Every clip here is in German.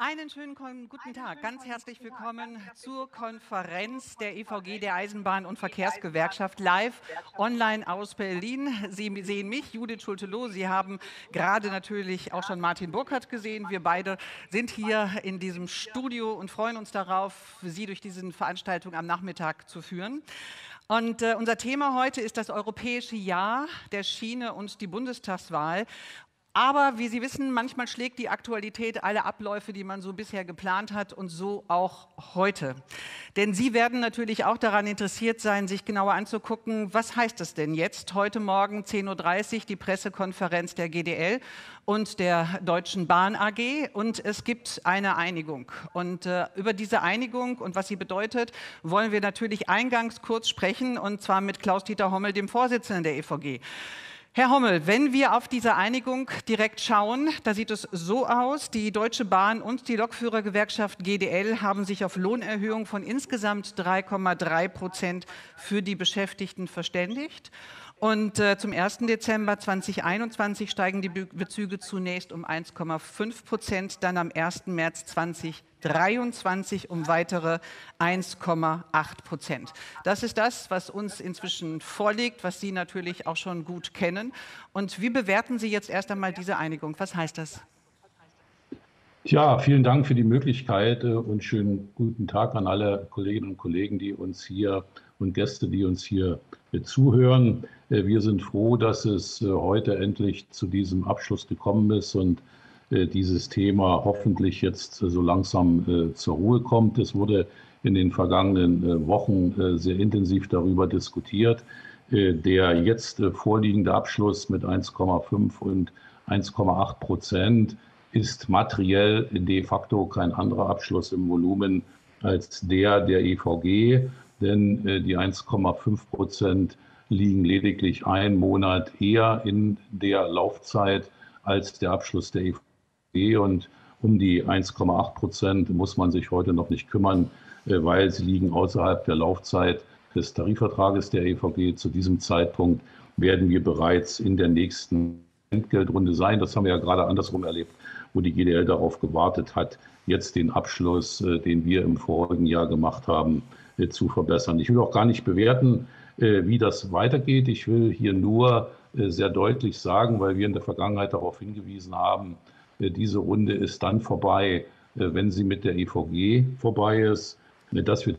Einen schönen guten Tag. Ganz herzlich willkommen zur Konferenz der EVG, der Eisenbahn- und Verkehrsgewerkschaft, live online aus Berlin. Sie sehen mich, Judith Schulte-Loh. Sie haben gerade natürlich auch schon Martin Burkhardt gesehen. Wir beide sind hier in diesem Studio und freuen uns darauf, Sie durch diese Veranstaltung am Nachmittag zu führen. Und äh, unser Thema heute ist das Europäische Jahr der Schiene und die Bundestagswahl. Aber wie Sie wissen, manchmal schlägt die Aktualität alle Abläufe, die man so bisher geplant hat und so auch heute. Denn Sie werden natürlich auch daran interessiert sein, sich genauer anzugucken, was heißt es denn jetzt? Heute Morgen 10.30 Uhr die Pressekonferenz der GDL und der Deutschen Bahn AG und es gibt eine Einigung. Und äh, über diese Einigung und was sie bedeutet, wollen wir natürlich eingangs kurz sprechen und zwar mit Klaus-Dieter Hommel, dem Vorsitzenden der EVG. Herr Hommel, wenn wir auf diese Einigung direkt schauen, da sieht es so aus, die Deutsche Bahn und die Lokführergewerkschaft GDL haben sich auf Lohnerhöhung von insgesamt 3,3 Prozent für die Beschäftigten verständigt. Und äh, zum 1. Dezember 2021 steigen die Bezüge zunächst um 1,5 Prozent, dann am 1. März 2023 um weitere 1,8 Prozent. Das ist das, was uns inzwischen vorliegt, was Sie natürlich auch schon gut kennen. Und wie bewerten Sie jetzt erst einmal diese Einigung? Was heißt das? Ja, vielen Dank für die Möglichkeit äh, und schönen guten Tag an alle Kolleginnen und Kollegen, die uns hier und Gäste, die uns hier zuhören. Äh, wir sind froh, dass es äh, heute endlich zu diesem Abschluss gekommen ist und äh, dieses Thema hoffentlich jetzt so langsam zur Ruhe kommt. Es wurde in den vergangenen Wochen sehr intensiv darüber diskutiert. Der jetzt vorliegende Abschluss mit 1,5 und 1,8 Prozent ist materiell de facto kein anderer Abschluss im Volumen als der der EVG denn die 1,5 Prozent liegen lediglich einen Monat eher in der Laufzeit als der Abschluss der EVG. Und um die 1,8 Prozent muss man sich heute noch nicht kümmern, äh, weil sie liegen außerhalb der Laufzeit des Tarifvertrages der EVG. Zu diesem Zeitpunkt werden wir bereits in der nächsten Entgeltrunde sein. Das haben wir ja gerade andersrum erlebt, wo die GDL darauf gewartet hat, jetzt den Abschluss, äh, den wir im vorigen Jahr gemacht haben, äh, zu verbessern. Ich will auch gar nicht bewerten, wie das weitergeht. Ich will hier nur äh, sehr deutlich sagen, weil wir in der Vergangenheit darauf hingewiesen haben, diese Runde ist dann vorbei, wenn sie mit der EVG vorbei ist, dass wir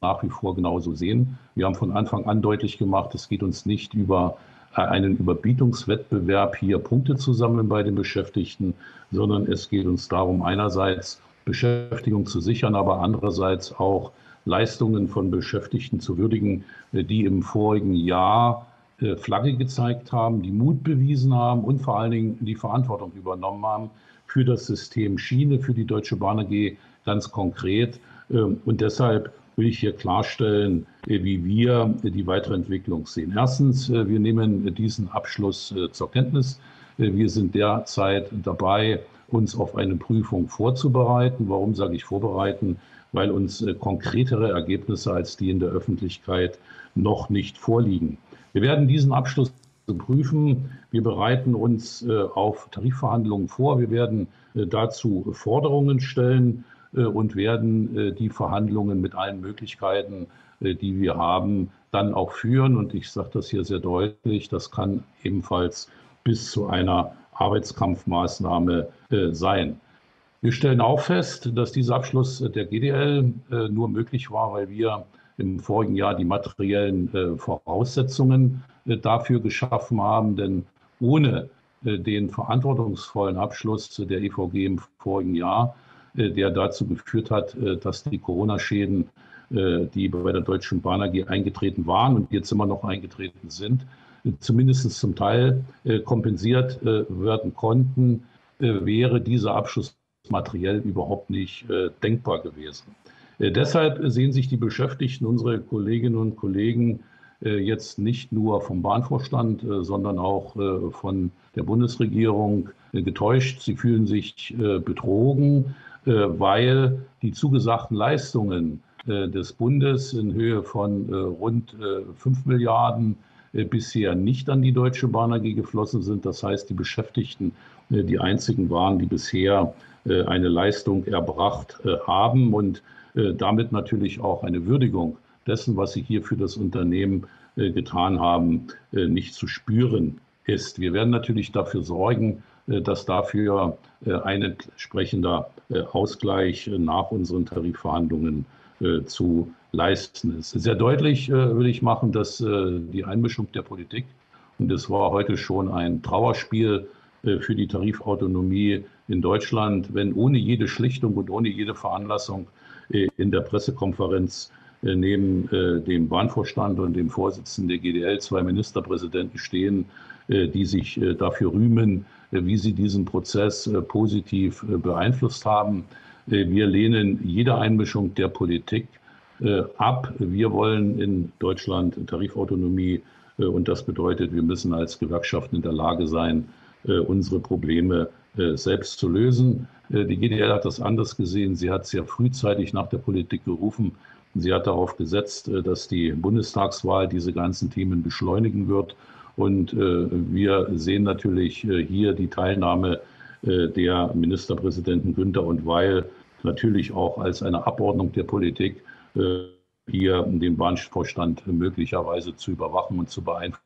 nach wie vor genauso sehen. Wir haben von Anfang an deutlich gemacht, es geht uns nicht über einen Überbietungswettbewerb hier Punkte zu sammeln bei den Beschäftigten, sondern es geht uns darum, einerseits Beschäftigung zu sichern, aber andererseits auch Leistungen von Beschäftigten zu würdigen, äh, die im vorigen Jahr äh, Flagge gezeigt haben, die Mut bewiesen haben und vor allen Dingen die Verantwortung übernommen haben für das System Schiene, für die Deutsche Bahn AG ganz konkret. Ähm, und deshalb will ich hier klarstellen, äh, wie wir die weitere Entwicklung sehen. Erstens, wir nehmen diesen Abschluss zur Kenntnis. Wir sind derzeit dabei, uns auf eine Prüfung vorzubereiten. Warum sage ich vorbereiten? Weil uns äh, konkretere Ergebnisse als die in der Öffentlichkeit noch nicht vorliegen. Wir werden diesen Abschluss prüfen. Wir bereiten uns äh, auf Tarifverhandlungen vor. Wir werden äh, dazu Forderungen stellen und werden die Verhandlungen mit allen Möglichkeiten, die wir haben, dann auch führen. Und ich sage das hier sehr deutlich, das kann ebenfalls bis zu einer Arbeitskampfmaßnahme sein. Wir stellen auch fest, dass dieser Abschluss der GDL äh, nur möglich war, weil wir im vorigen Jahr die materiellen äh, Voraussetzungen äh, dafür geschaffen haben. Denn ohne den verantwortungsvollen Abschluss der EVG im vorigen Jahr, der dazu geführt hat, dass die Corona-Schäden, die bei der Deutschen Bahn AG eingetreten waren und jetzt immer noch eingetreten sind, zumindest zum Teil kompensiert werden konnten, wäre dieser Abschluss materiell überhaupt nicht äh, denkbar gewesen. Äh, deshalb sehen sich die Beschäftigten, unsere Kolleginnen und Kollegen, äh, jetzt nicht nur vom Bahnvorstand, äh, sondern auch äh, von der Bundesregierung äh, getäuscht. Sie fühlen sich betrogen, weil die zugesagten Leistungen des Bundes in Höhe von rund 5 Milliarden bisher nicht an die Deutsche Bahn AG geflossen sind. Das heißt, die Beschäftigten die einzigen waren, die bisher eine Leistung erbracht haben und damit natürlich auch eine Würdigung dessen, was sie hier für das Unternehmen getan haben, nicht zu spüren ist. Wir werden natürlich dafür sorgen, dass dafür ein entsprechender Ausgleich nach unseren Tarifverhandlungen zu leisten ist. Sehr deutlich will ich machen, dass die Einmischung der Politik, und es war heute schon ein Trauerspiel für die Tarifautonomie in Deutschland, wenn ohne jede Schlichtung und ohne jede Veranlassung in der Pressekonferenz neben dem Bahnvorstand und dem Vorsitzenden der GDL zwei Ministerpräsidenten stehen, die sich dafür rühmen, wie sie diesen Prozess positiv beeinflusst haben. Wir lehnen jede Einmischung der Politik ab. Wir wollen in Deutschland Tarifautonomie und das bedeutet, wir müssen als Gewerkschaften in der Lage sein, unsere Probleme selbst zu lösen. Die GDL hat das anders gesehen. Sie hat sehr frühzeitig nach der Politik gerufen. Sie hat darauf gesetzt, dass die Bundestagswahl diese ganzen Themen beschleunigen wird. Und wir sehen natürlich hier die Teilnahme der Ministerpräsidenten Günther und Weil natürlich auch als eine Abordnung der Politik, hier den Bahnvorstand möglicherweise zu überwachen und zu beeinflussen,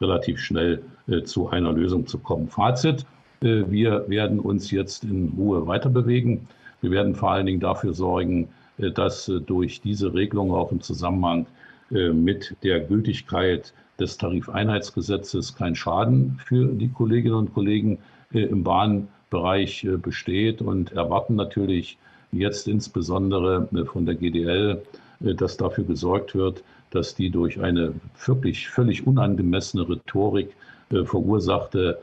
relativ schnell zu einer Lösung zu kommen. Fazit, wir werden uns jetzt in Ruhe weiterbewegen. Wir werden vor allen Dingen dafür sorgen, dass durch diese Regelung auch im Zusammenhang mit der Gültigkeit des Tarifeinheitsgesetzes kein Schaden für die Kolleginnen und Kollegen im Bahnbereich besteht und erwarten natürlich jetzt insbesondere von der GDL, dass dafür gesorgt wird, dass die durch eine wirklich völlig unangemessene Rhetorik verursachte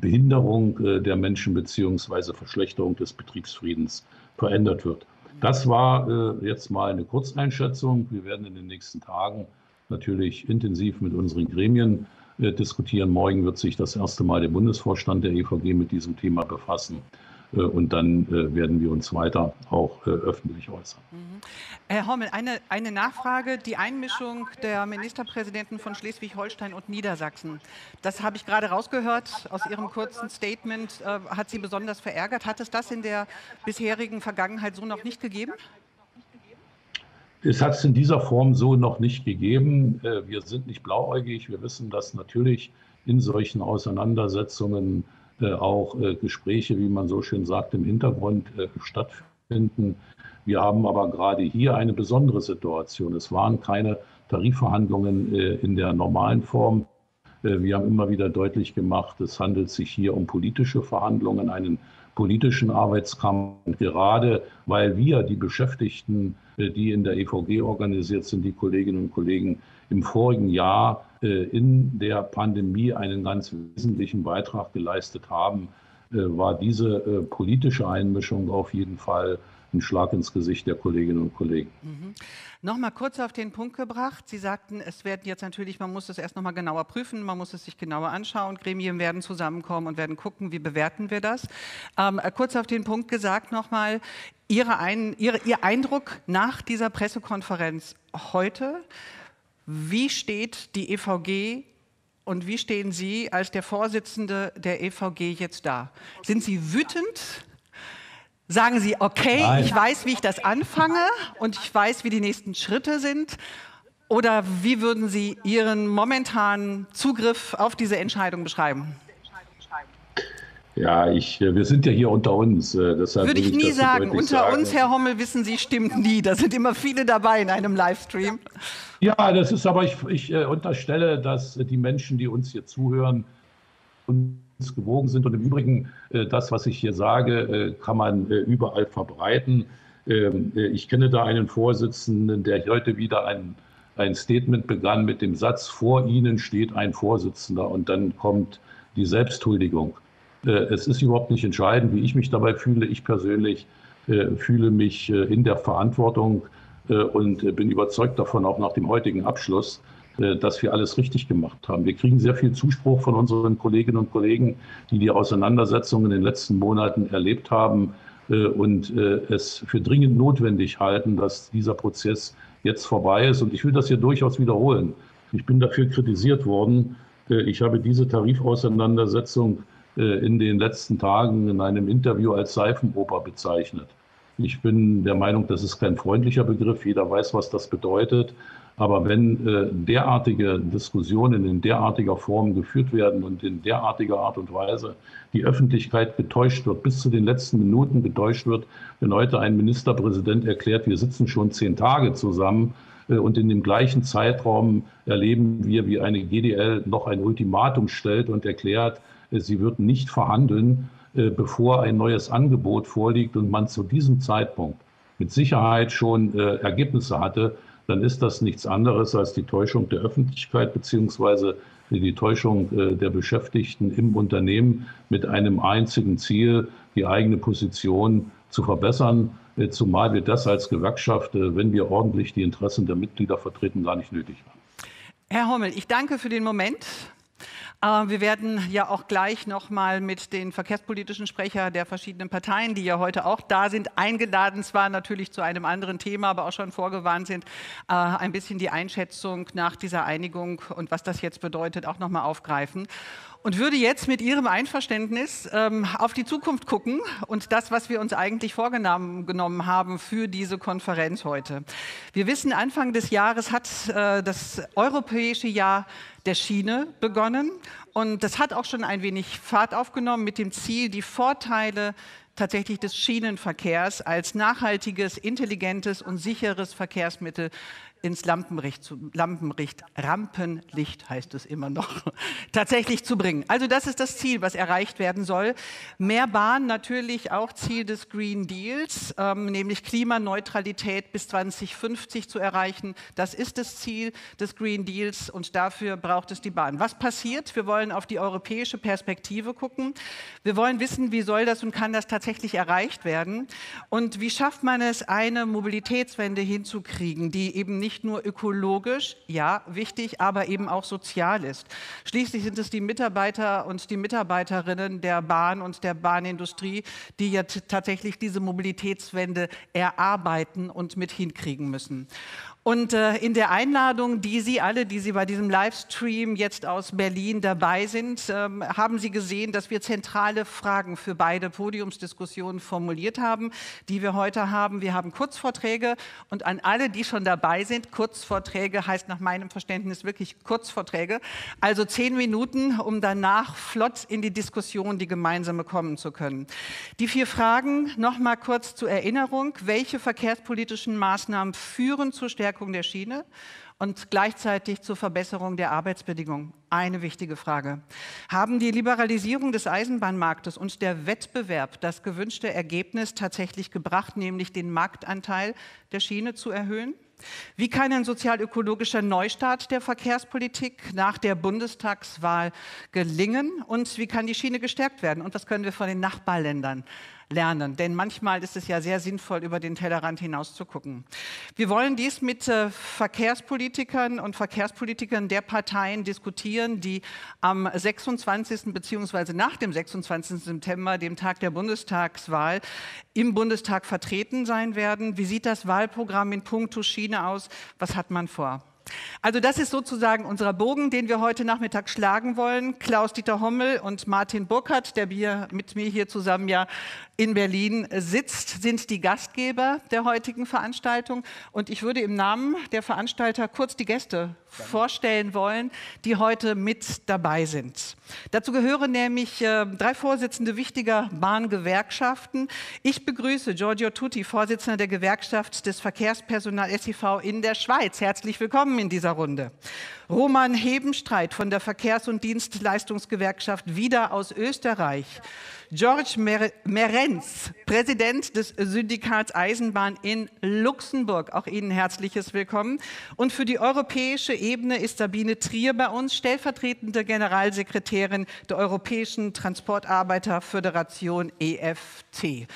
Behinderung der Menschen beziehungsweise Verschlechterung des Betriebsfriedens verändert wird. Das war jetzt mal eine Kurzeinschätzung. Wir werden in den nächsten Tagen natürlich intensiv mit unseren Gremien diskutieren. Morgen wird sich das erste Mal der Bundesvorstand der EVG mit diesem Thema befassen. Und dann werden wir uns weiter auch öffentlich äußern. Herr Hommel, eine, eine Nachfrage. Die Einmischung der Ministerpräsidenten von Schleswig-Holstein und Niedersachsen. Das habe ich gerade rausgehört aus Ihrem kurzen Statement. Äh, hat Sie besonders verärgert? Hat es das in der bisherigen Vergangenheit so noch nicht gegeben? Es hat es in dieser Form so noch nicht gegeben. Wir sind nicht blauäugig. Wir wissen, dass natürlich in solchen Auseinandersetzungen auch Gespräche, wie man so schön sagt, im Hintergrund stattfinden. Wir haben aber gerade hier eine besondere Situation. Es waren keine Tarifverhandlungen in der normalen Form. Wir haben immer wieder deutlich gemacht, es handelt sich hier um politische Verhandlungen, einen politischen Arbeitskampf. Und gerade weil wir, die Beschäftigten, die in der EVG organisiert sind, die Kolleginnen und Kollegen, im vorigen Jahr in der Pandemie einen ganz wesentlichen Beitrag geleistet haben, war diese politische Einmischung auf jeden Fall ein Schlag ins Gesicht der Kolleginnen und Kollegen. Mhm. Noch mal kurz auf den Punkt gebracht. Sie sagten, es werden jetzt natürlich, man muss es erst noch mal genauer prüfen, man muss es sich genauer anschauen. Gremien werden zusammenkommen und werden gucken, wie bewerten wir das. Ähm, kurz auf den Punkt gesagt noch mal, Ihre Ein, Ihre, Ihr Eindruck nach dieser Pressekonferenz heute. Wie steht die EVG und wie stehen Sie als der Vorsitzende der EVG jetzt da? Sind Sie wütend? Sagen Sie, okay, Nein. ich weiß, wie ich das anfange und ich weiß, wie die nächsten Schritte sind? Oder wie würden Sie Ihren momentanen Zugriff auf diese Entscheidung beschreiben? Ja, ich, äh, wir sind ja hier unter uns. Äh, deshalb Würde ich nie ich sagen. Unter sagen. uns, Herr Hommel, wissen Sie, stimmt nie. Da sind immer viele dabei in einem Livestream. Ja, das ist aber, ich, ich äh, unterstelle, dass die Menschen, die uns hier zuhören, uns gewogen sind. Und im Übrigen, das, was ich hier sage, kann man überall verbreiten. Ähm, ich kenne da einen Vorsitzenden, der heute wieder ein, ein Statement begann mit dem Satz, vor Ihnen steht ein Vorsitzender und dann kommt die Selbsthuldigung. Es ist überhaupt nicht entscheidend, wie ich mich dabei fühle. Ich persönlich fühle mich in der Verantwortung und bin überzeugt davon, auch nach dem heutigen Abschluss, äh, dass wir alles richtig gemacht haben. Wir kriegen sehr viel Zuspruch von unseren Kolleginnen und Kollegen, die die Auseinandersetzungen in den letzten Monaten erlebt haben äh, und äh, es für dringend notwendig halten, dass dieser Prozess jetzt vorbei ist. Und ich will das hier durchaus wiederholen. Ich bin dafür kritisiert worden. Äh, ich habe diese Tarifauseinandersetzung äh, in den letzten Tagen in einem Interview als Seifenoper bezeichnet. Ich bin der Meinung, das ist kein freundlicher Begriff. Jeder weiß, was das bedeutet. Aber wenn äh, derartige Diskussionen in derartiger Form geführt werden und in derartiger Art und Weise die Öffentlichkeit getäuscht wird, bis zu den letzten Minuten getäuscht wird, wenn heute ein Ministerpräsident erklärt, wir sitzen schon zehn Tage zusammen äh, und in dem gleichen Zeitraum erleben wir, wie eine GDL noch ein Ultimatum stellt und erklärt, äh, sie wird nicht verhandeln, äh, bevor ein neues Angebot vorliegt und man zu diesem Zeitpunkt mit Sicherheit schon äh, Ergebnisse hatte, dann ist das nichts anderes als die Täuschung der Öffentlichkeit beziehungsweise die Täuschung der Beschäftigten im Unternehmen mit einem einzigen Ziel, die eigene Position zu verbessern, zumal wir das als Gewerkschaft, wenn wir ordentlich die Interessen der Mitglieder vertreten, gar nicht nötig haben. Herr Hommel, ich danke für den Moment. Wir werden ja auch gleich noch mal mit den verkehrspolitischen Sprechern der verschiedenen Parteien, die ja heute auch da sind, eingeladen, zwar natürlich zu einem anderen Thema, aber auch schon vorgewarnt sind, äh, ein bisschen die Einschätzung nach dieser Einigung und was das jetzt bedeutet, auch noch mal aufgreifen und würde jetzt mit Ihrem Einverständnis ähm, auf die Zukunft gucken und das, was wir uns eigentlich vorgenommen haben für diese Konferenz heute. Wir wissen, Anfang des Jahres hat äh, das europäische Jahr der Schiene begonnen und das hat auch schon ein wenig Fahrt aufgenommen mit dem Ziel, die Vorteile tatsächlich des Schienenverkehrs als nachhaltiges, intelligentes und sicheres Verkehrsmittel ins Lampenlicht, Lampenlicht, Rampenlicht heißt es immer noch, tatsächlich zu bringen. Also das ist das Ziel, was erreicht werden soll. Mehr Bahn natürlich auch Ziel des Green Deals, ähm, nämlich Klimaneutralität bis 2050 zu erreichen. Das ist das Ziel des Green Deals und dafür braucht es die Bahn. Was passiert? Wir wollen auf die europäische Perspektive gucken. Wir wollen wissen, wie soll das und kann das tatsächlich erreicht werden? Und wie schafft man es, eine Mobilitätswende hinzukriegen, die eben nicht nicht nur ökologisch, ja, wichtig, aber eben auch sozial ist. Schließlich sind es die Mitarbeiter und die Mitarbeiterinnen der Bahn und der Bahnindustrie, die ja tatsächlich diese Mobilitätswende erarbeiten und mit hinkriegen müssen. Und äh, in der Einladung, die Sie alle, die Sie bei diesem Livestream jetzt aus Berlin dabei sind, ähm, haben Sie gesehen, dass wir zentrale Fragen für beide Podiumsdiskussionen formuliert haben, die wir heute haben. Wir haben Kurzvorträge und an alle, die schon dabei sind, Kurzvorträge heißt nach meinem Verständnis wirklich Kurzvorträge, also zehn Minuten, um danach flott in die Diskussion, die gemeinsame kommen zu können. Die vier Fragen noch mal kurz zur Erinnerung. Welche verkehrspolitischen Maßnahmen führen zur Stärkung Stärkung der Schiene und gleichzeitig zur Verbesserung der Arbeitsbedingungen. Eine wichtige Frage. Haben die Liberalisierung des Eisenbahnmarktes und der Wettbewerb das gewünschte Ergebnis tatsächlich gebracht, nämlich den Marktanteil der Schiene zu erhöhen? Wie kann ein sozialökologischer Neustart der Verkehrspolitik nach der Bundestagswahl gelingen? Und wie kann die Schiene gestärkt werden? Und was können wir von den Nachbarländern lernen. Denn manchmal ist es ja sehr sinnvoll, über den Tellerrand hinaus zu gucken. Wir wollen dies mit äh, Verkehrspolitikern und Verkehrspolitikern der Parteien diskutieren, die am 26. bzw. nach dem 26. September, dem Tag der Bundestagswahl, im Bundestag vertreten sein werden. Wie sieht das Wahlprogramm in puncto Schiene aus? Was hat man vor? Also das ist sozusagen unser Bogen, den wir heute Nachmittag schlagen wollen. Klaus-Dieter Hommel und Martin Burkhardt, der mit mir hier zusammen ja in Berlin sitzt, sind die Gastgeber der heutigen Veranstaltung. Und ich würde im Namen der Veranstalter kurz die Gäste vorstellen wollen, die heute mit dabei sind. Dazu gehören nämlich äh, drei Vorsitzende wichtiger Bahngewerkschaften. Ich begrüße Giorgio Tutti, Vorsitzender der Gewerkschaft des Verkehrspersonal SIV in der Schweiz. Herzlich willkommen in dieser Runde. Roman Hebenstreit von der Verkehrs- und Dienstleistungsgewerkschaft Wieder aus Österreich. George Merenz, Präsident des Syndikats Eisenbahn in Luxemburg. Auch Ihnen herzliches Willkommen. Und für die europäische Ebene ist Sabine Trier bei uns, stellvertretende Generalsekretärin der Europäischen Transportarbeiterföderation EFT.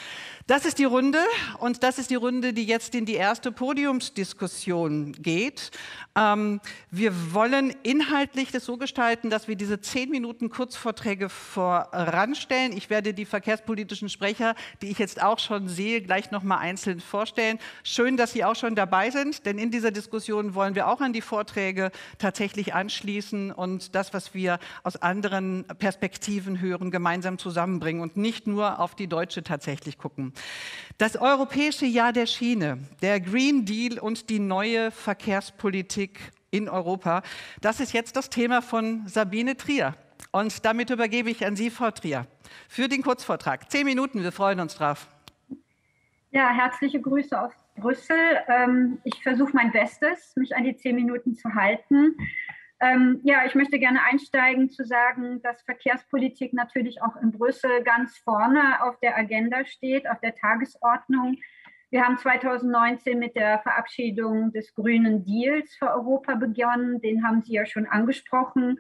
Das ist die Runde und das ist die Runde, die jetzt in die erste Podiumsdiskussion geht. Ähm, wir wollen inhaltlich das so gestalten, dass wir diese zehn Minuten Kurzvorträge voranstellen. Ich werde die verkehrspolitischen Sprecher, die ich jetzt auch schon sehe, gleich noch mal einzeln vorstellen. Schön, dass Sie auch schon dabei sind, denn in dieser Diskussion wollen wir auch an die Vorträge tatsächlich anschließen und das, was wir aus anderen Perspektiven hören, gemeinsam zusammenbringen und nicht nur auf die deutsche tatsächlich gucken. Das europäische Jahr der Schiene, der Green Deal und die neue Verkehrspolitik in Europa, das ist jetzt das Thema von Sabine Trier. Und damit übergebe ich an Sie, Frau Trier, für den Kurzvortrag. Zehn Minuten, wir freuen uns drauf. Ja, herzliche Grüße aus Brüssel. Ähm, ich versuche mein Bestes, mich an die zehn Minuten zu halten. Ähm, ja, ich möchte gerne einsteigen zu sagen, dass Verkehrspolitik natürlich auch in Brüssel ganz vorne auf der Agenda steht, auf der Tagesordnung. Wir haben 2019 mit der Verabschiedung des grünen Deals für Europa begonnen. Den haben Sie ja schon angesprochen.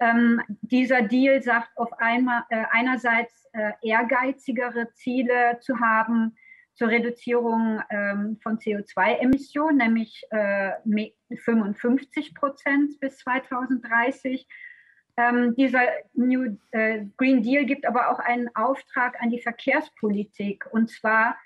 Ähm, dieser Deal sagt auf einmal, äh, einerseits äh, ehrgeizigere Ziele zu haben, zur Reduzierung ähm, von CO2-Emissionen, nämlich äh, 55 Prozent bis 2030. Ähm, dieser New äh, Green Deal gibt aber auch einen Auftrag an die Verkehrspolitik, und zwar,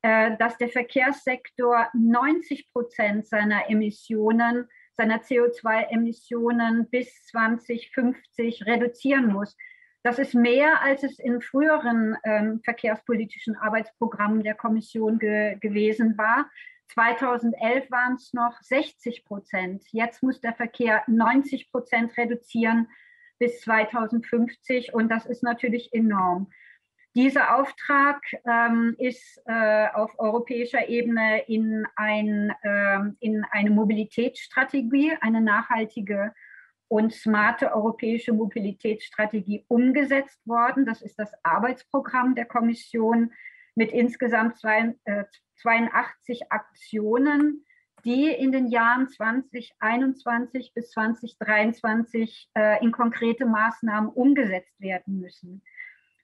äh, dass der Verkehrssektor 90 Prozent seiner Emissionen, seiner CO2-Emissionen bis 2050 reduzieren muss. Das ist mehr, als es in früheren ähm, verkehrspolitischen Arbeitsprogrammen der Kommission ge gewesen war. 2011 waren es noch 60 Prozent. Jetzt muss der Verkehr 90 Prozent reduzieren bis 2050 und das ist natürlich enorm. Dieser Auftrag ähm, ist äh, auf europäischer Ebene in, ein, äh, in eine Mobilitätsstrategie, eine nachhaltige und smarte europäische Mobilitätsstrategie umgesetzt worden. Das ist das Arbeitsprogramm der Kommission mit insgesamt 82 äh, Aktionen, die in den Jahren 2021 bis 2023 äh, in konkrete Maßnahmen umgesetzt werden müssen.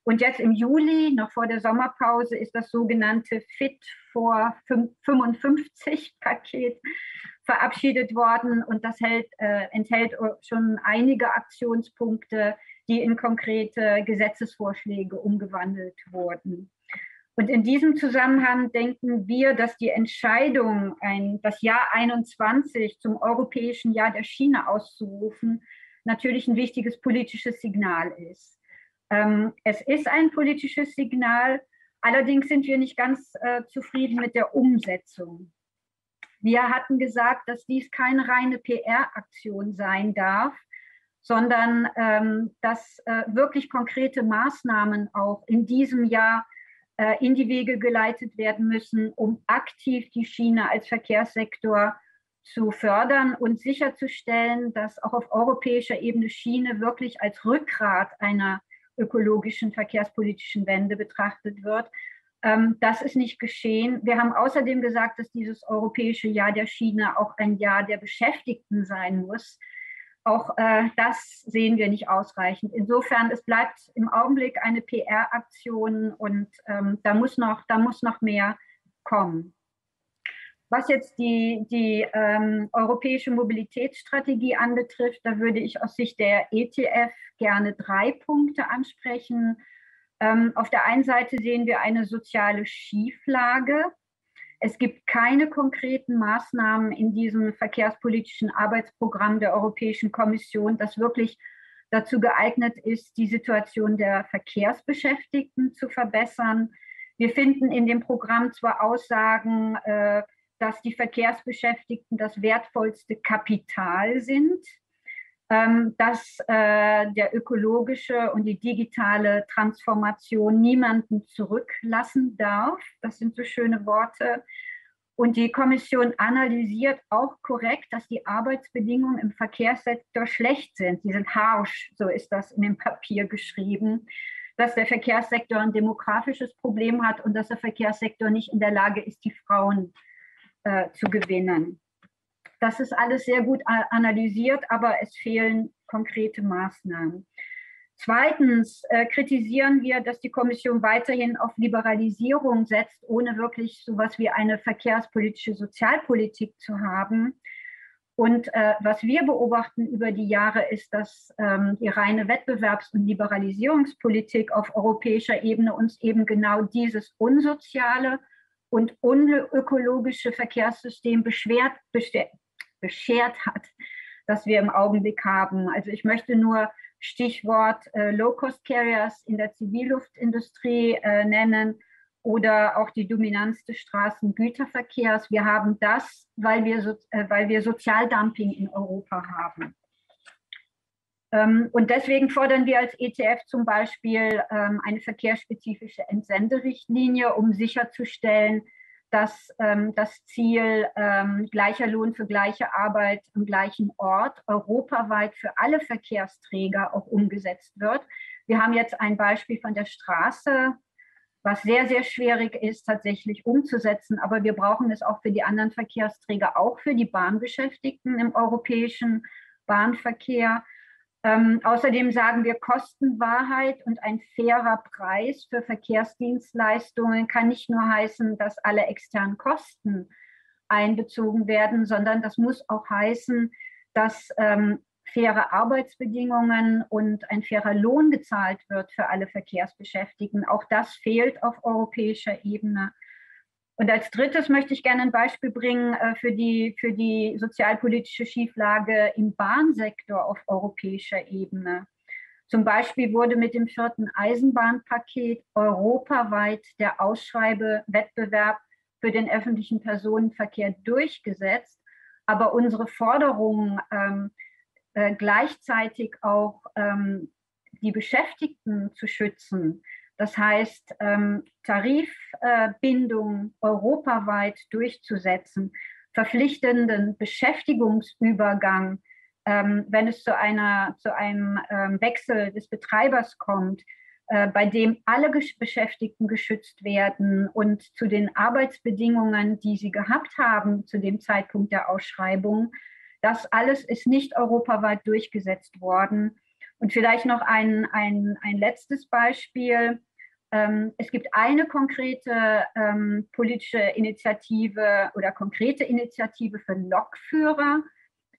Und jetzt im Juli, noch vor der Sommerpause, ist das sogenannte Fit for 55 Paket verabschiedet worden und das hält, äh, enthält schon einige Aktionspunkte, die in konkrete Gesetzesvorschläge umgewandelt wurden. Und in diesem Zusammenhang denken wir, dass die Entscheidung, ein, das Jahr 21 zum Europäischen Jahr der Schiene auszurufen, natürlich ein wichtiges politisches Signal ist. Ähm, es ist ein politisches Signal, allerdings sind wir nicht ganz äh, zufrieden mit der Umsetzung. Wir hatten gesagt, dass dies keine reine PR-Aktion sein darf, sondern ähm, dass äh, wirklich konkrete Maßnahmen auch in diesem Jahr äh, in die Wege geleitet werden müssen, um aktiv die Schiene als Verkehrssektor zu fördern und sicherzustellen, dass auch auf europäischer Ebene Schiene wirklich als Rückgrat einer ökologischen verkehrspolitischen Wende betrachtet wird. Ähm, das ist nicht geschehen. Wir haben außerdem gesagt, dass dieses europäische Jahr der Schiene auch ein Jahr der Beschäftigten sein muss. Auch äh, das sehen wir nicht ausreichend. Insofern, es bleibt im Augenblick eine PR-Aktion und ähm, da, muss noch, da muss noch mehr kommen. Was jetzt die, die ähm, europäische Mobilitätsstrategie anbetrifft, da würde ich aus Sicht der ETF gerne drei Punkte ansprechen. Ähm, auf der einen Seite sehen wir eine soziale Schieflage. Es gibt keine konkreten Maßnahmen in diesem verkehrspolitischen Arbeitsprogramm der Europäischen Kommission, das wirklich dazu geeignet ist, die Situation der Verkehrsbeschäftigten zu verbessern. Wir finden in dem Programm zwar Aussagen, äh, dass die Verkehrsbeschäftigten das wertvollste Kapital sind, ähm, dass äh, der ökologische und die digitale Transformation niemanden zurücklassen darf. Das sind so schöne Worte. Und die Kommission analysiert auch korrekt, dass die Arbeitsbedingungen im Verkehrssektor schlecht sind. Sie sind harsch, so ist das in dem Papier geschrieben, dass der Verkehrssektor ein demografisches Problem hat und dass der Verkehrssektor nicht in der Lage ist, die Frauen äh, zu gewinnen. Das ist alles sehr gut analysiert, aber es fehlen konkrete Maßnahmen. Zweitens äh, kritisieren wir, dass die Kommission weiterhin auf Liberalisierung setzt, ohne wirklich so etwas wie eine verkehrspolitische Sozialpolitik zu haben. Und äh, was wir beobachten über die Jahre ist, dass ähm, die reine Wettbewerbs- und Liberalisierungspolitik auf europäischer Ebene uns eben genau dieses unsoziale und unökologische Verkehrssystem beschwert, beschert hat, das wir im Augenblick haben. Also ich möchte nur Stichwort äh, Low-Cost-Carriers in der Zivilluftindustrie äh, nennen oder auch die Dominanz des Straßengüterverkehrs. Wir haben das, weil wir, so, äh, weil wir Sozialdumping in Europa haben. Ähm, und deswegen fordern wir als ETF zum Beispiel ähm, eine verkehrsspezifische Entsenderichtlinie, um sicherzustellen, dass ähm, das Ziel gleicher Lohn für gleiche Arbeit am gleichen Ort europaweit für alle Verkehrsträger auch umgesetzt wird. Wir haben jetzt ein Beispiel von der Straße, was sehr, sehr schwierig ist, tatsächlich umzusetzen. Aber wir brauchen es auch für die anderen Verkehrsträger, auch für die Bahnbeschäftigten im europäischen Bahnverkehr. Ähm, außerdem sagen wir, Kostenwahrheit und ein fairer Preis für Verkehrsdienstleistungen kann nicht nur heißen, dass alle externen Kosten einbezogen werden, sondern das muss auch heißen, dass ähm, faire Arbeitsbedingungen und ein fairer Lohn gezahlt wird für alle Verkehrsbeschäftigten. Auch das fehlt auf europäischer Ebene. Und als drittes möchte ich gerne ein Beispiel bringen äh, für, die, für die sozialpolitische Schieflage im Bahnsektor auf europäischer Ebene. Zum Beispiel wurde mit dem vierten Eisenbahnpaket europaweit der Ausschreibewettbewerb für den öffentlichen Personenverkehr durchgesetzt. Aber unsere Forderungen, ähm, äh, gleichzeitig auch ähm, die Beschäftigten zu schützen, das heißt, ähm, Tarifbindung europaweit durchzusetzen, verpflichtenden Beschäftigungsübergang, ähm, wenn es zu, einer, zu einem ähm, Wechsel des Betreibers kommt, äh, bei dem alle Beschäftigten geschützt werden und zu den Arbeitsbedingungen, die sie gehabt haben zu dem Zeitpunkt der Ausschreibung, das alles ist nicht europaweit durchgesetzt worden. Und vielleicht noch ein, ein, ein letztes Beispiel. Ähm, es gibt eine konkrete ähm, politische Initiative oder konkrete Initiative für Lokführer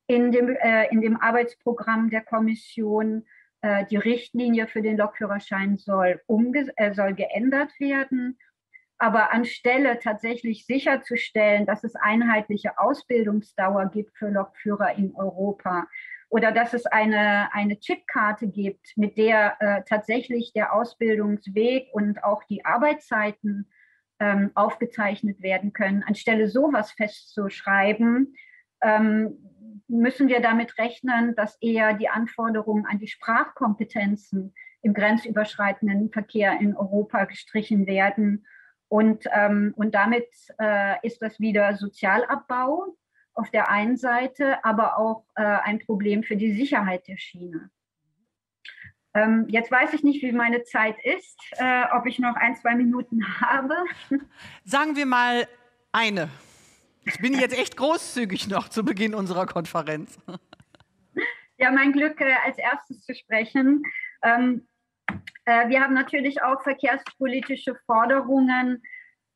in dem, äh, in dem Arbeitsprogramm der Kommission. Äh, die Richtlinie für den Lokführerschein soll, äh, soll geändert werden. Aber anstelle tatsächlich sicherzustellen, dass es einheitliche Ausbildungsdauer gibt für Lokführer in Europa, oder dass es eine, eine Chipkarte gibt, mit der äh, tatsächlich der Ausbildungsweg und auch die Arbeitszeiten ähm, aufgezeichnet werden können. Anstelle sowas festzuschreiben, ähm, müssen wir damit rechnen, dass eher die Anforderungen an die Sprachkompetenzen im grenzüberschreitenden Verkehr in Europa gestrichen werden. Und, ähm, und damit äh, ist das wieder Sozialabbau, auf der einen Seite, aber auch äh, ein Problem für die Sicherheit der Schiene. Ähm, jetzt weiß ich nicht, wie meine Zeit ist, äh, ob ich noch ein, zwei Minuten habe. Sagen wir mal eine. Ich bin jetzt echt großzügig noch zu Beginn unserer Konferenz. Ja, mein Glück, äh, als erstes zu sprechen. Ähm, äh, wir haben natürlich auch verkehrspolitische Forderungen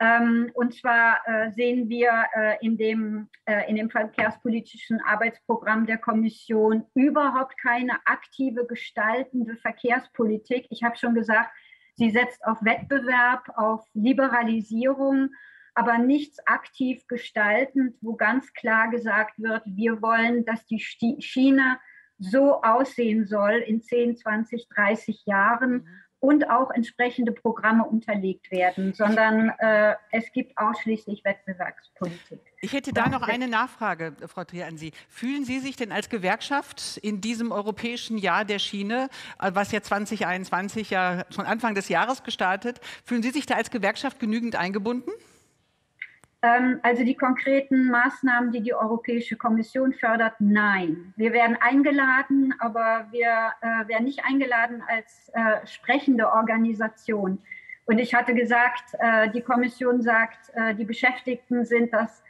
ähm, und zwar äh, sehen wir äh, in, dem, äh, in dem verkehrspolitischen Arbeitsprogramm der Kommission überhaupt keine aktive gestaltende Verkehrspolitik. Ich habe schon gesagt, sie setzt auf Wettbewerb, auf Liberalisierung, aber nichts aktiv gestaltend, wo ganz klar gesagt wird, wir wollen, dass die Schiene so aussehen soll in 10, 20, 30 Jahren mhm und auch entsprechende Programme unterlegt werden, sondern äh, es gibt ausschließlich Wettbewerbspolitik. Ich hätte da noch eine Nachfrage, Frau Trier, an Sie. Fühlen Sie sich denn als Gewerkschaft in diesem europäischen Jahr der Schiene, äh, was ja 2021 ja schon Anfang des Jahres gestartet, fühlen Sie sich da als Gewerkschaft genügend eingebunden? Ähm, also die konkreten Maßnahmen, die die Europäische Kommission fördert, nein. Wir werden eingeladen, aber wir äh, werden nicht eingeladen als äh, sprechende Organisation. Und ich hatte gesagt, äh, die Kommission sagt, äh, die Beschäftigten sind das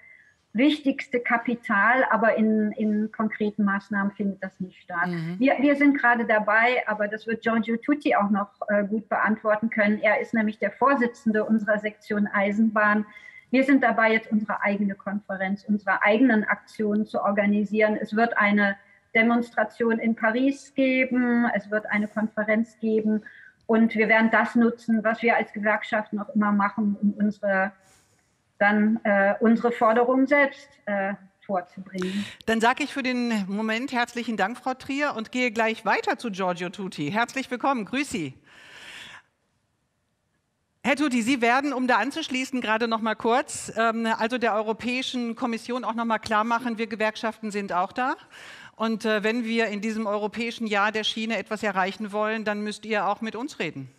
wichtigste Kapital, aber in, in konkreten Maßnahmen findet das nicht statt. Mhm. Wir, wir sind gerade dabei, aber das wird Giorgio Tutti auch noch äh, gut beantworten können. Er ist nämlich der Vorsitzende unserer Sektion Eisenbahn. Wir sind dabei, jetzt unsere eigene Konferenz, unsere eigenen Aktionen zu organisieren. Es wird eine Demonstration in Paris geben, es wird eine Konferenz geben und wir werden das nutzen, was wir als Gewerkschaft noch immer machen, um unsere dann äh, unsere Forderungen selbst äh, vorzubringen. Dann sage ich für den Moment herzlichen Dank, Frau Trier, und gehe gleich weiter zu Giorgio Tutti. Herzlich willkommen, grüß Sie. Herr Tutti, Sie werden, um da anzuschließen, gerade noch mal kurz, ähm, also der Europäischen Kommission auch noch mal klar machen, wir Gewerkschaften sind auch da. Und äh, wenn wir in diesem europäischen Jahr der Schiene etwas erreichen wollen, dann müsst ihr auch mit uns reden.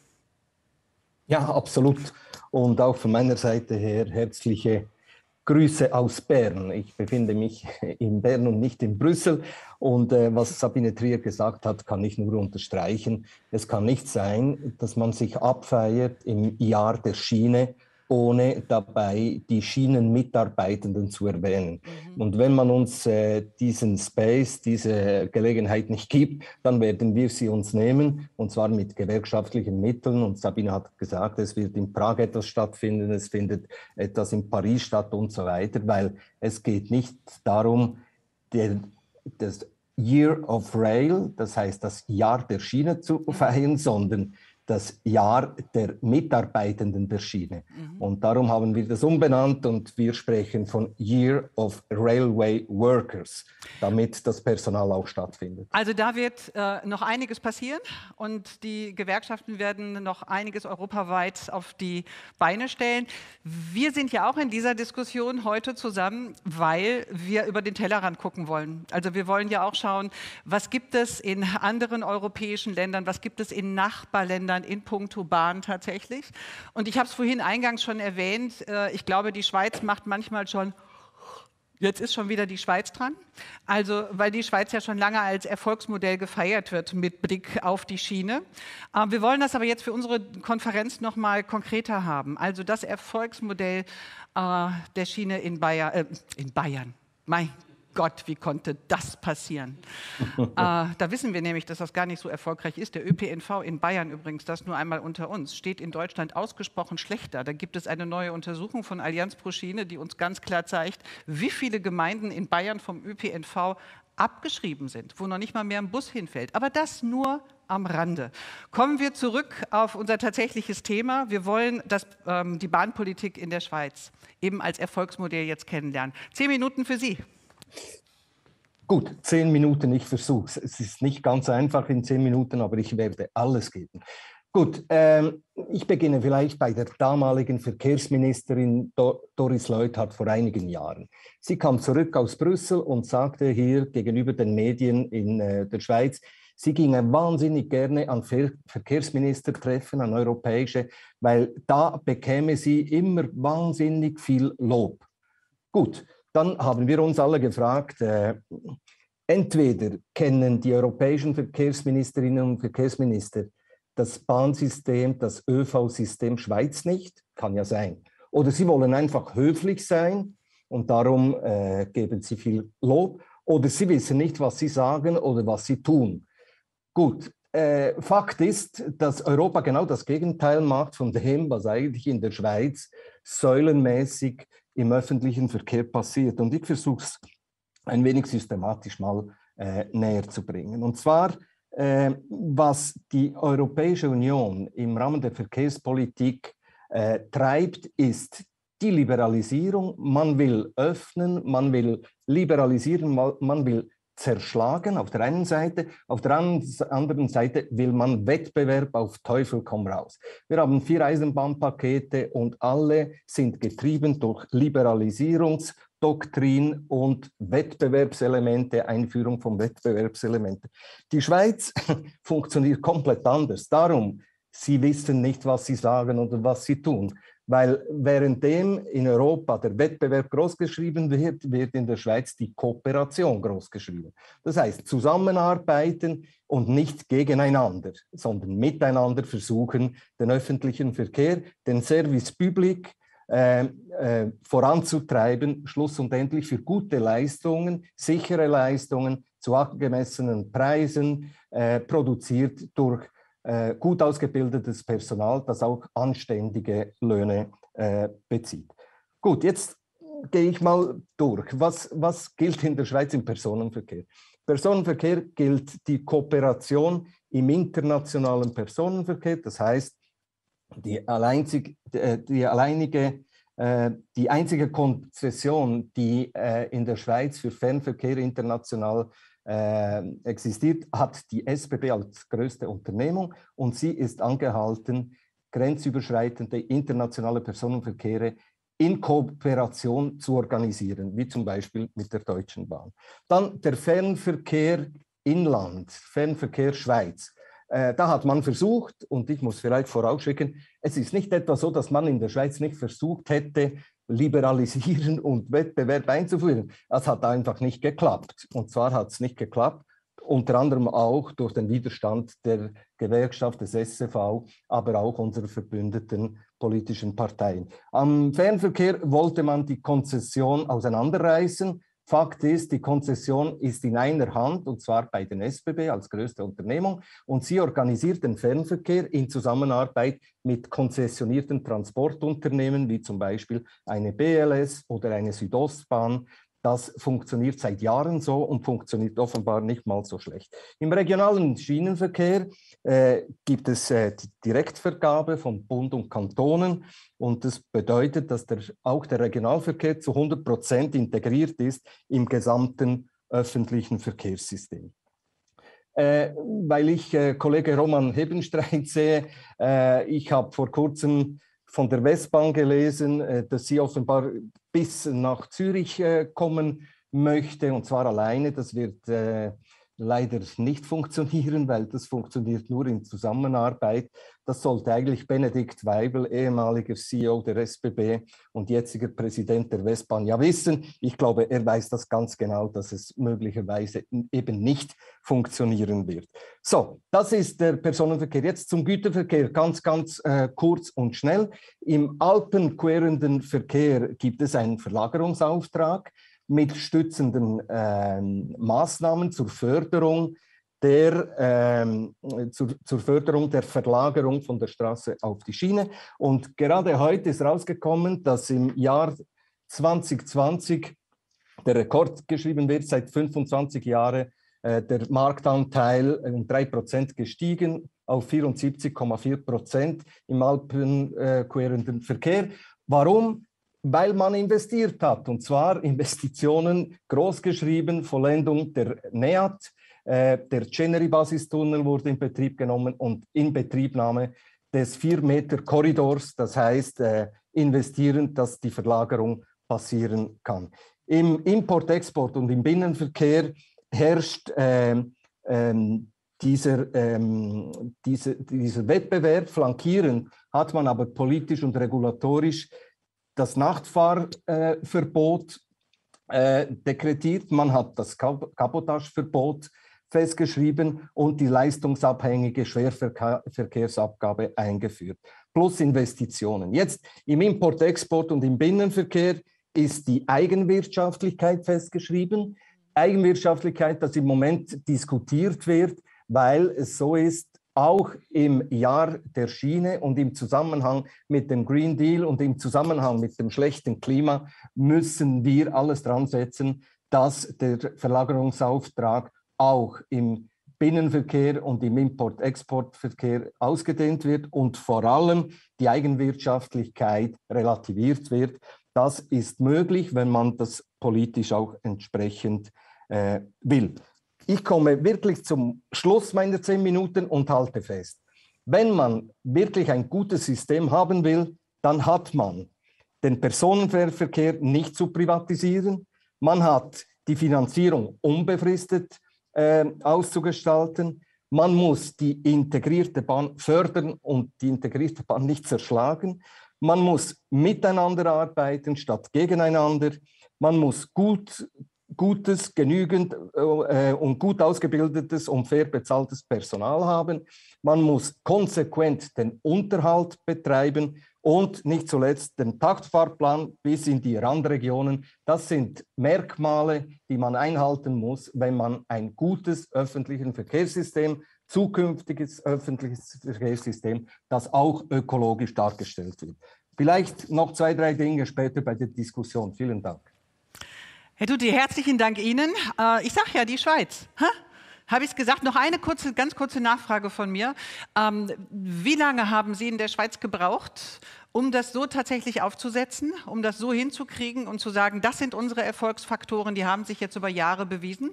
Ja, absolut. Und auch von meiner Seite her herzliche Grüße aus Bern. Ich befinde mich in Bern und nicht in Brüssel. Und äh, was Sabine Trier gesagt hat, kann ich nur unterstreichen. Es kann nicht sein, dass man sich abfeiert im Jahr der Schiene ohne dabei die Schienenmitarbeitenden zu erwähnen. Mhm. Und wenn man uns äh, diesen Space, diese Gelegenheit nicht gibt, dann werden wir sie uns nehmen, und zwar mit gewerkschaftlichen Mitteln. Und Sabine hat gesagt, es wird in Prag etwas stattfinden, es findet etwas in Paris statt und so weiter, weil es geht nicht darum, der, das Year of Rail, das heißt das Jahr der Schiene zu mhm. feiern, sondern das Jahr der Mitarbeitenden der Schiene. Mhm. Und darum haben wir das umbenannt und wir sprechen von Year of Railway Workers, damit das Personal auch stattfindet. Also da wird äh, noch einiges passieren und die Gewerkschaften werden noch einiges europaweit auf die Beine stellen. Wir sind ja auch in dieser Diskussion heute zusammen, weil wir über den Tellerrand gucken wollen. Also wir wollen ja auch schauen, was gibt es in anderen europäischen Ländern, was gibt es in Nachbarländern, Ländern in puncto Bahn tatsächlich. Und ich habe es vorhin eingangs schon erwähnt, äh, ich glaube, die Schweiz macht manchmal schon Jetzt ist schon wieder die Schweiz dran. Also, weil die Schweiz ja schon lange als Erfolgsmodell gefeiert wird mit Blick auf die Schiene. Äh, wir wollen das aber jetzt für unsere Konferenz noch mal konkreter haben. Also das Erfolgsmodell äh, der Schiene in, Bayer, äh, in Bayern. Mein Gott, wie konnte das passieren? äh, da wissen wir nämlich, dass das gar nicht so erfolgreich ist. Der ÖPNV in Bayern übrigens, das nur einmal unter uns, steht in Deutschland ausgesprochen schlechter. Da gibt es eine neue Untersuchung von Allianz pro Schiene, die uns ganz klar zeigt, wie viele Gemeinden in Bayern vom ÖPNV abgeschrieben sind, wo noch nicht mal mehr ein Bus hinfällt. Aber das nur am Rande. Kommen wir zurück auf unser tatsächliches Thema. Wir wollen das, ähm, die Bahnpolitik in der Schweiz eben als Erfolgsmodell jetzt kennenlernen. Zehn Minuten für Sie. Gut, zehn Minuten, ich versuche es. Ist nicht ganz einfach in zehn Minuten, aber ich werde alles geben. Gut, ähm, ich beginne vielleicht bei der damaligen Verkehrsministerin Do Doris Leuthard vor einigen Jahren. Sie kam zurück aus Brüssel und sagte hier gegenüber den Medien in äh, der Schweiz, sie ginge wahnsinnig gerne an Ver Verkehrsministertreffen, an europäische, weil da bekäme sie immer wahnsinnig viel Lob. Gut, dann haben wir uns alle gefragt, äh, entweder kennen die europäischen Verkehrsministerinnen und Verkehrsminister das Bahnsystem, das ÖV-System Schweiz nicht, kann ja sein. Oder sie wollen einfach höflich sein und darum äh, geben sie viel Lob. Oder sie wissen nicht, was sie sagen oder was sie tun. Gut, äh, Fakt ist, dass Europa genau das Gegenteil macht von dem, was eigentlich in der Schweiz säulenmäßig im öffentlichen Verkehr passiert. Und ich versuche es ein wenig systematisch mal äh, näher zu bringen. Und zwar, äh, was die Europäische Union im Rahmen der Verkehrspolitik äh, treibt, ist die Liberalisierung. Man will öffnen, man will liberalisieren, man will zerschlagen auf der einen Seite, auf der anderen Seite will man Wettbewerb auf Teufel komm raus. Wir haben vier Eisenbahnpakete und alle sind getrieben durch Liberalisierungsdoktrin und Wettbewerbselemente, Einführung von Wettbewerbselemente. Die Schweiz funktioniert komplett anders. Darum, sie wissen nicht, was sie sagen oder was sie tun. Weil währenddem in Europa der Wettbewerb großgeschrieben wird, wird in der Schweiz die Kooperation großgeschrieben. Das heißt, zusammenarbeiten und nicht gegeneinander, sondern miteinander versuchen, den öffentlichen Verkehr, den Service Public äh, äh, voranzutreiben, schluss und endlich für gute Leistungen, sichere Leistungen zu angemessenen Preisen, äh, produziert durch gut ausgebildetes Personal, das auch anständige Löhne äh, bezieht. Gut, jetzt gehe ich mal durch. Was, was gilt in der Schweiz im Personenverkehr? Personenverkehr gilt die Kooperation im internationalen Personenverkehr, das heißt, die, alleinzig, äh, die alleinige äh, die einzige Konzession, die äh, in der Schweiz für Fernverkehr international existiert, hat die SBB als größte Unternehmung und sie ist angehalten, grenzüberschreitende internationale Personenverkehre in Kooperation zu organisieren, wie zum Beispiel mit der Deutschen Bahn. Dann der Fernverkehr Inland, Fernverkehr Schweiz. Äh, da hat man versucht, und ich muss vielleicht vorausschicken, es ist nicht etwa so, dass man in der Schweiz nicht versucht hätte, liberalisieren und Wettbewerb einzuführen. Das hat einfach nicht geklappt. Und zwar hat es nicht geklappt, unter anderem auch durch den Widerstand der Gewerkschaft des SCV, aber auch unserer verbündeten politischen Parteien. Am Fernverkehr wollte man die Konzession auseinanderreißen. Fakt ist, die Konzession ist in einer Hand, und zwar bei den SBB als größte Unternehmung, und sie organisiert den Fernverkehr in Zusammenarbeit mit konzessionierten Transportunternehmen, wie zum Beispiel eine BLS oder eine Südostbahn, das funktioniert seit Jahren so und funktioniert offenbar nicht mal so schlecht. Im regionalen Schienenverkehr äh, gibt es äh, die Direktvergabe von Bund und Kantonen und das bedeutet, dass der, auch der Regionalverkehr zu 100 Prozent integriert ist im gesamten öffentlichen Verkehrssystem. Äh, weil ich äh, Kollege Roman Hebenstreit sehe, äh, ich habe vor kurzem von der Westbahn gelesen, äh, dass sie offenbar bis nach Zürich äh, kommen möchte und zwar alleine. Das wird äh, leider nicht funktionieren, weil das funktioniert nur in Zusammenarbeit. Das sollte eigentlich Benedikt Weibel, ehemaliger CEO der SBB und jetziger Präsident der Westbahn, ja wissen. Ich glaube, er weiß das ganz genau, dass es möglicherweise eben nicht funktionieren wird. So, das ist der Personenverkehr. Jetzt zum Güterverkehr, ganz, ganz äh, kurz und schnell. Im alpenquerenden Verkehr gibt es einen Verlagerungsauftrag mit stützenden ähm, Maßnahmen zur Förderung der, ähm, zur, zur, Förderung der Verlagerung von der Straße auf die Schiene. Und gerade heute ist rausgekommen, dass im Jahr 2020 der Rekord geschrieben wird, seit 25 Jahren äh, der Marktanteil um 3% gestiegen auf 74,4% im alpenquerenden Verkehr. Warum? weil man investiert hat, und zwar Investitionen großgeschrieben, Vollendung der NEAT, äh, der Chenery-Basistunnel wurde in Betrieb genommen und Inbetriebnahme des 4-Meter-Korridors, das heißt äh, investieren, dass die Verlagerung passieren kann. Im Import, Export und im Binnenverkehr herrscht äh, ähm, dieser, ähm, diese, dieser Wettbewerb. Flankieren, hat man aber politisch und regulatorisch das Nachtfahrverbot äh, dekretiert, man hat das Kabotageverbot festgeschrieben und die leistungsabhängige Schwerverkehrsabgabe eingeführt, plus Investitionen. Jetzt im Import, Export und im Binnenverkehr ist die Eigenwirtschaftlichkeit festgeschrieben. Eigenwirtschaftlichkeit, das im Moment diskutiert wird, weil es so ist, auch im Jahr der Schiene und im Zusammenhang mit dem Green Deal und im Zusammenhang mit dem schlechten Klima müssen wir alles dran setzen, dass der Verlagerungsauftrag auch im Binnenverkehr und im Import-Export-Verkehr ausgedehnt wird und vor allem die Eigenwirtschaftlichkeit relativiert wird. Das ist möglich, wenn man das politisch auch entsprechend äh, will ich komme wirklich zum Schluss meiner zehn Minuten und halte fest. Wenn man wirklich ein gutes System haben will, dann hat man den Personenverkehr nicht zu privatisieren. Man hat die Finanzierung unbefristet äh, auszugestalten. Man muss die integrierte Bahn fördern und die integrierte Bahn nicht zerschlagen. Man muss miteinander arbeiten statt gegeneinander. Man muss gut gutes, genügend äh, und gut ausgebildetes und fair bezahltes Personal haben. Man muss konsequent den Unterhalt betreiben und nicht zuletzt den Taktfahrplan bis in die Randregionen. Das sind Merkmale, die man einhalten muss, wenn man ein gutes öffentliches Verkehrssystem, zukünftiges öffentliches Verkehrssystem, das auch ökologisch dargestellt wird. Vielleicht noch zwei, drei Dinge später bei der Diskussion. Vielen Dank. Herr Tutti, herzlichen Dank Ihnen. Äh, ich sage ja, die Schweiz. Ha? Habe ich es gesagt? Noch eine kurze, ganz kurze Nachfrage von mir. Ähm, wie lange haben Sie in der Schweiz gebraucht, um das so tatsächlich aufzusetzen, um das so hinzukriegen und zu sagen, das sind unsere Erfolgsfaktoren, die haben sich jetzt über Jahre bewiesen?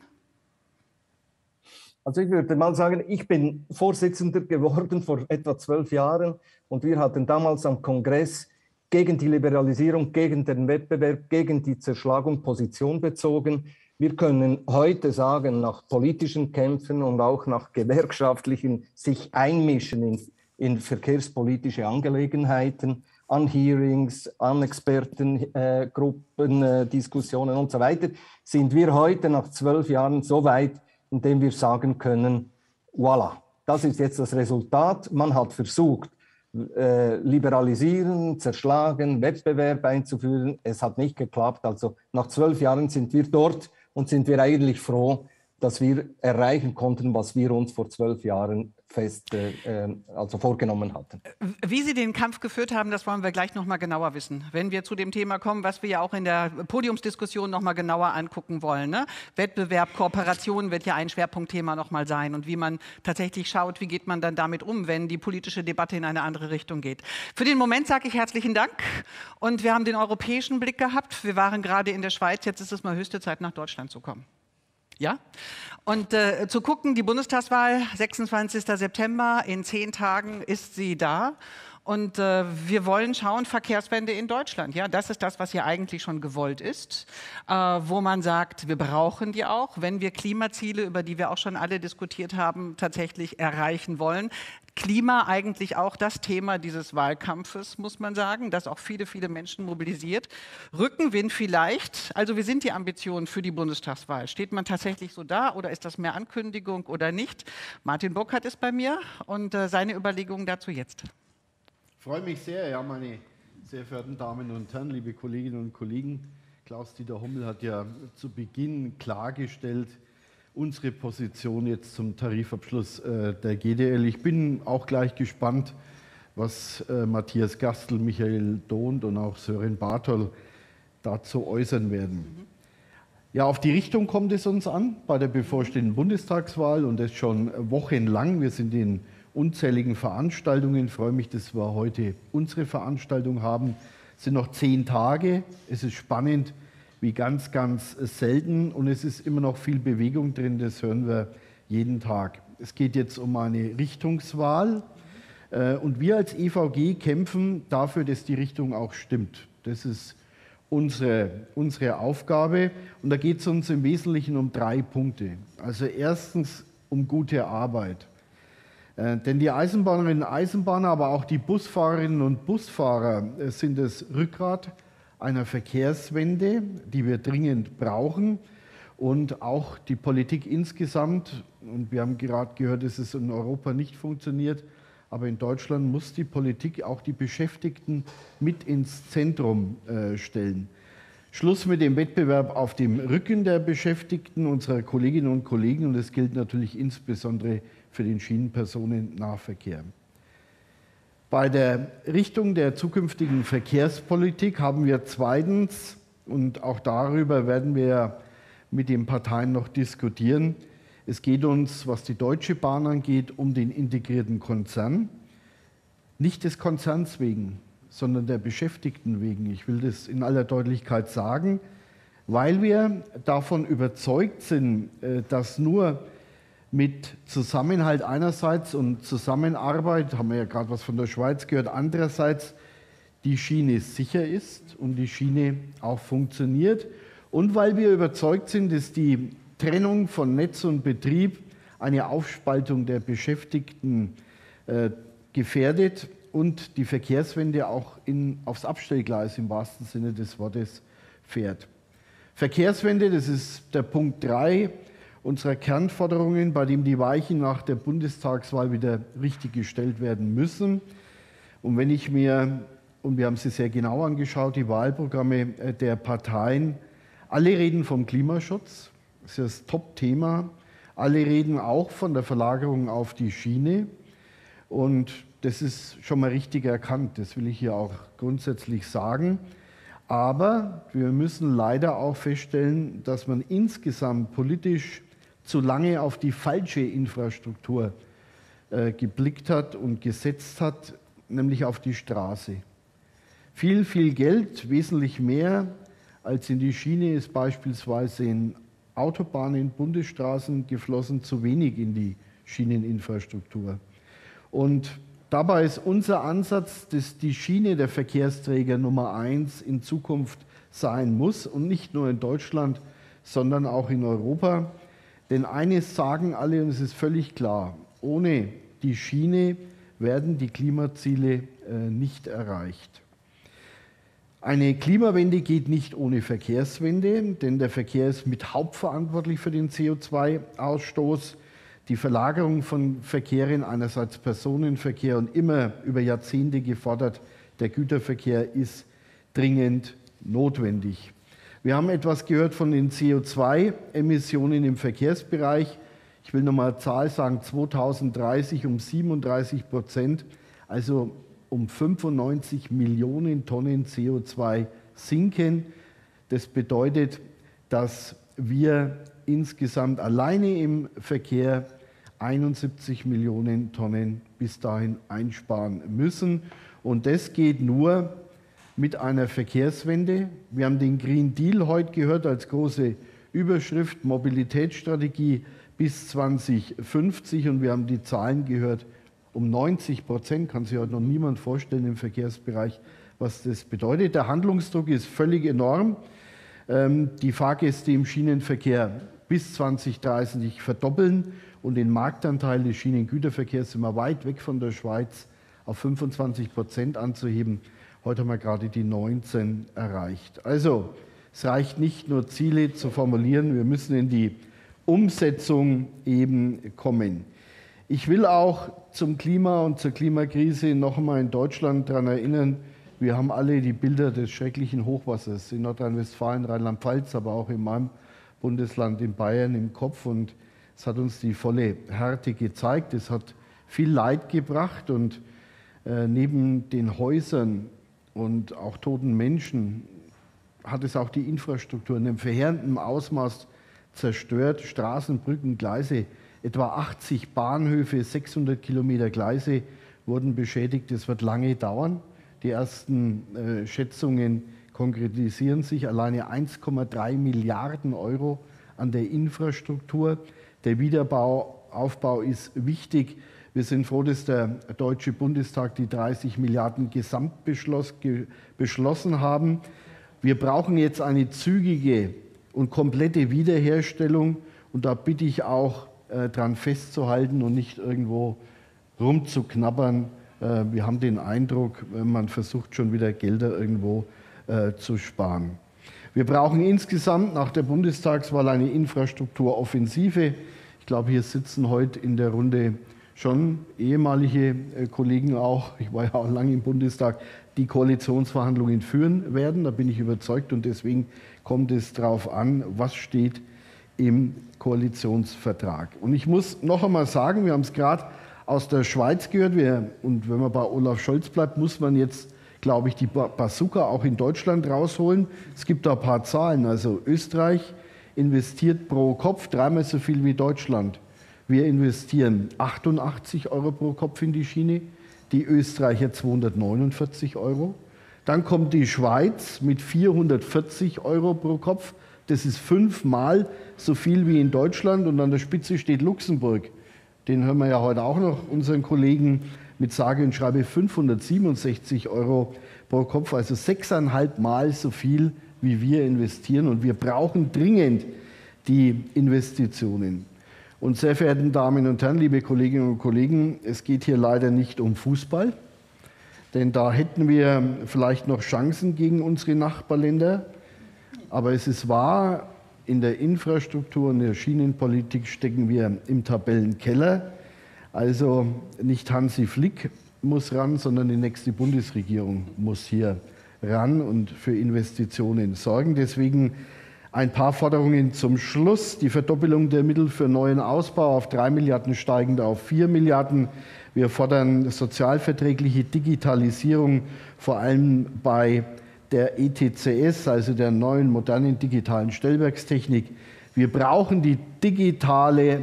Also ich würde mal sagen, ich bin Vorsitzender geworden vor etwa zwölf Jahren und wir hatten damals am Kongress gegen die Liberalisierung, gegen den Wettbewerb, gegen die Zerschlagung Position bezogen. Wir können heute sagen, nach politischen Kämpfen und auch nach gewerkschaftlichen sich einmischen in, in verkehrspolitische Angelegenheiten, an Hearings, an Expertengruppen, äh, Diskussionen und so weiter, sind wir heute nach zwölf Jahren so weit, indem wir sagen können, voilà, das ist jetzt das Resultat. Man hat versucht, äh, liberalisieren, zerschlagen, Wettbewerb einzuführen. Es hat nicht geklappt. Also nach zwölf Jahren sind wir dort, und sind wir eigentlich froh, dass wir erreichen konnten, was wir uns vor zwölf Jahren fest äh, ähm, also vorgenommen hatten. Wie Sie den Kampf geführt haben, das wollen wir gleich noch mal genauer wissen, wenn wir zu dem Thema kommen, was wir ja auch in der Podiumsdiskussion noch mal genauer angucken wollen. Ne? Wettbewerb, Kooperation wird ja ein Schwerpunktthema noch mal sein und wie man tatsächlich schaut, wie geht man dann damit um, wenn die politische Debatte in eine andere Richtung geht. Für den Moment sage ich herzlichen Dank und wir haben den europäischen Blick gehabt. Wir waren gerade in der Schweiz, jetzt ist es mal höchste Zeit, nach Deutschland zu kommen. Ja? Und äh, zu gucken, die Bundestagswahl, 26. September, in zehn Tagen ist sie da. Und äh, wir wollen schauen, Verkehrswende in Deutschland. Ja, das ist das, was hier eigentlich schon gewollt ist, äh, wo man sagt, wir brauchen die auch, wenn wir Klimaziele, über die wir auch schon alle diskutiert haben, tatsächlich erreichen wollen. Klima eigentlich auch das Thema dieses Wahlkampfes, muss man sagen, das auch viele, viele Menschen mobilisiert. Rückenwind vielleicht, also wie sind die Ambitionen für die Bundestagswahl? Steht man tatsächlich so da oder ist das mehr Ankündigung oder nicht? Martin Burkhardt ist bei mir und äh, seine Überlegungen dazu jetzt. Ich freue mich sehr, ja, meine sehr verehrten Damen und Herren, liebe Kolleginnen und Kollegen. Klaus-Dieter Hommel hat ja zu Beginn klargestellt, unsere Position jetzt zum Tarifabschluss äh, der GDL. Ich bin auch gleich gespannt, was äh, Matthias Gastl, Michael Dohnt und auch Sören Bartol dazu äußern werden. Ja, auf die Richtung kommt es uns an bei der bevorstehenden Bundestagswahl und das schon wochenlang. Wir sind in unzähligen Veranstaltungen. Ich freue mich, dass wir heute unsere Veranstaltung haben. Es sind noch zehn Tage. Es ist spannend wie ganz, ganz selten und es ist immer noch viel Bewegung drin, das hören wir jeden Tag. Es geht jetzt um eine Richtungswahl äh, und wir als EVG kämpfen dafür, dass die Richtung auch stimmt. Das ist unsere, unsere Aufgabe und da geht es uns im Wesentlichen um drei Punkte. Also erstens um gute Arbeit. Äh, denn die Eisenbahnerinnen und Eisenbahner, aber auch die Busfahrerinnen und Busfahrer äh, sind das Rückgrat einer Verkehrswende, die wir dringend brauchen. Und auch die Politik insgesamt, und wir haben gerade gehört, dass es in Europa nicht funktioniert, aber in Deutschland muss die Politik auch die Beschäftigten mit ins Zentrum äh, stellen. Schluss mit dem Wettbewerb auf dem Rücken der Beschäftigten, unserer Kolleginnen und Kollegen, und das gilt natürlich insbesondere für den Schienenpersonennahverkehr. Bei der Richtung der zukünftigen Verkehrspolitik haben wir zweitens, und auch darüber werden wir mit den Parteien noch diskutieren, es geht uns, was die Deutsche Bahn angeht, um den integrierten Konzern. Nicht des Konzerns wegen, sondern der Beschäftigten wegen. Ich will das in aller Deutlichkeit sagen, weil wir davon überzeugt sind, äh, dass nur mit Zusammenhalt einerseits und Zusammenarbeit, haben wir ja gerade was von der Schweiz gehört, andererseits die Schiene sicher ist und die Schiene auch funktioniert und weil wir überzeugt sind, dass die Trennung von Netz und Betrieb eine Aufspaltung der Beschäftigten äh, gefährdet und die Verkehrswende auch in, aufs Abstellgleis im wahrsten Sinne des Wortes fährt. Verkehrswende, das ist der Punkt 3, unserer Kernforderungen, bei dem die Weichen nach der Bundestagswahl wieder richtig gestellt werden müssen. Und wenn ich mir und wir haben sie sehr genau angeschaut, die Wahlprogramme äh, der Parteien. Alle reden vom Klimaschutz, das ist das Top-Thema. Alle reden auch von der Verlagerung auf die Schiene. Und das ist schon mal richtig erkannt, das will ich hier auch grundsätzlich sagen. Aber wir müssen leider auch feststellen, dass man insgesamt politisch zu lange auf die falsche Infrastruktur äh, geblickt hat und gesetzt hat, nämlich auf die Straße. Viel, viel Geld, wesentlich mehr als in die Schiene ist beispielsweise in Autobahnen, Bundesstraßen geflossen, zu wenig in die Schieneninfrastruktur. Und dabei ist unser Ansatz, dass die Schiene der Verkehrsträger Nummer eins in Zukunft sein muss und nicht nur in Deutschland, sondern auch in Europa. Denn eines sagen alle und es ist völlig klar, ohne die Schiene werden die Klimaziele äh, nicht erreicht. Eine Klimawende geht nicht ohne Verkehrswende, denn der Verkehr ist mit hauptverantwortlich für den CO2-Ausstoß. Die Verlagerung von Verkehren, einerseits Personenverkehr und immer über Jahrzehnte gefordert, der Güterverkehr ist dringend notwendig. Wir haben etwas gehört von den CO2-Emissionen im Verkehrsbereich. Ich will nochmal eine Zahl sagen, 2030 um 37 Prozent, also um 95 Millionen Tonnen CO2 sinken. Das bedeutet, dass wir insgesamt alleine im Verkehr 71 Millionen Tonnen bis dahin einsparen müssen. Und das geht nur, mit einer Verkehrswende. Wir haben den Green Deal heute gehört als große Überschrift Mobilitätsstrategie bis 2050 und wir haben die Zahlen gehört, um 90 Prozent, kann sich heute noch niemand vorstellen im Verkehrsbereich, was das bedeutet. Der Handlungsdruck ist völlig enorm. Ähm, die Fahrgäste im Schienenverkehr bis 2030 verdoppeln und den Marktanteil des Schienengüterverkehrs immer weit weg von der Schweiz auf 25 Prozent anzuheben. Heute haben wir gerade die 19 erreicht. Also es reicht nicht nur Ziele zu formulieren, wir müssen in die Umsetzung eben kommen. Ich will auch zum Klima und zur Klimakrise noch einmal in Deutschland daran erinnern, wir haben alle die Bilder des schrecklichen Hochwassers in Nordrhein-Westfalen, Rheinland-Pfalz, aber auch in meinem Bundesland in Bayern im Kopf. Und es hat uns die volle Härte gezeigt. Es hat viel Leid gebracht. Und äh, neben den Häusern und auch toten Menschen hat es auch die Infrastruktur in einem verheerenden Ausmaß zerstört. Straßen, Brücken, Gleise, etwa 80 Bahnhöfe, 600 Kilometer Gleise wurden beschädigt. Es wird lange dauern. Die ersten äh, Schätzungen konkretisieren sich. Alleine 1,3 Milliarden Euro an der Infrastruktur. Der Wiederaufbau ist wichtig. Wir sind froh, dass der Deutsche Bundestag die 30 Milliarden Gesamtbeschluss beschlossen haben. Wir brauchen jetzt eine zügige und komplette Wiederherstellung. Und da bitte ich auch äh, dran festzuhalten und nicht irgendwo rumzuknabbern. Äh, wir haben den Eindruck, man versucht schon wieder Gelder irgendwo äh, zu sparen. Wir brauchen insgesamt nach der Bundestagswahl eine Infrastrukturoffensive. Ich glaube, hier sitzen heute in der Runde schon ehemalige äh, Kollegen auch, ich war ja auch lange im Bundestag, die Koalitionsverhandlungen führen werden. Da bin ich überzeugt und deswegen kommt es darauf an, was steht im Koalitionsvertrag. Und ich muss noch einmal sagen, wir haben es gerade aus der Schweiz gehört, wir, und wenn man bei Olaf Scholz bleibt, muss man jetzt, glaube ich, die Bazooka auch in Deutschland rausholen. Es gibt da ein paar Zahlen. Also Österreich investiert pro Kopf dreimal so viel wie Deutschland. Wir investieren 88 Euro pro Kopf in die Schiene, die Österreicher 249 Euro. Dann kommt die Schweiz mit 440 Euro pro Kopf. Das ist fünfmal so viel wie in Deutschland. Und an der Spitze steht Luxemburg. Den hören wir ja heute auch noch, unseren Kollegen, mit sage und schreibe 567 Euro pro Kopf. Also sechseinhalb Mal so viel, wie wir investieren. Und wir brauchen dringend die Investitionen. Und sehr verehrten Damen und Herren, liebe Kolleginnen und Kollegen, es geht hier leider nicht um Fußball, denn da hätten wir vielleicht noch Chancen gegen unsere Nachbarländer. Aber es ist wahr, in der Infrastruktur und der Schienenpolitik stecken wir im Tabellenkeller. Also nicht Hansi Flick muss ran, sondern die nächste Bundesregierung muss hier ran und für Investitionen sorgen. Deswegen ein paar Forderungen zum Schluss. Die Verdoppelung der Mittel für neuen Ausbau auf drei Milliarden steigend auf vier Milliarden. Wir fordern sozialverträgliche Digitalisierung, vor allem bei der ETCS, also der neuen modernen digitalen Stellwerkstechnik. Wir brauchen die digitale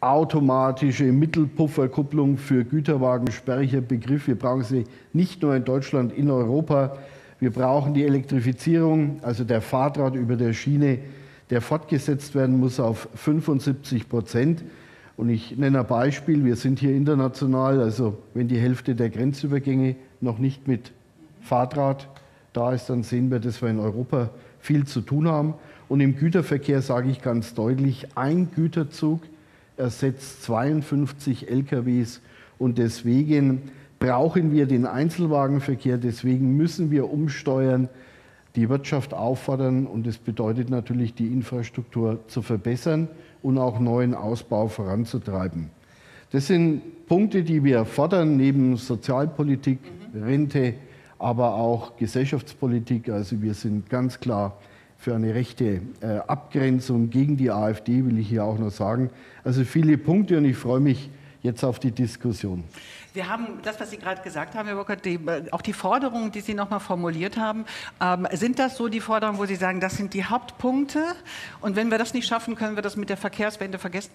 automatische Mittelpufferkupplung für Güterwagen, sperriger Begriff. Wir brauchen sie nicht nur in Deutschland, in Europa. Wir brauchen die Elektrifizierung, also der Fahrrad über der Schiene, der fortgesetzt werden muss auf 75 Prozent. Und ich nenne ein Beispiel, wir sind hier international, also wenn die Hälfte der Grenzübergänge noch nicht mit Fahrrad da ist, dann sehen wir, dass wir in Europa viel zu tun haben. Und im Güterverkehr sage ich ganz deutlich, ein Güterzug ersetzt 52 LKWs und deswegen brauchen wir den Einzelwagenverkehr, deswegen müssen wir umsteuern, die Wirtschaft auffordern und das bedeutet natürlich, die Infrastruktur zu verbessern und auch neuen Ausbau voranzutreiben. Das sind Punkte, die wir fordern, neben Sozialpolitik, Rente, aber auch Gesellschaftspolitik. Also wir sind ganz klar für eine rechte äh, Abgrenzung gegen die AfD, will ich hier auch noch sagen. Also viele Punkte und ich freue mich jetzt auf die Diskussion. Wir haben das, was Sie gerade gesagt haben, Herr Burkhardt, die, äh, auch die Forderungen, die Sie noch mal formuliert haben, ähm, sind das so die Forderungen, wo Sie sagen, das sind die Hauptpunkte? Und wenn wir das nicht schaffen, können wir das mit der Verkehrswende vergessen?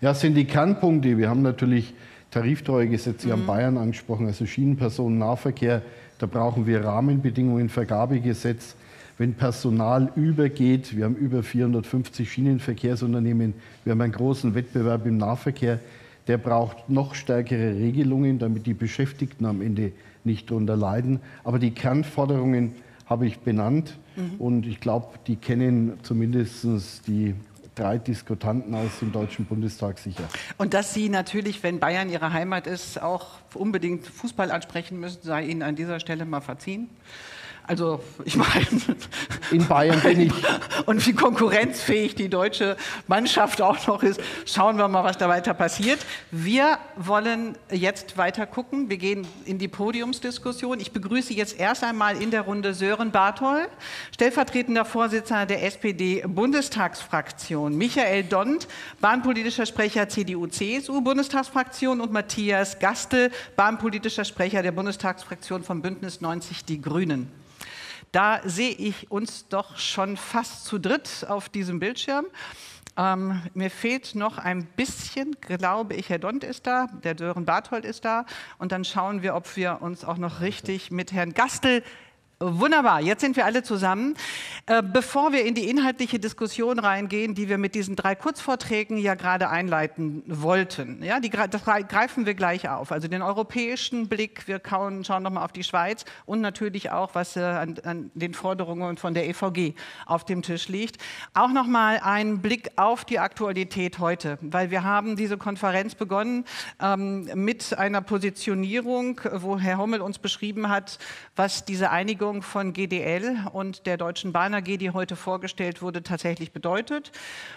Ja, das sind die Kernpunkte. Wir haben natürlich Tariftreuegesetze, Sie mhm. haben Bayern angesprochen, also Schienenpersonennahverkehr. Da brauchen wir Rahmenbedingungen, Vergabegesetz wenn Personal übergeht. Wir haben über 450 Schienenverkehrsunternehmen. Wir haben einen großen Wettbewerb im Nahverkehr. Der braucht noch stärkere Regelungen, damit die Beschäftigten am Ende nicht darunter leiden. Aber die Kernforderungen habe ich benannt. Mhm. Und ich glaube, die kennen zumindest die drei Diskutanten aus dem Deutschen Bundestag sicher. Und dass Sie natürlich, wenn Bayern Ihre Heimat ist, auch unbedingt Fußball ansprechen müssen, sei Ihnen an dieser Stelle mal verziehen. Also ich meine, in Bayern bin ich. Und wie konkurrenzfähig die deutsche Mannschaft auch noch ist, schauen wir mal, was da weiter passiert. Wir wollen jetzt weiter gucken. Wir gehen in die Podiumsdiskussion. Ich begrüße jetzt erst einmal in der Runde Sören Barthol, stellvertretender Vorsitzender der SPD-Bundestagsfraktion, Michael Dont, bahnpolitischer Sprecher CDU-CSU-Bundestagsfraktion und Matthias Gastel, bahnpolitischer Sprecher der Bundestagsfraktion vom Bündnis 90 Die Grünen. Da sehe ich uns doch schon fast zu dritt auf diesem Bildschirm. Ähm, mir fehlt noch ein bisschen, glaube ich, Herr Dont ist da, der Sören Barthold ist da. Und dann schauen wir, ob wir uns auch noch richtig mit Herrn Gastel Wunderbar, jetzt sind wir alle zusammen. Äh, bevor wir in die inhaltliche Diskussion reingehen, die wir mit diesen drei Kurzvorträgen ja gerade einleiten wollten, ja, die, das greifen wir gleich auf. Also den europäischen Blick, wir schauen, schauen nochmal auf die Schweiz und natürlich auch, was äh, an, an, den Forderungen von der EVG auf dem Tisch liegt. Auch nochmal einen Blick auf die Aktualität heute, weil wir haben diese Konferenz begonnen ähm, mit einer Positionierung, wo Herr Hommel uns beschrieben hat, was diese Einigung Entwicklung von GDL und der Deutschen Bahn AG, die heute vorgestellt wurde, tatsächlich bedeutet,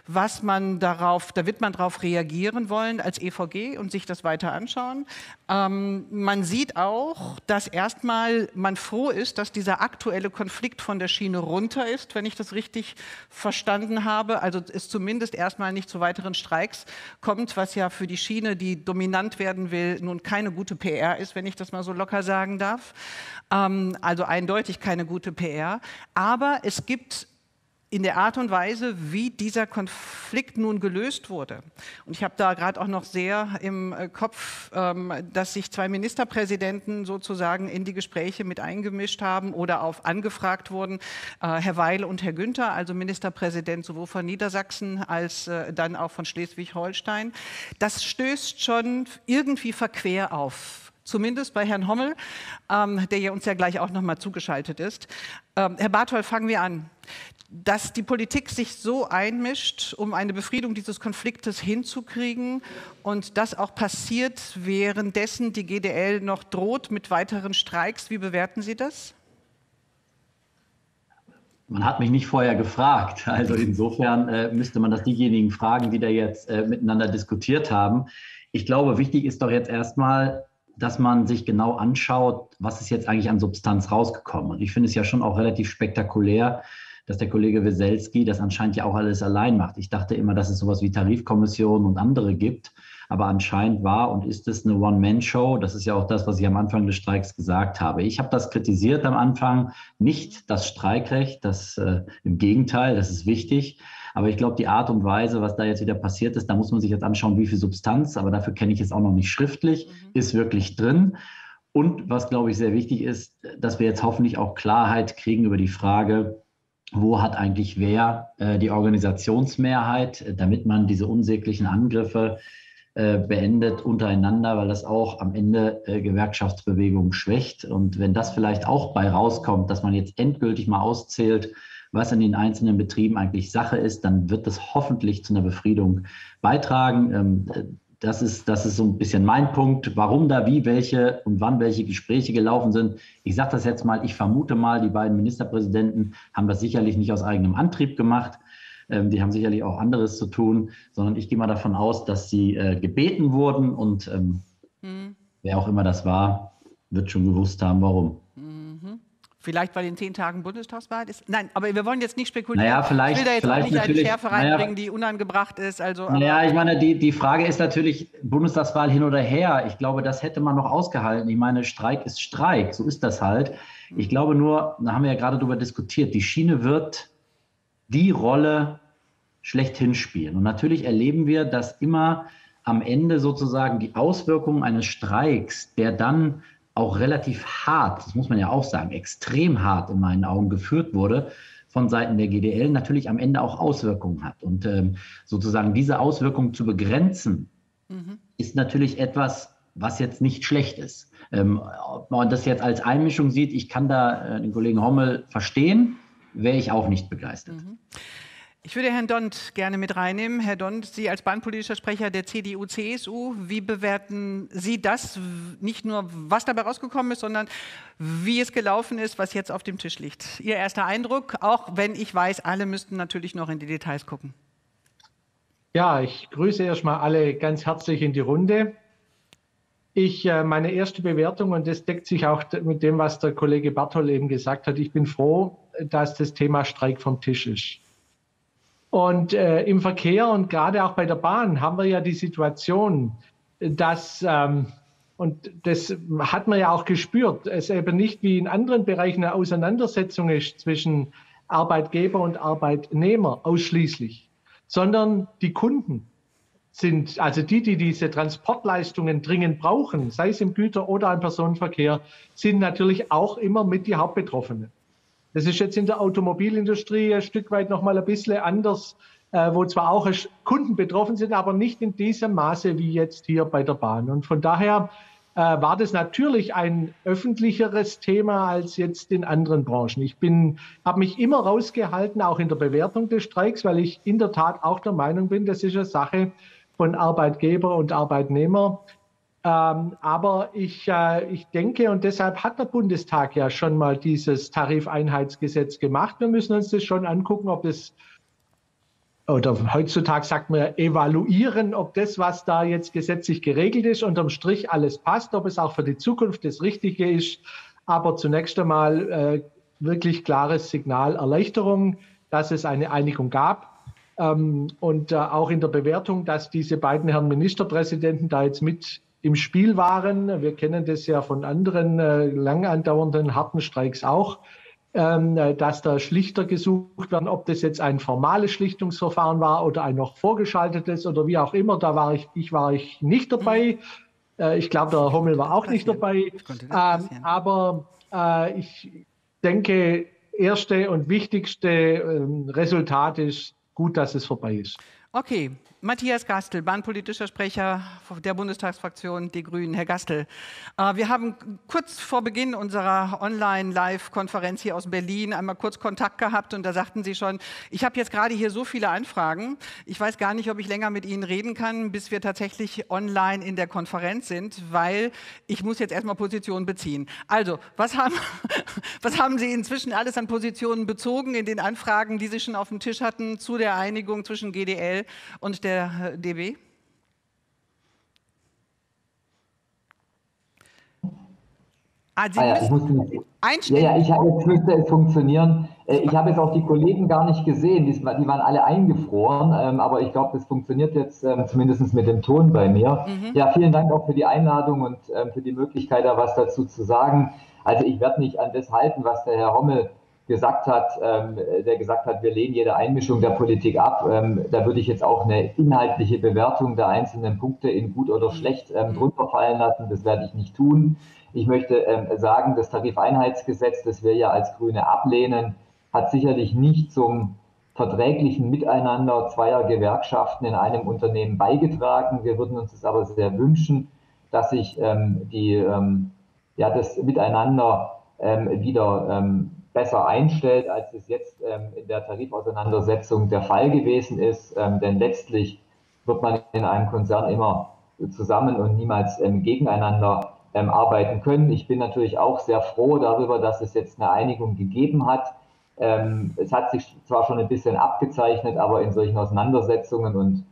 was man darauf, da wird man darauf reagieren wollen als EVG und sich das weiter anschauen. Ähm, man sieht auch, dass erstmal man froh ist, dass dieser aktuelle Konflikt von der Schiene runter ist, wenn ich das richtig verstanden habe. Also es zumindest erstmal nicht zu weiteren Streiks kommt, was ja für die Schiene, die dominant werden will, nun keine gute PR ist, wenn ich das mal so locker sagen darf. Ähm, also eindeutig keine gute PR. Aber es gibt in der Art und Weise, wie dieser Konflikt nun gelöst wurde. Und ich habe da gerade auch noch sehr im äh, Kopf, ähm, dass sich zwei Ministerpräsidenten sozusagen in die Gespräche mit eingemischt haben oder auf angefragt wurden, äh, Herr Weil und Herr Günther, also Ministerpräsident sowohl von Niedersachsen als äh, dann auch von Schleswig-Holstein. Das stößt schon irgendwie verquer auf zumindest bei Herrn Hommel, ähm, der ja uns ja gleich auch noch mal zugeschaltet ist. Ähm, Herr Barthol, fangen wir an. Dass die Politik sich so einmischt, um eine Befriedung dieses Konfliktes hinzukriegen und das auch passiert, währenddessen die GDL noch droht mit weiteren Streiks. Wie bewerten Sie das? Man hat mich nicht vorher gefragt. Also insofern äh, müsste man das diejenigen fragen, die da jetzt äh, miteinander diskutiert haben. Ich glaube, wichtig ist doch jetzt erstmal, dass man sich genau anschaut, was ist jetzt eigentlich an Substanz rausgekommen. Und ich finde es ja schon auch relativ spektakulär, dass der Kollege Weselski das anscheinend ja auch alles allein macht. Ich dachte immer, dass es sowas wie Tarifkommissionen und andere gibt. Aber anscheinend war und ist es eine One-Man-Show. Das ist ja auch das, was ich am Anfang des Streiks gesagt habe. Ich habe das kritisiert am Anfang, nicht das Streikrecht, das äh, im Gegenteil, das ist wichtig. Aber ich glaube, die Art und Weise, was da jetzt wieder passiert ist, da muss man sich jetzt anschauen, wie viel Substanz, aber dafür kenne ich es auch noch nicht schriftlich, mhm. ist wirklich drin. Und was, glaube ich, sehr wichtig ist, dass wir jetzt hoffentlich auch Klarheit kriegen über die Frage, wo hat eigentlich wer äh, die Organisationsmehrheit, äh, damit man diese unsäglichen Angriffe äh, beendet untereinander, weil das auch am Ende äh, Gewerkschaftsbewegungen schwächt. Und wenn das vielleicht auch bei rauskommt, dass man jetzt endgültig mal auszählt, was in den einzelnen Betrieben eigentlich Sache ist, dann wird das hoffentlich zu einer Befriedung beitragen. Ähm, das ist, das ist so ein bisschen mein Punkt, warum da wie welche und wann welche Gespräche gelaufen sind. Ich sage das jetzt mal, ich vermute mal, die beiden Ministerpräsidenten haben das sicherlich nicht aus eigenem Antrieb gemacht. Ähm, die haben sicherlich auch anderes zu tun, sondern ich gehe mal davon aus, dass sie äh, gebeten wurden und ähm, hm. wer auch immer das war, wird schon gewusst haben, warum. Vielleicht, weil in zehn Tagen Bundestagswahl ist? Nein, aber wir wollen jetzt nicht spekulieren. Naja, vielleicht, ich will da jetzt auch nicht eine Schärfe reinbringen, naja, die unangebracht ist. Also, naja, ich meine, die, die Frage ist natürlich, Bundestagswahl hin oder her. Ich glaube, das hätte man noch ausgehalten. Ich meine, Streik ist Streik, so ist das halt. Ich glaube nur, da haben wir ja gerade darüber diskutiert, die Schiene wird die Rolle schlechthin spielen. Und natürlich erleben wir, dass immer am Ende sozusagen die Auswirkungen eines Streiks, der dann auch relativ hart, das muss man ja auch sagen, extrem hart in meinen Augen geführt wurde von Seiten der GDL, natürlich am Ende auch Auswirkungen hat. Und ähm, sozusagen diese Auswirkungen zu begrenzen, mhm. ist natürlich etwas, was jetzt nicht schlecht ist. Ähm, ob man das jetzt als Einmischung sieht, ich kann da äh, den Kollegen Hommel verstehen, wäre ich auch nicht begeistert. Mhm. Ich würde Herrn Dont gerne mit reinnehmen. Herr Dont, Sie als bahnpolitischer Sprecher der CDU-CSU, wie bewerten Sie das? Nicht nur, was dabei rausgekommen ist, sondern wie es gelaufen ist, was jetzt auf dem Tisch liegt. Ihr erster Eindruck, auch wenn ich weiß, alle müssten natürlich noch in die Details gucken. Ja, ich grüße erstmal alle ganz herzlich in die Runde. Ich, äh, meine erste Bewertung, und das deckt sich auch mit dem, was der Kollege Bartol eben gesagt hat, ich bin froh, dass das Thema Streik vom Tisch ist. Und äh, im Verkehr und gerade auch bei der Bahn haben wir ja die Situation, dass, ähm, und das hat man ja auch gespürt, es eben nicht wie in anderen Bereichen eine Auseinandersetzung ist zwischen Arbeitgeber und Arbeitnehmer ausschließlich, sondern die Kunden sind, also die, die diese Transportleistungen dringend brauchen, sei es im Güter- oder im Personenverkehr, sind natürlich auch immer mit die Hauptbetroffenen. Das ist jetzt in der Automobilindustrie ein Stück weit noch mal ein bisschen anders, äh, wo zwar auch Kunden betroffen sind, aber nicht in diesem Maße wie jetzt hier bei der Bahn. Und von daher äh, war das natürlich ein öffentlicheres Thema als jetzt in anderen Branchen. Ich bin, habe mich immer rausgehalten, auch in der Bewertung des Streiks, weil ich in der Tat auch der Meinung bin, das ist eine Sache von Arbeitgeber und Arbeitnehmer. Ähm, aber ich, äh, ich denke, und deshalb hat der Bundestag ja schon mal dieses Tarifeinheitsgesetz gemacht. Wir müssen uns das schon angucken, ob das, oder heutzutage sagt man evaluieren, ob das, was da jetzt gesetzlich geregelt ist, unterm Strich alles passt, ob es auch für die Zukunft das Richtige ist. Aber zunächst einmal äh, wirklich klares Signal Erleichterung, dass es eine Einigung gab. Ähm, und äh, auch in der Bewertung, dass diese beiden Herren Ministerpräsidenten da jetzt mit im Spiel waren. Wir kennen das ja von anderen äh, lang andauernden harten Streiks auch, ähm, äh, dass da Schlichter gesucht werden, ob das jetzt ein formales Schlichtungsverfahren war oder ein noch vorgeschaltetes oder wie auch immer. Da war ich, ich war ich nicht dabei. Mhm. Äh, ich glaube, der Hommel war auch nicht dabei. Ähm, aber äh, ich denke, erste und wichtigste ähm, Resultat ist gut, dass es vorbei ist. Okay, Matthias Gastel, bahnpolitischer Sprecher der Bundestagsfraktion Die Grünen. Herr Gastel, äh, wir haben kurz vor Beginn unserer Online-Live-Konferenz hier aus Berlin einmal kurz Kontakt gehabt und da sagten Sie schon, ich habe jetzt gerade hier so viele Anfragen, ich weiß gar nicht, ob ich länger mit Ihnen reden kann, bis wir tatsächlich online in der Konferenz sind, weil ich muss jetzt erstmal Positionen beziehen. Also, was haben, was haben Sie inzwischen alles an Positionen bezogen in den Anfragen, die Sie schon auf dem Tisch hatten zu der Einigung zwischen GDL und der der DB? Ah, Sie ah, ja, ich musste einstellen. Ja, ja, ich, jetzt müsste es funktionieren. Äh, ich habe jetzt auch die Kollegen gar nicht gesehen, die, die waren alle eingefroren, ähm, aber ich glaube, das funktioniert jetzt ähm, zumindest mit dem Ton bei mir. Mhm. Ja, vielen Dank auch für die Einladung und ähm, für die Möglichkeit, da was dazu zu sagen. Also ich werde mich an das halten, was der Herr Hommel gesagt hat, ähm, der gesagt hat, wir lehnen jede Einmischung der Politik ab. Ähm, da würde ich jetzt auch eine inhaltliche Bewertung der einzelnen Punkte in gut oder schlecht ähm, mhm. drunter fallen lassen. Das werde ich nicht tun. Ich möchte ähm, sagen, das Tarifeinheitsgesetz, das wir ja als Grüne ablehnen, hat sicherlich nicht zum verträglichen Miteinander zweier Gewerkschaften in einem Unternehmen beigetragen. Wir würden uns das aber sehr wünschen, dass sich ähm, die, ähm, ja, das Miteinander ähm, wieder ähm, besser einstellt, als es jetzt ähm, in der Tarifauseinandersetzung der Fall gewesen ist. denn letztlich wird man in einem Konzern immer zusammen und niemals gegeneinander ähm, arbeiten können. Ich bin natürlich auch sehr froh darüber, dass es jetzt eine Einigung gegeben hat. Ähm, es hat sich zwar schon ein bisschen abgezeichnet, aber in solchen Auseinandersetzungen und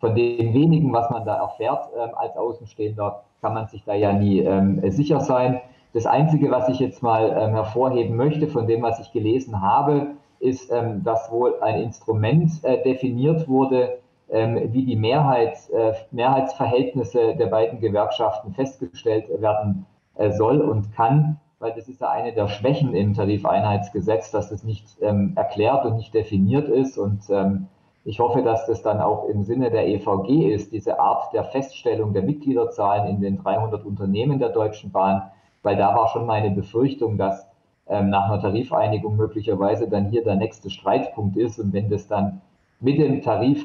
von dem wenigen, was man da erfährt ähm, als Außenstehender, kann man sich da ja nie ähm, sicher sein. Das Einzige, was ich jetzt mal ähm, hervorheben möchte von dem, was ich gelesen habe, ist, ähm, dass wohl ein Instrument äh, definiert wurde, ähm, wie die Mehrheits, äh, Mehrheitsverhältnisse der beiden Gewerkschaften festgestellt werden äh, soll und kann, weil das ist ja eine der Schwächen im Tarifeinheitsgesetz, dass es nicht ähm, erklärt und nicht definiert ist. Und ähm, ich hoffe, dass das dann auch im Sinne der EVG ist, diese Art der Feststellung der Mitgliederzahlen in den 300 Unternehmen der Deutschen Bahn, weil da war schon meine Befürchtung, dass ähm, nach einer Tarifeinigung möglicherweise dann hier der nächste Streitpunkt ist. Und wenn das dann mit dem Tarif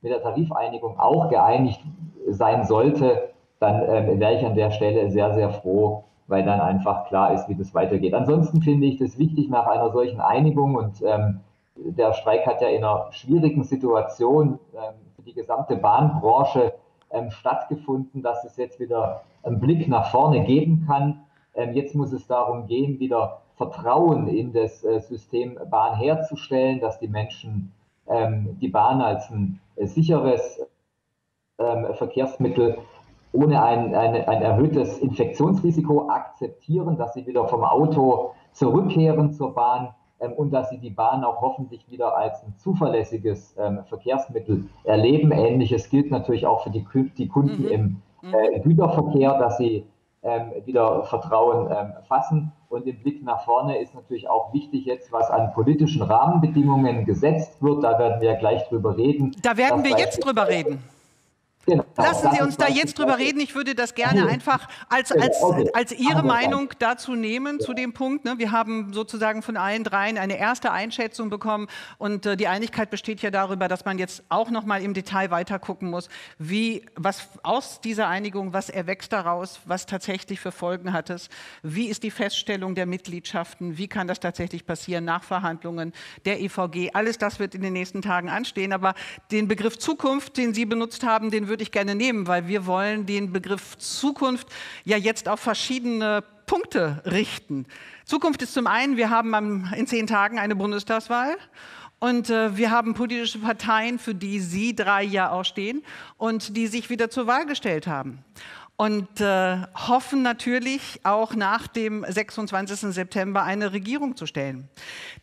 mit der Tarifeinigung auch geeinigt sein sollte, dann äh, wäre ich an der Stelle sehr, sehr froh, weil dann einfach klar ist, wie das weitergeht. Ansonsten finde ich das wichtig nach einer solchen Einigung und ähm, der Streik hat ja in einer schwierigen Situation ähm, für die gesamte Bahnbranche ähm, stattgefunden, dass es jetzt wieder einen Blick nach vorne geben kann. Ähm, jetzt muss es darum gehen, wieder Vertrauen in das äh, System Bahn herzustellen, dass die Menschen ähm, die Bahn als ein sicheres ähm, Verkehrsmittel ohne ein, ein, ein erhöhtes Infektionsrisiko akzeptieren, dass sie wieder vom Auto zurückkehren zur Bahn und dass sie die Bahn auch hoffentlich wieder als ein zuverlässiges Verkehrsmittel erleben. Ähnliches gilt natürlich auch für die, die Kunden mhm. im mhm. äh, Güterverkehr, dass sie wieder Vertrauen ähm, fassen. Und im Blick nach vorne ist natürlich auch wichtig jetzt, was an politischen Rahmenbedingungen gesetzt wird. Da werden wir gleich drüber reden. Da werden wir jetzt drüber reden. Genau. Lassen Sie uns da jetzt drüber reden. Ich würde das gerne einfach als, als, als Ihre Meinung dazu nehmen, zu dem Punkt. Ne? Wir haben sozusagen von allen dreien eine erste Einschätzung bekommen und äh, die Einigkeit besteht ja darüber, dass man jetzt auch noch mal im Detail weiter gucken muss, wie, was aus dieser Einigung, was erwächst daraus, was tatsächlich für Folgen hat es, wie ist die Feststellung der Mitgliedschaften, wie kann das tatsächlich passieren, Nachverhandlungen der EVG, alles das wird in den nächsten Tagen anstehen. Aber den Begriff Zukunft, den Sie benutzt haben, den würde ich gerne nehmen, weil wir wollen den Begriff Zukunft ja jetzt auf verschiedene Punkte richten. Zukunft ist zum einen, wir haben in zehn Tagen eine Bundestagswahl. Und äh, wir haben politische Parteien, für die Sie drei ja auch stehen und die sich wieder zur Wahl gestellt haben. Und äh, hoffen natürlich auch nach dem 26. September eine Regierung zu stellen.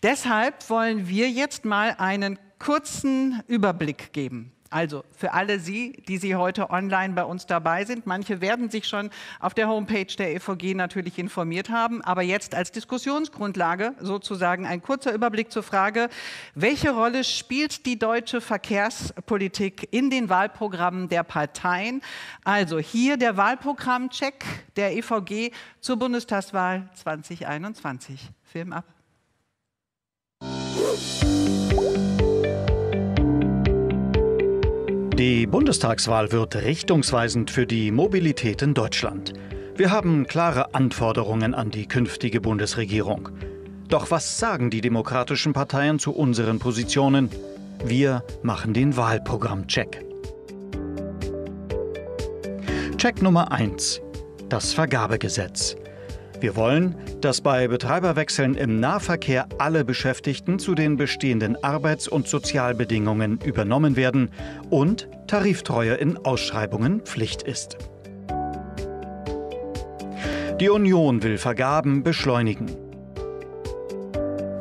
Deshalb wollen wir jetzt mal einen kurzen Überblick geben. Also für alle Sie, die Sie heute online bei uns dabei sind, manche werden sich schon auf der Homepage der EVG natürlich informiert haben, aber jetzt als Diskussionsgrundlage sozusagen ein kurzer Überblick zur Frage, welche Rolle spielt die deutsche Verkehrspolitik in den Wahlprogrammen der Parteien? Also hier der Wahlprogrammcheck der EVG zur Bundestagswahl 2021. Film ab. Die Bundestagswahl wird richtungsweisend für die Mobilität in Deutschland. Wir haben klare Anforderungen an die künftige Bundesregierung. Doch was sagen die demokratischen Parteien zu unseren Positionen? Wir machen den Wahlprogramm-Check. Check Nummer 1. Das Vergabegesetz. Wir wollen, dass bei Betreiberwechseln im Nahverkehr alle Beschäftigten zu den bestehenden Arbeits- und Sozialbedingungen übernommen werden und Tariftreue in Ausschreibungen Pflicht ist. Die Union will Vergaben beschleunigen.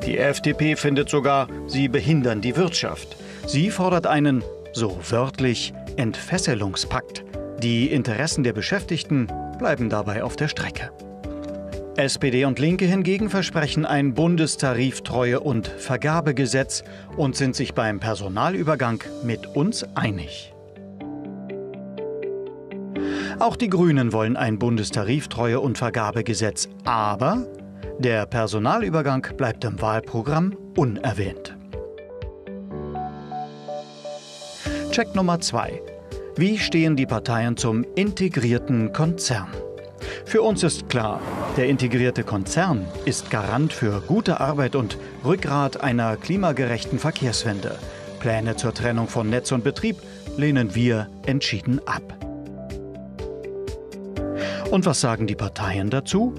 Die FDP findet sogar, sie behindern die Wirtschaft. Sie fordert einen, so wörtlich, Entfesselungspakt. Die Interessen der Beschäftigten bleiben dabei auf der Strecke. SPD und Linke hingegen versprechen ein Bundestariftreue- und Vergabegesetz und sind sich beim Personalübergang mit uns einig. Auch die Grünen wollen ein Bundestariftreue- und Vergabegesetz, aber der Personalübergang bleibt im Wahlprogramm unerwähnt. Check Nummer 2. Wie stehen die Parteien zum integrierten Konzern? Für uns ist klar, der integrierte Konzern ist Garant für gute Arbeit und Rückgrat einer klimagerechten Verkehrswende. Pläne zur Trennung von Netz und Betrieb lehnen wir entschieden ab. Und was sagen die Parteien dazu?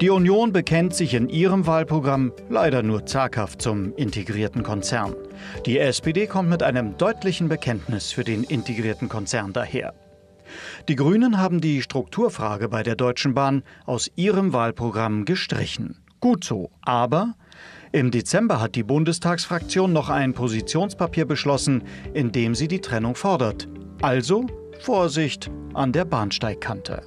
Die Union bekennt sich in ihrem Wahlprogramm leider nur zaghaft zum integrierten Konzern. Die SPD kommt mit einem deutlichen Bekenntnis für den integrierten Konzern daher. Die Grünen haben die Strukturfrage bei der Deutschen Bahn aus ihrem Wahlprogramm gestrichen. Gut so, aber im Dezember hat die Bundestagsfraktion noch ein Positionspapier beschlossen, in dem sie die Trennung fordert. Also Vorsicht an der Bahnsteigkante.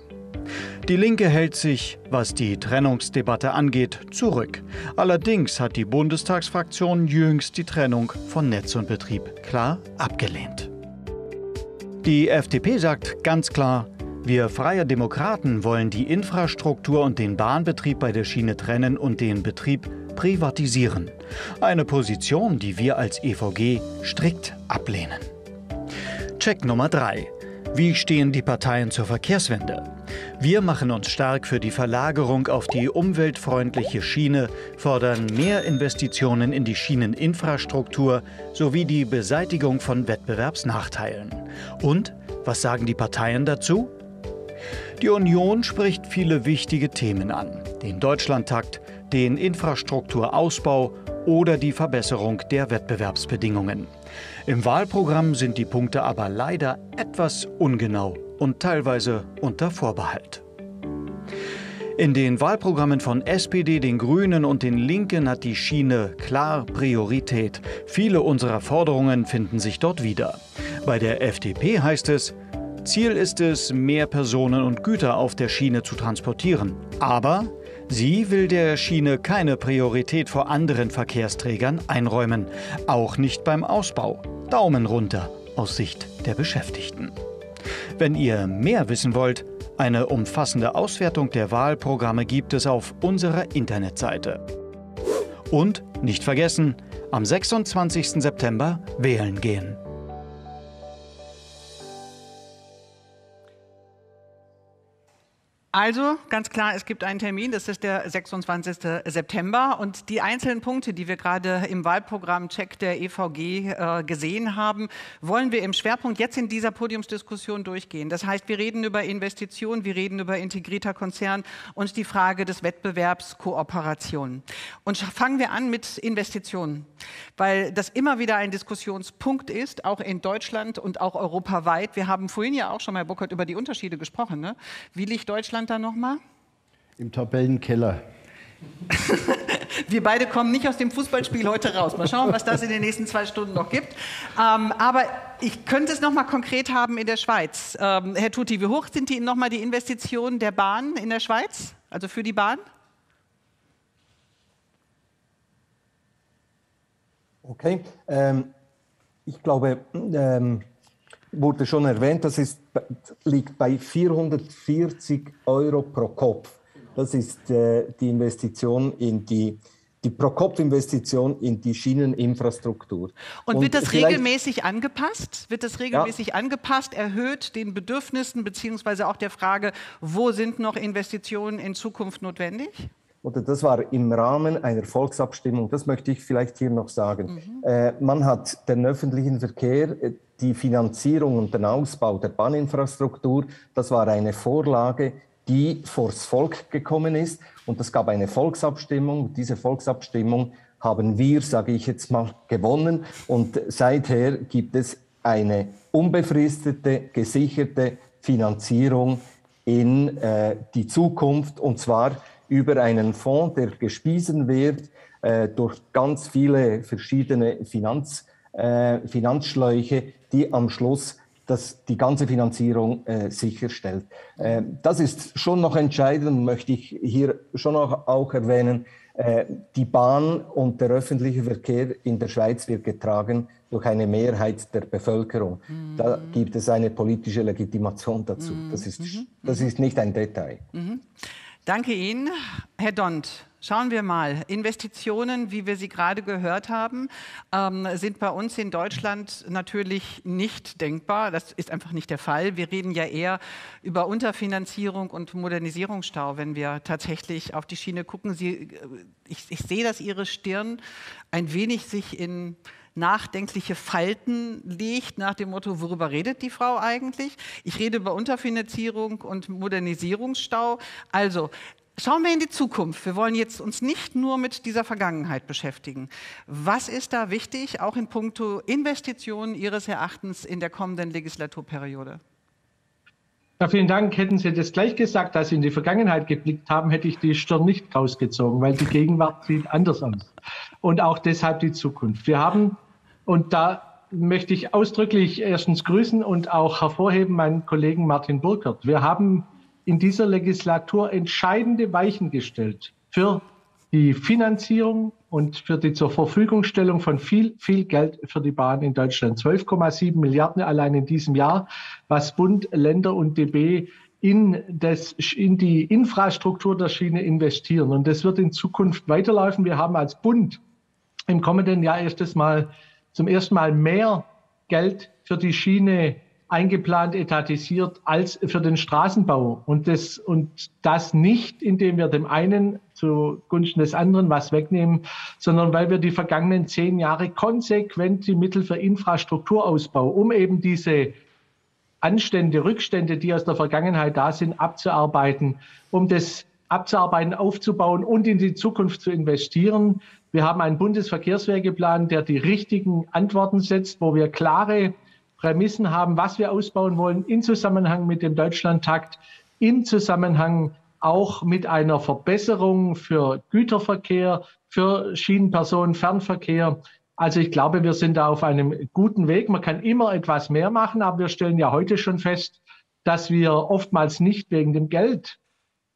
Die Linke hält sich, was die Trennungsdebatte angeht, zurück. Allerdings hat die Bundestagsfraktion jüngst die Trennung von Netz und Betrieb klar abgelehnt. Die FDP sagt ganz klar, wir Freie Demokraten wollen die Infrastruktur und den Bahnbetrieb bei der Schiene trennen und den Betrieb privatisieren. Eine Position, die wir als EVG strikt ablehnen. Check Nummer 3. Wie stehen die Parteien zur Verkehrswende? Wir machen uns stark für die Verlagerung auf die umweltfreundliche Schiene, fordern mehr Investitionen in die Schieneninfrastruktur sowie die Beseitigung von Wettbewerbsnachteilen. Und was sagen die Parteien dazu? Die Union spricht viele wichtige Themen an. Den Deutschlandtakt, den Infrastrukturausbau oder die Verbesserung der Wettbewerbsbedingungen. Im Wahlprogramm sind die Punkte aber leider etwas ungenau und teilweise unter Vorbehalt. In den Wahlprogrammen von SPD, den Grünen und den Linken hat die Schiene klar Priorität. Viele unserer Forderungen finden sich dort wieder. Bei der FDP heißt es, Ziel ist es, mehr Personen und Güter auf der Schiene zu transportieren. Aber sie will der Schiene keine Priorität vor anderen Verkehrsträgern einräumen, auch nicht beim Ausbau. Daumen runter aus Sicht der Beschäftigten. Wenn ihr mehr wissen wollt, eine umfassende Auswertung der Wahlprogramme gibt es auf unserer Internetseite. Und nicht vergessen, am 26. September wählen gehen. Also ganz klar, es gibt einen Termin, das ist der 26. September. Und die einzelnen Punkte, die wir gerade im Wahlprogramm-Check der EVG äh, gesehen haben, wollen wir im Schwerpunkt jetzt in dieser Podiumsdiskussion durchgehen. Das heißt, wir reden über Investitionen, wir reden über integrierter Konzern und die Frage des Wettbewerbs Kooperation. Und fangen wir an mit Investitionen, weil das immer wieder ein Diskussionspunkt ist, auch in Deutschland und auch europaweit. Wir haben vorhin ja auch schon mal, Burkhard, über die Unterschiede gesprochen. Ne? Wie liegt Deutschland da nochmal? Im Tabellenkeller. Wir beide kommen nicht aus dem Fußballspiel heute raus. Mal schauen, was das in den nächsten zwei Stunden noch gibt. Ähm, aber ich könnte es noch mal konkret haben in der Schweiz. Ähm, Herr Tuti, wie hoch sind die noch mal die Investitionen der Bahn in der Schweiz? Also für die Bahn? Okay. Ähm, ich glaube, ähm, wurde schon erwähnt, das ist, liegt bei 440 Euro pro Kopf. Das ist äh, die Investition in die, die Pro-Kopf-Investition in die Schieneninfrastruktur. Und, wird das regelmäßig angepasst? Wird das regelmäßig ja. angepasst, erhöht den Bedürfnissen beziehungsweise auch der Frage, wo sind noch Investitionen in Zukunft notwendig? Oder das war im Rahmen einer Volksabstimmung, das möchte ich vielleicht hier noch sagen. Mhm. Äh, man hat den öffentlichen Verkehr äh, die Finanzierung und den Ausbau der Bahninfrastruktur, das war eine Vorlage, die vors Volk gekommen ist. Und es gab eine Volksabstimmung. Diese Volksabstimmung haben wir, sage ich jetzt mal, gewonnen. Und seither gibt es eine unbefristete, gesicherte Finanzierung in äh, die Zukunft und zwar über einen Fonds, der gespiesen wird äh, durch ganz viele verschiedene Finanz, äh, Finanzschläuche, die am Schluss das die ganze Finanzierung äh, sicherstellt. Äh, das ist schon noch entscheidend, möchte ich hier schon noch auch erwähnen. Äh, die Bahn und der öffentliche Verkehr in der Schweiz wird getragen durch eine Mehrheit der Bevölkerung. Mhm. Da gibt es eine politische Legitimation dazu. Mhm. Das, ist, mhm. das ist nicht ein Detail. Mhm. Danke Ihnen, Herr Dont. Schauen wir mal. Investitionen, wie wir sie gerade gehört haben, ähm, sind bei uns in Deutschland natürlich nicht denkbar. Das ist einfach nicht der Fall. Wir reden ja eher über Unterfinanzierung und Modernisierungsstau, wenn wir tatsächlich auf die Schiene gucken. Sie, äh, ich, ich sehe, dass Ihre Stirn ein wenig sich in nachdenkliche Falten legt, nach dem Motto, worüber redet die Frau eigentlich? Ich rede über Unterfinanzierung und Modernisierungsstau. Also Schauen wir in die Zukunft. Wir wollen jetzt uns nicht nur mit dieser Vergangenheit beschäftigen. Was ist da wichtig, auch in puncto Investitionen Ihres Erachtens in der kommenden Legislaturperiode? Ja, vielen Dank. Hätten Sie das gleich gesagt, als Sie in die Vergangenheit geblickt haben, hätte ich die Stirn nicht rausgezogen, weil die Gegenwart sieht anders aus. Und auch deshalb die Zukunft. Wir haben, und da möchte ich ausdrücklich erstens grüßen und auch hervorheben meinen Kollegen Martin Burkert. Wir haben in dieser Legislatur entscheidende Weichen gestellt für die Finanzierung und für die zur Verfügungstellung von viel, viel Geld für die Bahn in Deutschland. 12,7 Milliarden allein in diesem Jahr, was Bund, Länder und DB in, das, in die Infrastruktur der Schiene investieren. Und das wird in Zukunft weiterlaufen. Wir haben als Bund im kommenden Jahr erstes Mal, zum ersten Mal mehr Geld für die Schiene eingeplant, etatisiert als für den Straßenbau. Und das, und das nicht, indem wir dem einen zugunsten des anderen was wegnehmen, sondern weil wir die vergangenen zehn Jahre konsequent die Mittel für Infrastrukturausbau, um eben diese Anstände, Rückstände, die aus der Vergangenheit da sind, abzuarbeiten, um das abzuarbeiten, aufzubauen und in die Zukunft zu investieren. Wir haben einen Bundesverkehrswegeplan, der die richtigen Antworten setzt, wo wir klare Prämissen haben, was wir ausbauen wollen, in Zusammenhang mit dem Deutschlandtakt, in Zusammenhang auch mit einer Verbesserung für Güterverkehr, für Schienenpersonen, Fernverkehr. Also ich glaube, wir sind da auf einem guten Weg. Man kann immer etwas mehr machen, aber wir stellen ja heute schon fest, dass wir oftmals nicht wegen dem Geld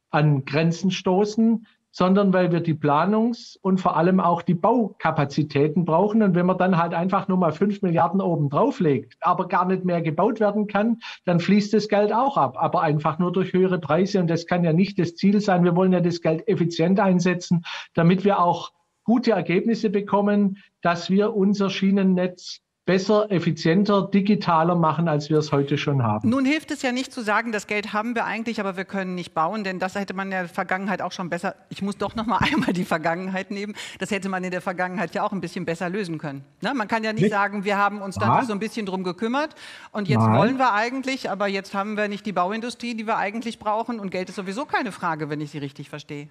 an Grenzen stoßen, sondern weil wir die Planungs- und vor allem auch die Baukapazitäten brauchen. Und wenn man dann halt einfach nur mal fünf Milliarden oben drauflegt, aber gar nicht mehr gebaut werden kann, dann fließt das Geld auch ab, aber einfach nur durch höhere Preise. Und das kann ja nicht das Ziel sein. Wir wollen ja das Geld effizient einsetzen, damit wir auch gute Ergebnisse bekommen, dass wir unser Schienennetz besser, effizienter, digitaler machen, als wir es heute schon haben. Nun hilft es ja nicht zu sagen, das Geld haben wir eigentlich, aber wir können nicht bauen, denn das hätte man in der Vergangenheit auch schon besser, ich muss doch noch mal einmal die Vergangenheit nehmen, das hätte man in der Vergangenheit ja auch ein bisschen besser lösen können. Ne? Man kann ja nicht, nicht, sagen, wir haben uns da so ein bisschen drum gekümmert und jetzt Nein. wollen wir eigentlich, aber jetzt haben wir nicht die Bauindustrie, die wir eigentlich brauchen und Geld ist sowieso keine Frage, wenn ich Sie richtig verstehe.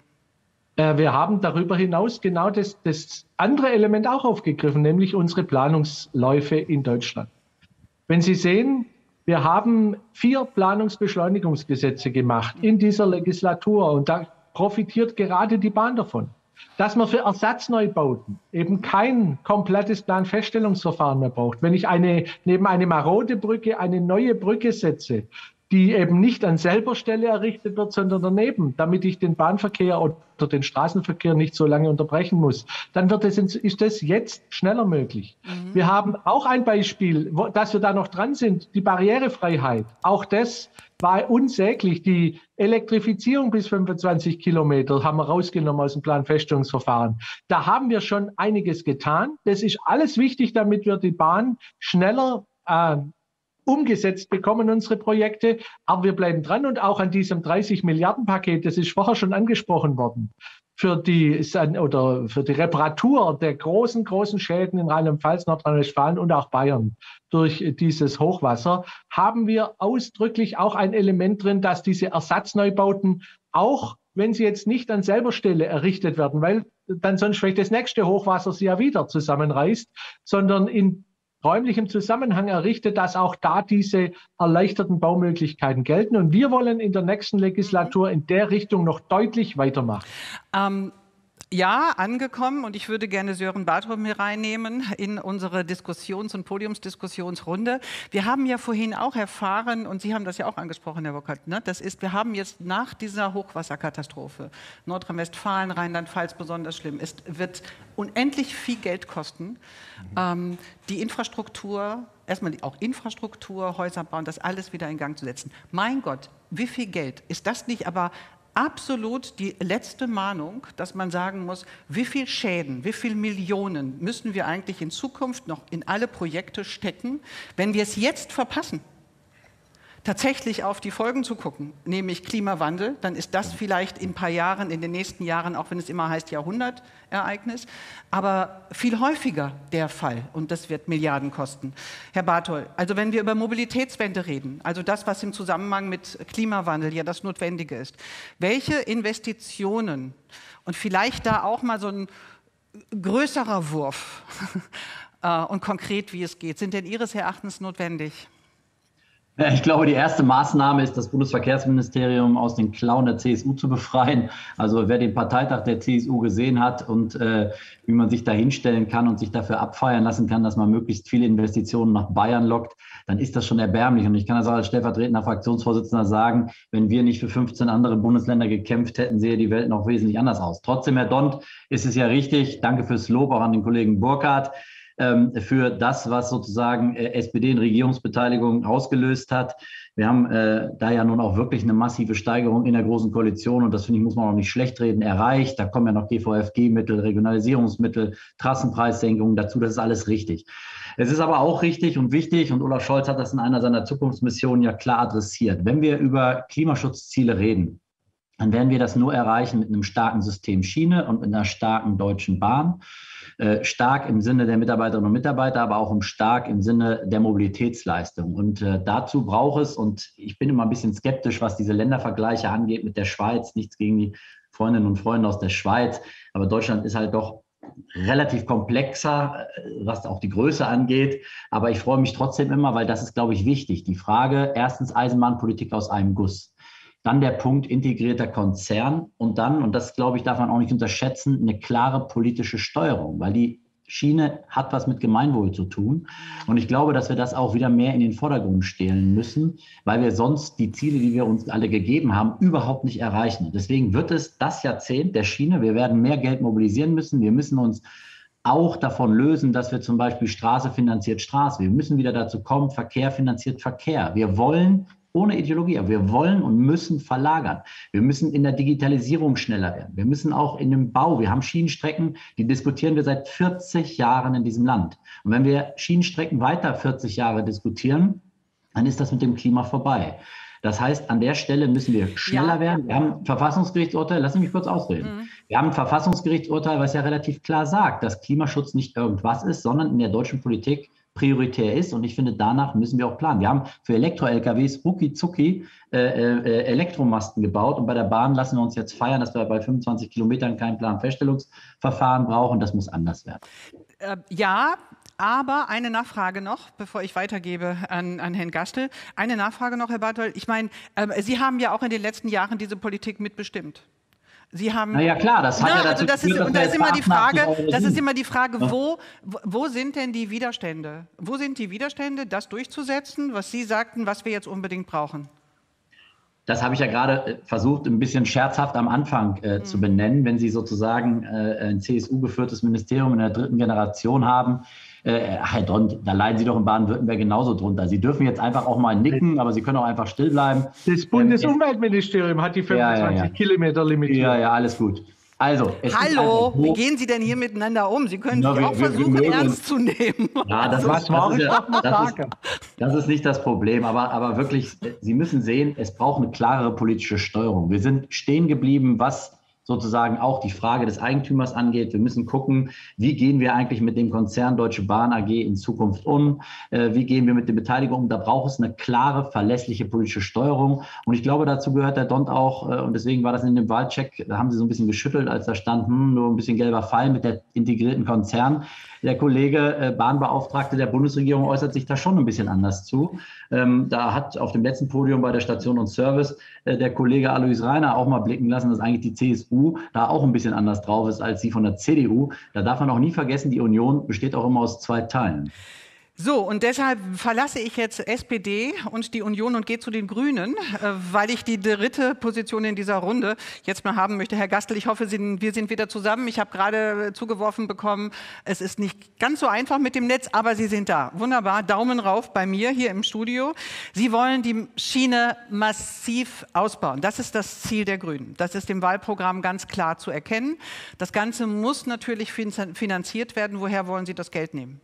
Äh, wir haben darüber hinaus genau das, das andere Element auch aufgegriffen, nämlich unsere Planungsläufe in Deutschland. Wenn Sie sehen, wir haben vier Planungsbeschleunigungsgesetze gemacht in dieser Legislatur und da profitiert gerade die Bahn davon. Dass man für Ersatzneubauten eben kein komplettes Planfeststellungsverfahren mehr braucht. Wenn ich eine, neben eine marode Brücke eine neue Brücke setze, die eben nicht an selber Stelle errichtet wird, sondern daneben, damit ich den Bahnverkehr oder den Straßenverkehr nicht so lange unterbrechen muss. Dann wird es, ist das jetzt schneller möglich. Mhm. Wir haben auch ein Beispiel, wo, dass wir da noch dran sind, die Barrierefreiheit. Auch das war unsäglich. Die Elektrifizierung bis 25 Kilometer haben wir rausgenommen aus dem Planfeststellungsverfahren. Da haben wir schon einiges getan. Das ist alles wichtig, damit wir die Bahn schneller äh, umgesetzt bekommen, unsere Projekte. Aber wir bleiben dran und auch an diesem 30 Milliarden Paket, das ist vorher schon angesprochen worden, für die, oder für die Reparatur der großen, großen Schäden in Rheinland-Pfalz, Nordrhein-Westfalen und auch Bayern durch dieses Hochwasser, haben wir ausdrücklich auch ein Element drin, dass diese Ersatzneubauten auch wenn sie jetzt nicht an selber Stelle errichtet werden, weil dann sonst vielleicht das nächste Hochwasser sie ja wieder zusammenreißt, sondern in räumlichem Zusammenhang errichtet, dass auch da diese erleichterten Baumöglichkeiten gelten. Und wir wollen in der nächsten Legislatur in der Richtung noch deutlich weitermachen. Ähm, ja, angekommen und ich würde gerne Sören Bartrum hier reinnehmen in unsere Diskussions- und Podiumsdiskussionsrunde. Wir haben ja vorhin auch erfahren, und Sie haben das ja auch angesprochen, Herr Burkhardt, ne? das ist, wir haben jetzt nach dieser Hochwasserkatastrophe, Nordrhein-Westfalen, Rheinland-Pfalz besonders schlimm, es wird unendlich viel Geld kosten, ähm, die Infrastruktur, erstmal auch Infrastruktur, Häuser bauen, das alles wieder in Gang zu setzen. Mein Gott, wie viel Geld? Ist das nicht aber absolut die letzte Mahnung, dass man sagen muss, wie viel Schäden, wie viel Millionen müssen wir eigentlich in Zukunft noch in alle Projekte stecken, wenn wir es jetzt verpassen? Tatsächlich auf die Folgen zu gucken, nämlich Klimawandel, dann ist das vielleicht in ein paar Jahren, in den nächsten Jahren, auch wenn es immer heißt Jahrhundertereignis, aber viel häufiger der Fall und das wird Milliarden kosten. Herr Barthol, also wenn wir über Mobilitätswende reden, also das, was im Zusammenhang mit Klimawandel ja das Notwendige ist, welche Investitionen und vielleicht da auch mal so ein größerer Wurf äh, und konkret, wie es geht, sind denn Ihres Erachtens notwendig? Ich glaube, die erste Maßnahme ist, das Bundesverkehrsministerium aus den Klauen der CSU zu befreien. Also wer den Parteitag der CSU gesehen hat und äh, wie man sich da hinstellen kann und sich dafür abfeiern lassen kann, dass man möglichst viele Investitionen nach Bayern lockt, dann ist das schon erbärmlich. Und ich kann das auch als stellvertretender Fraktionsvorsitzender sagen, wenn wir nicht für 15 andere Bundesländer gekämpft hätten, sähe die Welt noch wesentlich anders aus. Trotzdem, Herr Dont, ist es ja richtig. Danke fürs Lob auch an den Kollegen Burkhardt für das, was sozusagen äh, SPD in Regierungsbeteiligung ausgelöst hat. Wir haben äh, da ja nun auch wirklich eine massive Steigerung in der Großen Koalition und das finde ich, muss man auch nicht schlecht reden, erreicht. Da kommen ja noch GVFG-Mittel, Regionalisierungsmittel, Trassenpreissenkungen dazu. Das ist alles richtig. Es ist aber auch richtig und wichtig, und Olaf Scholz hat das in einer seiner Zukunftsmissionen ja klar adressiert. Wenn wir über Klimaschutzziele reden, dann werden wir das nur erreichen mit einem starken System Schiene und mit einer starken Deutschen Bahn. Äh, stark im Sinne der Mitarbeiterinnen und Mitarbeiter, aber auch stark im Sinne der Mobilitätsleistung. Und äh, dazu braucht es, und ich bin immer ein bisschen skeptisch, was diese Ländervergleiche angeht mit der Schweiz, nichts gegen die Freundinnen und Freunde aus der Schweiz, aber Deutschland ist halt doch relativ komplexer, äh, was auch die Größe angeht. Aber ich freue mich trotzdem immer, weil das ist, glaube ich, wichtig. Die Frage, erstens Eisenbahnpolitik aus einem Guss. Dann der Punkt integrierter Konzern und dann, und das glaube ich, darf man auch nicht unterschätzen, eine klare politische Steuerung, weil die Schiene hat was mit Gemeinwohl zu tun. Und ich glaube, dass wir das auch wieder mehr in den Vordergrund stellen müssen, weil wir sonst die Ziele, die wir uns alle gegeben haben, überhaupt nicht erreichen. Deswegen wird es das Jahrzehnt der Schiene. Wir werden mehr Geld mobilisieren müssen. Wir müssen uns auch davon lösen, dass wir zum Beispiel Straße finanziert Straße. Wir müssen wieder dazu kommen, Verkehr finanziert Verkehr. Wir wollen ohne Ideologie. Aber wir wollen und müssen verlagern. Wir müssen in der Digitalisierung schneller werden. Wir müssen auch in dem Bau, wir haben Schienenstrecken, die diskutieren wir seit 40 Jahren in diesem Land. Und wenn wir Schienenstrecken weiter 40 Jahre diskutieren, dann ist das mit dem Klima vorbei. Das heißt, an der Stelle müssen wir schneller ja. werden. Wir haben ein Verfassungsgerichtsurteil, lass mich kurz ausreden. Mhm. Wir haben ein Verfassungsgerichtsurteil, was ja relativ klar sagt, dass Klimaschutz nicht irgendwas ist, sondern in der deutschen Politik prioritär ist. Und ich finde, danach müssen wir auch planen. Wir haben für Elektro-LKWs rucki zucki äh, äh, Elektromasten gebaut. Und bei der Bahn lassen wir uns jetzt feiern, dass wir bei 25 Kilometern kein Planfeststellungsverfahren brauchen. Das muss anders werden. Äh, ja, aber eine Nachfrage noch, bevor ich weitergebe an, an Herrn Gastel. Eine Nachfrage noch, Herr Bartol. Ich meine, äh, Sie haben ja auch in den letzten Jahren diese Politik mitbestimmt. Sie haben. Na ja, klar, das hat na, ja dazu also das ist, und das ist immer die Frage, das ist immer die Frage, wo, wo sind denn die Widerstände? Wo sind die Widerstände, das durchzusetzen, was Sie sagten, was wir jetzt unbedingt brauchen? Das habe ich ja gerade äh, versucht, ein bisschen scherzhaft am Anfang äh, mhm. zu benennen. Wenn Sie sozusagen äh, ein CSU-geführtes Ministerium in der dritten Generation haben, äh, Herr Dont, da leiden Sie doch in Baden-Württemberg genauso drunter. Sie dürfen jetzt einfach auch mal nicken, aber Sie können auch einfach still bleiben. Das Bundesumweltministerium ähm, hat die 25 ja, ja, ja. Kilometer limitiert. Ja, ja, alles gut. Also, Hallo, wie gehen Sie denn hier miteinander um? Sie können sich auch versuchen, wir ernst zu nehmen. Ja, das, das, ist, das, ist, ja, das, ist, das ist nicht das Problem, aber, aber wirklich, Sie müssen sehen, es braucht eine klarere politische Steuerung. Wir sind stehen geblieben, was sozusagen auch die Frage des Eigentümers angeht. Wir müssen gucken, wie gehen wir eigentlich mit dem Konzern Deutsche Bahn AG in Zukunft um? Äh, wie gehen wir mit der Beteiligung um? Da braucht es eine klare, verlässliche politische Steuerung. Und ich glaube, dazu gehört der Dont auch, äh, und deswegen war das in dem Wahlcheck, da haben sie so ein bisschen geschüttelt, als da stand, hm, nur ein bisschen gelber Fall mit der integrierten Konzern. Der Kollege äh, Bahnbeauftragte der Bundesregierung äußert sich da schon ein bisschen anders zu. Ähm, da hat auf dem letzten Podium bei der Station und Service der Kollege Alois Reiner auch mal blicken lassen, dass eigentlich die CSU da auch ein bisschen anders drauf ist als die von der CDU. Da darf man auch nie vergessen, die Union besteht auch immer aus zwei Teilen. So, und deshalb verlasse ich jetzt SPD und die Union und gehe zu den Grünen, äh, weil ich die dritte Position in dieser Runde jetzt mal haben möchte. Herr Gastel, ich hoffe, wir sind wieder zusammen. Ich habe gerade zugeworfen bekommen, es ist nicht ganz so einfach mit dem Netz, aber Sie sind da. Wunderbar, Daumen rauf bei mir hier im Studio. Sie wollen die Schiene massiv ausbauen. Das ist das Ziel der Grünen. Das ist im Wahlprogramm ganz klar zu erkennen. Das Ganze muss natürlich finanziert werden. Woher wollen Sie das Geld nehmen?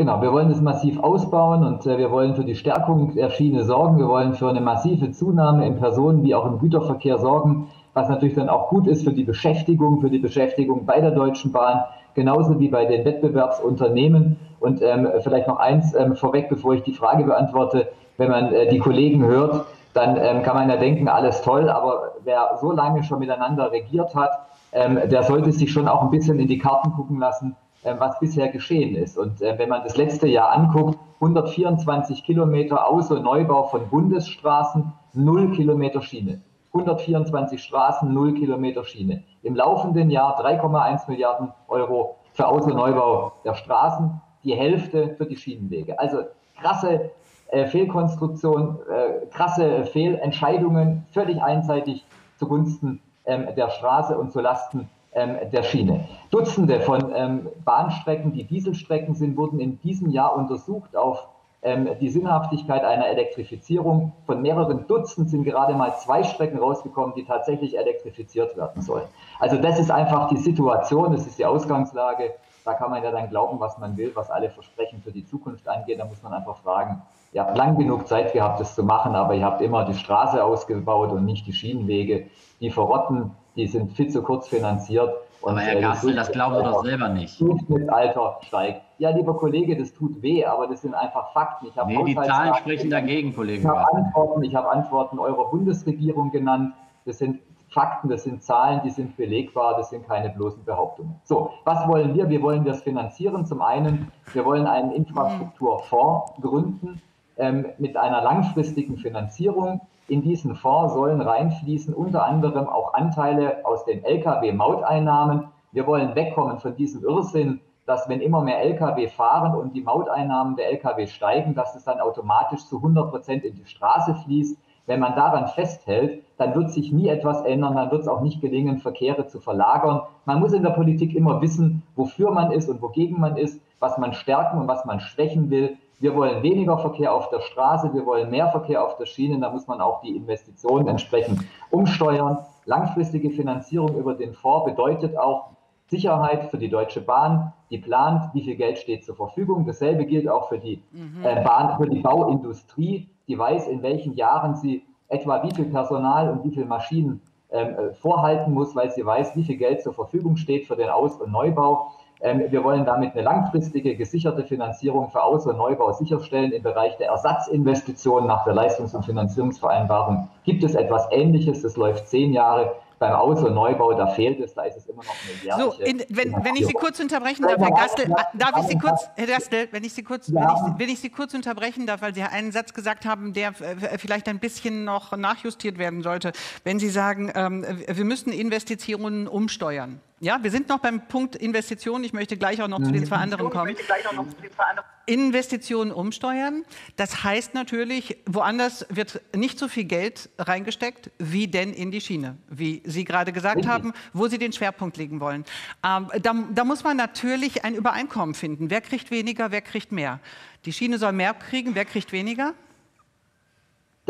Genau, wir wollen das massiv ausbauen und äh, wir wollen für die Stärkung der Schiene sorgen. Wir wollen für eine massive Zunahme im Personen- wie auch im Güterverkehr sorgen, was natürlich dann auch gut ist für die Beschäftigung, für die Beschäftigung bei der Deutschen Bahn, genauso wie bei den Wettbewerbsunternehmen. Und ähm, vielleicht noch eins ähm, vorweg, bevor ich die Frage beantworte. Wenn man äh, die Kollegen hört, dann ähm, kann man ja denken, alles toll, aber wer so lange schon miteinander regiert hat, ähm, der sollte sich schon auch ein bisschen in die Karten gucken lassen, was bisher geschehen ist. Und äh, wenn man das letzte Jahr anguckt, 124 Kilometer Aus- und Neubau von Bundesstraßen, 0 Kilometer Schiene. 124 Straßen, 0 Kilometer Schiene. Im laufenden Jahr 3,1 Milliarden Euro für Aus- und Neubau der Straßen, die Hälfte für die Schienenwege. Also krasse äh, Fehlkonstruktion, äh, krasse Fehlentscheidungen, völlig einseitig zugunsten ähm, der Straße und zulasten der Schiene. Dutzende von ähm, Bahnstrecken, die Dieselstrecken sind, wurden in diesem Jahr untersucht auf ähm, die Sinnhaftigkeit einer Elektrifizierung. Von mehreren Dutzend sind gerade mal zwei Strecken rausgekommen, die tatsächlich elektrifiziert werden sollen. Also das ist einfach die Situation, das ist die Ausgangslage. Da kann man ja dann glauben, was man will, was alle Versprechen für die Zukunft angeht. Da muss man einfach fragen, ihr habt lang genug Zeit gehabt, das zu machen, aber ihr habt immer die Straße ausgebaut und nicht die Schienenwege. Die verrotten, die sind viel zu kurz finanziert. Und aber Herr Gassel, das glauben Sie doch selber nicht. Alter steigt. Ja, lieber Kollege, das tut weh, aber das sind einfach Fakten. Ich nee, die Zahlen sprechen dagegen, Kollege. Ich habe Antworten, ich habe Antworten eurer Bundesregierung genannt. Das sind Fakten, das sind Zahlen, die sind belegbar, das sind keine bloßen Behauptungen. So, was wollen wir? Wir wollen das finanzieren. Zum einen, wir wollen einen Infrastrukturfonds gründen ähm, mit einer langfristigen Finanzierung. In diesen Fonds sollen reinfließen unter anderem auch Anteile aus den Lkw-Mauteinnahmen. Wir wollen wegkommen von diesem Irrsinn, dass wenn immer mehr Lkw fahren und die Mauteinnahmen der Lkw steigen, dass es dann automatisch zu 100 Prozent in die Straße fließt. Wenn man daran festhält, dann wird sich nie etwas ändern, dann wird es auch nicht gelingen, Verkehre zu verlagern. Man muss in der Politik immer wissen, wofür man ist und wogegen man ist, was man stärken und was man schwächen will. Wir wollen weniger Verkehr auf der Straße, wir wollen mehr Verkehr auf der Schiene. Da muss man auch die Investitionen entsprechend umsteuern. Langfristige Finanzierung über den Fonds bedeutet auch Sicherheit für die Deutsche Bahn, die plant, wie viel Geld steht zur Verfügung. Dasselbe gilt auch für die mhm. äh, Bahn, für die Bauindustrie, die weiß, in welchen Jahren sie etwa wie viel Personal und wie viel Maschinen ähm, äh, vorhalten muss, weil sie weiß, wie viel Geld zur Verfügung steht für den Aus- und Neubau. Ähm, wir wollen damit eine langfristige, gesicherte Finanzierung für Aus- und Neubau sicherstellen. Im Bereich der Ersatzinvestitionen nach der Leistungs- und Finanzierungsvereinbarung gibt es etwas Ähnliches. Das läuft zehn Jahre beim Aus- und Neubau, da fehlt es, da ist es immer noch eine jährliche So, in, wenn, wenn, ich Sie kurz unterbrechen darf, Herr Gastel, darf ich Sie kurz, Herr Gastel, wenn ich Sie kurz, ja. wenn, ich, wenn, ich, Sie kurz unterbrechen darf, weil Sie einen Satz gesagt haben, der vielleicht ein bisschen noch nachjustiert werden sollte, wenn Sie sagen, ähm, wir müssen Investitionen umsteuern. Ja, wir sind noch beim Punkt Investitionen. Ich möchte gleich auch noch zu den zwei anderen kommen. Investitionen umsteuern. Das heißt natürlich, woanders wird nicht so viel Geld reingesteckt, wie denn in die Schiene, wie Sie gerade gesagt haben, wo Sie den Schwerpunkt legen wollen. Ähm, da, da muss man natürlich ein Übereinkommen finden. Wer kriegt weniger, wer kriegt mehr? Die Schiene soll mehr kriegen, wer kriegt weniger?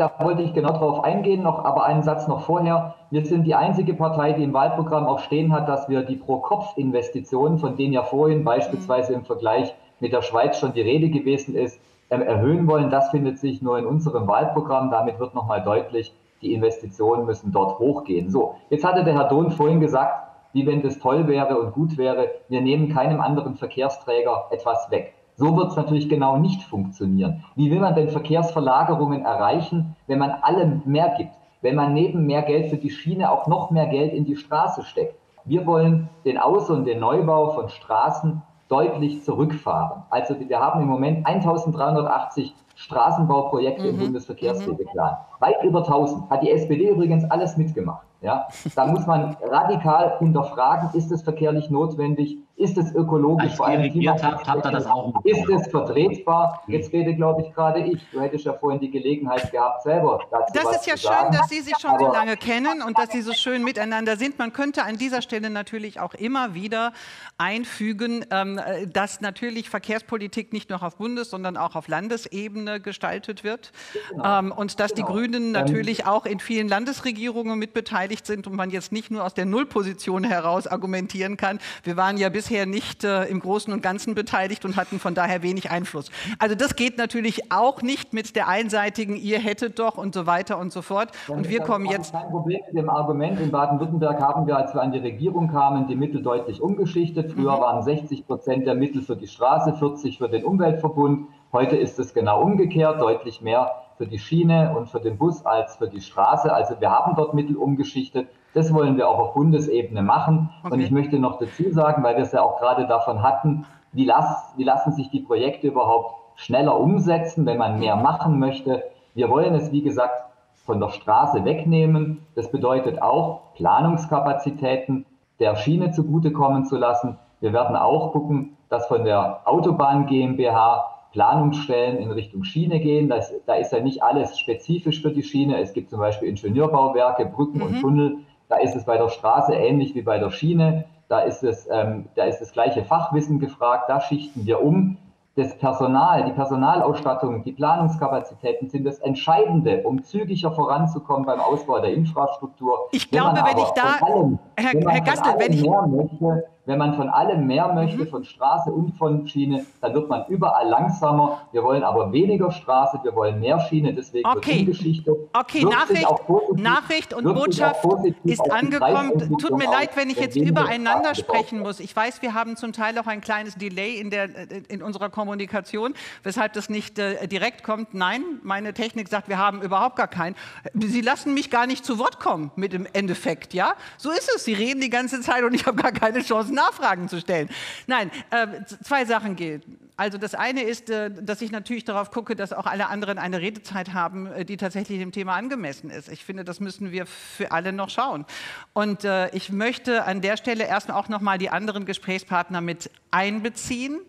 Da wollte ich genau darauf eingehen, noch, aber einen Satz noch vorher. Wir sind die einzige Partei, die im Wahlprogramm auch stehen hat, dass wir die Pro-Kopf-Investitionen, von denen ja vorhin beispielsweise im Vergleich mit der Schweiz schon die Rede gewesen ist, ähm, erhöhen wollen. Das findet sich nur in unserem Wahlprogramm. Damit wird nochmal deutlich, die Investitionen müssen dort hochgehen. So, jetzt hatte der Herr Dohn vorhin gesagt, wie wenn das toll wäre und gut wäre, wir nehmen keinem anderen Verkehrsträger etwas weg. So wird es natürlich genau nicht funktionieren. Wie will man denn Verkehrsverlagerungen erreichen, wenn man allem mehr gibt? Wenn man neben mehr Geld für die Schiene auch noch mehr Geld in die Straße steckt? Wir wollen den Aus- und den Neubau von Straßen deutlich zurückfahren. Also wir haben im Moment 1380 Straßenbauprojekte mhm. im Bundesverkehrswegeplan. Mhm. Weit über 1000. Hat die SPD übrigens alles mitgemacht. Ja? Da muss man radikal hinterfragen, ist es verkehrlich notwendig, ist es ökologisch, Als vor allem habt, habt ihr das auch ist es vertretbar? Jetzt rede, glaube ich, gerade ich. Du hättest ja vorhin die Gelegenheit gehabt, selber dazu Das ist ja schön, dass Sie sich schon Aber so lange kennen und dass Sie so schön miteinander sind. Man könnte an dieser Stelle natürlich auch immer wieder einfügen, ähm, dass natürlich Verkehrspolitik nicht nur auf Bundes-, sondern auch auf Landesebene gestaltet wird genau. Ähm, und dass genau. die Grünen ähm, natürlich auch in vielen Landesregierungen mitbeteiligt sind und man jetzt nicht nur aus der Nullposition heraus argumentieren kann. Wir waren ja bisher bisher nicht äh, im Großen und Ganzen beteiligt und hatten von daher wenig Einfluss. Also das geht natürlich auch nicht mit der einseitigen, ihr hättet doch und so weiter und so fort. Dann und wir kommen jetzt. Kein Problem mit dem Argument. In Baden-Württemberg haben wir, als wir an die Regierung kamen, die Mittel deutlich umgeschichtet. Früher mhm. waren 60 Prozent der Mittel für die Straße, 40 für den Umweltverbund. Heute ist es genau umgekehrt, deutlich mehr für die Schiene und für den Bus als für die Straße. Also wir haben dort Mittel umgeschichtet. Das wollen wir auch auf Bundesebene machen. Okay. Und ich möchte noch dazu sagen, weil wir es ja auch gerade davon hatten, wie, las, wie lassen sich die Projekte überhaupt schneller umsetzen, wenn man mehr machen möchte. Wir wollen es, wie gesagt, von der Straße wegnehmen. Das bedeutet auch, Planungskapazitäten der Schiene zugutekommen zu lassen. Wir werden auch gucken, dass von der Autobahn GmbH Planungsstellen in Richtung Schiene gehen. Das, da ist ja nicht alles spezifisch für die Schiene. Es gibt zum Beispiel Ingenieurbauwerke, Brücken mhm. und Tunnel. Da ist es bei der Straße ähnlich wie bei der Schiene. Da ist, es, ähm, da ist das gleiche Fachwissen gefragt. Da schichten wir um. Das Personal, die Personalausstattung, die Planungskapazitäten sind das Entscheidende, um zügiger voranzukommen beim Ausbau der Infrastruktur. Ich glaube, wenn, wenn ich da, allem, Herr, Herr Gastel, wenn ich möchte, wenn man von allem mehr möchte, mhm. von Straße und von Schiene, dann wird man überall langsamer. Wir wollen aber weniger Straße, wir wollen mehr Schiene, deswegen okay. wird Geschichte. Okay, Nachricht, positiv, Nachricht und Botschaft ist angekommen. Tut mir leid, wenn ich jetzt übereinander sprechen muss. Ich weiß, wir haben zum Teil auch ein kleines Delay in, der, in unserer Kommunikation, weshalb das nicht äh, direkt kommt. Nein, meine Technik sagt, wir haben überhaupt gar keinen. Sie lassen mich gar nicht zu Wort kommen mit dem Endeffekt, ja? So ist es. Sie reden die ganze Zeit und ich habe gar keine Chance Nachfragen zu stellen. Nein, äh, zwei Sachen gelten. Also das eine ist, äh, dass ich natürlich darauf gucke, dass auch alle anderen eine Redezeit haben, äh, die tatsächlich dem Thema angemessen ist. Ich finde, das müssen wir für alle noch schauen. Und äh, ich möchte an der Stelle erstmal auch noch mal die anderen Gesprächspartner mit einbeziehen.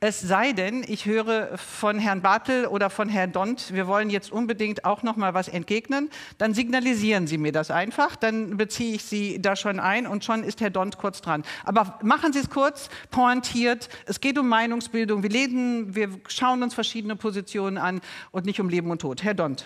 Es sei denn, ich höre von Herrn Bartel oder von Herrn Dont, wir wollen jetzt unbedingt auch noch mal was entgegnen, dann signalisieren Sie mir das einfach, dann beziehe ich Sie da schon ein und schon ist Herr Dont kurz dran. Aber machen Sie es kurz, pointiert. Es geht um Meinungsbildung. Wir reden, wir schauen uns verschiedene Positionen an und nicht um Leben und Tod. Herr Dont.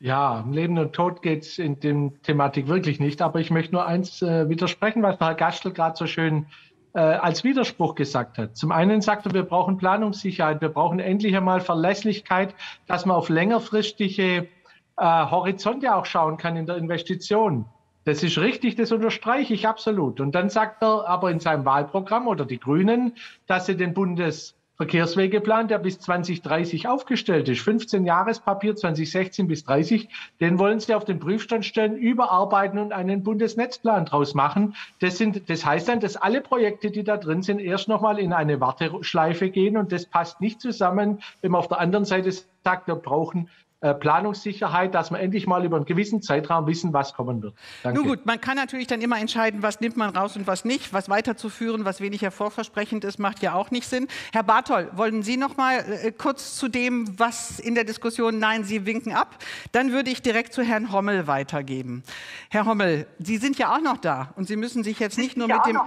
Ja, um Leben und Tod geht es in der Thematik wirklich nicht. Aber ich möchte nur eins äh, widersprechen, was Herr Gastel gerade so schön äh, als Widerspruch gesagt hat. Zum einen sagt er, wir brauchen Planungssicherheit, wir brauchen endlich einmal Verlässlichkeit, dass man auf längerfristige äh, Horizonte auch schauen kann in der Investition. Das ist richtig, das unterstreiche ich absolut. Und dann sagt er aber in seinem Wahlprogramm oder die Grünen, dass sie den Bundesverkehrswegeplan, der bis 2030 aufgestellt ist, 15 Jahrespapier 2016 bis 30, den wollen sie auf den Prüfstand stellen, überarbeiten und einen Bundesnetzplan draus machen. Das, sind, das heißt dann, dass alle Projekte, die da drin sind, erst nochmal in eine Warteschleife gehen und das passt nicht zusammen, wenn man auf der anderen Seite sagt, wir brauchen Planungssicherheit, dass wir endlich mal über einen gewissen Zeitraum wissen, was kommen wird. Danke. Nun gut, man kann natürlich dann immer entscheiden, was nimmt man raus und was nicht. Was weiterzuführen, was wenig hervorversprechend ist, macht ja auch nicht Sinn. Herr Bartol, wollen Sie noch mal äh, kurz zu dem, was in der Diskussion, nein, Sie winken ab. Dann würde ich direkt zu Herrn Hommel weitergeben. Herr Hommel, Sie sind ja auch noch da und Sie müssen sich jetzt nicht nur mit dem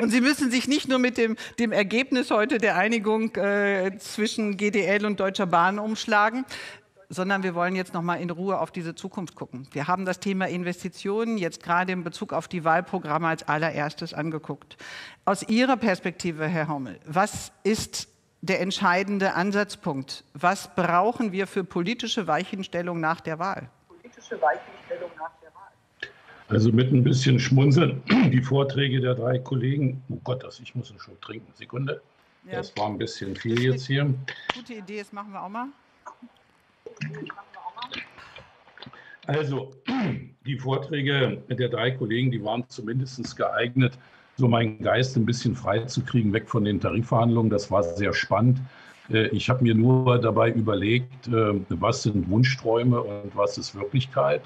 und Sie müssen sich nicht nur mit dem, dem Ergebnis heute der Einigung äh, zwischen GDL und Deutscher Bahn um umschlagen, sondern wir wollen jetzt noch mal in Ruhe auf diese Zukunft gucken. Wir haben das Thema Investitionen jetzt gerade in Bezug auf die Wahlprogramme als allererstes angeguckt. Aus Ihrer Perspektive, Herr Hommel, was ist der entscheidende Ansatzpunkt. Was brauchen wir für politische Weichenstellung nach der Wahl? Politische Weichenstellung nach der Wahl. Also mit ein bisschen Schmunzeln, die Vorträge der drei Kollegen, oh Gott, das, ich muss einen Schluck trinken, Sekunde. Ja. Das war ein bisschen viel jetzt hier. Gute Idee, das machen wir auch mal. Also, die Vorträge der drei Kollegen, die waren zumindest geeignet, so meinen Geist ein bisschen freizukriegen, weg von den Tarifverhandlungen. Das war sehr spannend. Äh, ich habe mir nur dabei überlegt, äh, was sind Wunschträume und was ist Wirklichkeit.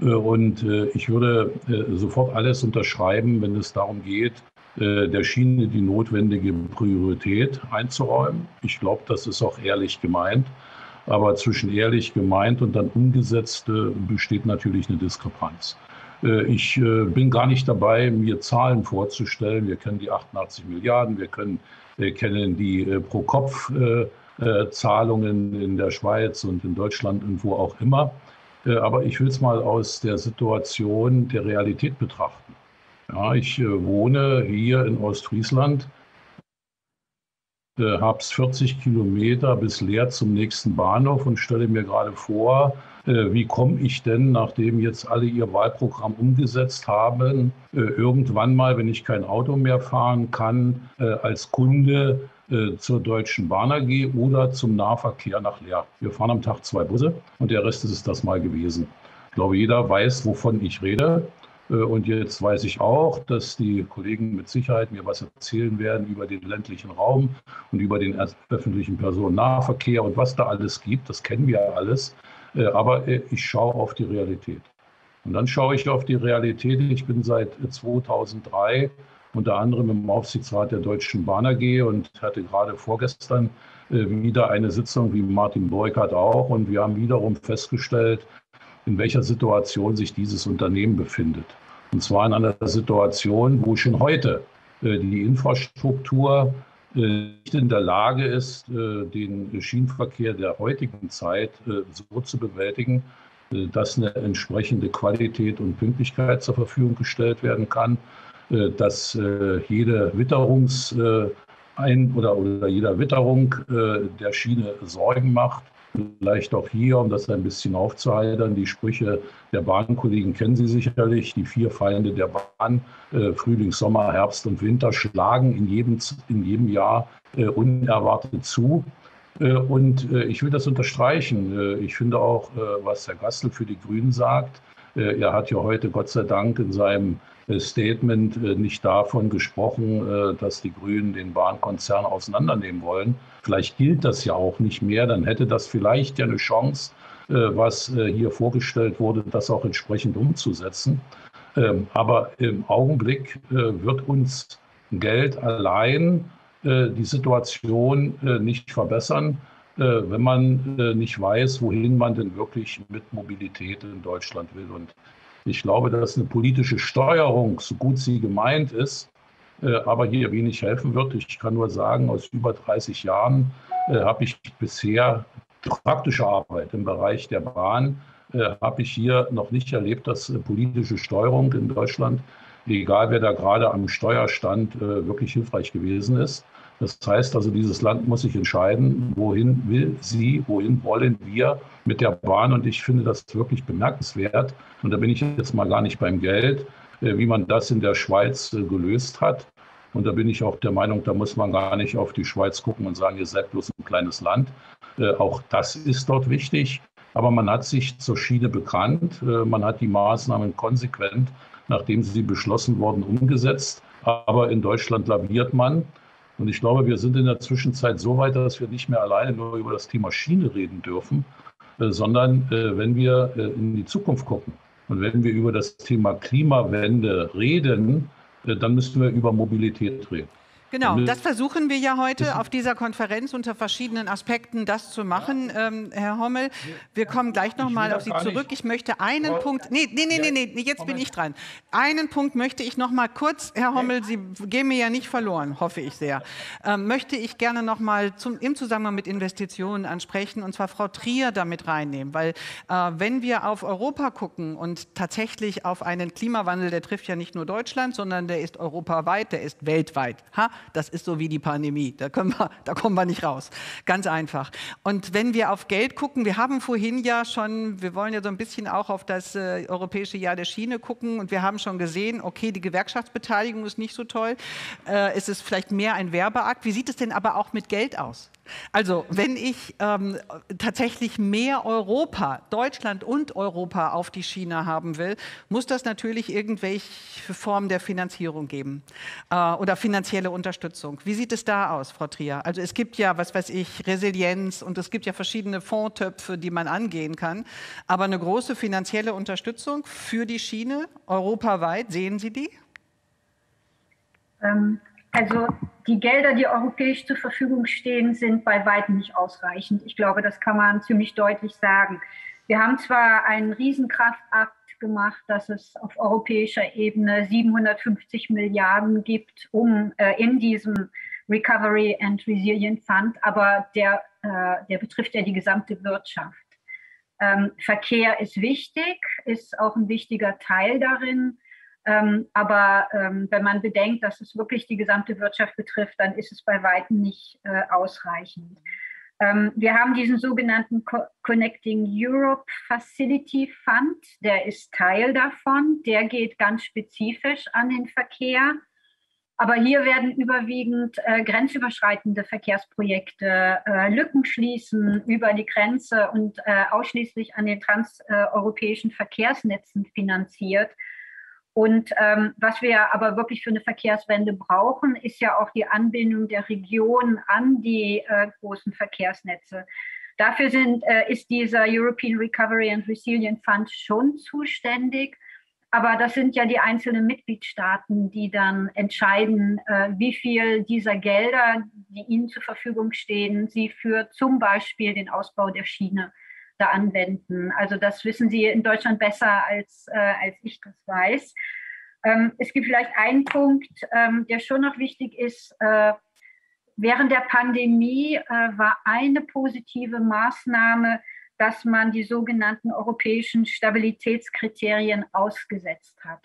Äh, und ich würde sofort alles unterschreiben, wenn es darum geht, der Schiene die notwendige Priorität einzuräumen. Ich glaube, das ist auch ehrlich gemeint. Aber zwischen ehrlich gemeint und dann umgesetzt besteht natürlich eine Diskrepanz. Äh, ich äh, bin gar nicht dabei, mir Zahlen vorzustellen. Wir kennen die 88 Milliarden, wir können, kennen die äh, Pro-Kopf-Zahlungen in der Schweiz und in Deutschland und wo auch immer. Aber ich will es mal aus der Situation der Realität betrachten. Ja, ich wohne hier in Ostfriesland, habe es 40 Kilometer bis Leer zum nächsten Bahnhof und stelle mir gerade vor, äh, wie komme ich denn, nachdem jetzt alle ihr Wahlprogramm umgesetzt haben, äh, irgendwann mal, wenn ich kein Auto mehr fahren kann, äh, als Kunde zur Deutschen Bahn AG oder zum Nahverkehr nach Leer. Wir fahren am Tag zwei Busse und der Rest ist es das mal gewesen. Ich glaube, jeder weiß, wovon ich rede. Und jetzt weiß ich auch, dass die Kollegen mit Sicherheit mir was erzählen werden über den ländlichen Raum und über den öffentlichen Personennahverkehr und was da alles gibt. Das kennen wir alles. Äh, aber äh, ich schaue auf die Realität. Und dann schaue ich auf die Realität. Ich bin seit 2003 äh, unter anderem im Aufsichtsrat der Deutschen Bahn AG und hatte gerade vorgestern wieder eine Sitzung wie Martin Beukert auch. Und wir haben wiederum festgestellt, in welcher Situation sich dieses Unternehmen befindet. Und zwar in einer Situation, wo schon heute die Infrastruktur nicht in der Lage ist, äh, den Schienenverkehr der heutigen Zeit äh, so zu bewältigen, äh, dass eine entsprechende Qualität und Pünktlichkeit zur Verfügung gestellt werden kann, dass jede Witterungs ein oder, oder jeder Witterung der Schiene Sorgen macht Vielleicht auch hier, um das ein bisschen aufzuheitern, die Sprüche der Bahnkollegen kennen Sie sicherlich. Die vier Feinde der Bahn, äh, Frühling, Sommer, Herbst und Winter, schlagen in jedem, in jedem Jahr äh, unerwartet zu. Äh, und äh, ich will das unterstreichen. Äh, ich finde auch, äh, was Herr Gastel für die Grünen sagt, er hat ja heute Gott sei Dank in seinem Statement nicht davon gesprochen, dass die Grünen den Bahnkonzern auseinandernehmen wollen, Vielleicht gilt das ja auch nicht mehr, dann hätte das vielleicht ja eine Chance, äh, was äh, hier vorgestellt wurde, das auch entsprechend umzusetzen. Ähm, aber im Augenblick äh, wird uns Geld allein die Situation nicht verbessern, wenn man nicht weiß, wohin man denn wirklich mit Mobilität in Deutschland will. Und ich glaube, dass eine politische Steuerung, so gut sie gemeint ist, äh, aber hier wenig helfen wird. Ich kann nur sagen, aus über 30 Jahren äh, habe ich bisher praktische Arbeit im Bereich der Bahn, äh, habe ich hier noch nicht erlebt, dass politische Steuerung in Deutschland, egal wer da gerade am Steuerstand, wirklich hilfreich gewesen ist. Das heißt also, dieses Land muss sich entscheiden, wohin will sie, wohin wollen wir mit der Bahn. Und ich finde das wirklich bemerkenswert. Und da bin ich jetzt mal gar nicht beim Geld, äh, wie man das in der Schweiz äh, gelöst hat. Und da bin ich auch der Meinung, da muss man gar nicht auf die Schweiz gucken und sagen, ihr seid bloß ein kleines Land. Äh, auch das ist dort wichtig. Aber man hat sich zur Schiene bekannt. Man hat die Maßnahmen konsequent, nachdem sie beschlossen wurden, umgesetzt. Aber in Deutschland laviert man. Und ich glaube, wir sind in der Zwischenzeit so weit, dass wir nicht mehr alleine nur über das Thema Schiene reden dürfen, sondern wenn wir in die Zukunft gucken, und wenn wir über das Thema Klimawende reden, äh, dann müssen wir über Mobilität reden. Genau, das versuchen wir ja heute auf dieser Konferenz unter verschiedenen Aspekten das zu machen, ähm, Herr Hommel. Wir kommen gleich nochmal auf Sie zurück. Ich möchte einen. Punkt, nee, nee, nee, nee, nee, jetzt bin ich dran. Einen Punkt möchte ich noch mal kurz, Herr Hommel, Sie gehen mir ja nicht verloren, hoffe ich sehr. Ähm, möchte ich gerne noch mal zum, im Zusammenhang mit Investitionen ansprechen und zwar Frau Trier damit reinnehmen, weil äh, wenn wir auf Europa gucken und tatsächlich auf einen Klimawandel, der trifft ja nicht nur Deutschland, sondern der ist europaweit, der ist weltweit. Ha? Das ist so wie die Pandemie. Da, können wir, da kommen wir nicht raus. Ganz einfach. Und wenn wir auf Geld gucken, wir haben vorhin ja schon, wir wollen ja so ein bisschen auch auf das äh, Europäische Jahr der Schiene gucken und wir haben schon gesehen, okay, die Gewerkschaftsbeteiligung ist nicht so toll. Äh, es ist vielleicht mehr ein Werbeakt. Wie sieht es denn aber auch mit Geld aus? Also, wenn ich ähm, tatsächlich mehr Europa, Deutschland und Europa auf die Schiene haben will, muss das natürlich irgendwelche Formen der Finanzierung geben äh, oder finanzielle Unterstützung. Wie sieht es da aus, Frau Trier? Also, es gibt ja, was weiß ich, Resilienz und es gibt ja verschiedene Fondtöpfe, die man angehen kann. Aber eine große finanzielle Unterstützung für die Schiene europaweit, sehen Sie die? Ähm, also die Gelder, die europäisch zur Verfügung stehen, sind bei weitem nicht ausreichend. Ich glaube, das kann man ziemlich deutlich sagen. Wir haben zwar einen Riesenkraftakt gemacht, dass es auf europäischer Ebene 750 Milliarden gibt, um äh, in diesem Recovery and Resilient Fund, aber der, äh, der betrifft ja die gesamte Wirtschaft. Ähm, Verkehr ist wichtig, ist auch ein wichtiger Teil darin. Ähm, aber ähm, wenn man bedenkt, dass es wirklich die gesamte Wirtschaft betrifft, dann ist es bei weitem nicht äh, ausreichend. Ähm, wir haben diesen sogenannten Co Connecting Europe Facility Fund, der ist Teil davon, der geht ganz spezifisch an den Verkehr. Aber hier werden überwiegend äh, grenzüberschreitende Verkehrsprojekte, äh, Lücken schließen über die Grenze und äh, ausschließlich an den transeuropäischen Verkehrsnetzen finanziert. Und ähm, was wir aber wirklich für eine Verkehrswende brauchen, ist ja auch die Anbindung der Region an die äh, großen Verkehrsnetze. Dafür sind, äh, ist dieser European Recovery and Resilience Fund schon zuständig. Aber das sind ja die einzelnen Mitgliedstaaten, die dann entscheiden, äh, wie viel dieser Gelder, die ihnen zur Verfügung stehen, sie für zum Beispiel den Ausbau der Schiene da anwenden. Also das wissen Sie in Deutschland besser, als, äh, als ich das weiß. Ähm, es gibt vielleicht einen Punkt, ähm, der schon noch wichtig ist. Äh, während der Pandemie äh, war eine positive Maßnahme, dass man die sogenannten europäischen Stabilitätskriterien ausgesetzt hat.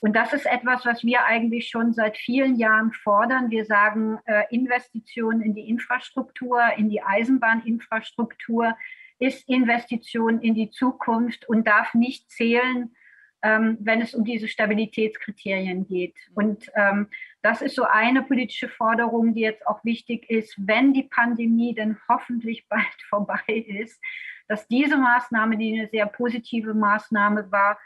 Und das ist etwas, was wir eigentlich schon seit vielen Jahren fordern. Wir sagen, äh, Investitionen in die Infrastruktur, in die Eisenbahninfrastruktur ist Investition in die Zukunft und darf nicht zählen, ähm, wenn es um diese Stabilitätskriterien geht. Und ähm, das ist so eine politische Forderung, die jetzt auch wichtig ist, wenn die Pandemie denn hoffentlich bald vorbei ist, dass diese Maßnahme, die eine sehr positive Maßnahme war,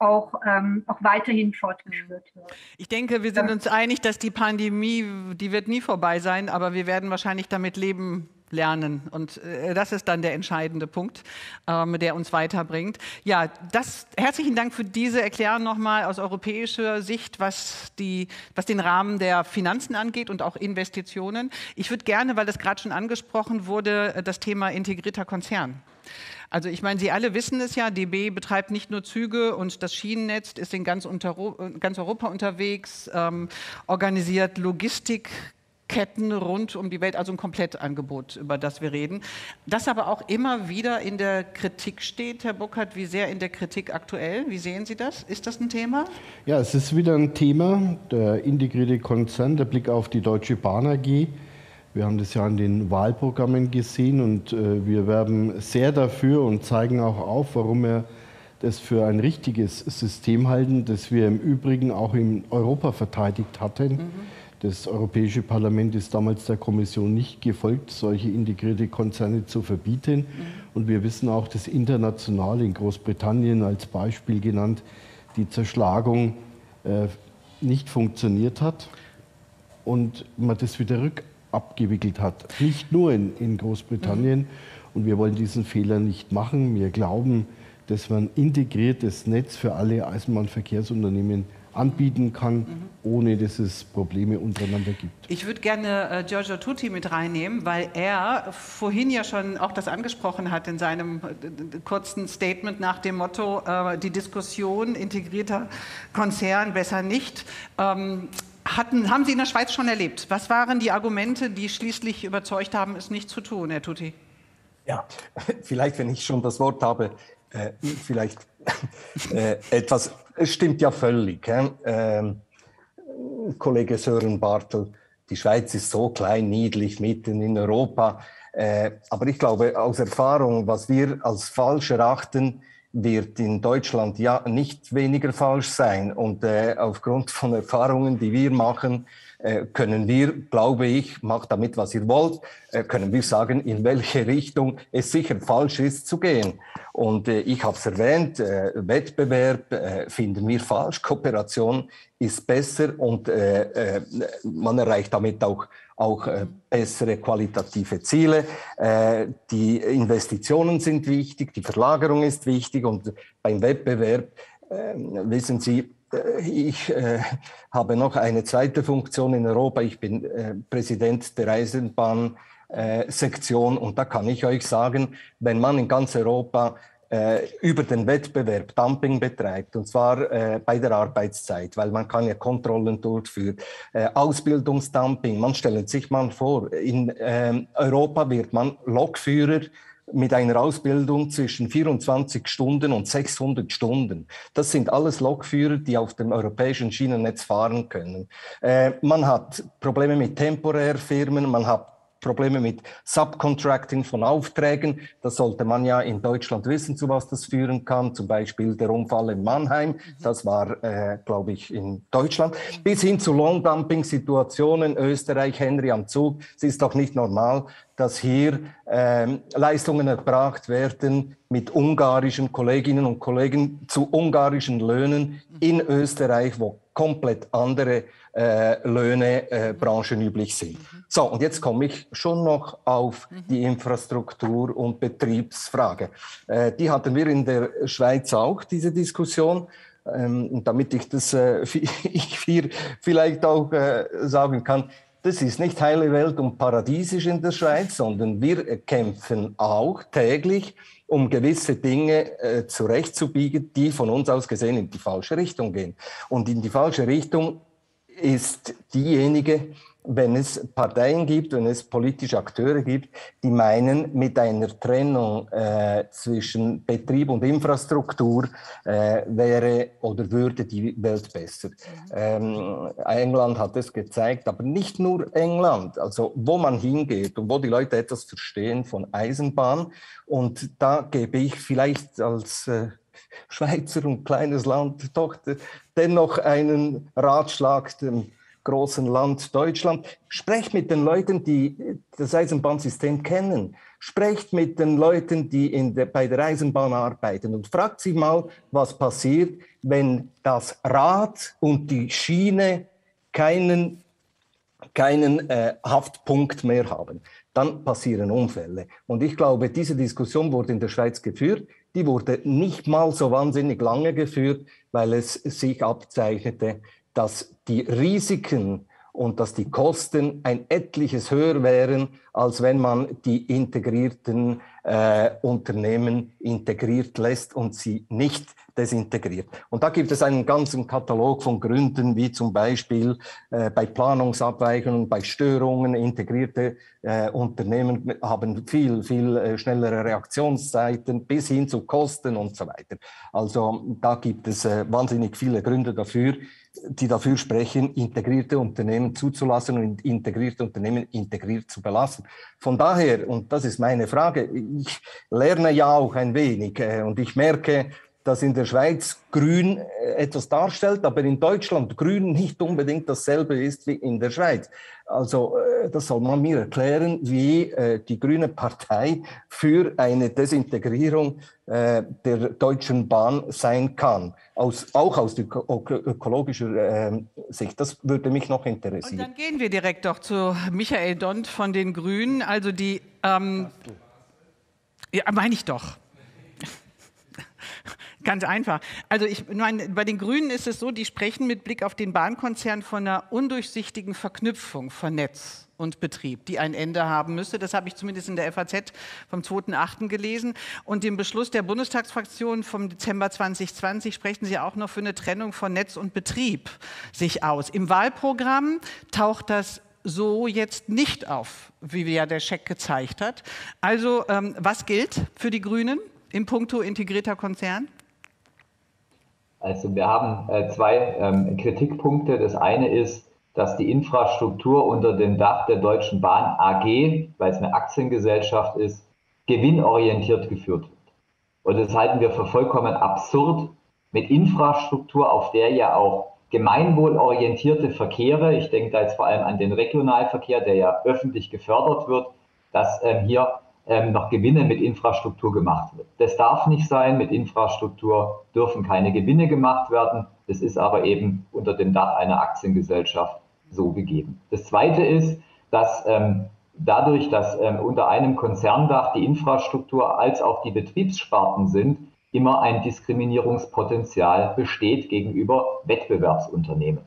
auch, ähm, auch weiterhin fortgeführt wird. Ich denke, wir sind uns einig, dass die Pandemie, die wird nie vorbei sein, aber wir werden wahrscheinlich damit leben lernen. Und äh, das ist dann der entscheidende Punkt, ähm, der uns weiterbringt. Ja, das, herzlichen Dank für diese Erklärung nochmal aus europäischer Sicht, was, die, was den Rahmen der Finanzen angeht und auch Investitionen. Ich würde gerne, weil das gerade schon angesprochen wurde, äh, das Thema integrierter Konzern. Also ich meine, Sie alle wissen es ja, DB betreibt nicht nur Züge und das Schienennetz ist in ganz, unter, ganz Europa unterwegs, ähm, organisiert Logistik, Ketten rund um die Welt, also ein Komplettangebot, über das wir reden. Das aber auch immer wieder in der Kritik steht, Herr Burkhardt, wie sehr in der Kritik aktuell? Wie sehen Sie das? Ist das ein Thema? Ja, es ist wieder ein Thema, der integrierte Konzern, der Blick auf die Deutsche Bahn AG. Wir haben das ja an den Wahlprogrammen gesehen und äh, wir werben sehr dafür und zeigen auch auf, warum wir das für ein richtiges System halten, das wir im Übrigen auch in Europa verteidigt hatten. Mhm das Europäische Parlament ist damals der Kommission nicht gefolgt, solche integrierte Konzerne zu verbieten. Mhm. Und wir wissen auch, dass international in Großbritannien als Beispiel genannt die Zerschlagung äh, nicht funktioniert hat und man das wieder rückabgewickelt hat. Nicht nur in, in Großbritannien. Mhm. Und wir wollen diesen Fehler nicht machen. Wir glauben, dass man integriertes Netz für alle Eisenbahnverkehrsunternehmen anbieten kann, mhm. ohne dass es Probleme untereinander gibt. Ich würde gerne äh, Giorgio Tutti mit reinnehmen, weil er vorhin ja schon auch das angesprochen hat in seinem äh, kurzen Statement nach dem Motto, äh, die Diskussion integrierter Konzern besser nicht. Ähm, hatten, haben Sie in der Schweiz schon erlebt? Was waren die Argumente, die schließlich überzeugt haben, es nicht zu tun, Herr Tutti? Ja, vielleicht, wenn ich schon das Wort habe, äh, vielleicht äh, etwas es stimmt ja völlig. Ähm, Kollege Sören Bartel, die Schweiz ist so klein, niedlich, mitten in Europa. Äh, aber ich glaube, aus Erfahrung, was wir als falsch erachten, wird in Deutschland ja nicht weniger falsch sein. Und äh, aufgrund von Erfahrungen, die wir machen, können wir, glaube ich, macht damit, was ihr wollt, äh, können wir sagen, in welche Richtung es sicher falsch ist zu gehen. Und äh, ich habe es erwähnt, äh, Wettbewerb äh, finden wir falsch, Kooperation ist besser und äh, äh, man erreicht damit auch, auch äh, bessere qualitative Ziele. Äh, die Investitionen sind wichtig, die Verlagerung ist wichtig und beim Wettbewerb, äh, wissen Sie, äh, ich äh, habe noch eine zweite Funktion in Europa. Ich bin äh, Präsident der Eisenbahnsektion und da kann ich euch sagen, wenn man in ganz Europa äh, über den Wettbewerb Dumping betreibt, und zwar äh, bei der Arbeitszeit, weil man kann ja Kontrollen durchführen. Äh, Ausbildungsdumping, man stellt sich mal vor, in ähm, Europa wird man Lokführer mit einer Ausbildung zwischen 24 Stunden und 600 Stunden. Das sind alles Lokführer, die auf dem europäischen Schienennetz fahren können. Äh, man hat Probleme mit Temporärfirmen, man hat Probleme mit Subcontracting von Aufträgen. Das sollte man ja in Deutschland wissen, zu was das führen kann. Zum Beispiel der Unfall in Mannheim. Das war, äh, glaube ich, in Deutschland. Bis hin zu Lohndumping-Situationen. Österreich, Henry am Zug. Es ist doch nicht normal, dass hier ähm, Leistungen erbracht werden mit ungarischen Kolleginnen und Kollegen zu ungarischen Löhnen in Österreich, wo komplett andere äh, Löhne äh, branchenüblich sind. So, und jetzt komme ich schon noch auf die Infrastruktur- und Betriebsfrage. Äh, die hatten wir in der Schweiz auch, diese Diskussion. Ähm, damit ich das äh, ich hier vielleicht auch äh, sagen kann, das ist nicht heile Welt und paradiesisch in der Schweiz, sondern wir kämpfen auch täglich, um gewisse Dinge äh, zurechtzubiegen, die von uns aus gesehen in die falsche Richtung gehen. Und in die falsche Richtung ist diejenige, wenn es Parteien gibt, wenn es politische Akteure gibt, die meinen, mit einer Trennung äh, zwischen Betrieb und Infrastruktur äh, wäre oder würde die Welt besser. Ähm, England hat es gezeigt, aber nicht nur England, also wo man hingeht und wo die Leute etwas verstehen von Eisenbahn. Und da gebe ich vielleicht als äh, Schweizer und kleines Land doch dennoch einen Ratschlag dem großen Land Deutschland. Sprecht mit den Leuten, die das Eisenbahnsystem kennen. Sprecht mit den Leuten, die der, bei der Eisenbahn arbeiten und fragt sie mal, was passiert, wenn das Rad und die Schiene keinen, keinen äh, Haftpunkt mehr haben. Dann passieren Unfälle. Und ich glaube, diese Diskussion wurde in der Schweiz geführt die wurde nicht mal so wahnsinnig lange geführt, weil es sich abzeichnete, dass die Risiken und dass die Kosten ein etliches höher wären, als wenn man die integrierten äh, Unternehmen integriert lässt und sie nicht desintegriert. Und da gibt es einen ganzen Katalog von Gründen, wie zum Beispiel äh, bei Planungsabweichungen, bei Störungen, integrierte äh, Unternehmen haben viel, viel äh, schnellere Reaktionszeiten bis hin zu Kosten und so weiter. Also da gibt es äh, wahnsinnig viele Gründe dafür, die dafür sprechen, integrierte Unternehmen zuzulassen und integrierte Unternehmen integriert zu belassen. Von daher, und das ist meine Frage, ich lerne ja auch ein wenig äh, und ich merke, dass in der Schweiz Grün äh, etwas darstellt, aber in Deutschland Grün nicht unbedingt dasselbe ist wie in der Schweiz. Also äh, das soll man mir erklären, wie äh, die Grüne Partei für eine Desintegrierung der Deutschen Bahn sein kann, aus, auch aus ökologischer ähm, Sicht. Das würde mich noch interessieren. Und dann gehen wir direkt doch zu Michael Dont von den Grünen. Also die, ähm, ja, meine ich doch. Ganz einfach. Also ich meine, bei den Grünen ist es so, die sprechen mit Blick auf den Bahnkonzern von einer undurchsichtigen Verknüpfung von Netz und Betrieb, die ein Ende haben müsste. Das habe ich zumindest in der FAZ vom 2.8. gelesen. Und dem Beschluss der Bundestagsfraktion vom Dezember 2020 sprechen Sie auch noch für eine Trennung von Netz und Betrieb sich aus. Im Wahlprogramm taucht das so jetzt nicht auf, wie ja der Scheck gezeigt hat. Also ähm, was gilt für die Grünen im Punkto integrierter Konzern? Also wir haben äh, zwei ähm, Kritikpunkte. Das eine ist, dass die Infrastruktur unter dem Dach der Deutschen Bahn AG, weil es eine Aktiengesellschaft ist, gewinnorientiert geführt wird. Und das halten wir für vollkommen absurd, mit Infrastruktur, auf der ja auch gemeinwohlorientierte Verkehre, ich denke da jetzt vor allem an den Regionalverkehr, der ja öffentlich gefördert wird, dass ähm, hier ähm, noch Gewinne mit Infrastruktur gemacht wird. Das darf nicht sein. Mit Infrastruktur dürfen keine Gewinne gemacht werden. Das ist aber eben unter dem Dach einer Aktiengesellschaft so gegeben. Das Zweite ist, dass ähm, dadurch, dass ähm, unter einem Konzerndach die Infrastruktur als auch die Betriebssparten sind, immer ein Diskriminierungspotenzial besteht gegenüber Wettbewerbsunternehmen.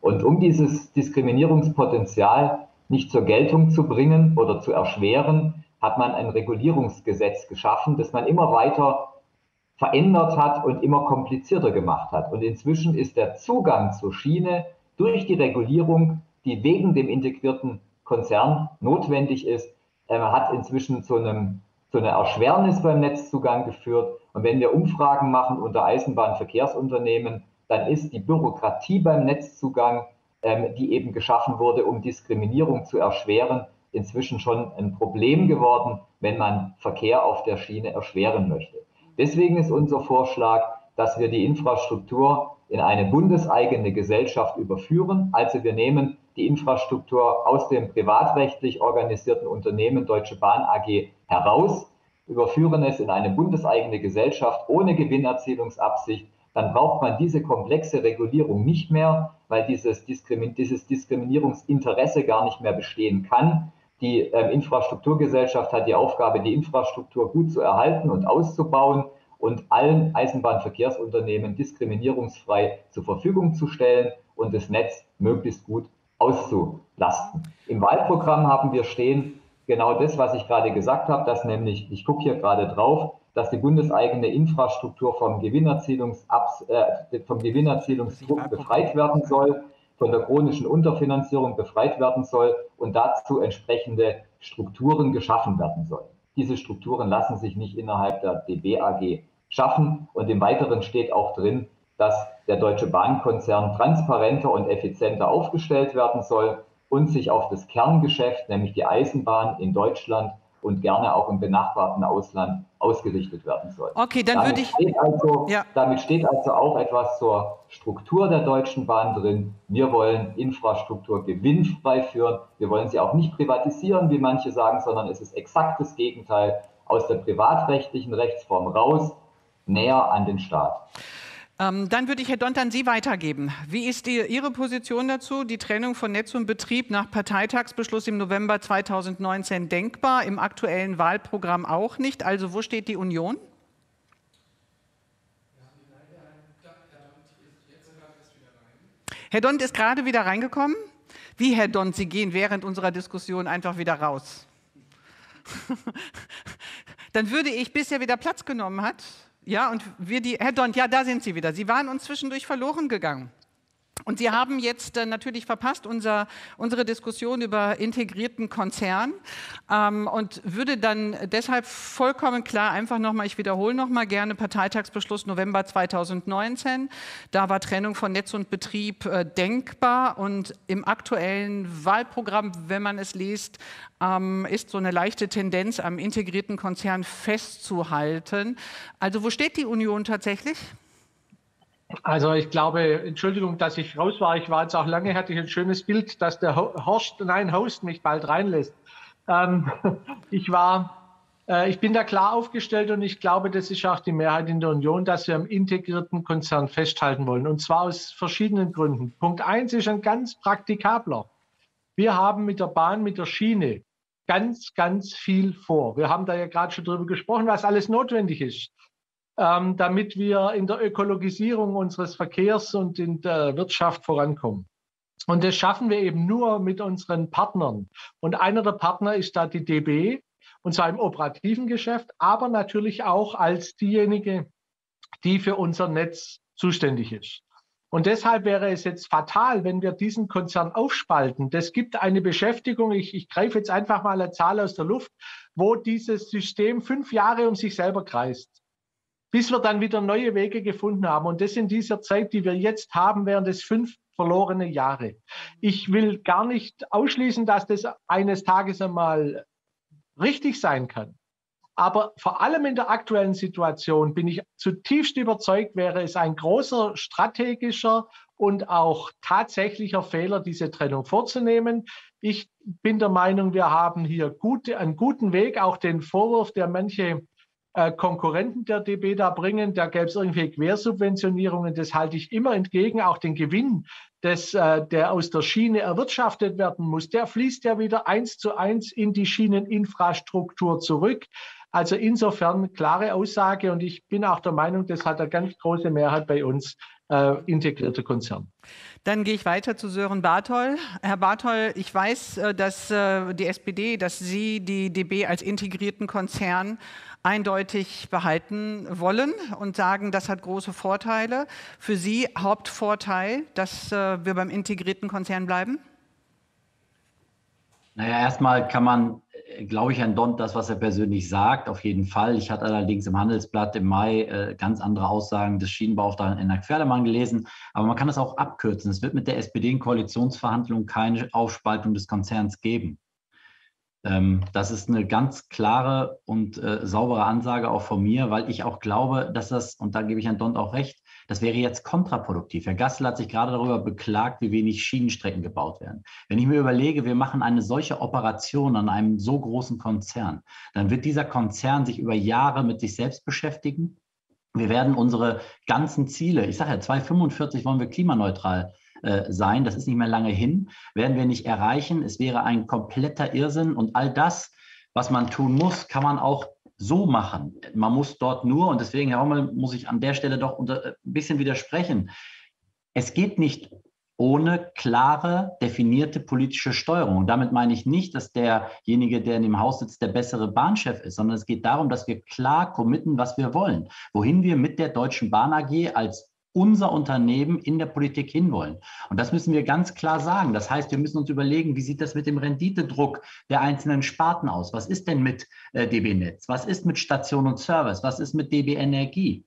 Und um dieses Diskriminierungspotenzial nicht zur Geltung zu bringen oder zu erschweren, hat man ein Regulierungsgesetz geschaffen, das man immer weiter verändert hat und immer komplizierter gemacht hat. Und inzwischen ist der Zugang zur Schiene durch die Regulierung, die wegen dem integrierten Konzern notwendig ist, äh, hat inzwischen zu, einem, zu einer Erschwernis beim Netzzugang geführt. Und wenn wir Umfragen machen unter Eisenbahnverkehrsunternehmen, dann ist die Bürokratie beim Netzzugang, ähm, die eben geschaffen wurde, um Diskriminierung zu erschweren, inzwischen schon ein Problem geworden, wenn man Verkehr auf der Schiene erschweren möchte. Deswegen ist unser Vorschlag, dass wir die Infrastruktur in eine bundeseigene Gesellschaft überführen. Also wir nehmen die Infrastruktur aus dem privatrechtlich organisierten Unternehmen Deutsche Bahn AG heraus, überführen es in eine bundeseigene Gesellschaft ohne Gewinnerzielungsabsicht, dann braucht man diese komplexe Regulierung nicht mehr, weil dieses, Diskrimin dieses Diskriminierungsinteresse gar nicht mehr bestehen kann. Die ähm, Infrastrukturgesellschaft hat die Aufgabe, die Infrastruktur gut zu erhalten und auszubauen und allen Eisenbahnverkehrsunternehmen diskriminierungsfrei zur Verfügung zu stellen und das Netz möglichst gut auszulasten. Im Wahlprogramm haben wir stehen genau das, was ich gerade gesagt habe, dass nämlich, ich gucke hier gerade drauf, dass die bundeseigene Infrastruktur vom, Gewinnerzielungsabs äh, vom Gewinnerzielungsdruck befreit werden soll, von der chronischen Unterfinanzierung befreit werden soll und dazu entsprechende Strukturen geschaffen werden sollen. Diese Strukturen lassen sich nicht innerhalb der DB AG schaffen. Und im Weiteren steht auch drin, dass der Deutsche Bahnkonzern transparenter und effizienter aufgestellt werden soll und sich auf das Kerngeschäft, nämlich die Eisenbahn in Deutschland und gerne auch im benachbarten Ausland ausgerichtet werden soll. Okay, dann würde ich. Steht also, ja. Damit steht also auch etwas zur Struktur der Deutschen Bahn drin. Wir wollen Infrastruktur gewinnfrei führen. Wir wollen sie auch nicht privatisieren, wie manche sagen, sondern es ist exakt das Gegenteil aus der privatrechtlichen Rechtsform raus näher an den Staat. Ähm, dann würde ich Herr Dont an Sie weitergeben. Wie ist die, Ihre Position dazu? Die Trennung von Netz und Betrieb nach Parteitagsbeschluss im November 2019 denkbar, im aktuellen Wahlprogramm auch nicht. Also wo steht die Union? Herr Dont ist gerade wieder reingekommen. Wie, Herr Dont, Sie gehen während unserer Diskussion einfach wieder raus. Dann würde ich, bis er wieder Platz genommen hat, ja, und wir die, Herr Dont, ja, da sind Sie wieder. Sie waren uns zwischendurch verloren gegangen. Und Sie haben jetzt äh, natürlich verpasst unser, unsere Diskussion über integrierten Konzern ähm, und würde dann deshalb vollkommen klar einfach nochmal, ich wiederhole nochmal gerne, Parteitagsbeschluss November 2019. Da war Trennung von Netz und Betrieb äh, denkbar und im aktuellen Wahlprogramm, wenn man es liest, ähm, ist so eine leichte Tendenz am integrierten Konzern festzuhalten. Also wo steht die Union tatsächlich? Also ich glaube, Entschuldigung, dass ich raus war. Ich war jetzt auch lange, hatte ich ein schönes Bild, dass der Horst, nein, Host mich bald reinlässt. Ähm, ich war, äh, ich bin da klar aufgestellt und ich glaube, das ist auch die Mehrheit in der Union, dass wir am integrierten Konzern festhalten wollen. Und zwar aus verschiedenen Gründen. Punkt eins ist ein ganz praktikabler. Wir haben mit der Bahn, mit der Schiene ganz, ganz viel vor. Wir haben da ja gerade schon drüber gesprochen, was alles notwendig ist ähm, damit wir in der Ökologisierung unseres Verkehrs und in der Wirtschaft vorankommen. Und das schaffen wir eben nur mit unseren Partnern. Und einer der Partner ist da die DB, und zwar im operativen Geschäft, aber natürlich auch als diejenige, die für unser Netz zuständig ist. Und deshalb wäre es jetzt fatal, wenn wir diesen Konzern aufspalten. Das gibt eine Beschäftigung, ich, ich greife jetzt einfach mal eine Zahl aus der Luft, wo dieses System fünf Jahre um sich selber kreist bis wir dann wieder neue Wege gefunden haben. Und das in dieser Zeit, die wir jetzt haben, wären das fünf, verlorene Jahre. Ich will gar nicht ausschließen, dass das eines Tages einmal richtig sein kann. Aber vor allem in der aktuellen Situation bin ich zutiefst überzeugt, wäre es ein großer strategischer und auch tatsächlicher Fehler, diese Trennung vorzunehmen. Ich bin der Meinung, wir haben hier gute, einen guten Weg, auch den Vorwurf, der manche Konkurrenten der DB da bringen, da gäbe es irgendwie Quersubventionierungen, das halte ich immer entgegen. Auch den Gewinn, des, äh, der aus der Schiene erwirtschaftet werden muss, der fließt ja wieder eins zu eins in die Schieneninfrastruktur zurück. Also insofern klare Aussage und ich bin auch der Meinung, das hat eine ganz große Mehrheit bei uns äh, integrierter Konzern. Dann gehe ich weiter zu Sören Barthol. Herr Barthol, ich weiß, äh, dass äh, die SPD, dass Sie die DB als integrierten Konzern eindeutig behalten wollen und sagen, das hat große Vorteile. Für Sie Hauptvorteil, dass äh, wir beim integrierten Konzern bleiben? Naja, erstmal kann man, äh, glaube ich, Herrn Dont das, was er persönlich sagt, auf jeden Fall. Ich hatte allerdings im Handelsblatt im Mai äh, ganz andere Aussagen des Schienenbeauftragten Ennak Pferdemann gelesen. Aber man kann das auch abkürzen. Es wird mit der SPD in Koalitionsverhandlungen keine Aufspaltung des Konzerns geben. Ähm, das ist eine ganz klare und äh, saubere Ansage auch von mir, weil ich auch glaube, dass das, und da gebe ich Herrn Dont auch recht, das wäre jetzt kontraproduktiv. Herr Gassel hat sich gerade darüber beklagt, wie wenig Schienenstrecken gebaut werden. Wenn ich mir überlege, wir machen eine solche Operation an einem so großen Konzern, dann wird dieser Konzern sich über Jahre mit sich selbst beschäftigen. Wir werden unsere ganzen Ziele, ich sage ja, 2045 wollen wir klimaneutral äh, sein, das ist nicht mehr lange hin, werden wir nicht erreichen. Es wäre ein kompletter Irrsinn und all das, was man tun muss, kann man auch so machen. Man muss dort nur, und deswegen, Herr Hommel, muss ich an der Stelle doch unter, äh, ein bisschen widersprechen. Es geht nicht ohne klare, definierte politische Steuerung. Damit meine ich nicht, dass derjenige, der in dem Haus sitzt, der bessere Bahnchef ist, sondern es geht darum, dass wir klar committen, was wir wollen, wohin wir mit der Deutschen Bahn AG als unser Unternehmen in der Politik hinwollen. Und das müssen wir ganz klar sagen. Das heißt, wir müssen uns überlegen, wie sieht das mit dem Renditedruck der einzelnen Sparten aus? Was ist denn mit äh, DB Netz? Was ist mit Station und Service? Was ist mit DB Energie?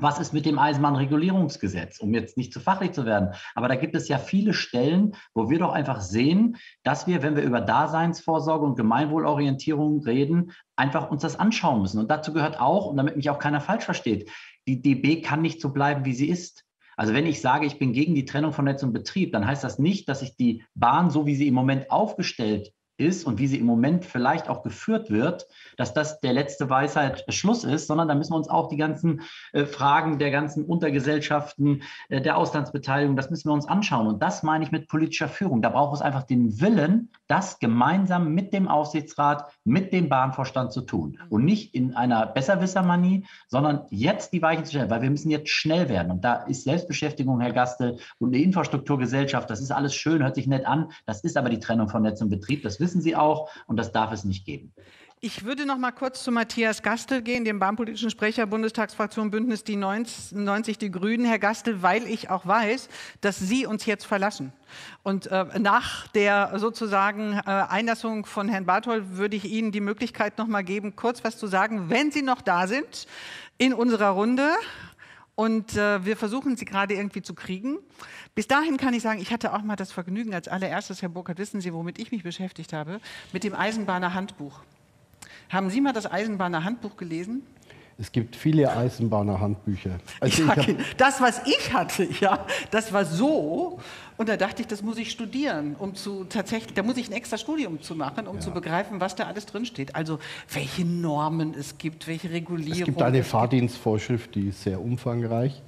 Was ist mit dem Eisenbahnregulierungsgesetz, um jetzt nicht zu fachlich zu werden? Aber da gibt es ja viele Stellen, wo wir doch einfach sehen, dass wir, wenn wir über Daseinsvorsorge und Gemeinwohlorientierung reden, einfach uns das anschauen müssen. Und dazu gehört auch, und damit mich auch keiner falsch versteht, die DB kann nicht so bleiben, wie sie ist. Also wenn ich sage, ich bin gegen die Trennung von Netz und Betrieb, dann heißt das nicht, dass ich die Bahn, so wie sie im Moment aufgestellt ist und wie sie im Moment vielleicht auch geführt wird, dass das der letzte Weisheit Schluss ist, sondern da müssen wir uns auch die ganzen äh, Fragen der ganzen Untergesellschaften, äh, der Auslandsbeteiligung, das müssen wir uns anschauen. Und das meine ich mit politischer Führung. Da braucht es einfach den Willen, das gemeinsam mit dem Aufsichtsrat, mit dem Bahnvorstand zu tun. Und nicht in einer Besserwissermanie, sondern jetzt die Weichen zu stellen, weil wir müssen jetzt schnell werden. Und da ist Selbstbeschäftigung, Herr Gastel, und eine Infrastrukturgesellschaft, das ist alles schön, hört sich nett an. Das ist aber die Trennung von Netz und Betrieb. Das wissen Sie auch und das darf es nicht geben. Ich würde noch mal kurz zu Matthias Gastel gehen, dem bahnpolitischen Sprecher Bundestagsfraktion Bündnis Die 90 Die Grünen. Herr Gastel, weil ich auch weiß, dass Sie uns jetzt verlassen. Und äh, nach der sozusagen äh, Einlassung von Herrn Barthol würde ich Ihnen die Möglichkeit noch mal geben, kurz was zu sagen, wenn Sie noch da sind in unserer Runde. Und äh, wir versuchen sie gerade irgendwie zu kriegen. Bis dahin kann ich sagen, ich hatte auch mal das Vergnügen als allererstes, Herr Burkhardt, wissen Sie, womit ich mich beschäftigt habe? Mit dem Eisenbahner Handbuch. Haben Sie mal das Eisenbahner Handbuch gelesen? Es gibt viele Eisenbahner-Handbücher. Also ja, das, was ich hatte, ja, das war so. Und da dachte ich, das muss ich studieren, um zu tatsächlich, da muss ich ein extra Studium zu machen, um ja. zu begreifen, was da alles drinsteht. Also welche Normen es gibt, welche Regulierungen. Es gibt eine Fahrdienstvorschrift, die ist sehr umfangreich.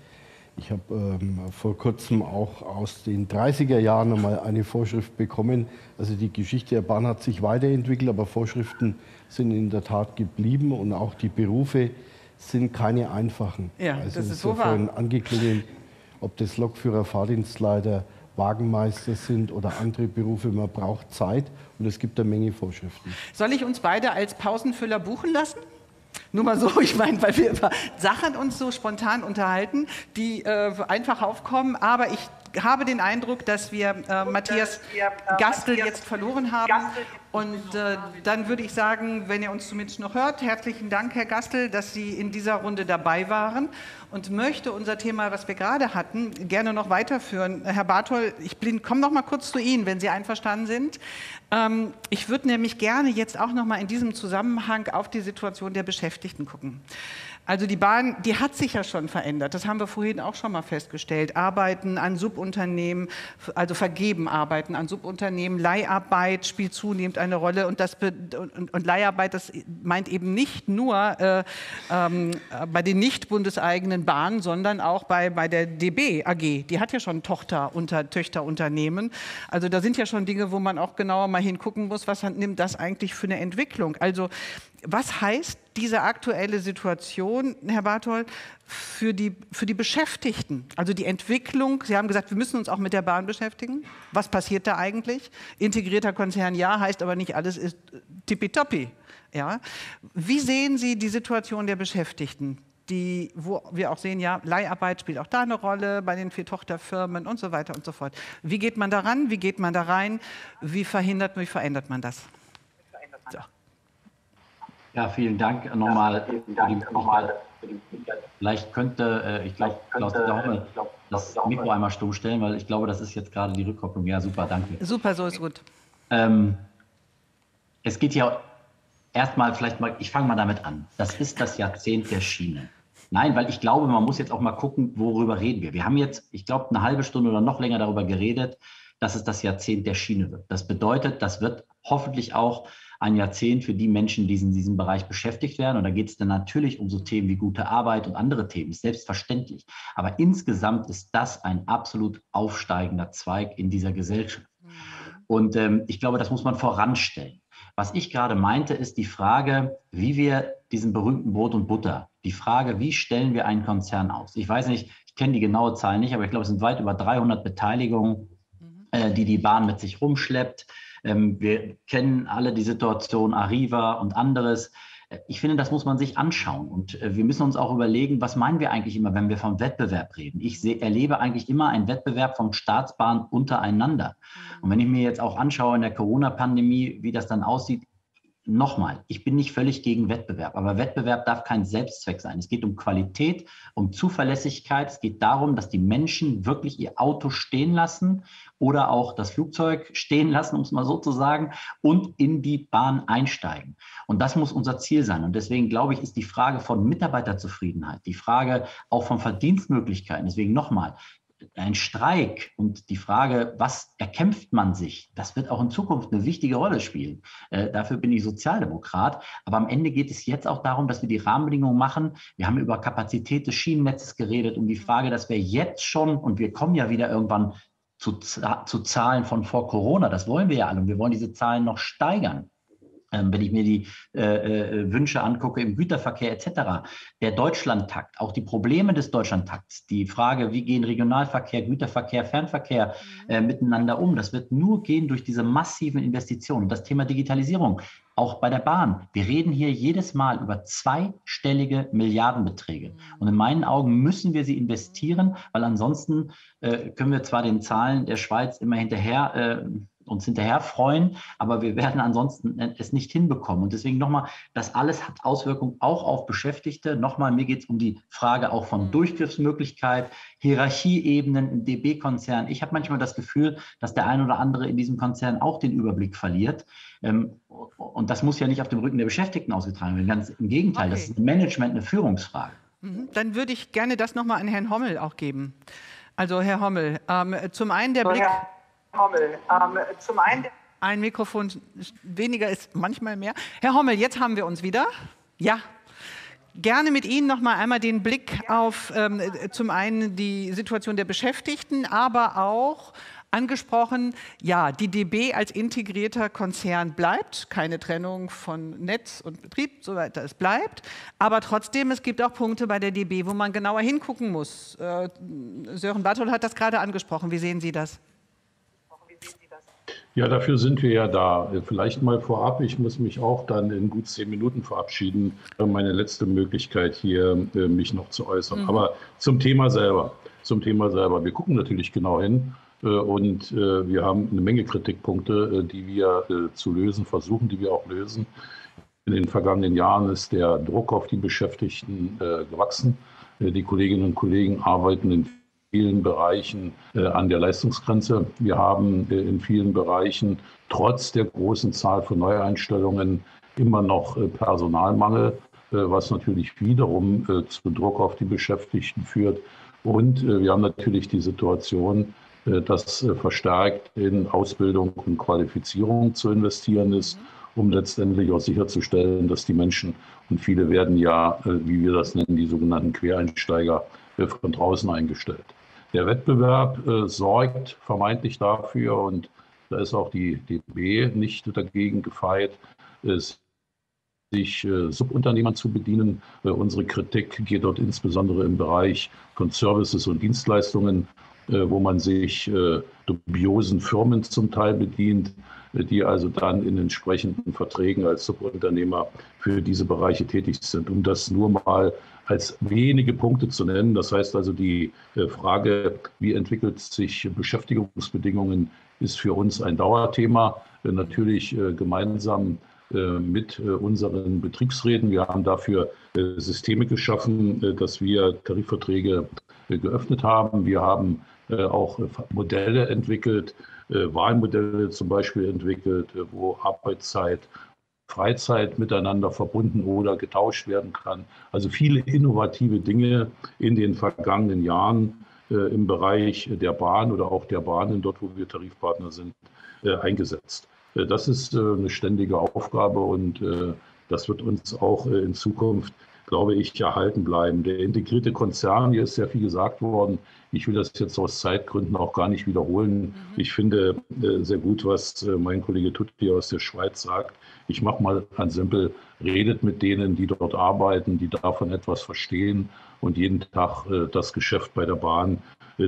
Ich habe ähm, vor kurzem auch aus den 30er Jahren einmal eine Vorschrift bekommen. Also die Geschichte der Bahn hat sich weiterentwickelt, aber Vorschriften sind in der Tat geblieben und auch die Berufe sind keine einfachen. Ja, also das ist so wahr. angeklungen, ob das Lokführer, Fahrdienstleiter, Wagenmeister sind oder andere Berufe. Man braucht Zeit und es gibt eine Menge Vorschriften. Soll ich uns beide als Pausenfüller buchen lassen? Nur mal so, ich meine, weil wir über Sachen uns so spontan unterhalten, die äh, einfach aufkommen. Aber ich habe den Eindruck, dass wir äh, Matthias Gastel jetzt verloren haben. Und äh, dann würde ich sagen, wenn ihr uns zumindest noch hört, herzlichen Dank, Herr Gastel, dass Sie in dieser Runde dabei waren und möchte unser Thema, was wir gerade hatten, gerne noch weiterführen. Herr Barthol, ich komme noch mal kurz zu Ihnen, wenn Sie einverstanden sind. Ähm, ich würde nämlich gerne jetzt auch noch mal in diesem Zusammenhang auf die Situation der Beschäftigten gucken. Also die Bahn, die hat sich ja schon verändert. Das haben wir vorhin auch schon mal festgestellt. Arbeiten an Subunternehmen, also vergeben Arbeiten an Subunternehmen, Leiharbeit spielt zunehmend eine Rolle. Und, das, und, und Leiharbeit, das meint eben nicht nur äh, ähm, bei den nicht bundeseigenen Bahnen, sondern auch bei, bei der DB AG. Die hat ja schon Tochter unter Töchterunternehmen. Also da sind ja schon Dinge, wo man auch genauer mal hingucken muss, was nimmt das eigentlich für eine Entwicklung. Also was heißt diese aktuelle Situation, Herr Barthol, für die, für die Beschäftigten? Also die Entwicklung, Sie haben gesagt, wir müssen uns auch mit der Bahn beschäftigen. Was passiert da eigentlich? Integrierter Konzern ja, heißt aber nicht alles ist tippitoppi. Ja? Wie sehen Sie die Situation der Beschäftigten? Die, wo wir auch sehen, ja, Leiharbeit spielt auch da eine Rolle bei den vier Tochterfirmen und so weiter und so fort. Wie geht man daran? Wie geht man da rein? Wie verhindert, wie verändert man das? Ja, vielen Dank nochmal. nochmal. Vielleicht könnte, äh, ich glaube, Klaus Dieter das Mikro einmal stumm stellen, weil ich glaube, das ist jetzt gerade die Rückkopplung. Ja, super, danke. Super, so ist gut. Ähm, es geht ja erstmal, vielleicht mal, ich fange mal damit an. Das ist das Jahrzehnt der Schiene. Nein, weil ich glaube, man muss jetzt auch mal gucken, worüber reden wir. Wir haben jetzt, ich glaube, eine halbe Stunde oder noch länger darüber geredet, dass es das Jahrzehnt der Schiene wird. Das bedeutet, das wird hoffentlich auch ein Jahrzehnt für die Menschen, die in diesem Bereich beschäftigt werden. Und da geht es dann natürlich um so Themen wie gute Arbeit und andere Themen, selbstverständlich. Aber insgesamt ist das ein absolut aufsteigender Zweig in dieser Gesellschaft. Mhm. Und ähm, ich glaube, das muss man voranstellen. Was ich gerade meinte, ist die Frage, wie wir diesen berühmten Brot und Butter, die Frage, wie stellen wir einen Konzern aus? Ich weiß nicht, ich kenne die genaue Zahl nicht, aber ich glaube, es sind weit über 300 Beteiligungen, mhm. äh, die die Bahn mit sich rumschleppt. Ähm, wir kennen alle die Situation Arriva und anderes. Ich finde, das muss man sich anschauen. Und äh, wir müssen uns auch überlegen, was meinen wir eigentlich immer, wenn wir vom Wettbewerb reden. Ich seh, erlebe eigentlich immer einen Wettbewerb von Staatsbahnen untereinander. Und wenn ich mir jetzt auch anschaue in der Corona-Pandemie, wie das dann aussieht, Nochmal, ich bin nicht völlig gegen Wettbewerb, aber Wettbewerb darf kein Selbstzweck sein. Es geht um Qualität, um Zuverlässigkeit. Es geht darum, dass die Menschen wirklich ihr Auto stehen lassen oder auch das Flugzeug stehen lassen, um es mal so zu sagen, und in die Bahn einsteigen. Und das muss unser Ziel sein. Und deswegen glaube ich, ist die Frage von Mitarbeiterzufriedenheit, die Frage auch von Verdienstmöglichkeiten, deswegen nochmal, ein Streik und die Frage, was erkämpft man sich, das wird auch in Zukunft eine wichtige Rolle spielen. Äh, dafür bin ich Sozialdemokrat. Aber am Ende geht es jetzt auch darum, dass wir die Rahmenbedingungen machen. Wir haben über Kapazität des Schienennetzes geredet, um die Frage, dass wir jetzt schon, und wir kommen ja wieder irgendwann zu, zu Zahlen von vor Corona, das wollen wir ja alle, und wir wollen diese Zahlen noch steigern. Ähm, wenn ich mir die äh, äh, Wünsche angucke im Güterverkehr etc., der Deutschlandtakt, auch die Probleme des Deutschlandtakts, die Frage, wie gehen Regionalverkehr, Güterverkehr, Fernverkehr äh, miteinander um, das wird nur gehen durch diese massiven Investitionen. Das Thema Digitalisierung, auch bei der Bahn. Wir reden hier jedes Mal über zweistellige Milliardenbeträge. Und in meinen Augen müssen wir sie investieren, weil ansonsten äh, können wir zwar den Zahlen der Schweiz immer hinterher äh, uns hinterher freuen, aber wir werden ansonsten es nicht hinbekommen. Und deswegen nochmal, das alles hat Auswirkungen auch auf Beschäftigte. Nochmal, mir geht es um die Frage auch von mhm. Durchgriffsmöglichkeit, Hierarchieebenen im DB-Konzern. Ich habe manchmal das Gefühl, dass der ein oder andere in diesem Konzern auch den Überblick verliert. Ähm, und das muss ja nicht auf dem Rücken der Beschäftigten ausgetragen werden. Ganz im Gegenteil, okay. das ist ein Management, eine Führungsfrage. Mhm. Dann würde ich gerne das nochmal an Herrn Hommel auch geben. Also Herr Hommel, ähm, zum einen der Blick. Ja. Hommel. Ähm, zum einen ein Mikrofon weniger ist manchmal mehr. Herr Hommel, jetzt haben wir uns wieder. Ja. Gerne mit Ihnen noch mal einmal den Blick auf ähm, zum einen die Situation der Beschäftigten, aber auch angesprochen, ja, die DB als integrierter Konzern bleibt, keine Trennung von Netz und Betrieb, so weiter, es bleibt. Aber trotzdem, es gibt auch Punkte bei der DB, wo man genauer hingucken muss. Äh, Sören Bartol hat das gerade angesprochen. Wie sehen Sie das? Ja, dafür sind wir ja da. Vielleicht mal vorab, ich muss mich auch dann in gut zehn Minuten verabschieden. Meine letzte Möglichkeit hier, äh, mich noch zu äußern. Mhm. Aber zum Thema selber. zum Thema selber. Wir gucken natürlich genau hin äh, und äh, wir haben eine Menge Kritikpunkte, die wir zu lösen versuchen, die wir auch lösen. In den vergangenen Jahren ist der Druck auf die Beschäftigten gewachsen. Die Kolleginnen und Kollegen arbeiten in vielen Bereichen an der Leistungsgrenze. Wir haben in vielen Bereichen trotz der großen Zahl von Neueinstellungen immer noch Personalmangel, was natürlich wiederum zu Druck auf die Beschäftigten führt. Und wir haben natürlich die Situation, äh, dass äh, verstärkt in Ausbildung und Qualifizierung zu investieren ist, um letztendlich auch sicherzustellen, dass die Menschen, und viele werden ja, äh, wie wir das nennen, die sogenannten Quereinsteiger von draußen eingestellt. Der Wettbewerb sorgt vermeintlich dafür, und da ist auch die DB nicht dagegen gefeit, sich Subunternehmern zu bedienen. unsere Kritik geht dort insbesondere im Bereich von Services und Dienstleistungen äh, wo man sich äh, dubiosen Firmen zum Teil bedient, äh, die also dann in entsprechenden Verträgen als Subunternehmer für diese Bereiche tätig sind. Um das nur mal als wenige Punkte zu nennen. Das heißt also, die Frage, wie entwickelt sich Beschäftigungsbedingungen, ist für uns ein Dauerthema. Natürlich gemeinsam mit unseren Betriebsräten. Wir haben dafür Systeme geschaffen, dass wir Tarifverträge geöffnet haben. Wir haben äh, auch äh, Modelle entwickelt, äh, Wahlmodelle zum Beispiel entwickelt, wo Arbeitszeit, Freizeit miteinander verbunden oder getauscht werden kann. Also viele innovative Dinge in den vergangenen Jahren im Bereich der Bahn oder auch der Bahnen, dort wo wir Tarifpartner sind, eingesetzt. Das ist eine ständige Aufgabe und das wird uns auch in Zukunft glaube ich, erhalten bleiben. Der integrierte Konzern, hier ist sehr viel gesagt worden. Ich will das jetzt aus Zeitgründen auch gar nicht wiederholen. Mhm. Ich finde äh, sehr gut, was äh, mein Kollege Tutti aus der Schweiz sagt. Ich mache mal ganz simpel, redet mit denen, die dort arbeiten, die davon etwas verstehen und jeden Tag äh, das Geschäft bei der Bahn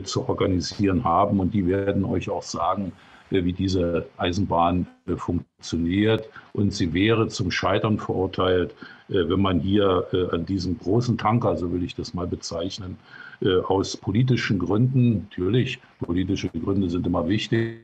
zu organisieren haben. Und die werden euch auch sagen, wie diese Eisenbahn äh, funktioniert. Und sie wäre zum Scheitern verurteilt, äh, wenn man hier an diesem großen Tanker, so will ich das mal bezeichnen, aus politischen Gründen, natürlich, politische Gründe sind immer wichtig,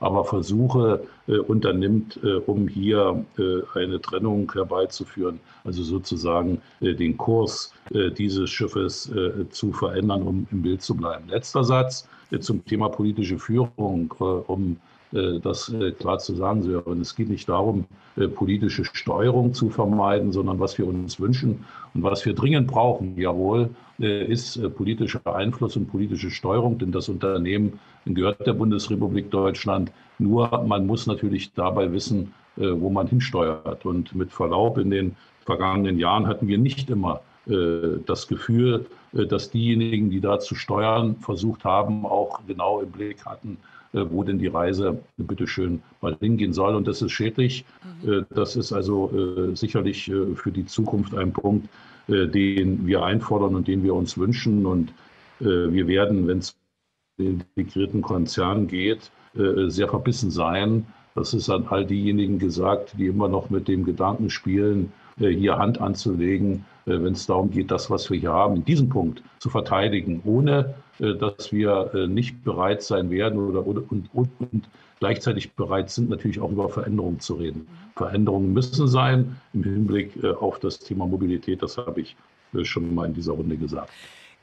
aber Versuche äh, unternimmt, äh, um hier äh, eine Trennung herbeizuführen, also sozusagen den Kurs dieses Schiffes zu verändern, um im Bild zu bleiben. Letzter Satz zum Thema politische Führung, um das klar zu sagen, Sören. Es geht nicht darum, politische Steuerung zu vermeiden, sondern was wir uns wünschen und was wir dringend brauchen, jawohl, ist politischer Einfluss und politische Steuerung, denn das Unternehmen gehört der Bundesrepublik Deutschland. Nur man muss natürlich dabei wissen, äh, wo man hinsteuert. Und mit Verlaub, in den vergangenen Jahren hatten wir nicht immer äh, das Gefühl, äh, dass diejenigen, die da zu steuern versucht haben, auch genau im Blick hatten, wo denn die Reise bitteschön mal hingehen soll. Und das ist schädlich. Mhm. Das ist also sicherlich für die Zukunft ein Punkt, den wir einfordern und den wir uns wünschen. Und wir werden, wenn es integrierten Konzern geht, äh, sehr verbissen sein. Das ist an all diejenigen gesagt, die immer noch mit dem Gedanken spielen, äh, hier Hand anzulegen, äh, wenn es darum geht, das, was wir hier haben, in diesem Punkt zu verteidigen, ohne dass wir nicht bereit sein werden oder, oder und, und, und gleichzeitig bereit sind, natürlich auch über Veränderungen zu reden. Veränderungen müssen sein im Hinblick auf das Thema Mobilität. Das habe ich schon mal in dieser Runde gesagt.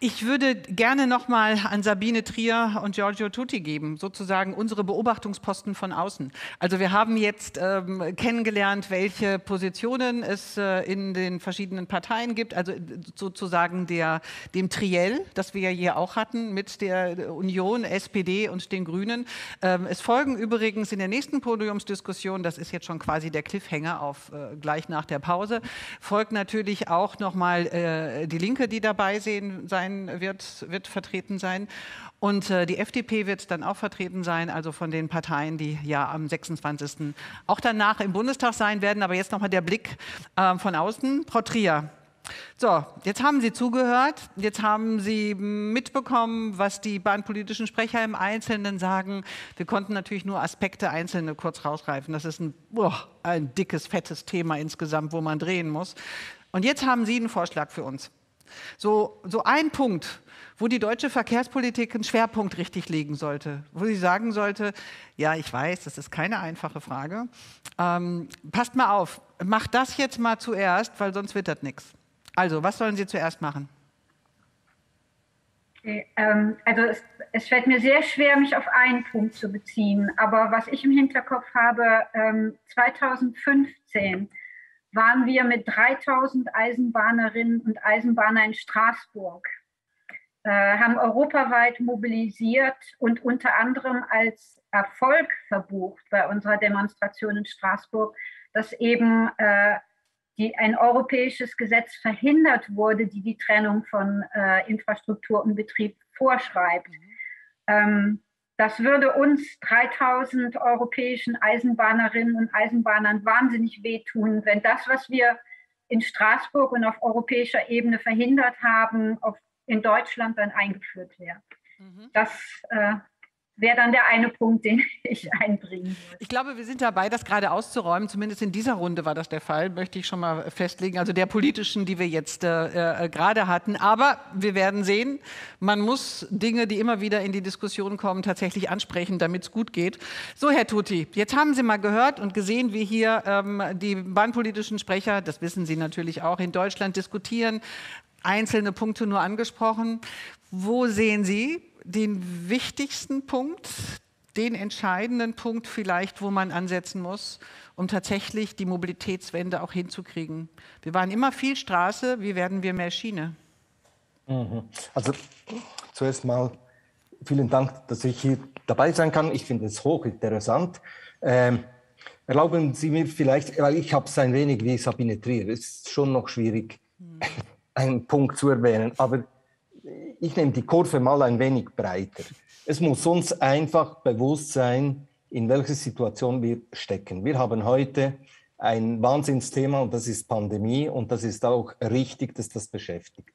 Ich würde gerne noch mal an Sabine Trier und Giorgio Tutti geben, sozusagen unsere Beobachtungsposten von außen. Also wir haben jetzt ähm, kennengelernt, welche Positionen es äh, in den verschiedenen Parteien gibt, also sozusagen der, dem Triell, das wir ja hier auch hatten mit der Union, SPD und den Grünen. Ähm, es folgen übrigens in der nächsten Podiumsdiskussion, das ist jetzt schon quasi der Cliffhanger auf äh, gleich nach der Pause, folgt natürlich auch noch mal äh, die Linke, die dabei sein sein wird, wird vertreten sein. Und äh, die FDP wird dann auch vertreten sein, also von den Parteien, die ja am 26. auch danach im Bundestag sein werden. Aber jetzt nochmal der Blick äh, von außen. Frau Trier, so, jetzt haben Sie zugehört, jetzt haben Sie mitbekommen, was die bahnpolitischen Sprecher im Einzelnen sagen. Wir konnten natürlich nur Aspekte einzelne kurz rausgreifen. Das ist ein, boah, ein dickes, fettes Thema insgesamt, wo man drehen muss. Und jetzt haben Sie einen Vorschlag für uns. So, so ein Punkt, wo die deutsche Verkehrspolitik einen Schwerpunkt richtig legen sollte, wo sie sagen sollte, ja, ich weiß, das ist keine einfache Frage, ähm, passt mal auf, macht das jetzt mal zuerst, weil sonst das nichts. Also, was sollen Sie zuerst machen? Okay, ähm, also es, es, fällt mir sehr schwer, mich auf einen Punkt zu beziehen, aber was ich im Hinterkopf habe, ähm, 2015 waren wir mit 3000 Eisenbahnerinnen und Eisenbahnern in Straßburg äh, haben europaweit mobilisiert und unter anderem als Erfolg verbucht bei unserer Demonstration in Straßburg, dass eben äh, die, ein europäisches Gesetz verhindert wurde, die die Trennung von äh, Infrastruktur und Betrieb vorschreibt. Mhm. Ähm, das würde uns 3000 europäischen Eisenbahnerinnen und Eisenbahnern wahnsinnig wehtun, wenn das, was wir in Straßburg und auf europäischer Ebene verhindert haben, in Deutschland dann eingeführt wäre. Mhm. Das äh, wäre dann der eine Punkt, den ich einbringen würde. Ich glaube, wir sind dabei, das gerade auszuräumen. Zumindest in dieser Runde war das der Fall, möchte ich schon mal festlegen. Also der politischen, die wir jetzt äh, äh, gerade hatten. Aber wir werden sehen, man muss Dinge, die immer wieder in die Diskussion kommen, tatsächlich ansprechen, damit es gut geht. So, Herr Tuti, jetzt haben Sie mal gehört und gesehen, wie hier ähm, die bahnpolitischen Sprecher, das wissen Sie natürlich auch, in Deutschland diskutieren einzelne Punkte nur angesprochen. Wo sehen Sie den wichtigsten Punkt, den entscheidenden Punkt vielleicht, wo man ansetzen muss, um tatsächlich die Mobilitätswende auch hinzukriegen? Wir waren immer viel Straße, wie werden wir mehr Schiene? Mhm. Also zuerst mal vielen Dank, dass ich hier dabei sein kann. Ich finde es hochinteressant. Ähm, erlauben Sie mir vielleicht, weil ich habe es ein wenig wie Sabine Trier, es ist schon noch schwierig, mhm einen Punkt zu erwähnen, aber ich nehme die Kurve mal ein wenig breiter. Es muss uns einfach bewusst sein, in welcher Situation wir stecken. Wir haben heute ein Wahnsinnsthema und das ist Pandemie und das ist auch richtig, dass das beschäftigt.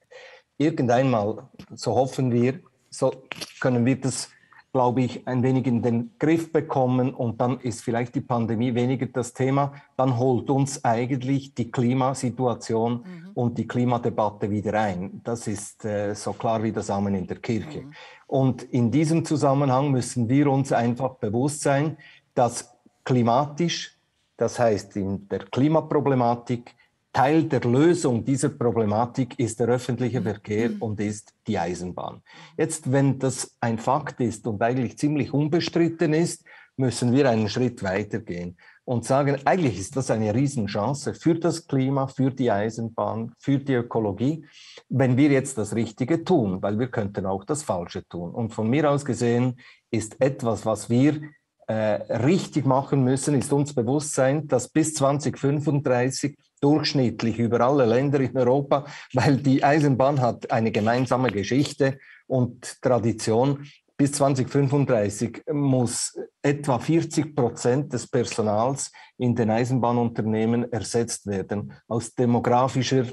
Irgendeinmal, so hoffen wir, so können wir das glaube ich, ein wenig in den Griff bekommen und dann ist vielleicht die Pandemie weniger das Thema. Dann holt uns eigentlich die Klimasituation mhm. und die Klimadebatte wieder ein. Das ist äh, so klar wie das Amen in der Kirche. Mhm. Und in diesem Zusammenhang müssen wir uns einfach bewusst sein, dass klimatisch, das heißt in der Klimaproblematik, Teil der Lösung dieser Problematik ist der öffentliche mhm. Verkehr mhm. und ist die Eisenbahn. Jetzt, wenn das ein Fakt ist und eigentlich ziemlich unbestritten ist, müssen wir einen Schritt weitergehen und sagen, eigentlich ist das eine Riesenchance für das Klima, für die Eisenbahn, für die Ökologie, wenn wir jetzt das Richtige tun, weil wir könnten auch das Falsche tun. Und von mir aus gesehen ist etwas, was wir äh, richtig machen müssen, ist uns bewusst sein, dass bis 2035 durchschnittlich über alle Länder in Europa, weil die Eisenbahn hat eine gemeinsame Geschichte und Tradition. Bis 2035 muss etwa 40 Prozent des Personals in den Eisenbahnunternehmen ersetzt werden. Aus demografischer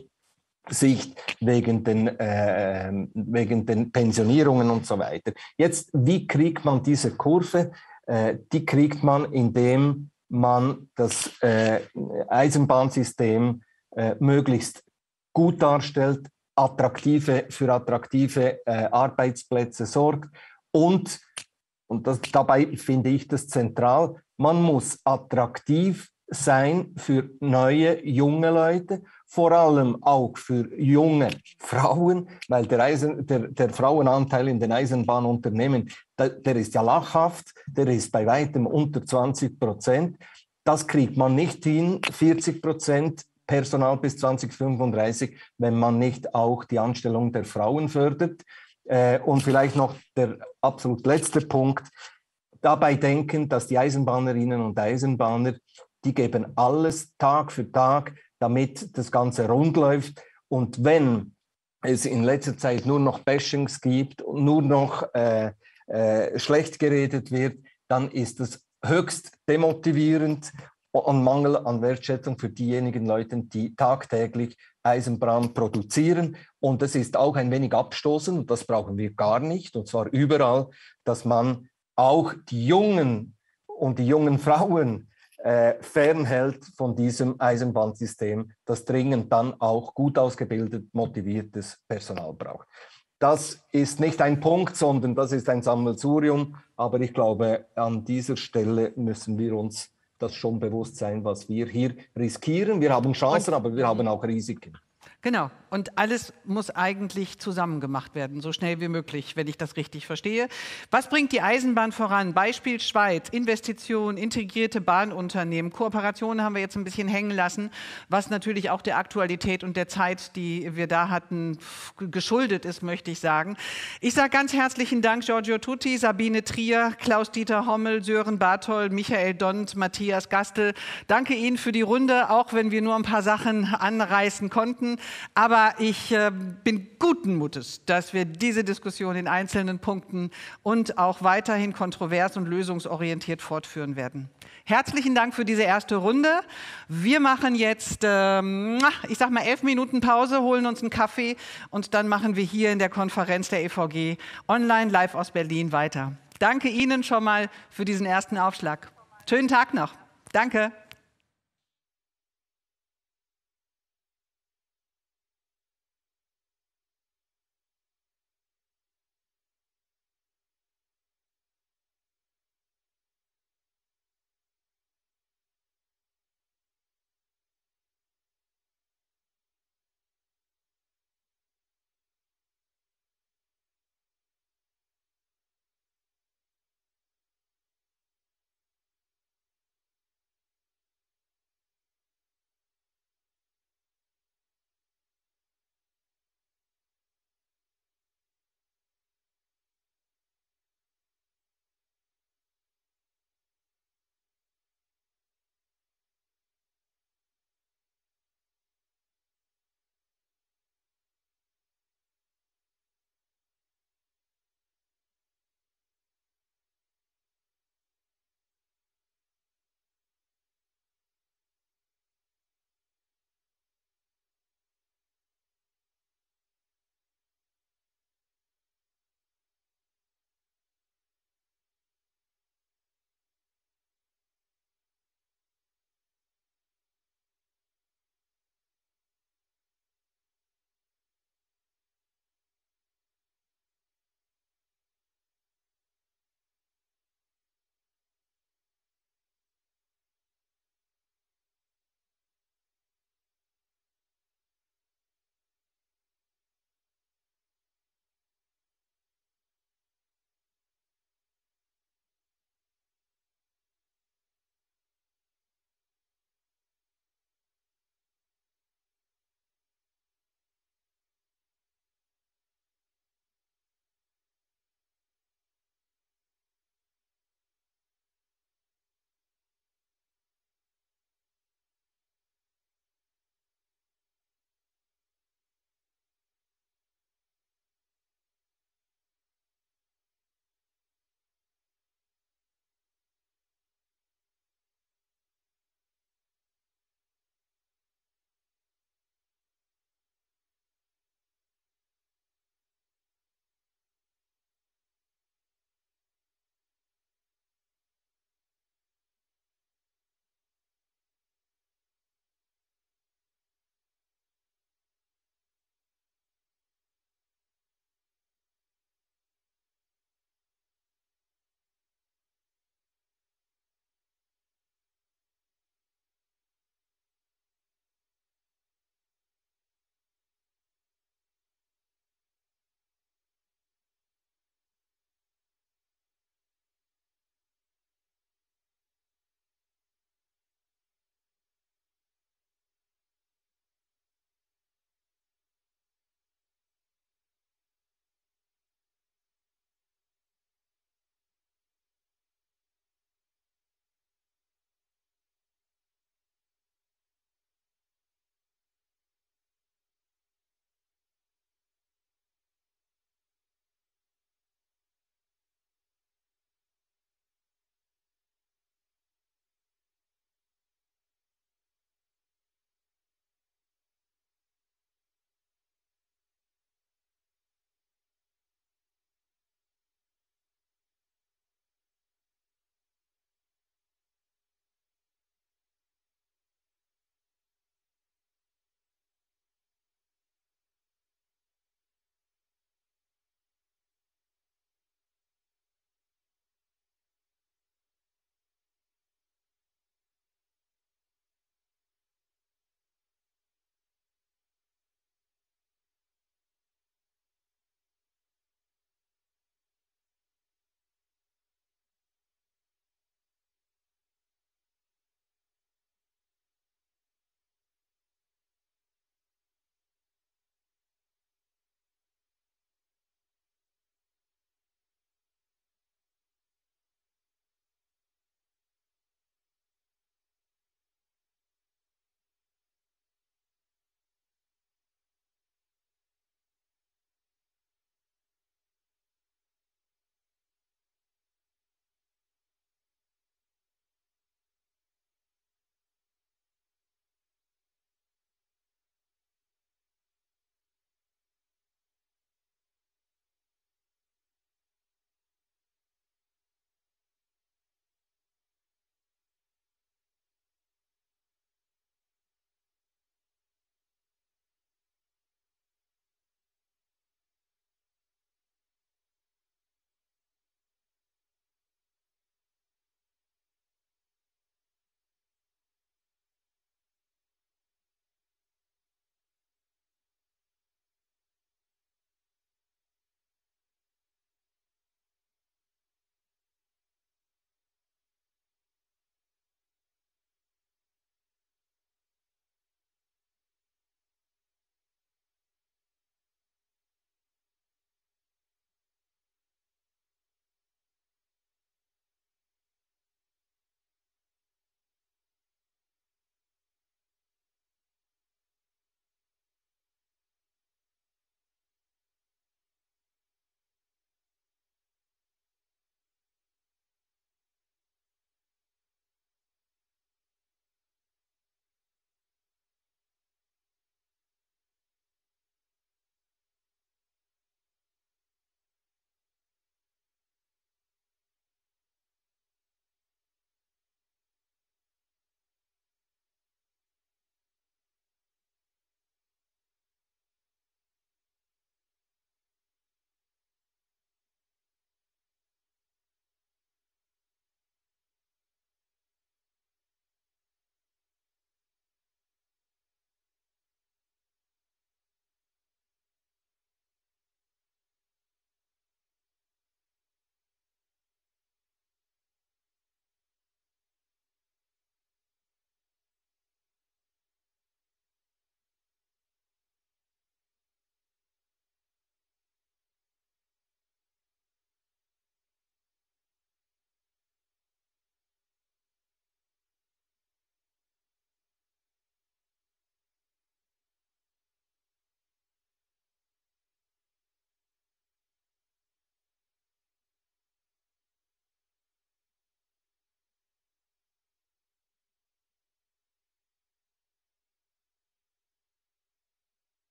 Sicht wegen den, äh, wegen den Pensionierungen und so weiter. Jetzt, wie kriegt man diese Kurve? Äh, die kriegt man, indem man das äh, Eisenbahnsystem äh, möglichst gut darstellt, attraktive, für attraktive äh, Arbeitsplätze sorgt und, und das, dabei finde ich das zentral, man muss attraktiv sein für neue, junge Leute, vor allem auch für junge Frauen, weil der, Eisen, der, der Frauenanteil in den Eisenbahnunternehmen, der, der ist ja lachhaft, der ist bei weitem unter 20 Prozent. Das kriegt man nicht hin, 40 Prozent Personal bis 2035, wenn man nicht auch die Anstellung der Frauen fördert. Äh, und vielleicht noch der absolut letzte Punkt, dabei denken, dass die Eisenbahnerinnen und Eisenbahner die geben alles Tag für Tag, damit das Ganze rund läuft. Und wenn es in letzter Zeit nur noch Bashings gibt und nur noch äh, äh, schlecht geredet wird, dann ist das höchst demotivierend und Mangel an Wertschätzung für diejenigen Leute, die tagtäglich Eisenbahn produzieren. Und es ist auch ein wenig abstoßend, und das brauchen wir gar nicht, und zwar überall, dass man auch die Jungen und die jungen Frauen äh, fernhält von diesem Eisenbahnsystem, das dringend dann auch gut ausgebildet, motiviertes Personal braucht. Das ist nicht ein Punkt, sondern das ist ein Sammelsurium. Aber ich glaube, an dieser Stelle müssen wir uns das schon bewusst sein, was wir hier riskieren. Wir haben Chancen, aber wir haben auch Risiken. Genau. Und alles muss eigentlich zusammen gemacht werden, so schnell wie möglich, wenn ich das richtig verstehe. Was bringt die Eisenbahn voran? Beispiel Schweiz, Investitionen, integrierte Bahnunternehmen, Kooperationen haben wir jetzt ein bisschen hängen lassen, was natürlich auch der Aktualität und der Zeit, die wir da hatten, geschuldet ist, möchte ich sagen. Ich sage ganz herzlichen Dank, Giorgio Tutti, Sabine Trier, Klaus-Dieter Hommel, Sören Bartol, Michael Dont, Matthias Gastel. Danke Ihnen für die Runde, auch wenn wir nur ein paar Sachen anreißen konnten. Aber ich äh, bin guten Mutes, dass wir diese Diskussion in einzelnen Punkten und auch weiterhin kontrovers und lösungsorientiert fortführen werden. Herzlichen Dank für diese erste Runde. Wir machen jetzt, ähm, ich sag mal, elf Minuten Pause, holen uns einen Kaffee und dann machen wir hier in der Konferenz der EVG online live aus Berlin weiter. Danke Ihnen schon mal für diesen ersten Aufschlag. Schönen Tag noch. Danke.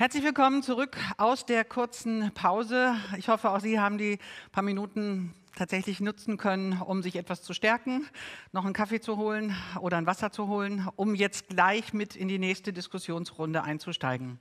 Herzlich willkommen zurück aus der kurzen Pause. Ich hoffe, auch Sie haben die paar Minuten tatsächlich nutzen können, um sich etwas zu stärken, noch einen Kaffee zu holen oder ein Wasser zu holen, um jetzt gleich mit in die nächste Diskussionsrunde einzusteigen.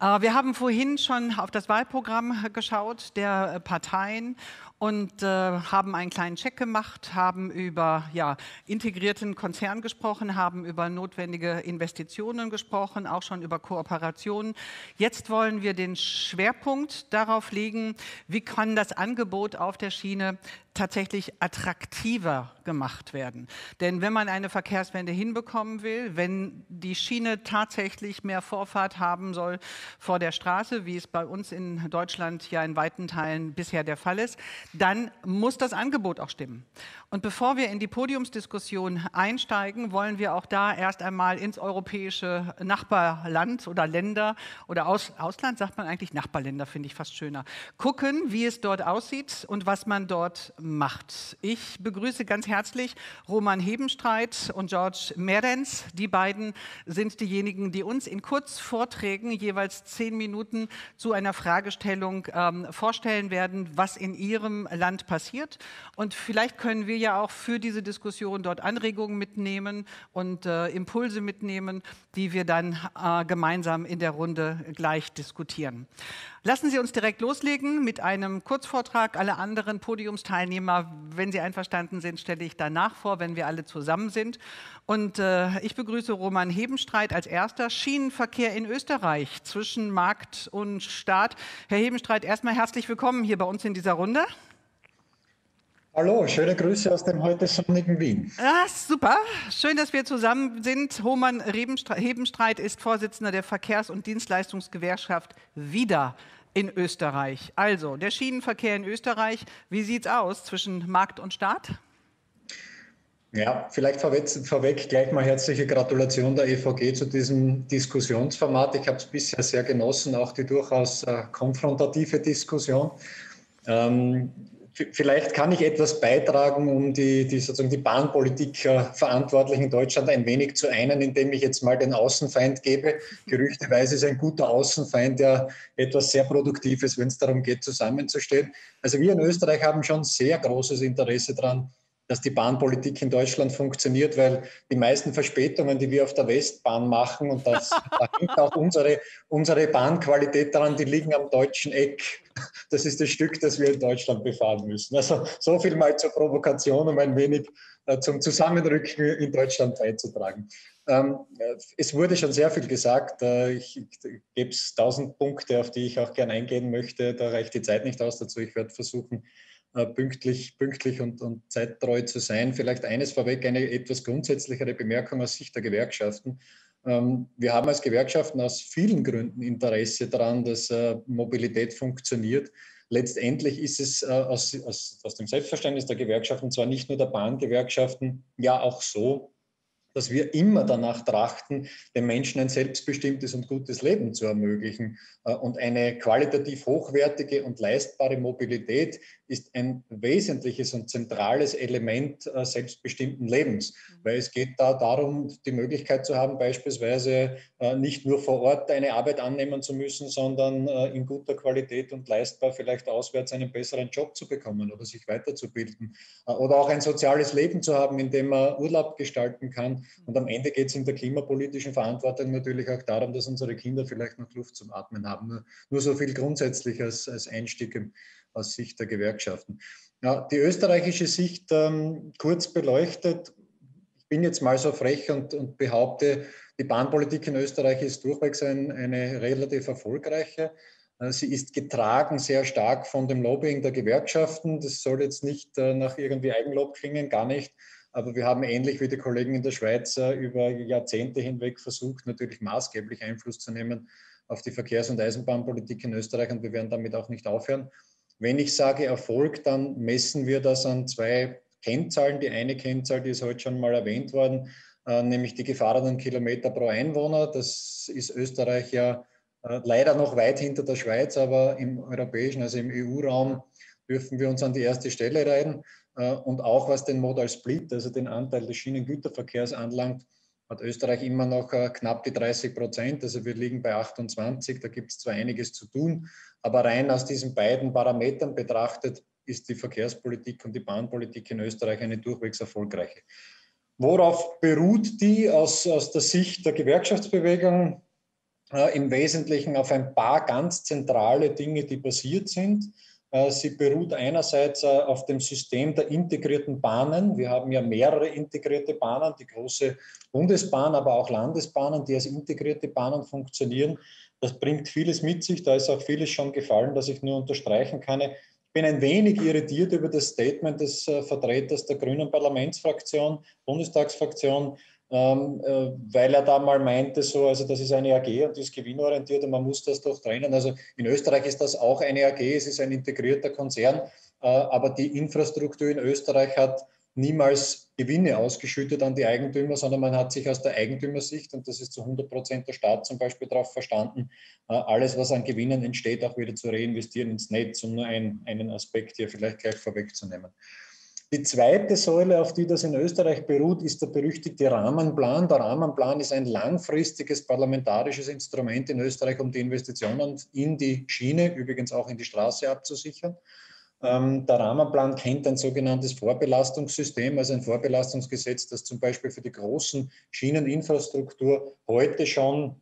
Äh, wir haben vorhin schon auf das Wahlprogramm geschaut der Parteien und äh, haben einen kleinen Check gemacht, haben über ja, integrierten Konzern gesprochen, haben über notwendige Investitionen gesprochen, auch schon über Kooperationen. Jetzt wollen wir den Schwerpunkt darauf legen, wie kann das Angebot auf der Schiene tatsächlich attraktiver gemacht werden. Denn wenn man eine Verkehrswende hinbekommen will, wenn die Schiene tatsächlich mehr Vorfahrt haben soll vor der Straße, wie es bei uns in Deutschland ja in weiten Teilen bisher der Fall ist, dann muss das Angebot auch stimmen. Und bevor wir in die Podiumsdiskussion einsteigen, wollen wir auch da erst einmal ins europäische Nachbarland oder Länder oder Aus, Ausland, sagt man eigentlich Nachbarländer, finde ich fast schöner, gucken, wie es dort aussieht und was man dort macht. Ich begrüße ganz herzlich Roman Hebenstreit und George Merenz. Die beiden sind diejenigen, die uns in Kurzvorträgen jeweils zehn Minuten zu einer Fragestellung ähm, vorstellen werden, was in ihrem Land passiert. Und vielleicht können wir ja auch für diese Diskussion dort Anregungen mitnehmen und äh, Impulse mitnehmen, die wir dann äh, gemeinsam in der Runde gleich diskutieren. Lassen Sie uns direkt loslegen mit einem Kurzvortrag. Alle anderen Podiumsteilnehmer, wenn Sie einverstanden sind, stelle ich danach vor, wenn wir alle zusammen sind. Und äh, ich begrüße Roman Hebenstreit als erster. Schienenverkehr in Österreich zwischen Markt und Staat. Herr Hebenstreit, erstmal herzlich willkommen hier bei uns in dieser Runde. Hallo, schöne Grüße aus dem heute sonnigen Wien. Ja, super. Schön, dass wir zusammen sind. Hohmann Hebenstreit ist Vorsitzender der Verkehrs- und Dienstleistungsgewerkschaft WIDA in Österreich. Also, der Schienenverkehr in Österreich, wie sieht es aus zwischen Markt und Staat? Ja, vielleicht vorweg, vorweg, gleich mal herzliche Gratulation der EVG zu diesem Diskussionsformat. Ich habe es bisher sehr genossen, auch die durchaus äh, konfrontative Diskussion. Ähm, Vielleicht kann ich etwas beitragen, um die, die, sozusagen die Bahnpolitik äh, Verantwortlichen in Deutschland ein wenig zu einen, indem ich jetzt mal den Außenfeind gebe. Gerüchteweise ist ein guter Außenfeind ja etwas sehr Produktives, wenn es darum geht, zusammenzustehen. Also wir in Österreich haben schon sehr großes Interesse daran, dass die Bahnpolitik in Deutschland funktioniert, weil die meisten Verspätungen, die wir auf der Westbahn machen, und das da hängt auch unsere, unsere Bahnqualität daran, die liegen am deutschen Eck. Das ist das Stück, das wir in Deutschland befahren müssen. Also so viel mal zur Provokation, um ein wenig äh, zum Zusammenrücken in Deutschland beizutragen. Ähm, es wurde schon sehr viel gesagt. Äh, ich, ich gebe es tausend Punkte, auf die ich auch gerne eingehen möchte. Da reicht die Zeit nicht aus dazu. Ich werde versuchen, pünktlich, pünktlich und, und zeittreu zu sein. Vielleicht eines vorweg, eine etwas grundsätzlichere Bemerkung aus Sicht der Gewerkschaften. Ähm, wir haben als Gewerkschaften aus vielen Gründen Interesse daran, dass äh, Mobilität funktioniert. Letztendlich ist es äh, aus, aus, aus dem Selbstverständnis der Gewerkschaften, zwar nicht nur der Bahngewerkschaften, ja auch so, dass wir immer danach trachten, den Menschen ein selbstbestimmtes und gutes Leben zu ermöglichen. Und eine qualitativ hochwertige und leistbare Mobilität ist ein wesentliches und zentrales Element äh, selbstbestimmten Lebens, mhm. weil es geht da darum, die Möglichkeit zu haben, beispielsweise äh, nicht nur vor Ort eine Arbeit annehmen zu müssen, sondern äh, in guter Qualität und leistbar vielleicht auswärts einen besseren Job zu bekommen oder sich weiterzubilden äh, oder auch ein soziales Leben zu haben, in dem man Urlaub gestalten kann. Und am Ende geht es in der klimapolitischen Verantwortung natürlich auch darum, dass unsere Kinder vielleicht noch Luft zum Atmen haben. Nur, nur so viel grundsätzlich als, als Einstieg im, aus Sicht der Gewerkschaften. Ja, die österreichische Sicht ähm, kurz beleuchtet. Ich bin jetzt mal so frech und, und behaupte, die Bahnpolitik in Österreich ist durchwegs ein, eine relativ erfolgreiche. Äh, sie ist getragen sehr stark von dem Lobbying der Gewerkschaften. Das soll jetzt nicht äh, nach irgendwie Eigenlob klingen, gar nicht. Aber wir haben ähnlich wie die Kollegen in der Schweiz äh, über Jahrzehnte hinweg versucht, natürlich maßgeblich Einfluss zu nehmen auf die Verkehrs- und Eisenbahnpolitik in Österreich und wir werden damit auch nicht aufhören. Wenn ich sage Erfolg, dann messen wir das an zwei Kennzahlen. Die eine Kennzahl, die ist heute schon mal erwähnt worden, äh, nämlich die gefahrenen Kilometer pro Einwohner. Das ist Österreich ja äh, leider noch weit hinter der Schweiz, aber im europäischen, also im EU-Raum, dürfen wir uns an die erste Stelle reihen. Äh, und auch was den Modal Split, also den Anteil des Schienengüterverkehrs anlangt, hat Österreich immer noch knapp die 30 Prozent. Also wir liegen bei 28. Da gibt es zwar einiges zu tun, aber rein aus diesen beiden Parametern betrachtet ist die Verkehrspolitik und die Bahnpolitik in Österreich eine durchwegs erfolgreiche. Worauf beruht die aus, aus der Sicht der Gewerkschaftsbewegung? Äh, Im Wesentlichen auf ein paar ganz zentrale Dinge, die passiert sind. Äh, sie beruht einerseits äh, auf dem System der integrierten Bahnen. Wir haben ja mehrere integrierte Bahnen, die große Bundesbahn, aber auch Landesbahnen, die als integrierte Bahnen funktionieren. Das bringt vieles mit sich. Da ist auch vieles schon gefallen, das ich nur unterstreichen kann bin ein wenig irritiert über das Statement des äh, Vertreters der Grünen Parlamentsfraktion, Bundestagsfraktion, ähm, äh, weil er da mal meinte, so, also das ist eine AG und ist gewinnorientiert und man muss das doch trennen. Also in Österreich ist das auch eine AG, es ist ein integrierter Konzern, äh, aber die Infrastruktur in Österreich hat niemals Gewinne ausgeschüttet an die Eigentümer, sondern man hat sich aus der Eigentümersicht, und das ist zu 100 Prozent der Staat zum Beispiel darauf verstanden, äh, alles, was an Gewinnen entsteht, auch wieder zu reinvestieren ins Netz, um nur ein, einen Aspekt hier vielleicht gleich vorwegzunehmen. Die zweite Säule, auf die das in Österreich beruht, ist der berüchtigte Rahmenplan. Der Rahmenplan ist ein langfristiges parlamentarisches Instrument in Österreich, um die Investitionen in die Schiene, übrigens auch in die Straße abzusichern. Ähm, der Rahmenplan kennt ein sogenanntes Vorbelastungssystem, also ein Vorbelastungsgesetz, das zum Beispiel für die großen Schieneninfrastruktur heute schon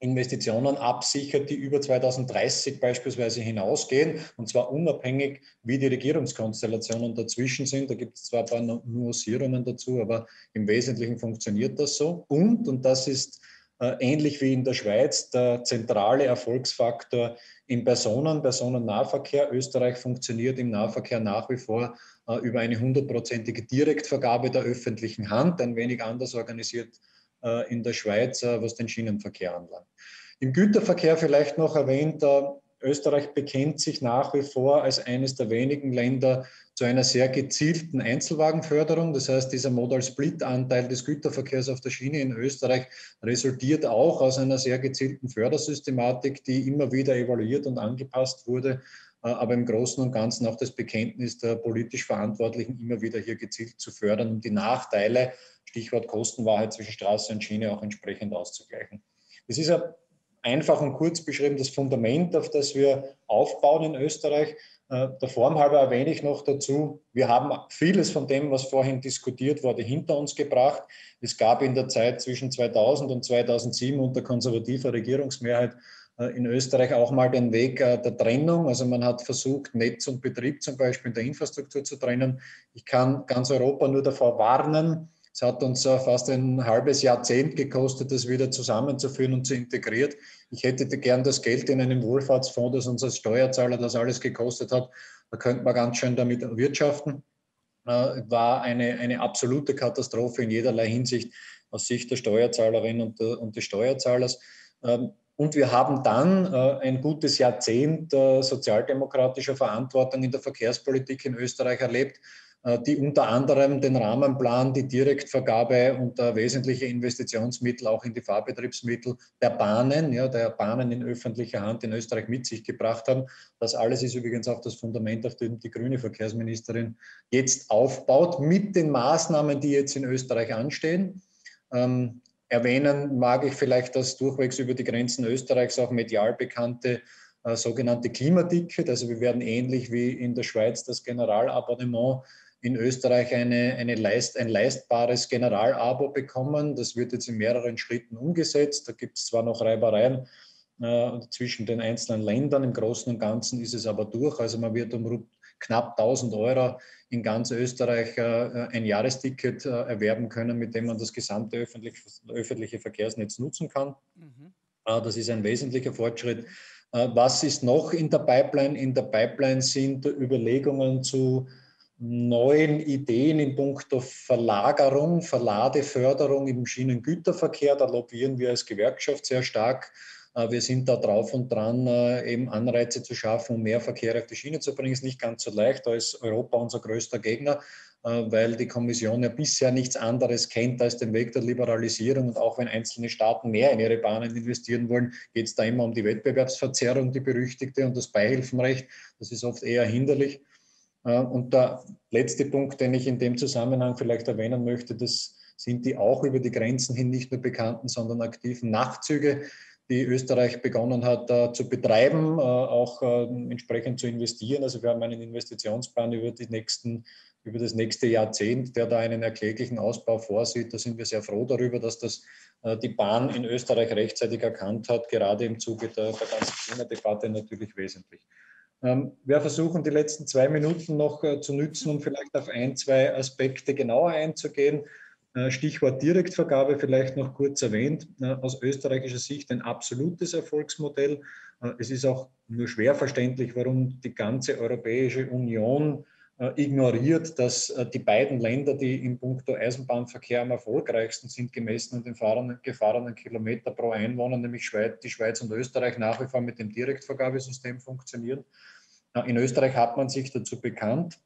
Investitionen absichert, die über 2030 beispielsweise hinausgehen, und zwar unabhängig, wie die Regierungskonstellationen dazwischen sind. Da gibt es zwar ein paar Nuancierungen dazu, aber im Wesentlichen funktioniert das so. Und, und das ist ähnlich wie in der Schweiz, der zentrale Erfolgsfaktor im Personen-, Personennahverkehr. Österreich funktioniert im Nahverkehr nach wie vor äh, über eine hundertprozentige Direktvergabe der öffentlichen Hand, ein wenig anders organisiert äh, in der Schweiz, äh, was den Schienenverkehr anlangt. Im Güterverkehr vielleicht noch erwähnt, äh, Österreich bekennt sich nach wie vor als eines der wenigen Länder zu einer sehr gezielten Einzelwagenförderung. Das heißt, dieser Modal-Split-Anteil des Güterverkehrs auf der Schiene in Österreich resultiert auch aus einer sehr gezielten Fördersystematik, die immer wieder evaluiert und angepasst wurde, äh, aber im Großen und Ganzen auch das Bekenntnis der politisch Verantwortlichen, immer wieder hier gezielt zu fördern und die Nachteile, Stichwort Kostenwahrheit zwischen Straße und Schiene, auch entsprechend auszugleichen. Das ist ja einfach und kurz beschrieben das Fundament, auf das wir aufbauen in Österreich. Äh, der Form halber erwähne ich noch dazu, wir haben vieles von dem, was vorhin diskutiert wurde, hinter uns gebracht. Es gab in der Zeit zwischen 2000 und 2007 unter konservativer Regierungsmehrheit äh, in Österreich auch mal den Weg äh, der Trennung. Also man hat versucht, Netz und Betrieb zum Beispiel in der Infrastruktur zu trennen. Ich kann ganz Europa nur davor warnen, es hat uns fast ein halbes Jahrzehnt gekostet, das wieder zusammenzuführen und zu integrieren. Ich hätte gern das Geld in einem Wohlfahrtsfonds, das uns als Steuerzahler das alles gekostet hat. Da könnte man ganz schön damit wirtschaften. Äh, war eine, eine absolute Katastrophe in jederlei Hinsicht aus Sicht der Steuerzahlerin und, und des Steuerzahlers. Ähm, und wir haben dann äh, ein gutes Jahrzehnt äh, sozialdemokratischer Verantwortung in der Verkehrspolitik in Österreich erlebt äh, die unter anderem den Rahmenplan, die Direktvergabe und wesentliche Investitionsmittel auch in die Fahrbetriebsmittel der Bahnen, ja, der Bahnen in öffentlicher Hand in Österreich mit sich gebracht haben. Das alles ist übrigens auch das Fundament, auf dem die grüne Verkehrsministerin jetzt aufbaut, mit den Maßnahmen, die jetzt in Österreich anstehen. Ähm, erwähnen mag ich vielleicht das durchwegs über die Grenzen Österreichs auch medial bekannte äh, sogenannte Klimaticket. Also wir werden ähnlich wie in der Schweiz das Generalabonnement in Österreich eine, eine Leist, ein leistbares Generalabo bekommen. Das wird jetzt in mehreren Schritten umgesetzt. Da gibt es zwar noch Reibereien äh, zwischen den einzelnen Ländern, im Großen und Ganzen ist es aber durch. Also man wird um knapp 1000 Euro in ganz Österreich äh, ein Jahresticket äh, erwerben können, mit dem man das gesamte öffentlich, öffentliche Verkehrsnetz nutzen kann. Mhm. Äh, das ist ein wesentlicher Fortschritt. Äh, was ist noch in der Pipeline? In der Pipeline sind Überlegungen zu neuen Ideen in puncto Verlagerung, Verladeförderung im Schienengüterverkehr. Da lobbyieren wir als Gewerkschaft sehr stark. Äh, wir sind da drauf und dran, äh, eben Anreize zu schaffen, um mehr Verkehr auf die Schiene zu bringen. Ist nicht ganz so leicht. Da ist Europa unser größter Gegner, äh, weil die Kommission ja bisher nichts anderes kennt als den Weg der Liberalisierung. Und auch wenn einzelne Staaten mehr in ihre Bahnen investieren wollen, geht es da immer um die Wettbewerbsverzerrung, die berüchtigte, und das Beihilfenrecht. Das ist oft eher hinderlich. Und der letzte Punkt, den ich in dem Zusammenhang vielleicht erwähnen möchte, das sind die auch über die Grenzen hin nicht nur bekannten, sondern aktiven Nachtzüge, die Österreich begonnen hat äh, zu betreiben, äh, auch äh, entsprechend zu investieren. Also wir haben einen Investitionsplan über die nächsten über das nächste Jahrzehnt, der da einen erkläglichen Ausbau vorsieht. Da sind wir sehr froh darüber, dass das die Bahn in Österreich rechtzeitig erkannt hat, gerade im Zuge der, der ganzen Klimadebatte natürlich wesentlich. Ähm, wir versuchen die letzten zwei Minuten noch äh, zu nützen, um vielleicht auf ein, zwei Aspekte genauer einzugehen. Äh, Stichwort Direktvergabe vielleicht noch kurz erwähnt. Aus österreichischer Sicht ein absolutes Erfolgsmodell. Es ist auch nur schwer verständlich, warum die ganze Europäische Union äh, ignoriert, dass äh, die beiden Länder, die im Punkto Eisenbahnverkehr am erfolgreichsten sind, gemessen an den gefahrenen Kilometer pro Einwohner, nämlich die Schweiz und Österreich, nach wie vor mit dem Direktvergabesystem funktionieren. In Österreich hat man sich dazu bekannt,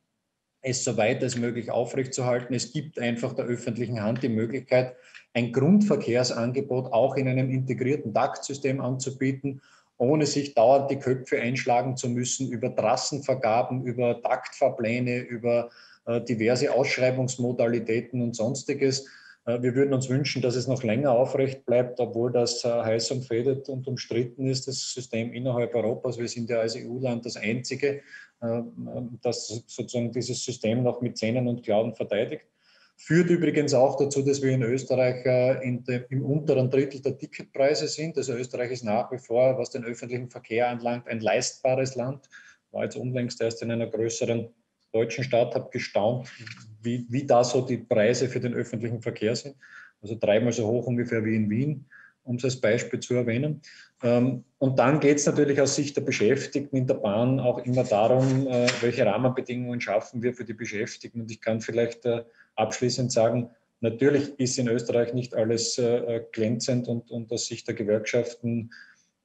es so weit als möglich aufrechtzuerhalten. Es gibt einfach der öffentlichen Hand die Möglichkeit, ein Grundverkehrsangebot auch in einem integrierten Taktsystem anzubieten ohne sich dauernd die Köpfe einschlagen zu müssen über Trassenvergaben, über Taktfahrpläne, über äh, diverse Ausschreibungsmodalitäten und sonstiges. Äh, wir würden uns wünschen, dass es noch länger aufrecht bleibt, obwohl das äh, heiß umfädet und umstritten ist, das System innerhalb Europas. Wir sind ja als EU-Land das einzige, das sozusagen dieses System noch mit Zähnen und Klauen verteidigt. Führt übrigens auch dazu, dass wir in Österreich äh, in dem, im unteren Drittel der Ticketpreise sind. Also Österreich ist nach wie vor, was den öffentlichen Verkehr anlangt, ein leistbares Land. War jetzt unlängst erst in einer größeren deutschen Stadt, habe gestaunt, wie, wie da so die Preise für den öffentlichen Verkehr sind. Also dreimal so hoch ungefähr wie in Wien, um es als Beispiel zu erwähnen. Ähm, und dann geht es natürlich aus Sicht der Beschäftigten in der Bahn auch immer darum, äh, welche Rahmenbedingungen schaffen wir für die Beschäftigten. Und ich kann vielleicht äh, abschließend sagen, natürlich ist in Österreich nicht alles äh, glänzend und, und aus Sicht der Gewerkschaften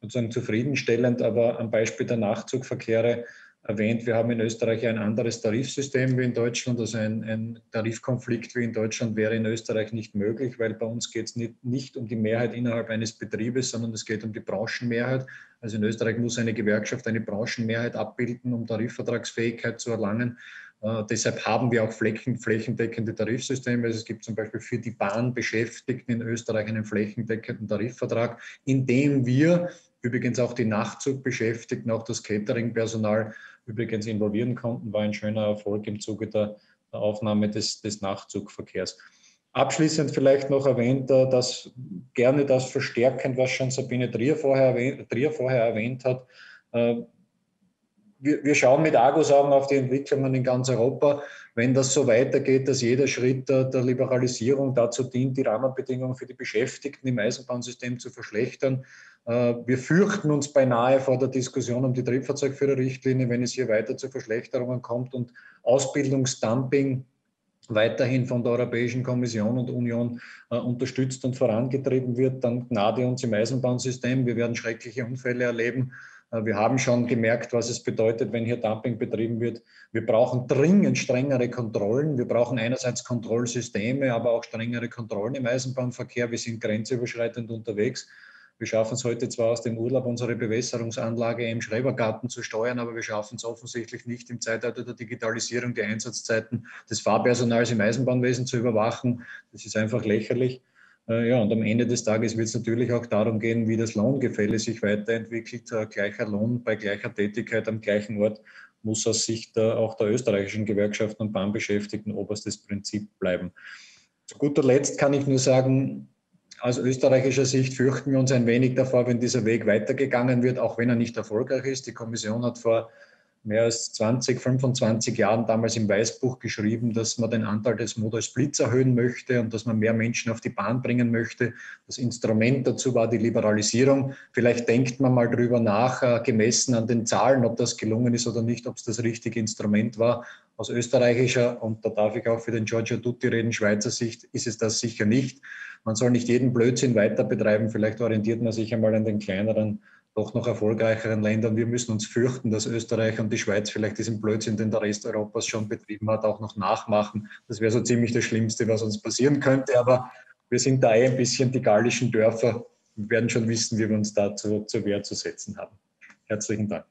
sozusagen zufriedenstellend, aber am Beispiel der Nachtzugverkehre erwähnt, wir haben in Österreich ein anderes Tarifsystem wie in Deutschland. Also ein, ein Tarifkonflikt wie in Deutschland wäre in Österreich nicht möglich, weil bei uns geht es nicht, nicht um die Mehrheit innerhalb eines Betriebes, sondern es geht um die Branchenmehrheit. Also in Österreich muss eine Gewerkschaft eine Branchenmehrheit abbilden, um Tarifvertragsfähigkeit zu erlangen. Uh, deshalb haben wir auch flächen, flächendeckende Tarifsysteme. Also es gibt zum Beispiel für die Bahnbeschäftigten in Österreich einen flächendeckenden Tarifvertrag, in dem wir übrigens auch die Nachtzugbeschäftigten, auch das Catering-Personal übrigens involvieren konnten, war ein schöner Erfolg im Zuge der, der Aufnahme des, des Nachtzugverkehrs. Abschließend vielleicht noch erwähnt, äh, dass gerne das verstärkend, was schon Sabine Trier vorher erwähnt, Trier vorher erwähnt hat, äh, wir, wir schauen mit Argusaugen auf die Entwicklungen in ganz Europa. Wenn das so weitergeht, dass jeder Schritt der, der Liberalisierung dazu dient, die Rahmenbedingungen für die Beschäftigten im Eisenbahnsystem zu verschlechtern, äh, wir fürchten uns beinahe vor der Diskussion um die Triebfahrzeugführerrichtlinie, wenn es hier weiter zu Verschlechterungen kommt und Ausbildungsdumping weiterhin von der Europäischen Kommission und Union äh, unterstützt und vorangetrieben wird, dann gnade uns im Eisenbahnsystem. Wir werden schreckliche Unfälle erleben wir haben schon gemerkt, was es bedeutet, wenn hier Dumping betrieben wird. Wir brauchen dringend strengere Kontrollen. Wir brauchen einerseits Kontrollsysteme, aber auch strengere Kontrollen im Eisenbahnverkehr. Wir sind grenzüberschreitend unterwegs. Wir schaffen es heute zwar aus dem Urlaub, unsere Bewässerungsanlage im Schrebergarten zu steuern, aber wir schaffen es offensichtlich nicht im Zeitalter der Digitalisierung, die Einsatzzeiten des Fahrpersonals im Eisenbahnwesen zu überwachen. Das ist einfach lächerlich. Äh, ja, und am Ende des Tages wird es natürlich auch darum gehen, wie das Lohngefälle sich weiterentwickelt. Äh, gleicher Lohn bei gleicher Tätigkeit am gleichen Ort muss aus Sicht auch der österreichischen Gewerkschaften und Bahnbeschäftigten oberstes Prinzip bleiben. Zu guter Letzt kann ich nur sagen, aus österreichischer Sicht fürchten wir uns ein wenig davor, wenn dieser Weg weitergegangen wird, auch wenn er nicht erfolgreich ist. Die Kommission hat vor mehr als 20, 25 Jahren damals im Weißbuch geschrieben, dass man den Anteil des Modal Splits erhöhen möchte und dass man mehr Menschen auf die Bahn bringen möchte. Das Instrument dazu war die Liberalisierung. Vielleicht denkt man mal drüber nach, äh, gemessen an den Zahlen, ob das gelungen ist oder nicht, ob es das richtige Instrument war. Aus österreichischer, und da darf ich auch für den Giorgio Tutti reden, Schweizer Sicht ist es das sicher nicht. Man soll nicht jeden Blödsinn weiter betreiben. Vielleicht orientiert man sich einmal an den kleineren doch noch erfolgreicheren Ländern. Wir müssen uns fürchten, dass Österreich und die Schweiz vielleicht diesen Blödsinn, den der Rest Europas schon betrieben hat, auch noch nachmachen. Das wäre so ziemlich das Schlimmste, was uns passieren könnte. Aber wir sind da eh ein bisschen die gallischen Dörfer. Wir werden schon wissen, wie wir uns da zu, zur Wehr zu setzen haben. Herzlichen Dank.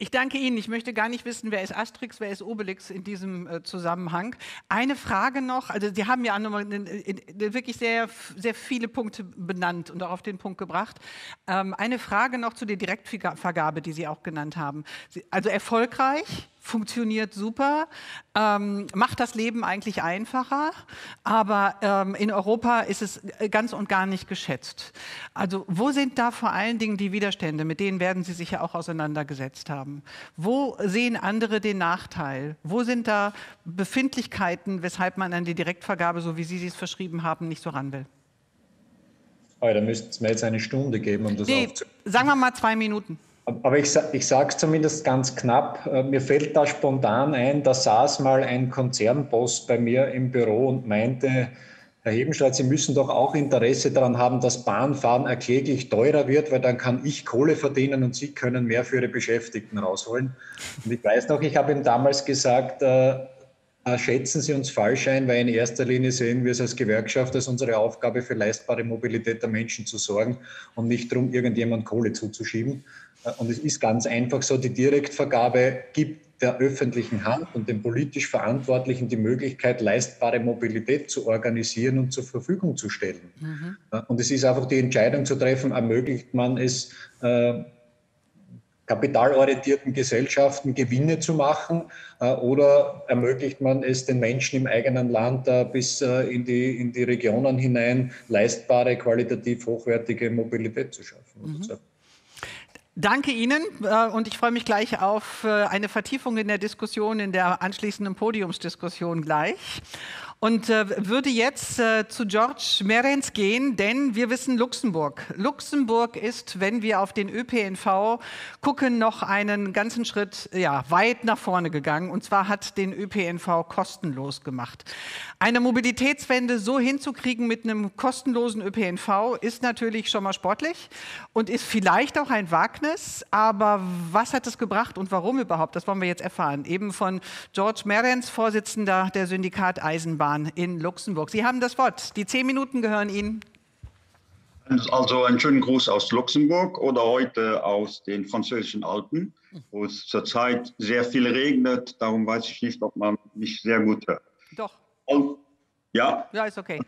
Ich danke Ihnen. Ich möchte gar nicht wissen, wer ist Asterix, wer ist Obelix in diesem äh, Zusammenhang. Eine Frage noch, also Sie haben ja wirklich sehr, sehr viele Punkte benannt und auch auf den Punkt gebracht. Ähm, eine Frage noch zu der Direktvergabe, die Sie auch genannt haben. Also erfolgreich, funktioniert super, ähm, macht das Leben eigentlich einfacher, aber ähm, in Europa ist es ganz und gar nicht geschätzt. Also wo sind da vor allen Dingen die Widerstände? Mit denen werden Sie sich ja auch auseinandergesetzt haben. Wo sehen andere den Nachteil? Wo sind da Befindlichkeiten, weshalb man an die Direktvergabe, so wie Sie es verschrieben haben, nicht so ran will? Oh, da müsste es mir jetzt eine Stunde geben, um das nee, aufzunehmen. Sagen wir mal zwei Minuten. Aber ich, ich sage es zumindest ganz knapp. Äh, mir fällt da spontan ein, da saß mal ein Konzernboss bei mir im Büro und meinte, Herr Hebenstreit, Sie müssen doch auch Interesse daran haben, dass Bahnfahren erkläglich teurer wird, weil dann kann ich Kohle verdienen und Sie können mehr für Ihre Beschäftigten rausholen. Und ich weiß noch, ich habe ihm damals gesagt, äh, äh, schätzen Sie uns falsch ein, weil in erster Linie sehen wir es als Gewerkschaft als unsere Aufgabe, für leistbare Mobilität der Menschen zu sorgen und nicht darum, irgendjemand Kohle zuzuschieben. Äh, und es ist ganz einfach so, die Direktvergabe gibt der öffentlichen Hand und den politisch Verantwortlichen die Möglichkeit, leistbare Mobilität zu organisieren und zur Verfügung zu stellen. Mhm. Äh, und es ist einfach die Entscheidung zu treffen, ermöglicht man es, äh, kapitalorientierten Gesellschaften Gewinne zu machen äh, oder ermöglicht man es den Menschen im eigenen Land äh, bis äh, in, die, in die Regionen hinein leistbare, qualitativ hochwertige Mobilität zu schaffen. Mhm. Danke Ihnen äh, und ich freue mich gleich auf äh, eine Vertiefung in der Diskussion, in der anschließenden Podiumsdiskussion gleich. Und äh, würde jetzt äh, zu George Merenz gehen, denn wir wissen Luxemburg. Luxemburg ist, wenn wir auf den ÖPNV gucken, noch einen ganzen Schritt ja, weit nach vorne gegangen. Und zwar hat den ÖPNV kostenlos gemacht. Eine Mobilitätswende so hinzukriegen mit einem kostenlosen ÖPNV ist natürlich schon mal sportlich und ist vielleicht auch ein Wagnis. Aber was hat es gebracht und warum überhaupt? Das wollen wir jetzt erfahren. Eben von George Merenz, Vorsitzender der Syndikat Eisenbahn. Eisenbahn in Luxemburg. Sie haben das Wort. Die zehn Minuten gehören Ihnen. Also einen schönen Gruß aus Luxemburg oder heute aus den französischen Alpen, wo es zurzeit sehr viel regnet. Darum weiß ich nicht, ob man mich sehr gut hört. Doch. Und, ja? Ja, ist okay.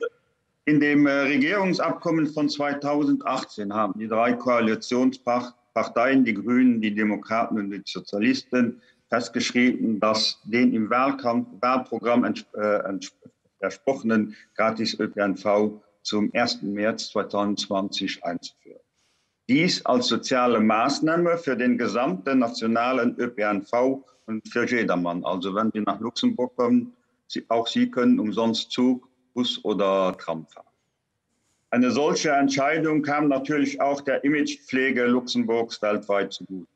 In dem äh, Regierungsabkommen von 2018 haben die drei Koalitionsparteien, die Grünen, die Demokraten und die Sozialisten, festgeschrieben, dass den im Wahlkampf, Wahlprogramm äh, versprochenen Gratis-ÖPNV zum 1. März 2020 einzuführen. Dies als soziale Maßnahme für den gesamten nationalen ÖPNV und für jedermann. Also wenn Sie nach Luxemburg kommen, auch Sie können umsonst Zug, Bus oder Tram fahren. Eine solche Entscheidung kam natürlich auch der Imagepflege Luxemburgs weltweit zugute.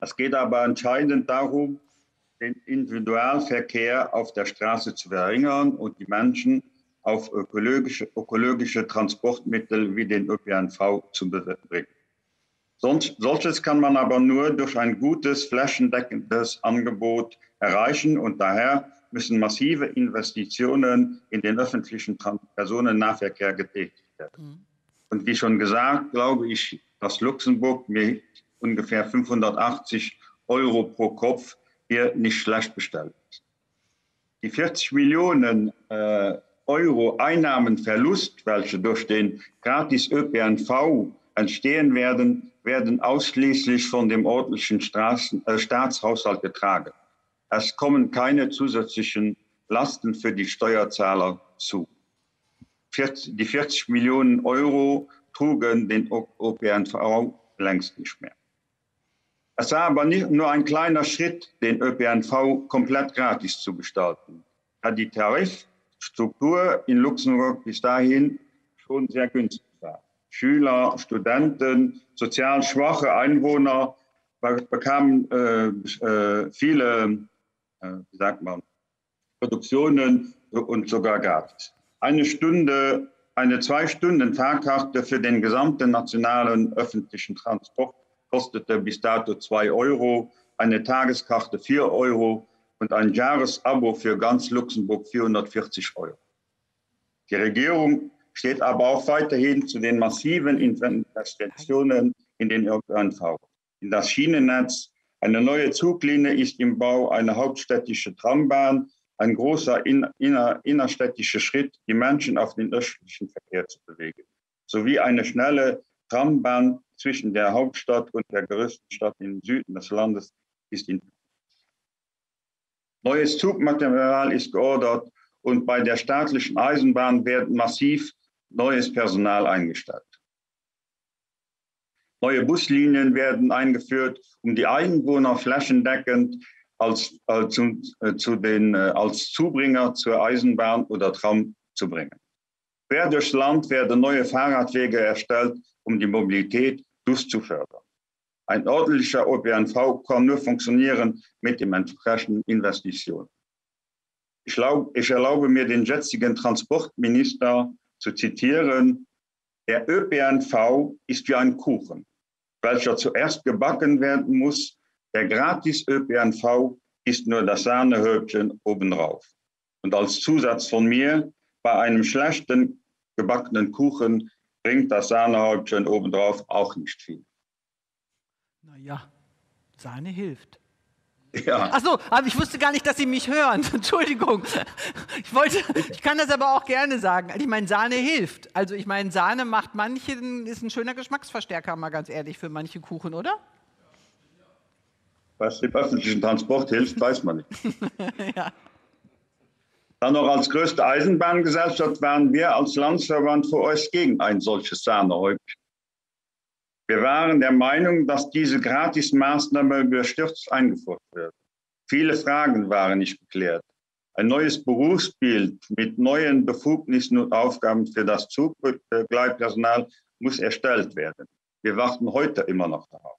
Es geht aber entscheidend darum, den Individualverkehr auf der Straße zu verringern und die Menschen auf ökologische, ökologische Transportmittel wie den ÖPNV zu bringen. Sonst, solches kann man aber nur durch ein gutes, flächendeckendes Angebot erreichen und daher müssen massive Investitionen in den öffentlichen Personennahverkehr getätigt werden. Mhm. Und wie schon gesagt, glaube ich, dass Luxemburg mit ungefähr 580 Euro pro Kopf hier nicht schlecht bestellt. Die 40 Millionen äh, Euro Einnahmenverlust, welche durch den gratis ÖPNV entstehen werden, werden ausschließlich von dem ordentlichen Straßen, äh, Staatshaushalt getragen. Es kommen keine zusätzlichen Lasten für die Steuerzahler zu. 40, die 40 Millionen Euro trugen den ÖPNV längst nicht mehr. Es war aber nicht nur ein kleiner Schritt, den ÖPNV komplett gratis zu gestalten. Da die Tarifstruktur in Luxemburg bis dahin schon sehr günstig war. Schüler, Studenten, sozial schwache Einwohner bekamen äh, äh, viele, äh, wie sagt man, Produktionen und sogar gratis. Eine Stunde, eine zwei Stunden Fahrkarte für den gesamten nationalen öffentlichen Transport kostete bis dato 2 Euro, eine Tageskarte 4 Euro und ein Jahresabo für ganz Luxemburg 440 Euro. Die Regierung steht aber auch weiterhin zu den massiven Investitionen in den ÖPNV, in das Schienennetz, Eine neue Zuglinie ist im Bau, eine hauptstädtische Trambahn, ein großer inner, innerstädtischer Schritt, die Menschen auf den öffentlichen Verkehr zu bewegen, sowie eine schnelle Trambahn zwischen der Hauptstadt und der größten Stadt im Süden des Landes ist in Neues Zugmaterial ist geordert und bei der staatlichen Eisenbahn wird massiv neues Personal eingestellt. Neue Buslinien werden eingeführt, um die Einwohner flächendeckend als, äh, zu, äh, zu den, äh, als Zubringer zur Eisenbahn oder Tram zu bringen. Quer durchs Land werden neue Fahrradwege erstellt, um die Mobilität durchzufördern. Ein ordentlicher ÖPNV kann nur funktionieren mit den entsprechenden Investitionen. Ich, ich erlaube mir, den jetzigen Transportminister zu zitieren. Der ÖPNV ist wie ein Kuchen, welcher zuerst gebacken werden muss. Der Gratis-ÖPNV ist nur das Sahnehäubchen obendrauf. Und als Zusatz von mir, bei einem schlechten gebackenen Kuchen bringt das Sahnehäubchen obendrauf auch nicht viel. Naja, Sahne hilft. Ja. Ach so, aber ich wusste gar nicht, dass Sie mich hören. Entschuldigung. Ich wollte, ich kann das aber auch gerne sagen. Ich meine, Sahne hilft. Also ich meine, Sahne macht manchen, ist ein schöner Geschmacksverstärker, mal ganz ehrlich, für manche Kuchen, oder? Was dem öffentlichen Transport hilft, weiß man nicht. ja. Dann noch als größte Eisenbahngesellschaft waren wir als Landesverband für euch gegen ein solches Sahnehäubchen. Wir waren der Meinung, dass diese Gratismaßnahme überstürzt eingeführt wird. Viele Fragen waren nicht geklärt. Ein neues Berufsbild mit neuen Befugnissen und Aufgaben für das Zuggleitpersonal muss erstellt werden. Wir warten heute immer noch darauf.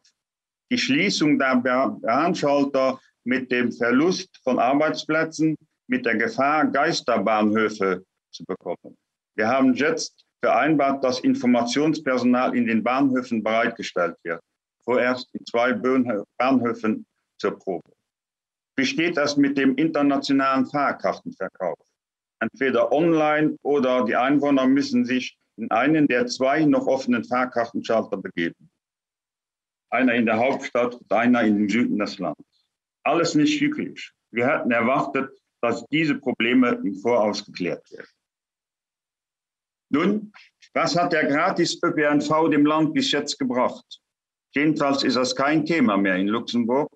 Die Schließung der Bahnschalter mit dem Verlust von Arbeitsplätzen, mit der Gefahr, Geisterbahnhöfe zu bekommen. Wir haben jetzt vereinbart, dass Informationspersonal in den Bahnhöfen bereitgestellt wird. Vorerst in zwei Bahnhöfen zur Probe. Wie steht das mit dem internationalen Fahrkartenverkauf? Entweder online oder die Einwohner müssen sich in einen der zwei noch offenen Fahrkartenschalter begeben. Einer in der Hauptstadt und einer in den Süden des Landes. Alles nicht glücklich. Wir hätten erwartet, dass diese Probleme im Voraus geklärt werden. Nun, was hat der Gratis-ÖPNV dem Land bis jetzt gebracht? Jedenfalls ist das kein Thema mehr in Luxemburg.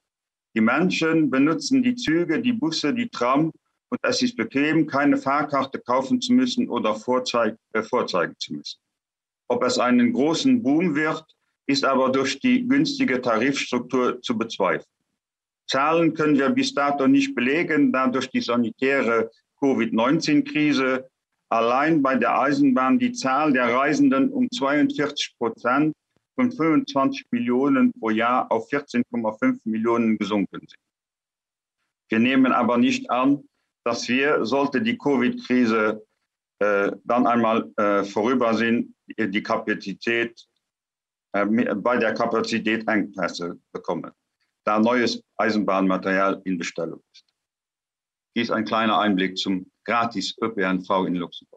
Die Menschen benutzen die Züge, die Busse, die Tram und es ist bequem, keine Fahrkarte kaufen zu müssen oder vorzeig äh, vorzeigen zu müssen. Ob es einen großen Boom wird, ist aber durch die günstige Tarifstruktur zu bezweifeln. Zahlen können wir bis dato nicht belegen, da durch die sanitäre Covid-19-Krise allein bei der Eisenbahn die Zahl der Reisenden um 42 Prozent von 25 Millionen pro Jahr auf 14,5 Millionen gesunken sind. Wir nehmen aber nicht an, dass wir, sollte die Covid-Krise äh, dann einmal äh, vorüber sind, die Kapazität äh, bei der Kapazität Engpässe bekommen, da neues Eisenbahnmaterial in Bestellung ist. Dies ist ein kleiner Einblick zum gratis ÖPNV in Luxemburg.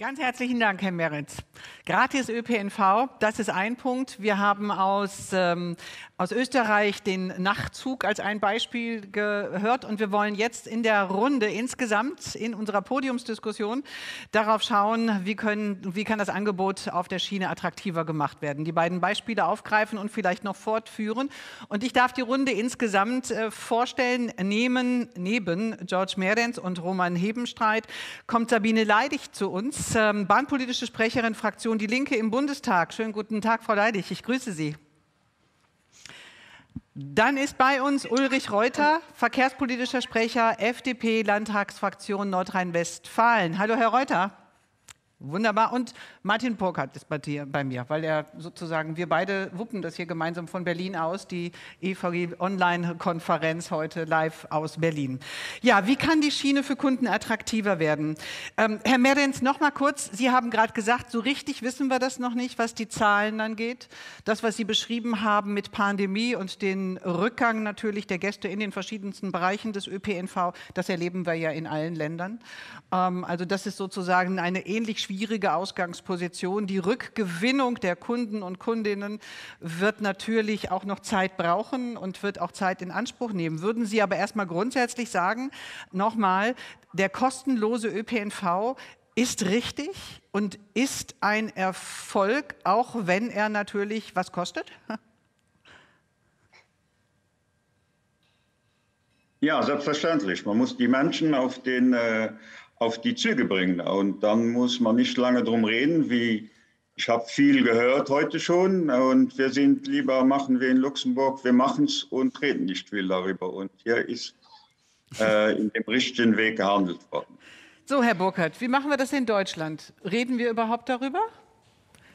Ganz herzlichen Dank, Herr Meritz. Gratis ÖPNV, das ist ein Punkt. Wir haben aus, ähm, aus Österreich den Nachtzug als ein Beispiel gehört und wir wollen jetzt in der Runde insgesamt in unserer Podiumsdiskussion darauf schauen, wie, können, wie kann das Angebot auf der Schiene attraktiver gemacht werden. Die beiden Beispiele aufgreifen und vielleicht noch fortführen. Und ich darf die Runde insgesamt äh, vorstellen. Nehmen, neben George Merenz und Roman Hebenstreit kommt Sabine Leidig zu uns ähm, bahnpolitische Sprecherin Fraktion Die Linke im Bundestag. Schönen guten Tag, Frau Leidig. Ich grüße Sie. Dann ist bei uns Ulrich Reuter, verkehrspolitischer Sprecher FDP Landtagsfraktion Nordrhein-Westfalen. Hallo, Herr Reuter. Wunderbar. Und Martin Burkhardt ist bei, mir, weil er sozusagen, wir beide wuppen das hier gemeinsam von Berlin aus, die EVG Online-Konferenz heute live aus Berlin. Ja, wie kann die Schiene für Kunden attraktiver werden? Ähm, Herr Merens, noch mal kurz. Sie haben gerade gesagt, so richtig wissen wir das noch nicht, was die Zahlen angeht. Das, was Sie beschrieben haben mit Pandemie und den Rückgang natürlich der Gäste in den verschiedensten Bereichen des ÖPNV, das erleben wir ja in allen Ländern. Ähm, also das ist sozusagen eine ähnlich schwierige Ausgangsposition Position. Die Rückgewinnung der Kunden und Kundinnen wird natürlich auch noch Zeit brauchen und wird auch Zeit in Anspruch nehmen. Würden Sie aber erstmal grundsätzlich sagen, nochmal, der kostenlose ÖPNV ist richtig und ist ein Erfolg, auch wenn er natürlich was kostet? Ja, selbstverständlich. Man muss die Menschen auf, den, äh, auf die Züge bringen. Und dann muss man nicht lange drum reden, wie ich habe viel gehört heute schon. Und wir sind lieber, machen wir in Luxemburg, wir machen es und reden nicht viel darüber. Und hier ist äh, in dem richtigen Weg gehandelt worden. So, Herr Burkhardt, wie machen wir das in Deutschland? Reden wir überhaupt darüber?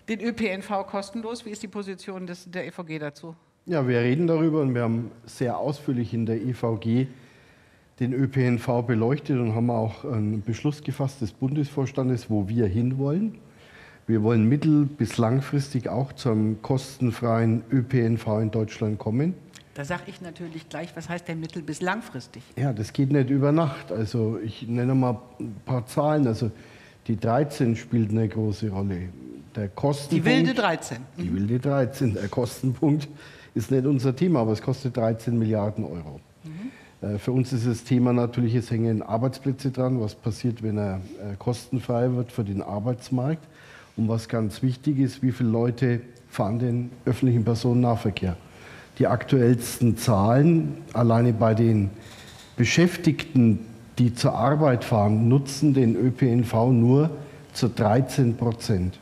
Den ÖPNV kostenlos? Wie ist die Position des, der EVG dazu? Ja, wir reden darüber und wir haben sehr ausführlich in der EVG den ÖPNV beleuchtet und haben auch einen Beschluss gefasst des Bundesvorstandes, wo wir hinwollen. Wir wollen mittel- bis langfristig auch zum kostenfreien ÖPNV in Deutschland kommen. Da sage ich natürlich gleich, was heißt denn mittel- bis langfristig? Ja, das geht nicht über Nacht. Also ich nenne mal ein paar Zahlen. Also die 13 spielt eine große Rolle. Der Kostenpunkt, die wilde 13. Die wilde 13. Der Kostenpunkt ist nicht unser Thema, aber es kostet 13 Milliarden Euro. Mhm. Für uns ist das Thema natürlich, es hängen Arbeitsplätze dran, was passiert, wenn er äh, kostenfrei wird für den Arbeitsmarkt. Und was ganz wichtig ist, wie viele Leute fahren den öffentlichen Personennahverkehr. Die aktuellsten Zahlen, alleine bei den Beschäftigten, die zur Arbeit fahren, nutzen den ÖPNV nur zu 13 Prozent.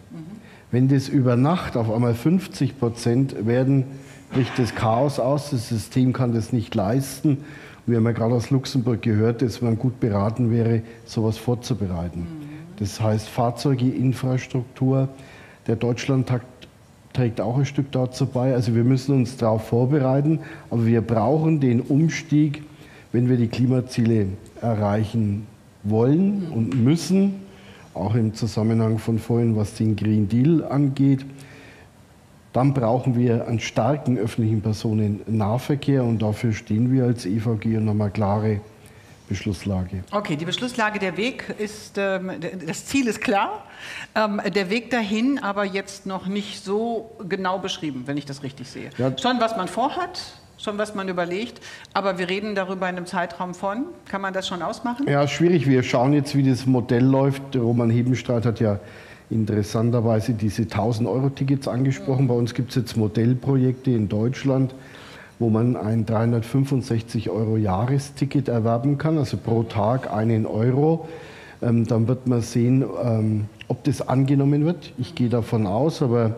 Wenn das über Nacht auf einmal 50 Prozent werden, bricht das Chaos aus. Das System kann das nicht leisten. Wir haben ja gerade aus Luxemburg gehört, dass man gut beraten wäre, sowas vorzubereiten. Mhm. Das heißt Fahrzeuge, Infrastruktur. Der Deutschlandtakt trägt auch ein Stück dazu bei. Also wir müssen uns darauf vorbereiten, aber wir brauchen den Umstieg, wenn wir die Klimaziele erreichen wollen und müssen, auch im Zusammenhang von vorhin, was den Green Deal angeht dann brauchen wir einen starken öffentlichen Personennahverkehr und dafür stehen wir als EVG und haben eine klare Beschlusslage. Okay, die Beschlusslage, der Weg ist, ähm, das Ziel ist klar, ähm, der Weg dahin aber jetzt noch nicht so genau beschrieben, wenn ich das richtig sehe. Ja. Schon, was man vorhat, schon, was man überlegt, aber wir reden darüber in einem Zeitraum von, kann man das schon ausmachen? Ja, schwierig. Wir schauen jetzt, wie das Modell läuft. Roman Hebenstreit hat ja interessanterweise diese 1000-Euro-Tickets angesprochen. Bei uns gibt es jetzt Modellprojekte in Deutschland, wo man ein 365 Euro Jahresticket erwerben kann, also pro Tag einen Euro. Ähm, dann wird man sehen, ähm, ob das angenommen wird. Ich gehe davon aus, aber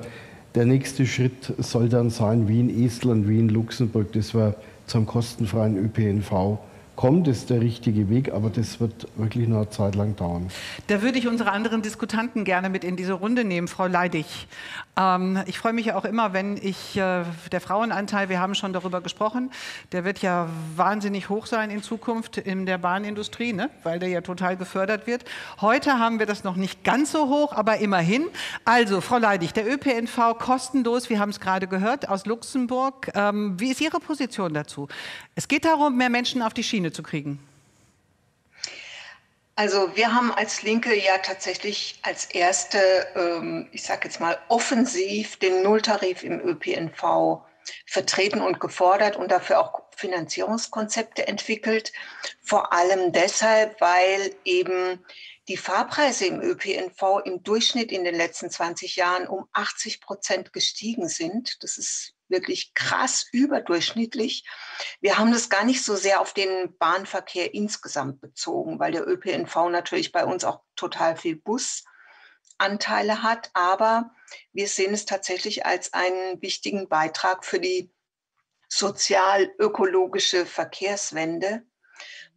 der nächste Schritt soll dann sein, wie in Estland, wie in Luxemburg, dass wir zum kostenfreien ÖPNV kommt, ist der richtige Weg, aber das wird wirklich noch eine Zeit lang dauern. Da würde ich unsere anderen Diskutanten gerne mit in diese Runde nehmen, Frau Leidig. Ähm, ich freue mich ja auch immer, wenn ich, äh, der Frauenanteil, wir haben schon darüber gesprochen, der wird ja wahnsinnig hoch sein in Zukunft in der Bahnindustrie, ne? weil der ja total gefördert wird. Heute haben wir das noch nicht ganz so hoch, aber immerhin. Also, Frau Leidig, der ÖPNV kostenlos, wir haben es gerade gehört, aus Luxemburg. Ähm, wie ist Ihre Position dazu? Es geht darum, mehr Menschen auf die Schiene zu kriegen. Also wir haben als Linke ja tatsächlich als erste, ähm, ich sage jetzt mal, offensiv den Nulltarif im ÖPNV vertreten und gefordert und dafür auch Finanzierungskonzepte entwickelt. Vor allem deshalb, weil eben die Fahrpreise im ÖPNV im Durchschnitt in den letzten 20 Jahren um 80 Prozent gestiegen sind. Das ist wirklich krass überdurchschnittlich. Wir haben das gar nicht so sehr auf den Bahnverkehr insgesamt bezogen, weil der ÖPNV natürlich bei uns auch total viel Busanteile hat. Aber wir sehen es tatsächlich als einen wichtigen Beitrag für die sozial-ökologische Verkehrswende.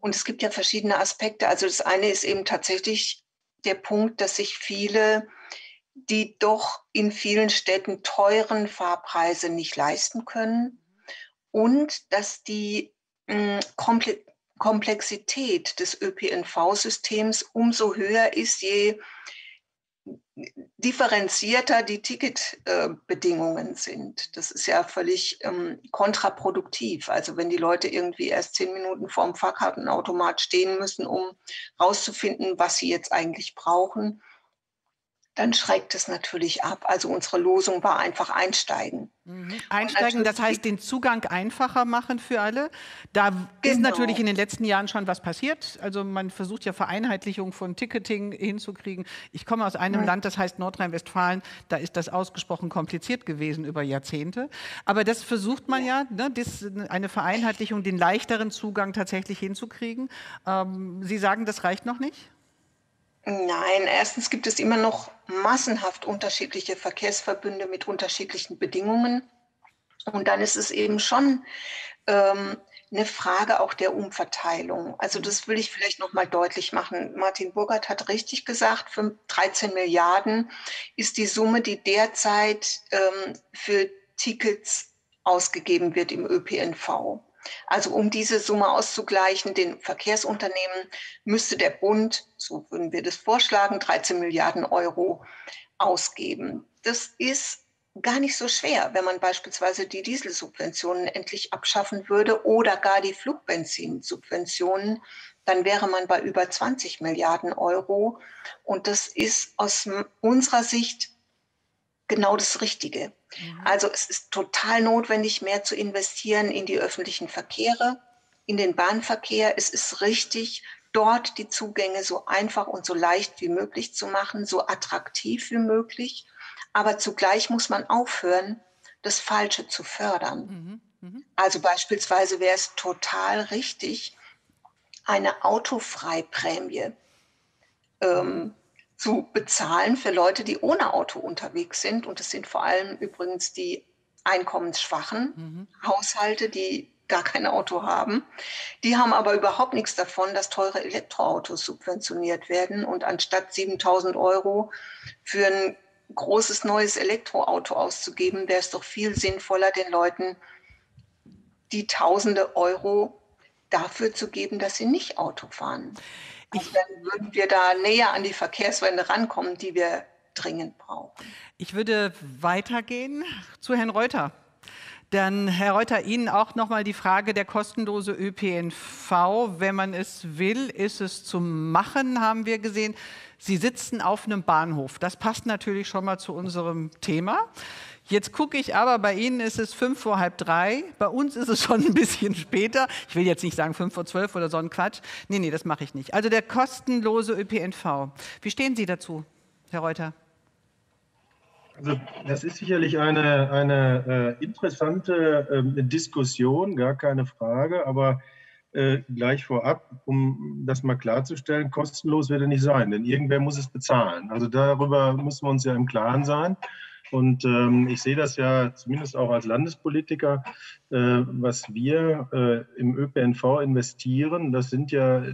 Und es gibt ja verschiedene Aspekte. Also das eine ist eben tatsächlich der Punkt, dass sich viele die doch in vielen Städten teuren Fahrpreise nicht leisten können und dass die hm, Komplexität des ÖPNV-Systems umso höher ist, je differenzierter die Ticketbedingungen sind. Das ist ja völlig ähm, kontraproduktiv. Also wenn die Leute irgendwie erst zehn Minuten vorm Fahrkartenautomat stehen müssen, um herauszufinden, was sie jetzt eigentlich brauchen, dann schreckt es natürlich ab. Also unsere Losung war einfach einsteigen. Mhm. Einsteigen, das heißt den Zugang einfacher machen für alle. Da genau. ist natürlich in den letzten Jahren schon was passiert. Also man versucht ja Vereinheitlichung von Ticketing hinzukriegen. Ich komme aus einem mhm. Land, das heißt Nordrhein-Westfalen. Da ist das ausgesprochen kompliziert gewesen über Jahrzehnte. Aber das versucht man ja, ja ne, das, eine Vereinheitlichung, den leichteren Zugang tatsächlich hinzukriegen. Ähm, Sie sagen, das reicht noch nicht? Nein, erstens gibt es immer noch massenhaft unterschiedliche Verkehrsverbünde mit unterschiedlichen Bedingungen. Und dann ist es eben schon ähm, eine Frage auch der Umverteilung. Also das will ich vielleicht noch mal deutlich machen. Martin Burgert hat richtig gesagt, 13 Milliarden ist die Summe, die derzeit ähm, für Tickets ausgegeben wird im ÖPNV. Also um diese Summe auszugleichen, den Verkehrsunternehmen müsste der Bund, so würden wir das vorschlagen, 13 Milliarden Euro ausgeben. Das ist gar nicht so schwer, wenn man beispielsweise die Dieselsubventionen endlich abschaffen würde oder gar die Flugbenzinsubventionen, dann wäre man bei über 20 Milliarden Euro. Und das ist aus unserer Sicht genau das Richtige. Mhm. Also es ist total notwendig, mehr zu investieren in die öffentlichen Verkehre, in den Bahnverkehr. Es ist richtig, dort die Zugänge so einfach und so leicht wie möglich zu machen, so attraktiv wie möglich. Aber zugleich muss man aufhören, das Falsche zu fördern. Mhm. Mhm. Also beispielsweise wäre es total richtig, eine Autofreiprämie ähm, zu bezahlen für Leute, die ohne Auto unterwegs sind. Und es sind vor allem übrigens die einkommensschwachen mhm. Haushalte, die gar kein Auto haben. Die haben aber überhaupt nichts davon, dass teure Elektroautos subventioniert werden. Und anstatt 7000 Euro für ein großes neues Elektroauto auszugeben, wäre es doch viel sinnvoller, den Leuten die tausende Euro dafür zu geben, dass sie nicht Auto fahren. Ich, dann würden wir da näher an die Verkehrswende rankommen, die wir dringend brauchen. Ich würde weitergehen zu Herrn Reuter. Dann, Herr Reuter, Ihnen auch nochmal die Frage der kostenlose ÖPNV. Wenn man es will, ist es zu machen, haben wir gesehen. Sie sitzen auf einem Bahnhof. Das passt natürlich schon mal zu unserem Thema. Jetzt gucke ich aber, bei Ihnen ist es fünf vor halb drei, bei uns ist es schon ein bisschen später. Ich will jetzt nicht sagen fünf vor zwölf oder so ein Quatsch. Nee, nee, das mache ich nicht. Also der kostenlose ÖPNV. Wie stehen Sie dazu, Herr Reuter? Also das ist sicherlich eine, eine äh, interessante äh, Diskussion, gar keine Frage, aber äh, gleich vorab, um das mal klarzustellen, kostenlos wird er nicht sein, denn irgendwer muss es bezahlen. Also darüber müssen wir uns ja im Klaren sein. Und ähm, ich sehe das ja zumindest auch als Landespolitiker, äh, was wir äh, im ÖPNV investieren. Das sind ja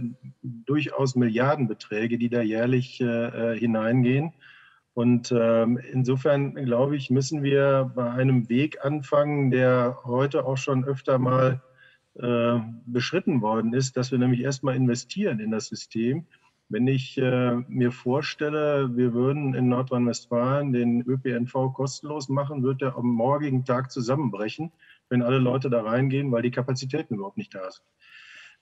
durchaus Milliardenbeträge, die da jährlich äh, äh hineingehen. Und ähm, insofern, glaube ich, müssen wir bei einem Weg anfangen, der heute auch schon öfter mal äh, beschritten worden ist, dass wir nämlich erstmal investieren in das System wenn ich äh, mir vorstelle, wir würden in Nordrhein-Westfalen den ÖPNV kostenlos machen, wird er am morgigen Tag zusammenbrechen, wenn alle Leute da reingehen, weil die Kapazitäten überhaupt nicht da sind.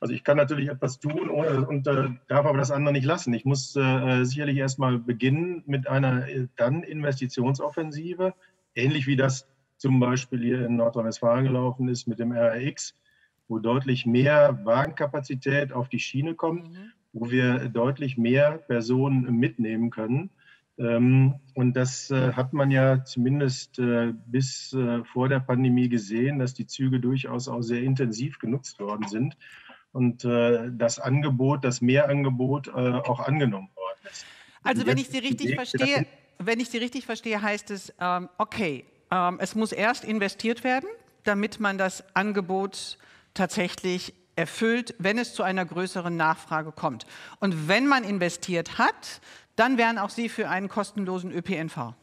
Also ich kann natürlich etwas tun ohne, und äh, darf aber das andere nicht lassen. Ich muss äh, sicherlich erstmal beginnen mit einer äh, dann Investitionsoffensive, ähnlich wie das zum Beispiel hier in Nordrhein-Westfalen gelaufen ist mit dem RRX, wo deutlich mehr Wagenkapazität auf die Schiene kommt. Mhm wo wir deutlich mehr Personen mitnehmen können. Ähm, und das äh, hat man ja zumindest äh, bis äh, vor der Pandemie gesehen, dass die Züge durchaus auch sehr intensiv genutzt worden sind und das Angebot, das Mehrangebot auch angenommen worden ist. Also wenn ich Sie richtig verstehe, wenn ich Sie richtig verstehe, heißt es, ähm, okay, ähm, es muss erst investiert werden, damit man das Angebot tatsächlich erfüllt, wenn es zu einer größeren Nachfrage kommt. Und wenn man investiert hat, dann wären auch Sie für einen kostenlosen ÖPNV.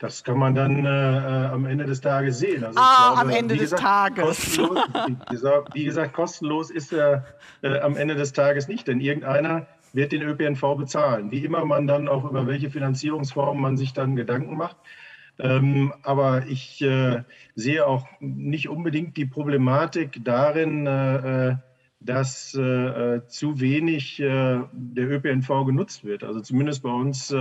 Das kann man dann äh, am Ende des Tages sehen. Also ah, glaube, am Ende des Tages. wie, gesagt, wie gesagt, kostenlos ist er äh, am Ende des Tages nicht, denn irgendeiner wird den ÖPNV bezahlen. Wie immer man dann auch über welche Finanzierungsform man sich dann Gedanken macht. Ähm, aber ich äh, sehe auch nicht unbedingt die Problematik darin, äh, äh dass äh, äh, zu wenig der ÖPNV genutzt wird. Also zumindest bei uns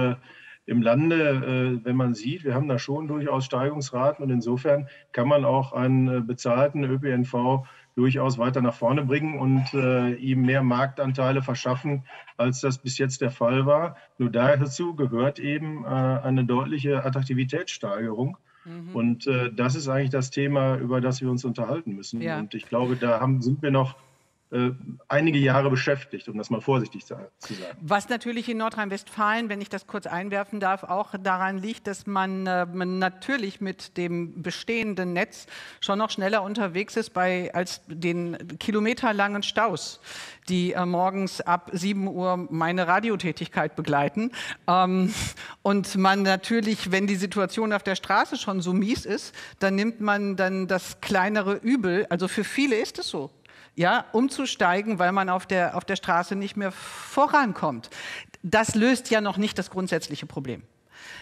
im Lande, wenn man sieht, wir haben da schon durchaus Steigungsraten und insofern kann man auch einen bezahlten ÖPNV durchaus weiter nach vorne bringen und äh, ihm mehr Marktanteile verschaffen, als das bis jetzt der Fall war. Nur dazu gehört eben äh, eine deutliche Attraktivitätssteigerung. Mhm. Und äh, das ist eigentlich das Thema, über das wir uns unterhalten müssen. Ja. Und ich glaube, da haben, sind wir noch einige Jahre beschäftigt, um das mal vorsichtig zu, zu sagen. Was natürlich in Nordrhein-Westfalen, wenn ich das kurz einwerfen darf, auch daran liegt, dass man, äh, man natürlich mit dem bestehenden Netz schon noch schneller unterwegs ist bei, als den kilometerlangen Staus, die äh, morgens ab 7 Uhr meine Radiotätigkeit begleiten. Ähm, und man natürlich, wenn die Situation auf der Straße schon so mies ist, dann nimmt man dann das kleinere Übel. Also für viele ist es so ja, umzusteigen, weil man auf der, auf der Straße nicht mehr vorankommt. Das löst ja noch nicht das grundsätzliche Problem.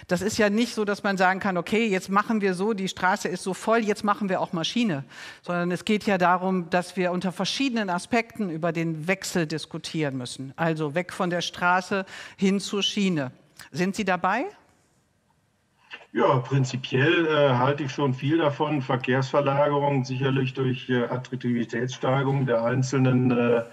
Das ist ja nicht so, dass man sagen kann, okay, jetzt machen wir so, die Straße ist so voll, jetzt machen wir auch Maschine, sondern es geht ja darum, dass wir unter verschiedenen Aspekten über den Wechsel diskutieren müssen. Also weg von der Straße hin zur Schiene. Sind Sie dabei? Ja, prinzipiell äh, halte ich schon viel davon. Verkehrsverlagerung sicherlich durch äh, Attraktivitätssteigerung der einzelnen äh,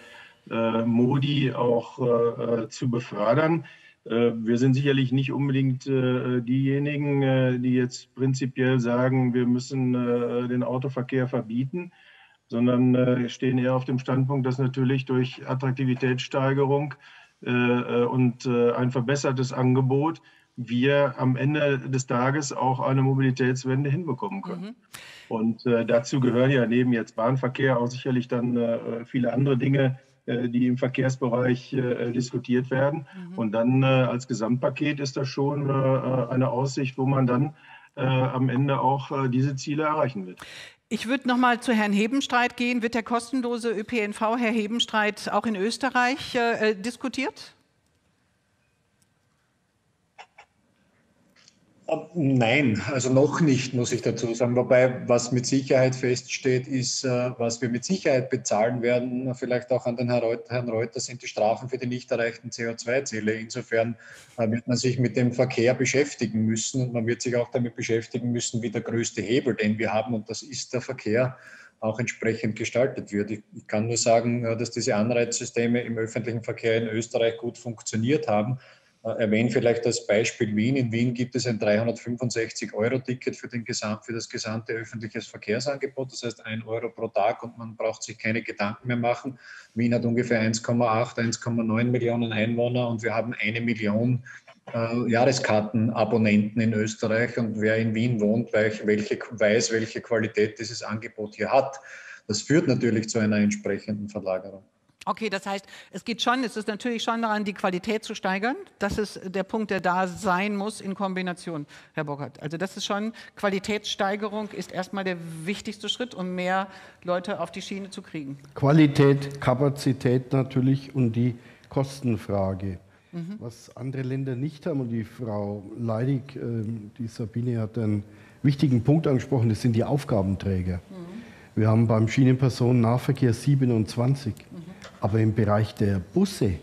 äh Modi auch äh, äh, zu befördern. wir sind sicherlich nicht unbedingt diejenigen, die jetzt prinzipiell sagen, wir müssen den Autoverkehr verbieten, sondern stehen eher auf dem Standpunkt, dass natürlich durch Attraktivitätssteigerung und ein verbessertes Angebot wir am Ende des Tages auch eine Mobilitätswende hinbekommen können. Mhm. Und äh, dazu gehören ja neben jetzt Bahnverkehr auch sicherlich dann äh, viele andere Dinge, äh, die im Verkehrsbereich äh, diskutiert werden. Mhm. Und dann äh, als Gesamtpaket ist das schon äh, eine Aussicht, wo man dann am Ende auch diese Ziele erreichen wird. Ich würde noch mal zu Herrn Hebenstreit gehen. Wird der kostenlose ÖPNV, Herr Hebenstreit, auch in Österreich diskutiert? Nein, also noch nicht, muss ich dazu sagen. Wobei, was mit Sicherheit feststeht, ist, äh, was wir mit Sicherheit bezahlen werden, vielleicht auch an den Herrn Reuter, sind die Strafen für die nicht erreichten CO2-Ziele. Insofern äh, wird man sich mit dem Verkehr beschäftigen müssen und man wird sich auch damit beschäftigen müssen, wie der größte Hebel, den wir haben, und das ist der Verkehr, auch entsprechend gestaltet wird. Ich, kann nur sagen, äh, dass diese Anreizsysteme im öffentlichen Verkehr in Österreich gut funktioniert haben. Äh, erwähne vielleicht als Beispiel Wien. In Wien gibt es ein 365-Euro-Ticket für, für das gesamte öffentliche Verkehrsangebot, das heißt 1 Euro pro Tag und man braucht sich keine Gedanken mehr machen. Wien hat ungefähr 1,8, 1,9 Millionen Einwohner und wir haben eine Million äh, Jahreskartenabonnenten in Österreich und wer in Wien wohnt, welche, weiß, welche Qualität dieses Angebot hier hat. Das führt natürlich zu einer entsprechenden Verlagerung. Okay, das heißt, es geht schon, es ist natürlich schon daran, die Qualität zu steigern. Das ist der Punkt, der da sein muss in Kombination, Herr Burkhardt. Also das ist schon, Qualitätssteigerung ist erstmal der wichtigste Schritt, um mehr Leute auf die Schiene zu kriegen. Qualität, Kapazität natürlich und die Kostenfrage. Mhm. Was andere Länder nicht haben, und die Frau Leidig, äh, die Sabine hat einen wichtigen Punkt angesprochen, das sind die Aufgabenträger. Mhm. Wir haben beim Schienenpersonennahverkehr 27. Aber im Bereich der Busse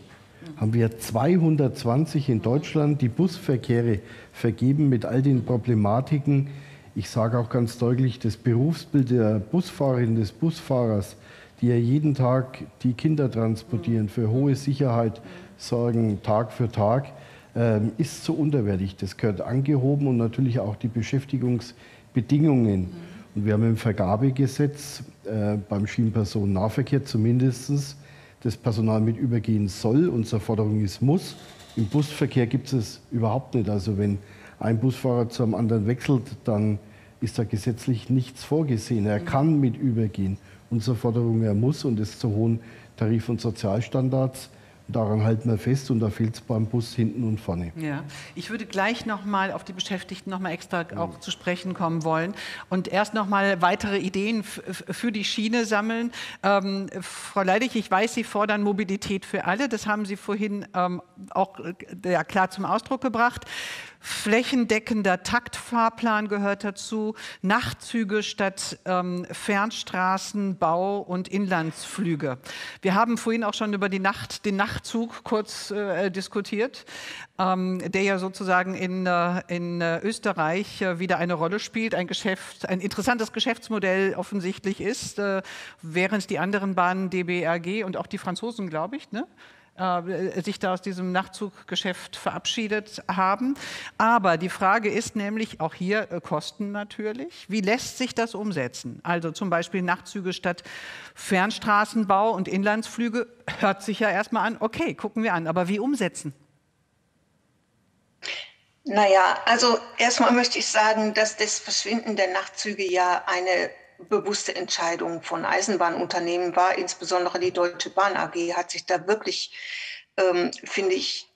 haben wir 220 in Deutschland die Busverkehre vergeben mit all den Problematiken. Ich sage auch ganz deutlich, das Berufsbild der Busfahrerin, des Busfahrers, die ja jeden Tag die Kinder transportieren, für hohe Sicherheit sorgen, Tag für Tag, ähm, ist so unterwertig. Das gehört angehoben und natürlich auch die Beschäftigungsbedingungen. Und wir haben im Vergabegesetz äh, beim Schienenpersonennahverkehr zumindest das Personal mit übergehen soll. Unsere Forderung ist muss. Im Busverkehr gibt es es überhaupt nicht. Also wenn ein Busfahrer zum anderen wechselt, dann ist da gesetzlich nichts vorgesehen. Er kann mit übergehen. Unsere Forderung, er muss und ist zu hohen Tarif- und Sozialstandards. Daran halten wir fest und da fehlt es beim Bus hinten und vorne. Ja, ich würde gleich noch mal auf die Beschäftigten noch mal extra auch zu sprechen kommen wollen und erst noch mal weitere Ideen für die Schiene sammeln. Ähm, Frau Leidig, ich weiß, Sie fordern Mobilität für alle. Das haben Sie vorhin ähm, auch äh, ja, klar zum Ausdruck gebracht. Flächendeckender Taktfahrplan gehört dazu, Nachtzüge statt ähm, Fernstraßen, Bau und Inlandsflüge. Wir haben vorhin auch schon über die Nacht, den Nacht Nachtzug kurz äh, diskutiert, ähm, der ja sozusagen in, äh, in äh, Österreich äh, wieder eine Rolle spielt, ein Geschäft, ein interessantes Geschäftsmodell offensichtlich ist, äh, während die anderen Bahnen DBRG und auch die Franzosen, glaube ich, ne? Äh, sich da aus diesem Nachtzuggeschäft verabschiedet haben. Aber die Frage ist nämlich auch hier äh, Kosten natürlich. Wie lässt sich das umsetzen? Also zum Beispiel Nachtzüge statt Fernstraßenbau und Inlandsflüge hört sich ja erstmal an, okay, gucken wir an, aber wie umsetzen? Naja, also erstmal möchte ich sagen, dass das Verschwinden der Nachtzüge ja eine bewusste Entscheidung von Eisenbahnunternehmen war. Insbesondere die Deutsche Bahn AG hat sich da wirklich, ähm, finde ich,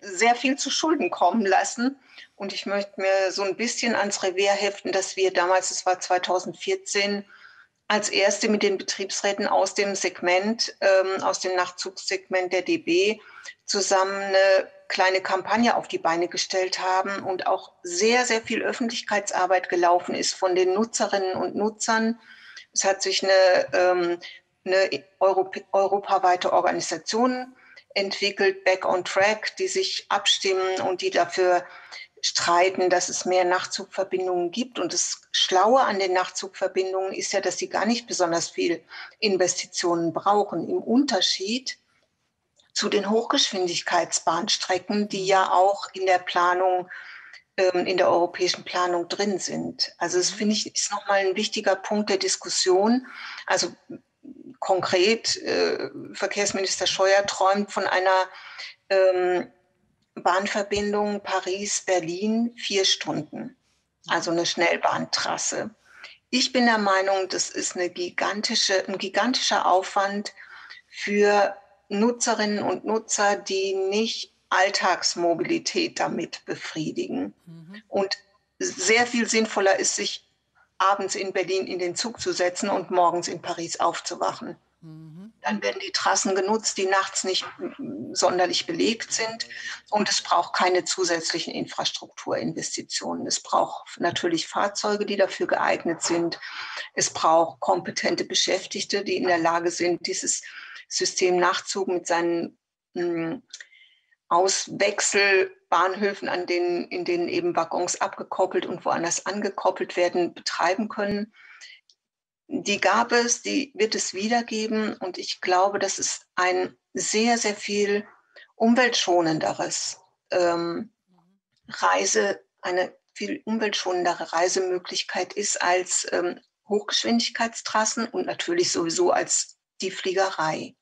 sehr viel zu Schulden kommen lassen. Und ich möchte mir so ein bisschen ans Revier heften, dass wir damals, es war 2014, als erste mit den Betriebsräten aus dem Segment, ähm, aus dem Nachtzugssegment der DB zusammen eine kleine Kampagne auf die Beine gestellt haben und auch sehr, sehr viel Öffentlichkeitsarbeit gelaufen ist von den Nutzerinnen und Nutzern. Es hat sich eine, ähm, eine Europ europaweite Organisation entwickelt, Back on Track, die sich abstimmen und die dafür streiten, dass es mehr Nachtzugverbindungen gibt. Und das Schlaue an den Nachtzugverbindungen ist ja, dass sie gar nicht besonders viel Investitionen brauchen. Im Unterschied zu den Hochgeschwindigkeitsbahnstrecken, die ja auch in der Planung, ähm, in der europäischen Planung drin sind. Also das finde ich ist nochmal ein wichtiger Punkt der Diskussion. Also konkret, äh, Verkehrsminister Scheuer träumt von einer ähm, Bahnverbindung Paris-Berlin vier Stunden, also eine Schnellbahntrasse. Ich bin der Meinung, das ist eine gigantische, ein gigantischer Aufwand für Nutzerinnen und Nutzer, die nicht Alltagsmobilität damit befriedigen. Mhm. Und sehr viel sinnvoller ist, sich abends in Berlin in den Zug zu setzen und morgens in Paris aufzuwachen. Mhm. Dann werden die Trassen genutzt, die nachts nicht sonderlich belegt sind. Und es braucht keine zusätzlichen Infrastrukturinvestitionen. Es braucht natürlich Fahrzeuge, die dafür geeignet sind. Es braucht kompetente Beschäftigte, die in der Lage sind, dieses System Nachzug mit seinen hm, Auswechselbahnhöfen, an denen, in denen eben Waggons abgekoppelt und woanders angekoppelt werden, betreiben können. Die gab es, die wird es wieder geben und ich glaube, dass es ein sehr, sehr viel umweltschonenderes ähm, Reise, eine viel umweltschonendere Reisemöglichkeit ist als ähm, Hochgeschwindigkeitstrassen und natürlich sowieso als die Fliegerei.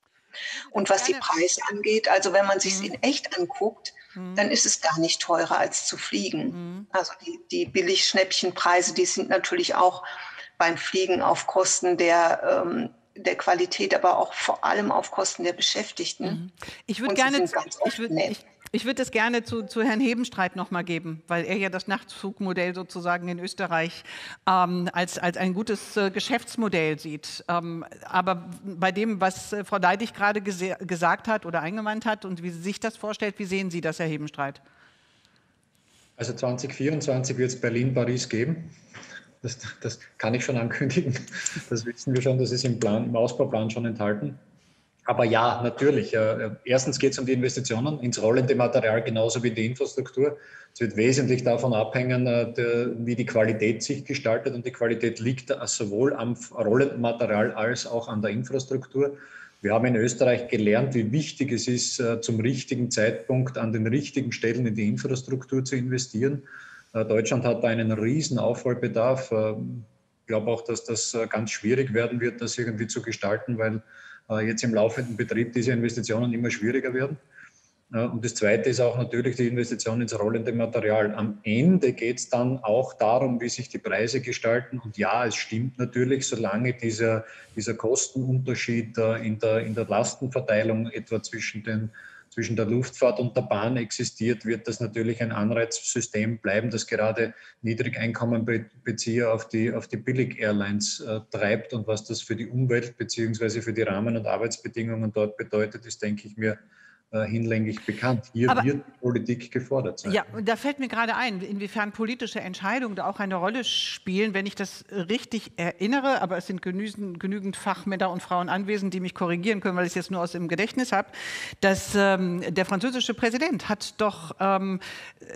Und was die Preise angeht, also wenn man sich mhm. in echt anguckt, mhm. dann ist es gar nicht teurer als zu fliegen. Mhm. Also die, die Billigschnäppchenpreise, die sind natürlich auch beim Fliegen auf Kosten der, ähm, der Qualität, aber auch vor allem auf Kosten der Beschäftigten. Mhm. Ich würde gerne, ich würde, ich, ich würde das gerne zu, zu Herrn Hebenstreit noch mal geben, weil er ja das Nachtzugmodell sozusagen in Österreich ähm, als, als ein gutes äh, Geschäftsmodell sieht. Ähm, aber bei dem, was äh, Frau Leidig gerade gesagt hat oder eingemeint hat und wie sie sich das vorstellt, wie sehen Sie das, Herr Hebenstreit? Also 2024 wird es Berlin-Paris geben. Das, das, kann ich schon ankündigen. Das wissen wir schon, das ist im, Plan, im Ausbauplan schon enthalten. Aber ja, natürlich. Erstens geht es um die Investitionen ins rollende Material genauso wie die Infrastruktur. Es wird wesentlich davon abhängen, äh, wie die Qualität sich gestaltet. Und die Qualität liegt sowohl am rollenden Material als auch an der Infrastruktur. Wir haben in Österreich gelernt, wie wichtig es ist, äh, zum richtigen Zeitpunkt an den richtigen Stellen in die Infrastruktur zu investieren. Äh, Deutschland hat da einen riesen Aufholbedarf. Ich glaube auch, dass das ganz schwierig werden wird, das irgendwie zu gestalten, weil äh, jetzt im laufenden Betrieb diese Investitionen immer schwieriger werden. Äh, und das Zweite ist auch natürlich die Investition ins rollende Material. Am Ende geht es dann auch darum, wie sich die Preise gestalten. Und ja, es stimmt natürlich, solange dieser, dieser Kostenunterschied äh, in der, in der Lastenverteilung etwa zwischen den zwischen der Luftfahrt und der Bahn existiert, wird das natürlich ein Anreizsystem bleiben, das gerade Niedrigeinkommenbezieher auf die, auf die Billig-Airlines äh, treibt. Und was das für die Umwelt beziehungsweise für die Rahmen- und Arbeitsbedingungen dort bedeutet, ist, denke ich mir, hinlänglich bekannt. Hier Aber, wird Politik gefordert sein. Ja, da fällt mir gerade ein, inwiefern politische Entscheidungen da auch eine Rolle spielen. Wenn ich das richtig erinnere, aber es sind genügend, genügend Fachmänner und Frauen anwesend, die mich korrigieren können, weil ich es jetzt nur aus dem Gedächtnis habe, dass ähm, der französische Präsident hat doch ähm,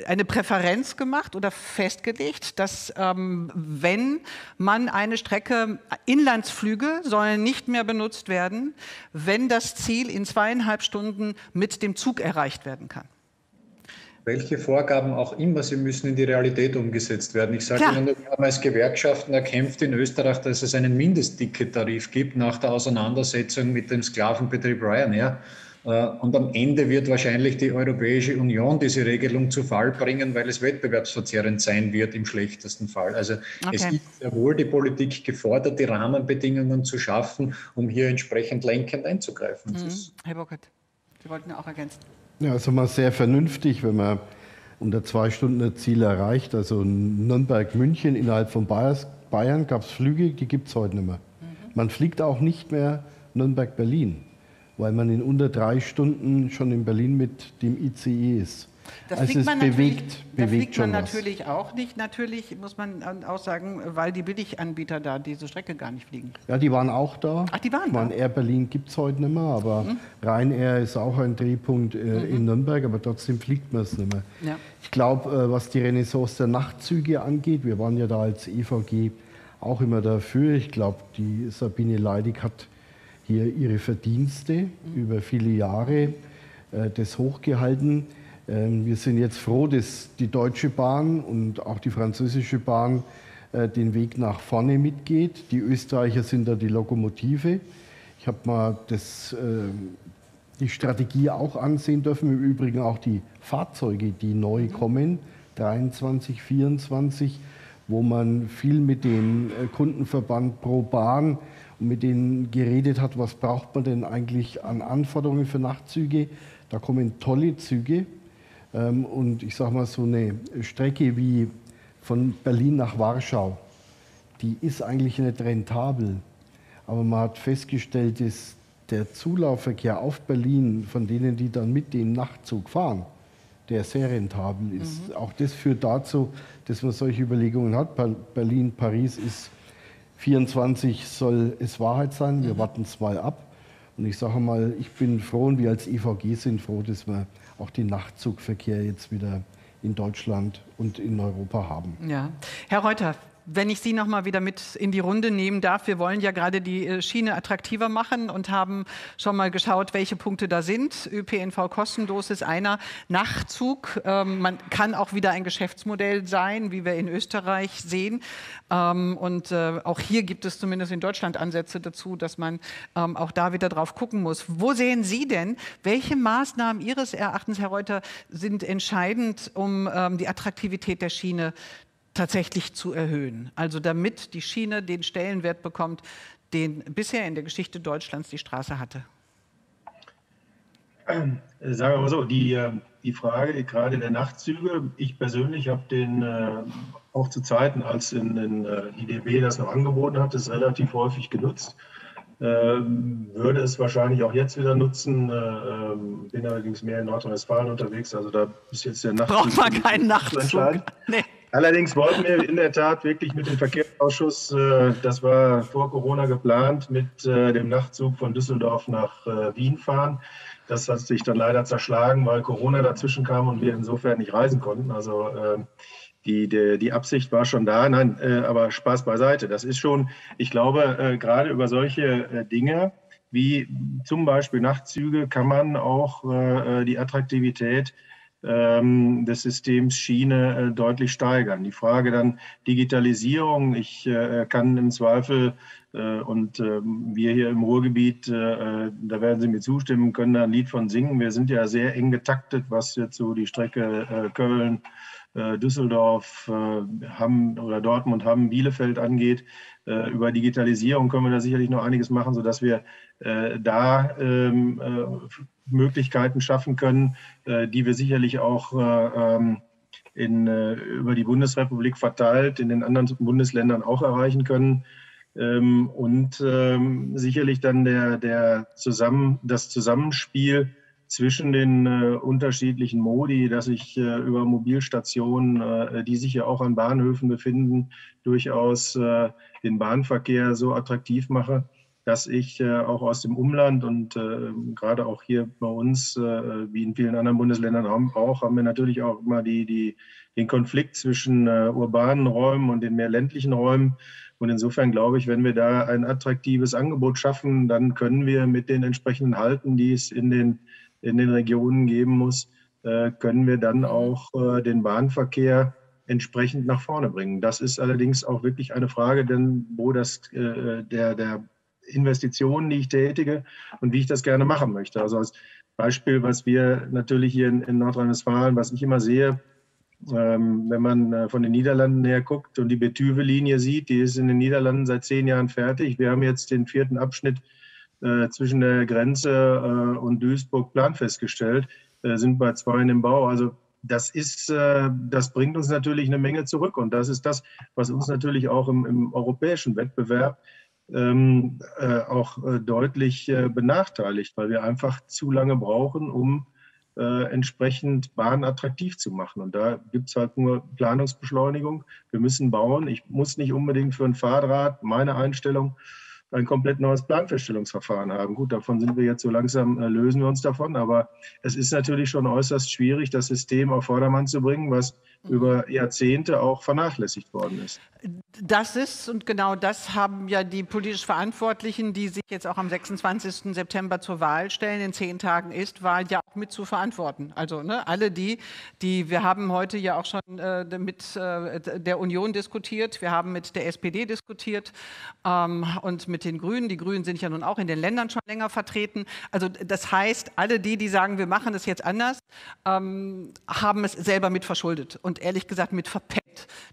eine Präferenz gemacht oder festgelegt, dass ähm, wenn man eine Strecke, Inlandsflüge sollen nicht mehr benutzt werden, wenn das Ziel in zweieinhalb Stunden mit dem Zug erreicht werden kann. Welche Vorgaben auch immer, sie müssen in die Realität umgesetzt werden. Ich sage. Ihnen, wir haben als Gewerkschaften erkämpft in Österreich, dass es einen Mindesttickettarif gibt nach der Auseinandersetzung mit dem Sklavenbetrieb Ryanair. Äh, und am Ende wird wahrscheinlich die Europäische Union diese Regelung zu Fall bringen, weil es wettbewerbsverzerrend sein wird im schlechtesten Fall. Also okay. es ist sehr wohl die Politik gefordert, die Rahmenbedingungen zu schaffen, um hier entsprechend lenkend einzugreifen. Mhm. Herr Bockert. Sie wollten auch ergänzen. Ja, also mal sehr vernünftig, wenn man unter zwei Stunden das Ziel erreicht. Also Nürnberg-München innerhalb von Bayern gab es Flüge, die gibt es heute nicht mehr. Mhm. Man fliegt auch nicht mehr Nürnberg-Berlin, weil man in unter drei Stunden schon in Berlin mit dem ICE ist. Das also es bewegt, bewegt da fliegt man natürlich auch nicht. Natürlich muss man auch sagen, weil die Billiganbieter da diese Strecke gar nicht fliegen. Ja, die waren auch da. Ach, die waren ich meine, da? Air Berlin gibt es heute nicht mehr, aber mhm. Ryanair ist auch ein Drehpunkt äh, mhm. in Nürnberg, aber trotzdem fliegt man es nicht mehr. Ja. Ich glaube, äh, was die Renaissance der Nachtzüge angeht, wir waren ja da als EVG auch immer dafür. Ich glaube, die Sabine Leidig hat hier ihre Verdienste mhm. über viele Jahre äh, das hochgehalten. Ähm, wir sind jetzt froh, dass die Deutsche Bahn und auch die französische Bahn äh, den Weg nach vorne mitgeht. Die Österreicher sind da die Lokomotive. Ich habe mal das, ähm, die Strategie auch ansehen dürfen, im Übrigen auch die Fahrzeuge, die neu kommen, 23, 24, wo man viel mit dem äh, Kundenverband Pro Bahn und mit denen geredet hat, was braucht man denn eigentlich an Anforderungen für Nachtzüge. Da kommen tolle Züge, und ich sage mal, so eine Strecke wie von Berlin nach Warschau, die ist eigentlich nicht rentabel. Aber man hat festgestellt, dass der Zulaufverkehr auf Berlin, von denen, die dann mit dem Nachtzug fahren, der sehr rentabel ist. Mhm. Auch das führt dazu, dass man solche Überlegungen hat. Berlin, Paris ist 24, soll es Wahrheit sein. Wir mhm. warten es mal ab. Und ich sage mal, ich bin froh und wir als EVG sind froh, dass wir auch den Nachtzugverkehr jetzt wieder in Deutschland und in Europa haben. Ja. Herr Reuter, wenn ich Sie noch mal wieder mit in die Runde nehmen darf, wir wollen ja gerade die äh, Schiene attraktiver machen und haben schon mal geschaut, welche Punkte da sind. ÖPNV kostenlos ist einer. Nachtzug, ähm, man kann auch wieder ein Geschäftsmodell sein, wie wir in Österreich sehen. Ähm, und äh, auch hier gibt es zumindest in Deutschland Ansätze dazu, dass man ähm, auch da wieder drauf gucken muss. Wo sehen Sie denn, welche Maßnahmen Ihres Erachtens, Herr Reuter, sind entscheidend, um ähm, die Attraktivität der Schiene tatsächlich zu erhöhen. Also damit die Schiene den Stellenwert bekommt, den bisher in der Geschichte Deutschlands die Straße hatte. Sagen wir mal so, die, äh, die Frage gerade der Nachtzüge, ich persönlich habe den äh, auch zu Zeiten, als in, in äh, IDB das noch angeboten hat, das relativ häufig genutzt. Ähm, würde es wahrscheinlich auch jetzt wieder nutzen. Ähm, bin allerdings mehr in Nordrhein-Westfalen unterwegs, also da ist jetzt der Nachtzug. Braucht man keinen Nachtzug. Nee. Allerdings wollten wir in der Tat wirklich mit dem Verkehrsausschuss, äh, das war vor Corona geplant, mit äh, dem Nachtzug von Düsseldorf nach äh, Wien fahren. Das hat sich dann leider zerschlagen, weil Corona dazwischen kam und wir insofern nicht reisen konnten. Also die, die, die Absicht war schon da. Nein, aber Spaß beiseite. Das ist schon, ich glaube, gerade über solche Dinge wie zum Beispiel Nachtzüge kann man auch die Attraktivität des Systems Schiene äh, deutlich steigern. Die Frage dann Digitalisierung, ich äh, kann im Zweifel äh, und ähm, wir hier im Ruhrgebiet, da werden Sie mir zustimmen, können da ein Lied von singen. Wir sind ja sehr eng getaktet, was jetzt so die Strecke Köln, Düsseldorf, Hamm oder Dortmund, Hamm, Bielefeld angeht. Über Digitalisierung können wir da sicherlich noch einiges machen, sodass wir da ähm, Möglichkeiten schaffen können, äh, die wir sicherlich auch äh, ähm, in, äh, über die Bundesrepublik verteilt in den anderen Bundesländern auch erreichen können. Ähm, und ähm, sicherlich dann der, der zusammen, das Zusammenspiel zwischen den äh, unterschiedlichen Modi, dass ich äh, über Mobilstationen, äh, die sich ja auch an Bahnhöfen befinden, durchaus äh, den Bahnverkehr so attraktiv mache, dass ich äh, auch aus dem Umland und äh, gerade auch hier bei uns, wie in vielen anderen Bundesländern auch, haben wir natürlich auch immer die, die, den Konflikt zwischen urbanen Räumen und den mehr ländlichen Räumen. Und insofern glaube ich, wenn wir da ein attraktives Angebot schaffen, dann können wir mit den entsprechenden Halten, die es in den in den Regionen geben muss, äh, können wir dann auch äh, den Bahnverkehr entsprechend nach vorne bringen. Das ist allerdings auch wirklich eine Frage, denn wo das äh, der, der Investitionen, die ich tätige und wie ich das gerne machen möchte. Also als Beispiel, was wir natürlich hier in, in Nordrhein-Westfalen, was ich immer sehe, ähm, wenn man von den Niederlanden her guckt und die Betüve-Linie sieht, die ist in den Niederlanden seit zehn Jahren fertig. Wir haben jetzt den vierten Abschnitt äh, zwischen der Grenze äh, und Duisburg planfest gestellt, äh, sind bei zwei im Bau. Also das ist, das bringt uns natürlich eine Menge zurück. Und das ist das, was uns natürlich auch im, im europäischen Wettbewerb ähm, äh, auch äh, deutlich äh, benachteiligt, weil wir einfach zu lange brauchen, um entsprechend Bahn attraktiv zu machen. Und da gibt es halt nur Planungsbeschleunigung. Wir müssen bauen. Ich muss nicht unbedingt für ein Fahrrad, meine Einstellung, ein komplett neues Planfeststellungsverfahren haben. Gut, davon sind wir jetzt so langsam, äh, lösen wir uns davon, aber es ist natürlich schon äußerst schwierig, das System auf Vordermann zu bringen, was. Über Jahrzehnte auch vernachlässigt worden ist. Das ist und genau das haben ja die politisch Verantwortlichen, die sich jetzt auch am 26. September zur Wahl stellen. In zehn Tagen ist Wahl ja auch mit zu verantworten. Also ne, alle die, die wir haben heute ja auch schon äh, mit äh, der Union diskutiert, wir haben mit der SPD diskutiert ähm, und mit den Grünen. Die Grünen sind ja nun auch in den Ländern schon länger vertreten. Also das heißt, alle die, die sagen, wir machen es jetzt anders, ähm, haben es selber mit verschuldet und ehrlich gesagt mit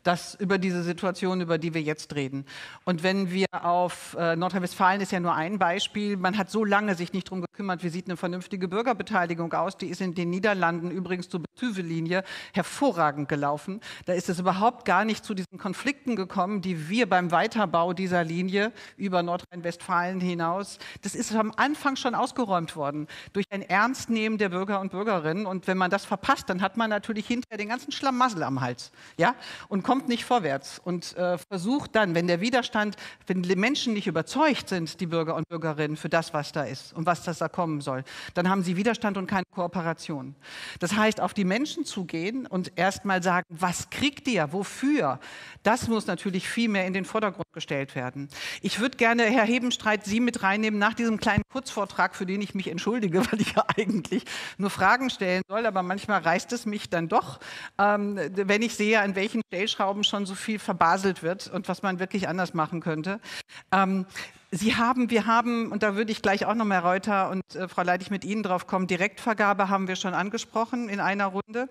dass über diese Situation Situation, über die wir jetzt reden. Und wenn wir auf äh, Nordrhein-Westfalen ist ja nur ein Beispiel, man hat so lange sich nicht darum gekümmert, wie sieht eine vernünftige Bürgerbeteiligung aus. Die ist in den Niederlanden übrigens zur Betüve-Linie hervorragend gelaufen. Da ist es überhaupt gar nicht zu diesen Konflikten gekommen, die wir beim Weiterbau dieser Linie über Nordrhein-Westfalen hinaus, das ist am Anfang schon ausgeräumt worden durch ein Ernstnehmen der Bürger und Bürgerinnen. Und wenn man das verpasst, dann hat man natürlich hinterher den ganzen Schlamassel am Hals ja? Und kommt nicht vorwärts. Und äh, versucht dann, wenn der Widerstand, wenn die Menschen nicht überzeugt sind, die Bürger und Bürgerinnen, für das, was da ist und was das da kommen soll, dann haben sie Widerstand und keine Kooperation. Das heißt, auf die Menschen zugehen und erstmal sagen, was kriegt ihr, wofür, das muss natürlich viel mehr in den Vordergrund gestellt werden. Ich würde gerne, Herr Hebenstreit, Sie mit reinnehmen nach diesem kleinen Kurzvortrag, für den ich mich entschuldige, weil ich ja eigentlich nur Fragen stellen soll, aber manchmal reißt es mich dann doch, ähm, wenn ich sehe, an welchen Stellschrauben schon so viel verbaselt wird und was man wirklich anders machen könnte. Ähm, Sie haben, wir haben, und da würde ich gleich auch noch mal Reuter und äh, Frau Leidig mit Ihnen drauf kommen, Direktvergabe haben wir schon angesprochen in einer Runde.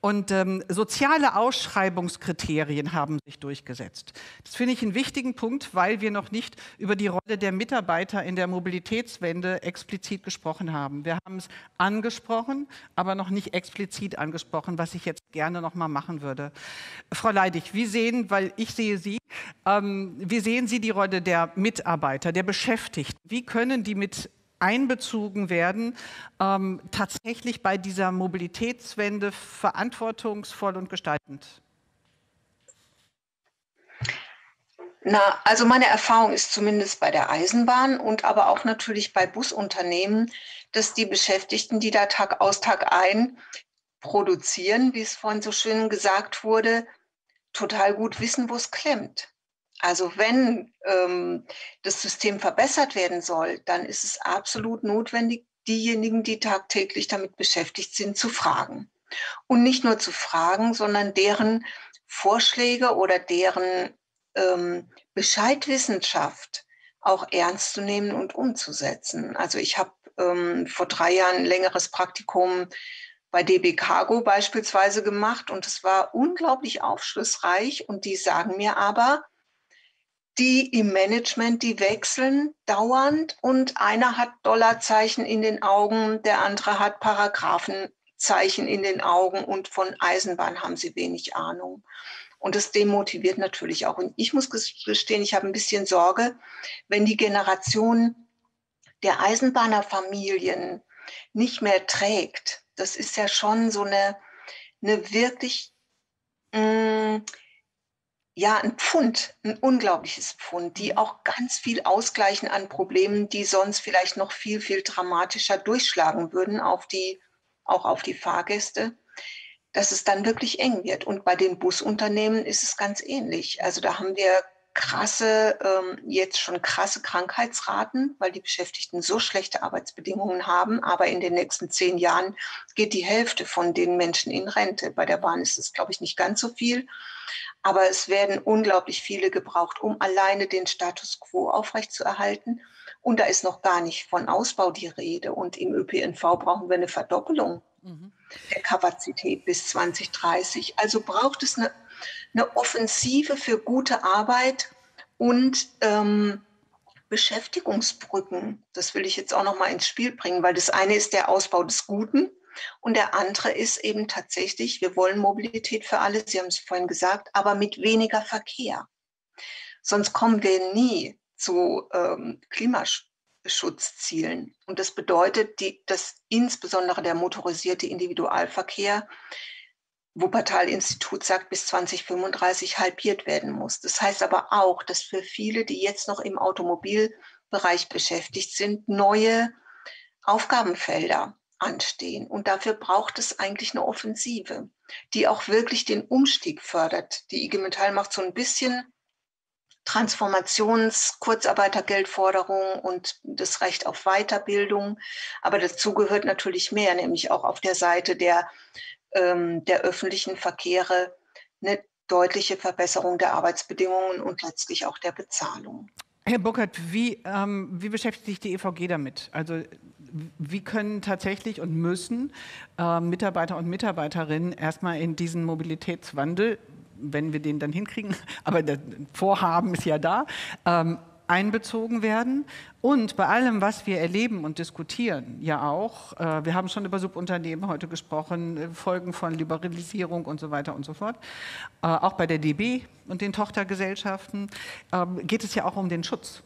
Und ähm, soziale Ausschreibungskriterien haben sich durchgesetzt. Das finde ich einen wichtigen Punkt, weil wir noch nicht über die Rolle der Mitarbeiter in der Mobilitätswende explizit gesprochen haben. Wir haben es angesprochen, aber noch nicht explizit angesprochen, was ich jetzt gerne noch mal machen würde. Frau Leidig, wie sehen, weil ich sehe Sie, ähm, wie sehen Sie die Rolle der Mitarbeiter? Der Beschäftigten, wie können die mit einbezogen werden, ähm, tatsächlich bei dieser Mobilitätswende verantwortungsvoll und gestaltend? Na, also meine Erfahrung ist zumindest bei der Eisenbahn und aber auch natürlich bei Busunternehmen, dass die Beschäftigten, die da Tag aus Tag ein produzieren, wie es vorhin so schön gesagt wurde, total gut wissen, wo es klemmt. Also wenn ähm, das System verbessert werden soll, dann ist es absolut notwendig, diejenigen, die tagtäglich damit beschäftigt sind, zu fragen. Und nicht nur zu fragen, sondern deren Vorschläge oder deren ähm, Bescheidwissenschaft auch ernst zu nehmen und umzusetzen. Also ich habe ähm, vor drei Jahren ein längeres Praktikum bei DB Cargo beispielsweise gemacht und es war unglaublich aufschlussreich und die sagen mir aber, die im Management, die wechseln dauernd und einer hat Dollarzeichen in den Augen, der andere hat Paragraphenzeichen in den Augen und von Eisenbahn haben sie wenig Ahnung. Und das demotiviert natürlich auch. Und ich muss gestehen, ich habe ein bisschen Sorge, wenn die Generation der Eisenbahnerfamilien nicht mehr trägt. Das ist ja schon so eine, eine wirklich, mh, mm, ja, ein Pfund, ein unglaubliches Pfund, die auch ganz viel ausgleichen an Problemen, die sonst vielleicht noch viel, viel dramatischer durchschlagen würden auf die, auch auf die Fahrgäste, dass es dann wirklich eng wird. Und bei den Busunternehmen ist es ganz ähnlich. Also da haben wir krasse, ähm, jetzt schon krasse Krankheitsraten, weil die Beschäftigten so schlechte Arbeitsbedingungen haben. Aber in den nächsten zehn Jahren geht die Hälfte von den Menschen in Rente. Bei der Bahn ist es, glaube ich, nicht ganz so viel. Aber es werden unglaublich viele gebraucht, um alleine den Status quo aufrechtzuerhalten. Und da ist noch gar nicht von Ausbau die Rede. Und im ÖPNV brauchen wir eine Verdoppelung mhm. der Kapazität bis 2030. Also braucht es eine eine Offensive für gute Arbeit und ähm, Beschäftigungsbrücken. Das will ich jetzt auch noch mal ins Spiel bringen, weil das eine ist der Ausbau des Guten und der andere ist eben tatsächlich, wir wollen Mobilität für alle, Sie haben es vorhin gesagt, aber mit weniger Verkehr. Sonst kommen wir nie zu ähm, Klimaschutzzielen. Und das bedeutet, die, dass insbesondere der motorisierte Individualverkehr Wuppertal-Institut sagt, bis 2035 halbiert werden muss. Das heißt aber auch, dass für viele, die jetzt noch im Automobilbereich beschäftigt sind, neue Aufgabenfelder anstehen. Und dafür braucht es eigentlich eine Offensive, die auch wirklich den Umstieg fördert. Die IG Metall macht so ein bisschen Transformations-, Kurzarbeitergeldforderung und das Recht auf Weiterbildung. Aber dazu gehört natürlich mehr, nämlich auch auf der Seite der der öffentlichen Verkehre eine deutliche Verbesserung der Arbeitsbedingungen und letztlich auch der Bezahlung. Herr Burkhardt, wie, ähm, wie beschäftigt sich die EVG damit? Also wie können tatsächlich und müssen äh, Mitarbeiter und Mitarbeiterinnen erstmal in diesen Mobilitätswandel, wenn wir den dann hinkriegen, aber das Vorhaben ist ja da, ähm, einbezogen werden. Und bei allem, was wir erleben und diskutieren, ja auch, äh, wir haben schon über Subunternehmen heute gesprochen, äh, Folgen von Liberalisierung und so weiter und so fort, äh, auch bei der DB und den Tochtergesellschaften ähm, geht es ja auch um den Schutz.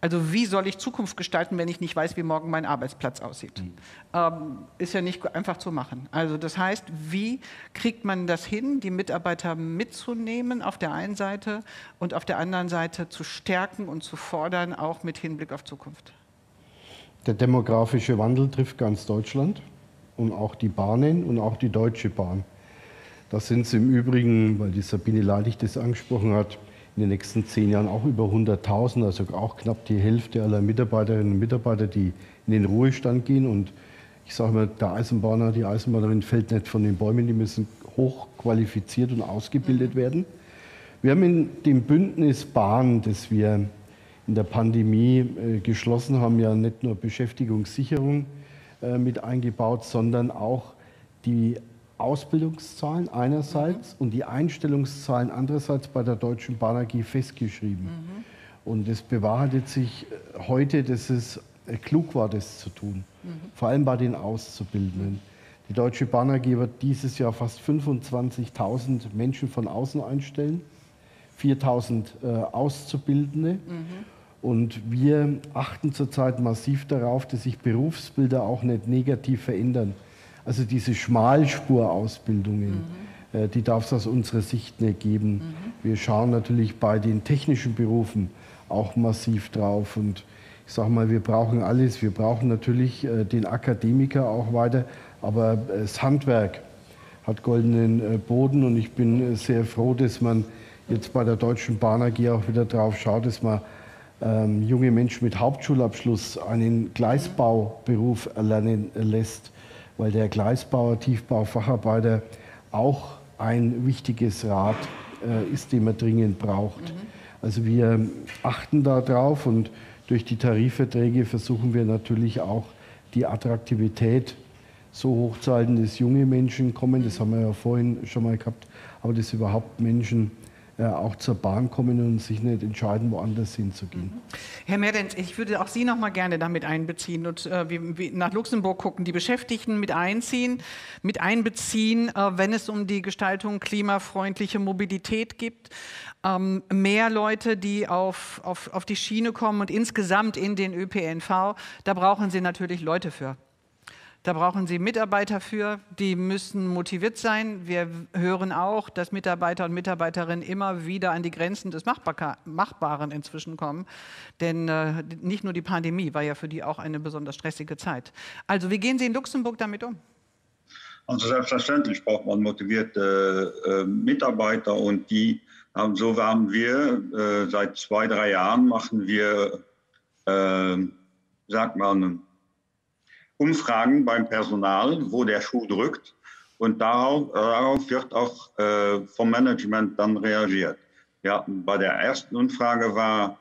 Also wie soll ich Zukunft gestalten, wenn ich nicht weiß, wie morgen mein Arbeitsplatz aussieht? Mhm. Ähm, ist ja nicht einfach zu machen. Also das heißt, wie kriegt man das hin, die Mitarbeiter mitzunehmen auf der einen Seite und auf der anderen Seite zu stärken und zu fordern, auch mit Hinblick auf Zukunft? Der demografische Wandel trifft ganz Deutschland und auch die Bahnen und auch die Deutsche Bahn. Das sind sie im Übrigen, weil die Sabine Leidig das angesprochen hat, in den nächsten zehn Jahren auch über 100.000, also auch knapp die Hälfte aller Mitarbeiterinnen und Mitarbeiter, die in den Ruhestand gehen. Und ich sage mal, der Eisenbahner, die Eisenbahnerin fällt nicht von den Bäumen, die müssen hochqualifiziert und ausgebildet werden. Wir haben in dem Bündnis Bahn, das wir in der Pandemie äh, geschlossen haben, ja nicht nur Beschäftigungssicherung äh, mit eingebaut, sondern auch die Ausbildungszahlen einerseits mhm. und die Einstellungszahlen andererseits bei der Deutschen Bahn AG festgeschrieben. Mhm. Und es bewahrheitet sich äh, heute, dass es äh, klug war, das zu tun, mhm. vor allem bei den Auszubildenden. Die Deutsche Bahn AG wird dieses Jahr fast 25.000 Menschen von außen einstellen, 4.000 äh, Auszubildende. Mhm. Und wir achten zurzeit massiv darauf, dass sich Berufsbilder auch nicht negativ verändern. Also diese Schmalspurausbildungen, mhm. äh, die darf es aus unserer Sicht nicht geben. Mhm. Wir schauen natürlich bei den technischen Berufen auch massiv drauf. Und ich sage mal, wir brauchen alles. Wir brauchen natürlich äh, den Akademiker auch weiter, aber äh, das Handwerk hat goldenen Boden. Und ich bin sehr froh, dass man jetzt bei der Deutschen Bahn AG auch wieder drauf schaut, dass man ähm, junge Menschen mit Hauptschulabschluss einen Gleisbauberuf erlernen lässt weil der Gleisbauer, Tiefbau, Facharbeiter auch ein wichtiges Rad äh, ist, den man dringend braucht. Mhm. Also wir achten darauf und durch die Tarifverträge versuchen wir natürlich auch die Attraktivität so hoch zu halten, dass junge Menschen kommen, das haben wir ja vorhin schon mal gehabt, aber dass überhaupt Menschen auch zur Bahn kommen und sich nicht entscheiden, woanders hinzugehen. Herr Mertens, ich würde auch Sie noch mal gerne damit einbeziehen und äh, wie, wie nach Luxemburg gucken, die Beschäftigten mit einziehen, mit einbeziehen, äh, wenn es um die Gestaltung klimafreundliche Mobilität gibt. Ähm, mehr Leute, die auf, auf, auf die Schiene kommen und insgesamt in den ÖPNV, da brauchen Sie natürlich Leute für. Da brauchen Sie Mitarbeiter für, die müssen motiviert sein. Wir hören auch, dass Mitarbeiter und Mitarbeiterinnen immer wieder an die Grenzen des Machbaren inzwischen kommen. Denn äh, nicht nur die Pandemie war ja für die auch eine besonders stressige Zeit. Also wie gehen Sie in Luxemburg damit um? Also selbstverständlich braucht man motivierte äh, Mitarbeiter und die haben, so haben wir äh, seit zwei, drei Jahren machen wir, äh, sagt man, Umfragen beim Personal, wo der Schuh drückt. Und darauf, darauf wird auch äh, vom Management dann reagiert. Ja, bei der ersten Umfrage war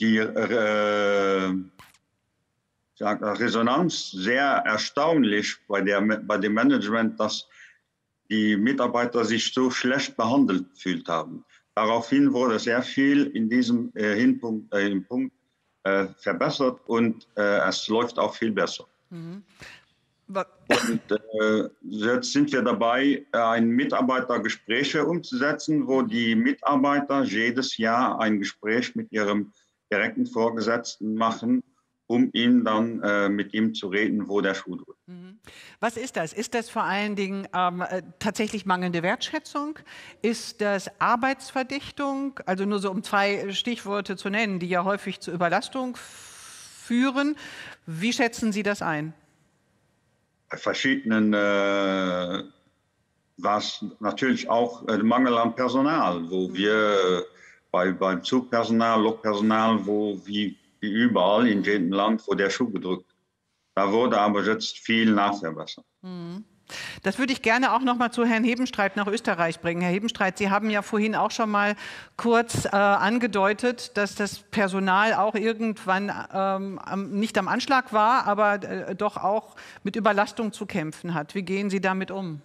die äh, Resonanz sehr erstaunlich bei, der, bei dem Management, dass die Mitarbeiter sich so schlecht behandelt gefühlt haben. Daraufhin wurde sehr viel in diesem äh, Hinpunkt, äh, Punkt, äh, verbessert und äh, es läuft auch viel besser. Mhm. Und äh, jetzt sind wir dabei, ein Mitarbeitergespräche umzusetzen, wo die Mitarbeiter jedes Jahr ein Gespräch mit ihrem direkten Vorgesetzten machen, um ihn dann äh, mit ihm zu reden, wo der Schuh drückt. Mhm. Was ist das? Ist das vor allen Dingen ähm, äh, tatsächlich mangelnde Wertschätzung? Ist das Arbeitsverdichtung? Also nur so um zwei Stichworte zu nennen, die ja häufig zur Überlastung führen. Wie schätzen Sie das ein? Bei verschiedenen äh, war es natürlich auch äh, Mangel an Personal, wo wir äh, bei, beim Zugpersonal, Lokpersonal, wo wie, wie überall in jedem Land, wo der Schuh gedrückt. Da wurde aber jetzt viel nachverbessert. Mhm. Das würde ich gerne auch noch mal zu Herrn Hebenstreit nach Österreich bringen. Herr Hebenstreit, Sie haben ja vorhin auch schon mal kurz äh, angedeutet, dass das Personal auch irgendwann ähm, nicht am Anschlag war, aber äh, doch auch mit Überlastung zu kämpfen hat. Wie gehen Sie damit um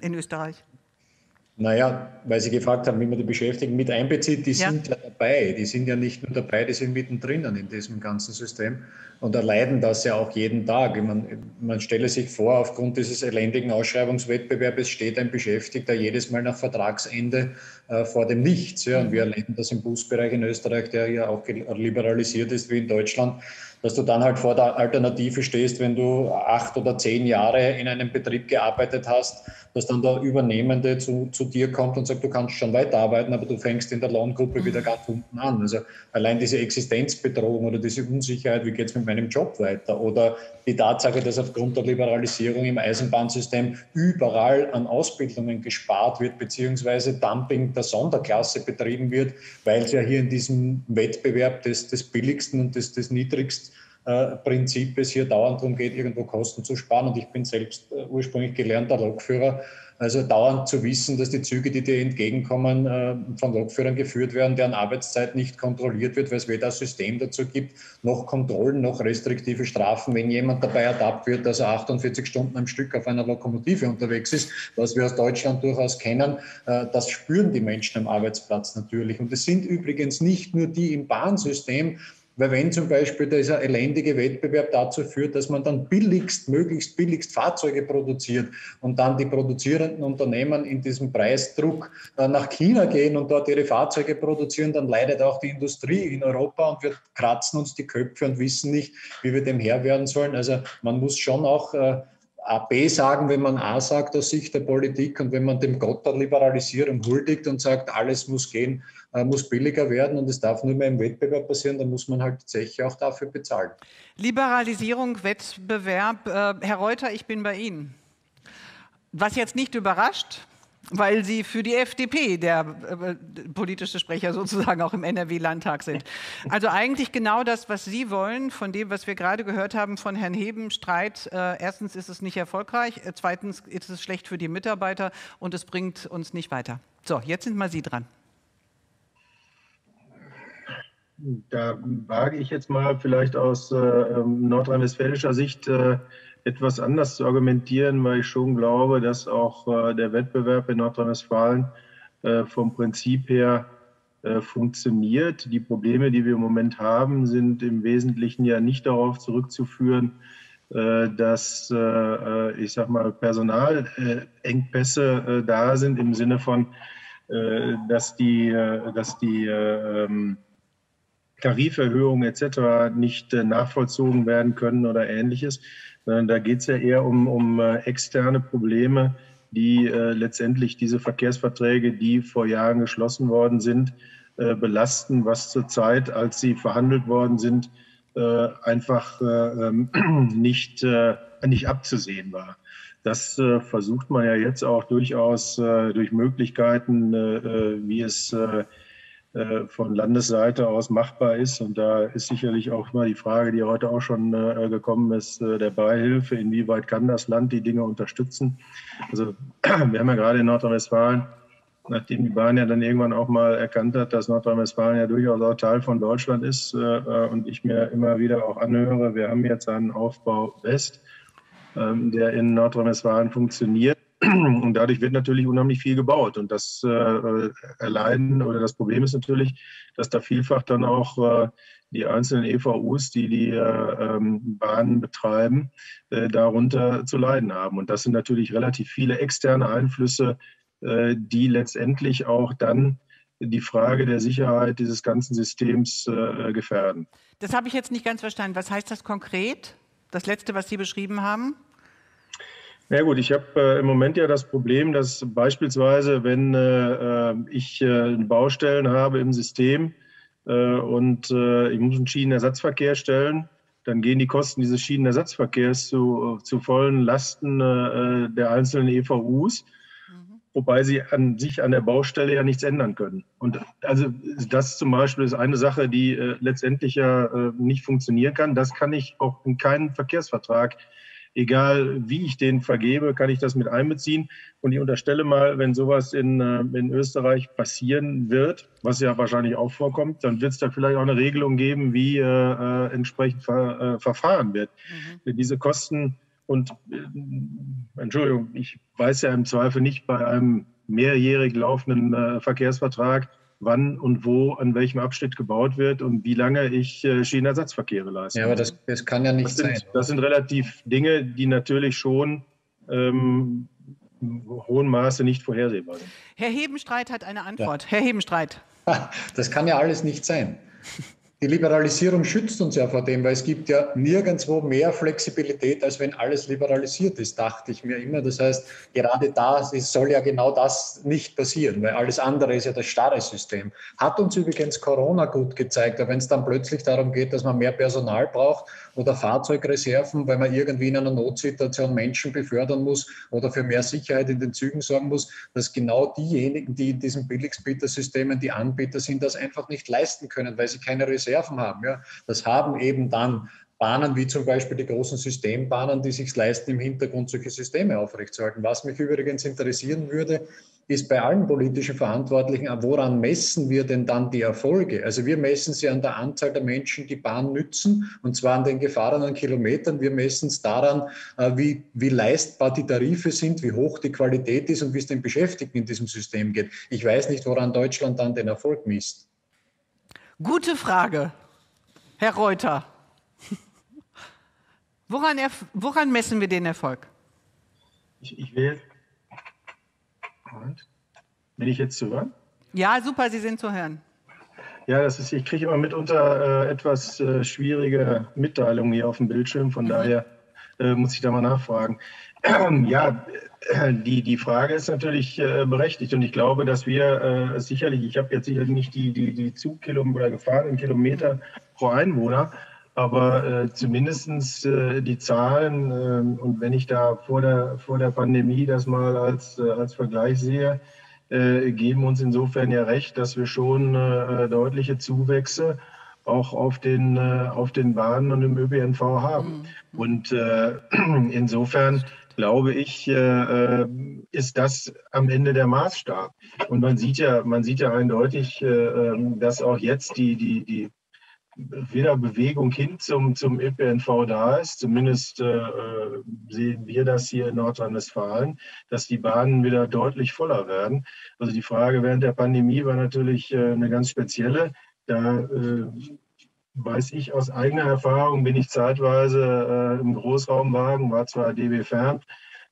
in Österreich? Naja, weil Sie gefragt haben, wie man die Beschäftigten mit einbezieht, die ja. sind ja dabei. Die sind ja nicht nur dabei, die sind mittendrin in diesem ganzen System und erleiden das ja auch jeden Tag. Man, man stelle sich vor, aufgrund dieses elendigen Ausschreibungswettbewerbs steht ein Beschäftigter jedes Mal nach Vertragsende äh, vor dem Nichts. Ja. Und wir erleben das im Busbereich in Österreich, der ja auch liberalisiert ist wie in Deutschland dass du dann halt vor der Alternative stehst, wenn du acht oder zehn Jahre in einem Betrieb gearbeitet hast, dass dann der Übernehmende zu, zu dir kommt und sagt, du kannst schon weiterarbeiten, aber du fängst in der Lohngruppe wieder ganz unten an. Also allein diese Existenzbedrohung oder diese Unsicherheit, wie geht es mit meinem Job weiter? Oder die Tatsache, dass aufgrund der Liberalisierung im Eisenbahnsystem überall an Ausbildungen gespart wird, beziehungsweise Dumping der Sonderklasse betrieben wird, weil es ja hier in diesem Wettbewerb des, des billigsten und des, des niedrigsten Prinzip es hier dauernd darum geht, irgendwo Kosten zu sparen. Und ich bin selbst äh, ursprünglich gelernter Lokführer. Also dauernd zu wissen, dass die Züge, die dir entgegenkommen, äh, von Lokführern geführt werden, deren Arbeitszeit nicht kontrolliert wird, weil es weder ein System dazu gibt, noch Kontrollen, noch restriktive Strafen. Wenn jemand dabei ertappt wird, dass er 48 Stunden am Stück auf einer Lokomotive unterwegs ist, was wir aus Deutschland durchaus kennen, das spüren die Menschen am Arbeitsplatz natürlich. Und es sind übrigens nicht nur die im Bahnsystem, weil wenn zum Beispiel dieser elendige Wettbewerb dazu führt, dass man dann billigst, möglichst billigst Fahrzeuge produziert und dann die produzierenden Unternehmen in diesem Preisdruck äh, nach China gehen und dort ihre Fahrzeuge produzieren, dann leidet auch die Industrie in Europa und wir kratzen uns die Köpfe und wissen nicht, wie wir dem Herr werden sollen. Also man muss schon auch äh, B sagen, wenn man A sagt aus Sicht der Politik und wenn man dem Gott der Liberalisierung huldigt und sagt, alles muss gehen, äh, muss billiger werden und es darf nur mehr im Wettbewerb passieren, dann muss man halt die Zeche auch dafür bezahlen. Liberalisierung, Wettbewerb. Äh, Herr Reuter, ich bin bei Ihnen. Was jetzt nicht überrascht, weil Sie für die FDP der äh, politische Sprecher sozusagen auch im NRW-Landtag sind. Also eigentlich genau das, was Sie wollen, von dem, was wir gerade gehört haben von Herrn Heben, Streit. Äh, erstens ist es nicht erfolgreich, zweitens ist es schlecht für die Mitarbeiter und es bringt uns nicht weiter. So, jetzt sind mal Sie dran. Da wage ich jetzt mal vielleicht aus äh, ähm, nordrhein-westfälischer Sicht äh, etwas anders zu argumentieren, weil ich schon glaube, dass auch äh, der Wettbewerb in Nordrhein-Westfalen vom Prinzip her funktioniert. Die Probleme, die wir im Moment haben, sind im Wesentlichen ja nicht darauf zurückzuführen, dass, ich sag mal, Personalengpässe da sind im Sinne von, dass die, dass die ähm, Tariferhöhungen etc. nicht äh, nachvollzogen werden können oder ähnliches. Da geht es ja eher um, um äh, externe Probleme, die äh, letztendlich diese Verkehrsverträge, die vor Jahren geschlossen worden sind, äh, belasten, was zurzeit, als sie verhandelt worden sind, äh, einfach äh, ähm, nicht, nicht abzusehen war. Das versucht man ja jetzt auch durchaus durch Möglichkeiten, wie es von Landesseite aus machbar ist. Und da ist sicherlich auch mal die Frage, die heute auch schon äh, gekommen ist, äh, der Beihilfe. Inwieweit kann das Land die Dinge unterstützen? Also wir haben ja gerade in Nordrhein-Westfalen, nachdem die Bahn ja dann irgendwann auch mal erkannt hat, dass Nordrhein-Westfalen ja durchaus auch Teil von Deutschland ist und ich mir immer wieder auch anhöre, wir haben jetzt einen Aufbau West, ähm, der in Nordrhein-Westfalen funktioniert und dadurch wird natürlich unheimlich viel gebaut. Und das äh, erleiden oder das Problem ist natürlich, dass da vielfach dann auch äh, die einzelnen EVUs, die die äh, ähm, Bahnen betreiben, äh, darunter zu leiden haben. Und das sind natürlich relativ viele externe Einflüsse, äh, die letztendlich auch dann die Frage der Sicherheit dieses ganzen Systems äh, gefährden. Das habe ich jetzt nicht ganz verstanden. Was heißt das konkret? Das letzte, was Sie beschrieben haben? Na gut, ich habe äh, im Moment ja das Problem, dass beispielsweise, wenn äh, äh ich äh, Baustellen habe im System äh, und äh, ich muss einen Schienenersatzverkehr stellen, dann gehen die Kosten dieses Schienenersatzverkehrs zu, zu vollen Lasten der einzelnen EVUs, mhm. wobei sie an sich an der Baustelle ja nichts ändern können. Und also das zum Beispiel ist eine Sache, die letztendlich ja nicht funktionieren kann. Das kann ich auch in keinen Verkehrsvertrag egal wie ich den vergebe, kann ich das mit einbeziehen. Und ich unterstelle mal, wenn sowas in, äh, in Österreich passieren wird, was ja wahrscheinlich auch vorkommt, dann wird es da vielleicht auch eine Regelung geben, wie äh, äh entsprechend ver, äh, verfahren wird. Mhm. Diese Kosten und äh, Entschuldigung, ich weiß ja im Zweifel nicht bei einem mehrjährig laufenden äh, Verkehrsvertrag, wann und wo an welchem Abschnitt gebaut wird und wie lange ich äh, Schienenersatzverkehre leiste. Ja, aber das, das kann ja nicht das sind, sein. Das sind relativ Dinge, die natürlich schon ähm, im hohen Maße nicht vorhersehbar sind. Herr Hebenstreit hat eine Antwort. Ja. Herr Hebenstreit. Das kann ja alles nicht sein. Die Liberalisierung schützt uns ja vor dem, weil es gibt ja nirgendwo mehr Flexibilität, als wenn alles liberalisiert ist, dachte ich mir immer. Das heißt, gerade da soll ja genau das nicht passieren, weil alles andere ist ja das starre System. Hat uns übrigens Corona gut gezeigt, wenn es dann plötzlich darum geht, dass man mehr Personal braucht oder Fahrzeugreserven, weil man irgendwie in einer Notsituation Menschen befördern muss oder für mehr Sicherheit in den Zügen sorgen muss, dass genau diejenigen, die in diesen Billigsbietersystemen die Anbieter sind, das einfach nicht leisten können, weil sie keine Reserven Reserven haben. Ja. Das haben eben dann Bahnen wie zum Beispiel die großen Systembahnen, die sich leisten, im Hintergrund solche Systeme aufrechtzuerhalten. Was mich übrigens interessieren würde, ist bei allen politischen Verantwortlichen, woran messen wir denn dann die Erfolge? Also wir messen sie an der Anzahl der Menschen, die Bahn nützen, und zwar an den gefahrenen Kilometern. Wir messen es daran, äh, wie, wie leistbar die Tarife sind, wie hoch die Qualität ist und wie es den Beschäftigten in diesem System geht. Ich weiß nicht, woran Deutschland dann den Erfolg misst. Gute Frage, Herr Reuter. Woran, woran messen wir den Erfolg? Ich, ich will. Bin ich jetzt zu hören? Ja, super, Sie sind zu hören. Ja, das ist, ich kriege immer mitunter äh, etwas äh, schwierige Mitteilungen hier auf dem Bildschirm, von mhm. daher äh, muss ich da mal nachfragen. ja, die, die Frage ist natürlich äh, berechtigt und ich glaube, dass wir äh, sicherlich, ich habe jetzt sicherlich nicht die, die, die Zugkilometer oder gefahrenen Kilometer pro Einwohner, aber äh, zumindest äh, die Zahlen äh, und wenn ich da vor der, vor der Pandemie das mal als, äh, als Vergleich sehe, äh, geben uns insofern ja recht, dass wir schon äh, deutliche Zuwächse auch auf den, äh, auf den Bahnen und im ÖPNV haben. Mhm. Und äh, insofern glaube ich, äh, äh, ist das am Ende der Maßstab. Und man sieht ja, man sieht ja eindeutig, äh, ähm, dass auch jetzt die, die, die wieder Bewegung hin zum, zum ÖPNV da ist. Zumindest äh, sehen wir das hier in Nordrhein-Westfalen, dass die Bahnen wieder deutlich voller werden. Also die Frage während der Pandemie war natürlich äh, eine ganz spezielle. Da äh, weiß ich aus eigener Erfahrung, bin ich zeitweise äh, im Großraumwagen, war zwar DB fern,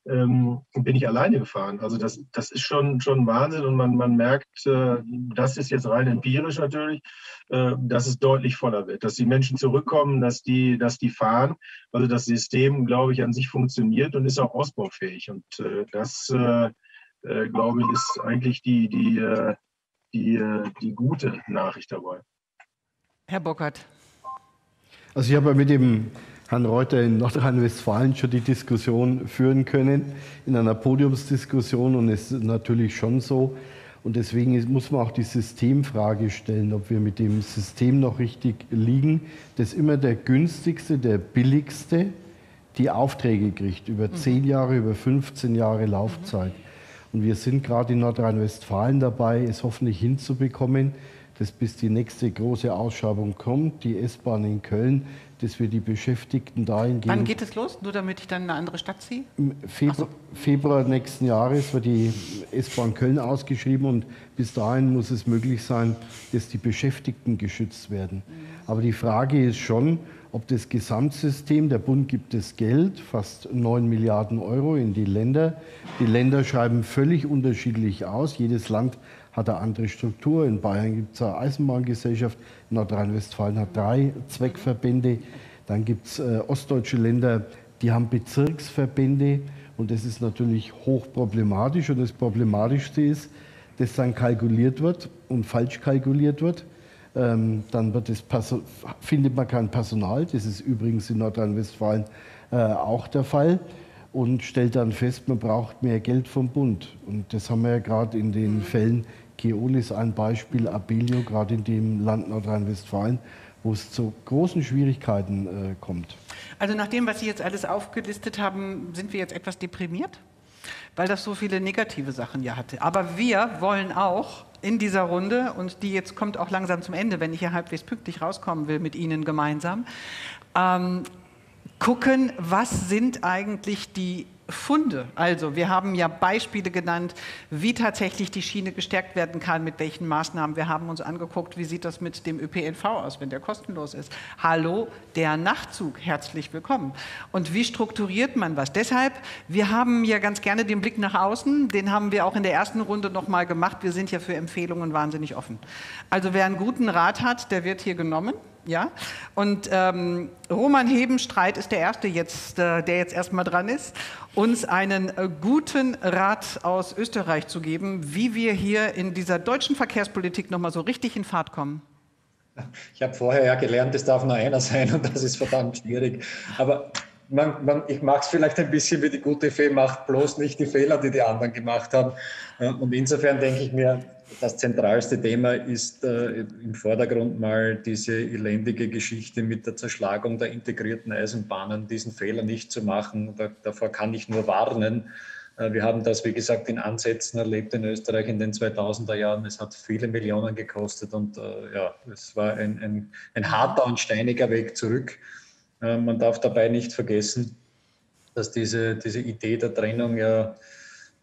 ähm, bin ich alleine gefahren. Also das, das ist schon, schon Wahnsinn und man, man merkt, äh, das ist jetzt rein empirisch natürlich, äh, dass es deutlich voller wird, dass die Menschen zurückkommen, dass die, dass die fahren. Also das System, glaube ich, an sich funktioniert und ist auch ausbaufähig. Und äh, das, äh, äh, glaube ich, ist eigentlich die, die, die, die gute Nachricht dabei. Herr Bockert. Also ich habe mit dem Herrn Reuter in Nordrhein-Westfalen schon die Diskussion führen können, in einer Podiumsdiskussion. Und es ist natürlich schon so. Und deswegen muss man auch die Systemfrage stellen, ob wir mit dem System noch richtig liegen, dass immer der günstigste, der billigste die Aufträge kriegt, über 10 mhm. Jahre, über 15 Jahre Laufzeit. Und wir sind gerade in Nordrhein-Westfalen dabei, es hoffentlich hinzubekommen, dass bis die nächste große Ausschreibung kommt, die S-Bahn in Köln, dass wir die Beschäftigten dahingehend... Wann geht es los? Nur damit ich dann eine andere Stadt ziehe? Im Februar, so. Februar nächsten Jahres wird die S-Bahn Köln ausgeschrieben und bis dahin muss es möglich sein, dass die Beschäftigten geschützt werden. Mhm. Aber die Frage ist schon, ob das Gesamtsystem, der Bund gibt das Geld, fast 9 Milliarden Euro in die Länder. Die Länder schreiben völlig unterschiedlich aus. Jedes Land hat eine andere Struktur. In Bayern gibt es eine Eisenbahngesellschaft, Nordrhein-Westfalen hat drei Zweckverbände. Dann gibt es äh, ostdeutsche Länder, die haben Bezirksverbände. Und das ist natürlich hochproblematisch. Und das Problematischste ist, dass dann kalkuliert wird und falsch kalkuliert wird. Ähm, dann wird das findet man kein Personal. Das ist übrigens in Nordrhein-Westfalen äh, auch der Fall und stellt dann fest, man braucht mehr Geld vom Bund. Und das haben wir ja gerade in den Fällen Keolis ein Beispiel, Abelio, gerade in dem Land Nordrhein-Westfalen, wo es zu großen Schwierigkeiten äh, kommt. Also nach dem, was Sie jetzt alles aufgelistet haben, sind wir jetzt etwas deprimiert, weil das so viele negative Sachen ja hatte. Aber wir wollen auch in dieser Runde, und die jetzt kommt auch langsam zum Ende, wenn ich hier halbwegs pünktlich rauskommen will mit Ihnen gemeinsam, ähm, gucken, was sind eigentlich die Funde. Also wir haben ja Beispiele genannt, wie tatsächlich die Schiene gestärkt werden kann, mit welchen Maßnahmen. Wir haben uns angeguckt, wie sieht das mit dem ÖPNV aus, wenn der kostenlos ist. Hallo, der Nachtzug, herzlich willkommen. Und wie strukturiert man was? Deshalb, wir haben ja ganz gerne den Blick nach außen, den haben wir auch in der ersten Runde nochmal gemacht. Wir sind ja für Empfehlungen wahnsinnig offen. Also wer einen guten Rat hat, der wird hier genommen. Ja? Und ähm, Roman Hebenstreit ist der Erste, jetzt, äh, der jetzt erstmal dran ist, uns einen äh, guten Rat aus Österreich zu geben, wie wir hier in dieser deutschen Verkehrspolitik nochmal so richtig in Fahrt kommen. Ich habe vorher ja gelernt, es darf nur einer sein und das ist verdammt schwierig. Aber man, man, ich mache es vielleicht ein bisschen wie die gute Fee, macht bloß nicht die Fehler, die die anderen gemacht haben. Äh, und insofern denke ich mir, das zentralste Thema ist äh, im Vordergrund mal diese elendige Geschichte mit der Zerschlagung der integrierten Eisenbahnen, diesen Fehler nicht zu machen. Da, davor kann ich nur warnen. Äh, wir haben das, wie gesagt, in Ansätzen erlebt in Österreich in den 2000er Jahren. Es hat viele Millionen gekostet und äh, ja, es war ein, ein, ein harter und steiniger Weg zurück. Äh, man darf dabei nicht vergessen, dass diese, diese Idee der Trennung ja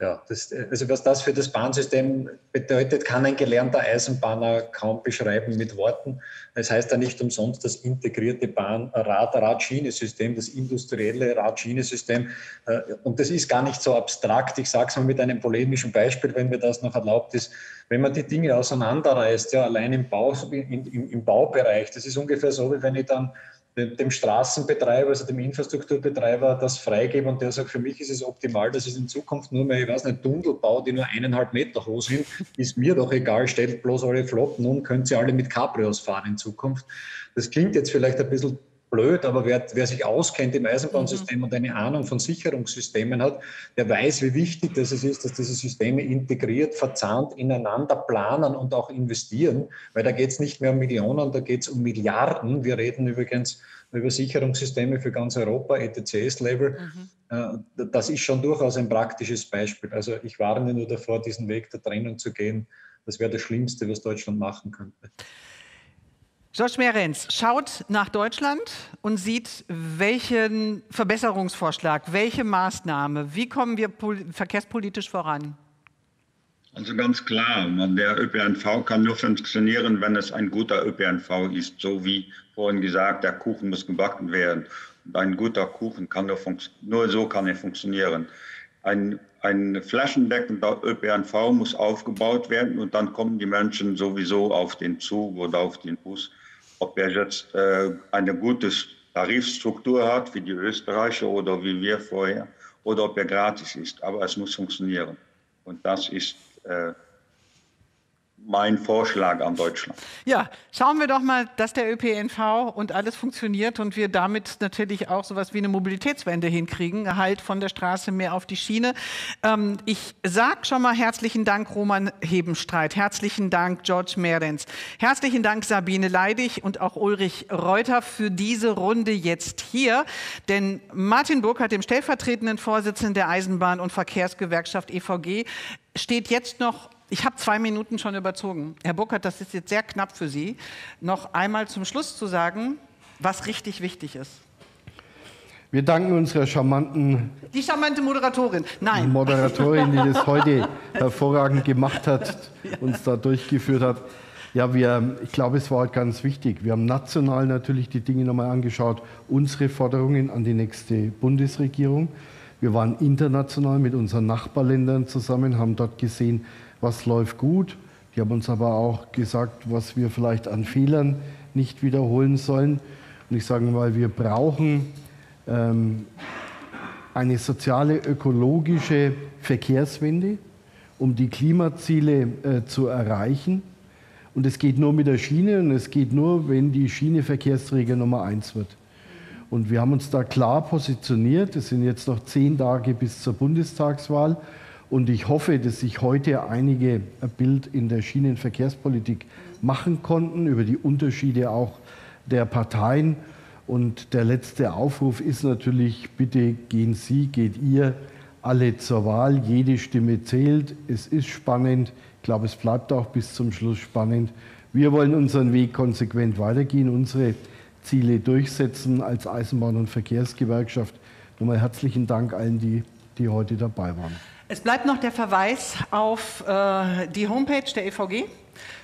ja, das, also was das für das Bahnsystem bedeutet, kann ein gelernter Eisenbahner kaum beschreiben mit Worten. Es heißt ja nicht umsonst das integrierte Bahn Rad Radschienesystem, das industrielle Radschienesystem. Äh, und das ist gar nicht so abstrakt. Ich sage es mal mit einem polemischen Beispiel, wenn mir das noch erlaubt ist. Wenn man die Dinge auseinanderreißt, ja, allein im, Bau, im, im Baubereich, das ist ungefähr so, wie wenn ich dann dem Straßenbetreiber, also dem Infrastrukturbetreiber, das freigeben und der sagt, für mich ist es optimal, dass es in Zukunft nur mehr, ich weiß nicht, Tunnel baut, die nur eineinhalb Meter hoch sind, ist mir doch egal, stellt bloß eure Flotten um, könnt ihr alle mit Cabrios fahren in Zukunft. Das klingt jetzt vielleicht ein bisschen blöd, aber wer, wer sich auskennt im Eisenbahnsystem mhm. und eine Ahnung von Sicherungssystemen hat, der weiß, wie wichtig das ist, dass diese Systeme integriert, verzahnt ineinander planen und auch investieren, weil da geht es nicht mehr um Millionen, da geht es um Milliarden. Wir reden übrigens über Sicherungssysteme für ganz Europa, ETCS-Level. Mhm. Äh, das ist schon durchaus ein praktisches Beispiel. Also ich warne nur davor, diesen Weg der Trennung zu gehen. Das wäre das Schlimmste, was Deutschland machen könnte. George Merenz schaut nach Deutschland und sieht, welchen Verbesserungsvorschlag, welche Maßnahme, wie kommen wir verkehrspolitisch voran? Also ganz klar, der ÖPNV kann nur funktionieren, wenn es ein guter ÖPNV ist. So wie vorhin gesagt, der Kuchen muss gebacken werden. Und ein guter Kuchen kann nur, nur so kann er funktionieren. Ein, ein flächendeckender ÖPNV muss aufgebaut werden und dann kommen die Menschen sowieso auf den Zug oder auf den Bus ob er jetzt äh, eine gute Tarifstruktur hat, wie die Österreicher oder wie wir vorher, oder ob er gratis ist. Aber es muss funktionieren. Und das ist äh, mein Vorschlag an Deutschland. Ja, schauen wir doch mal, dass der ÖPNV und alles funktioniert und wir damit natürlich auch sowas wie eine Mobilitätswende hinkriegen, halt von der Straße mehr auf die Schiene. Ähm, ich sage schon mal herzlichen Dank Roman Hebenstreit, herzlichen Dank George Mehrens, herzlichen Dank Sabine Leidig und auch Ulrich Reuter für diese Runde jetzt hier, denn Martin Burkhardt, dem stellvertretenden Vorsitzenden der Eisenbahn- und Verkehrsgewerkschaft EVG, steht jetzt noch ich habe zwei Minuten schon überzogen. Herr Burkhardt, das ist jetzt sehr knapp für Sie, noch einmal zum Schluss zu sagen, was richtig wichtig ist. Wir danken unserer charmanten. Die charmante Moderatorin. Nein. Moderatorin, die das heute hervorragend gemacht hat, uns da durchgeführt hat. Ja, wir, ich glaube, es war halt ganz wichtig. Wir haben national natürlich die Dinge nochmal angeschaut, unsere Forderungen an die nächste Bundesregierung. Wir waren international mit unseren Nachbarländern zusammen, haben dort gesehen, was läuft gut. Die haben uns aber auch gesagt, was wir vielleicht an Fehlern nicht wiederholen sollen. Und ich sage mal, wir brauchen ähm, eine soziale, ökologische Verkehrswende, um die Klimaziele äh, zu erreichen. Und es geht nur mit der Schiene und es geht nur, wenn die Schiene Verkehrsträger Nummer eins wird. Und wir haben uns da klar positioniert. Es sind jetzt noch zehn Tage bis zur Bundestagswahl. Und ich hoffe, dass sich heute einige ein Bild in der Schienenverkehrspolitik machen konnten über die Unterschiede auch der Parteien. Und der letzte Aufruf ist natürlich, bitte gehen Sie, geht ihr alle zur Wahl. Jede Stimme zählt. Es ist spannend. Ich glaube, es bleibt auch bis zum Schluss spannend. Wir wollen unseren Weg konsequent weitergehen, unsere Ziele durchsetzen als Eisenbahn- und Verkehrsgewerkschaft. Nochmal herzlichen Dank allen, die, die heute dabei waren. Es bleibt noch der Verweis auf äh, die Homepage der EVG,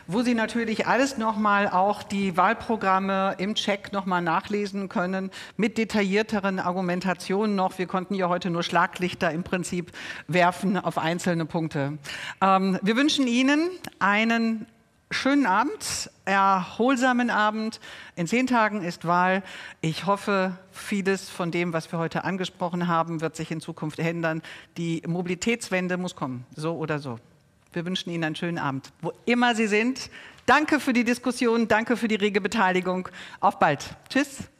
wo Sie natürlich alles nochmal auch die Wahlprogramme im Check nochmal nachlesen können, mit detaillierteren Argumentationen noch. Wir konnten ja heute nur Schlaglichter im Prinzip werfen auf einzelne Punkte. Ähm, wir wünschen Ihnen einen schönen Abend, erholsamen Abend. In zehn Tagen ist Wahl. Ich hoffe, vieles von dem, was wir heute angesprochen haben, wird sich in Zukunft ändern. Die Mobilitätswende muss kommen, so oder so. Wir wünschen Ihnen einen schönen Abend, wo immer Sie sind. Danke für die Diskussion, danke für die rege Beteiligung. Auf bald. Tschüss.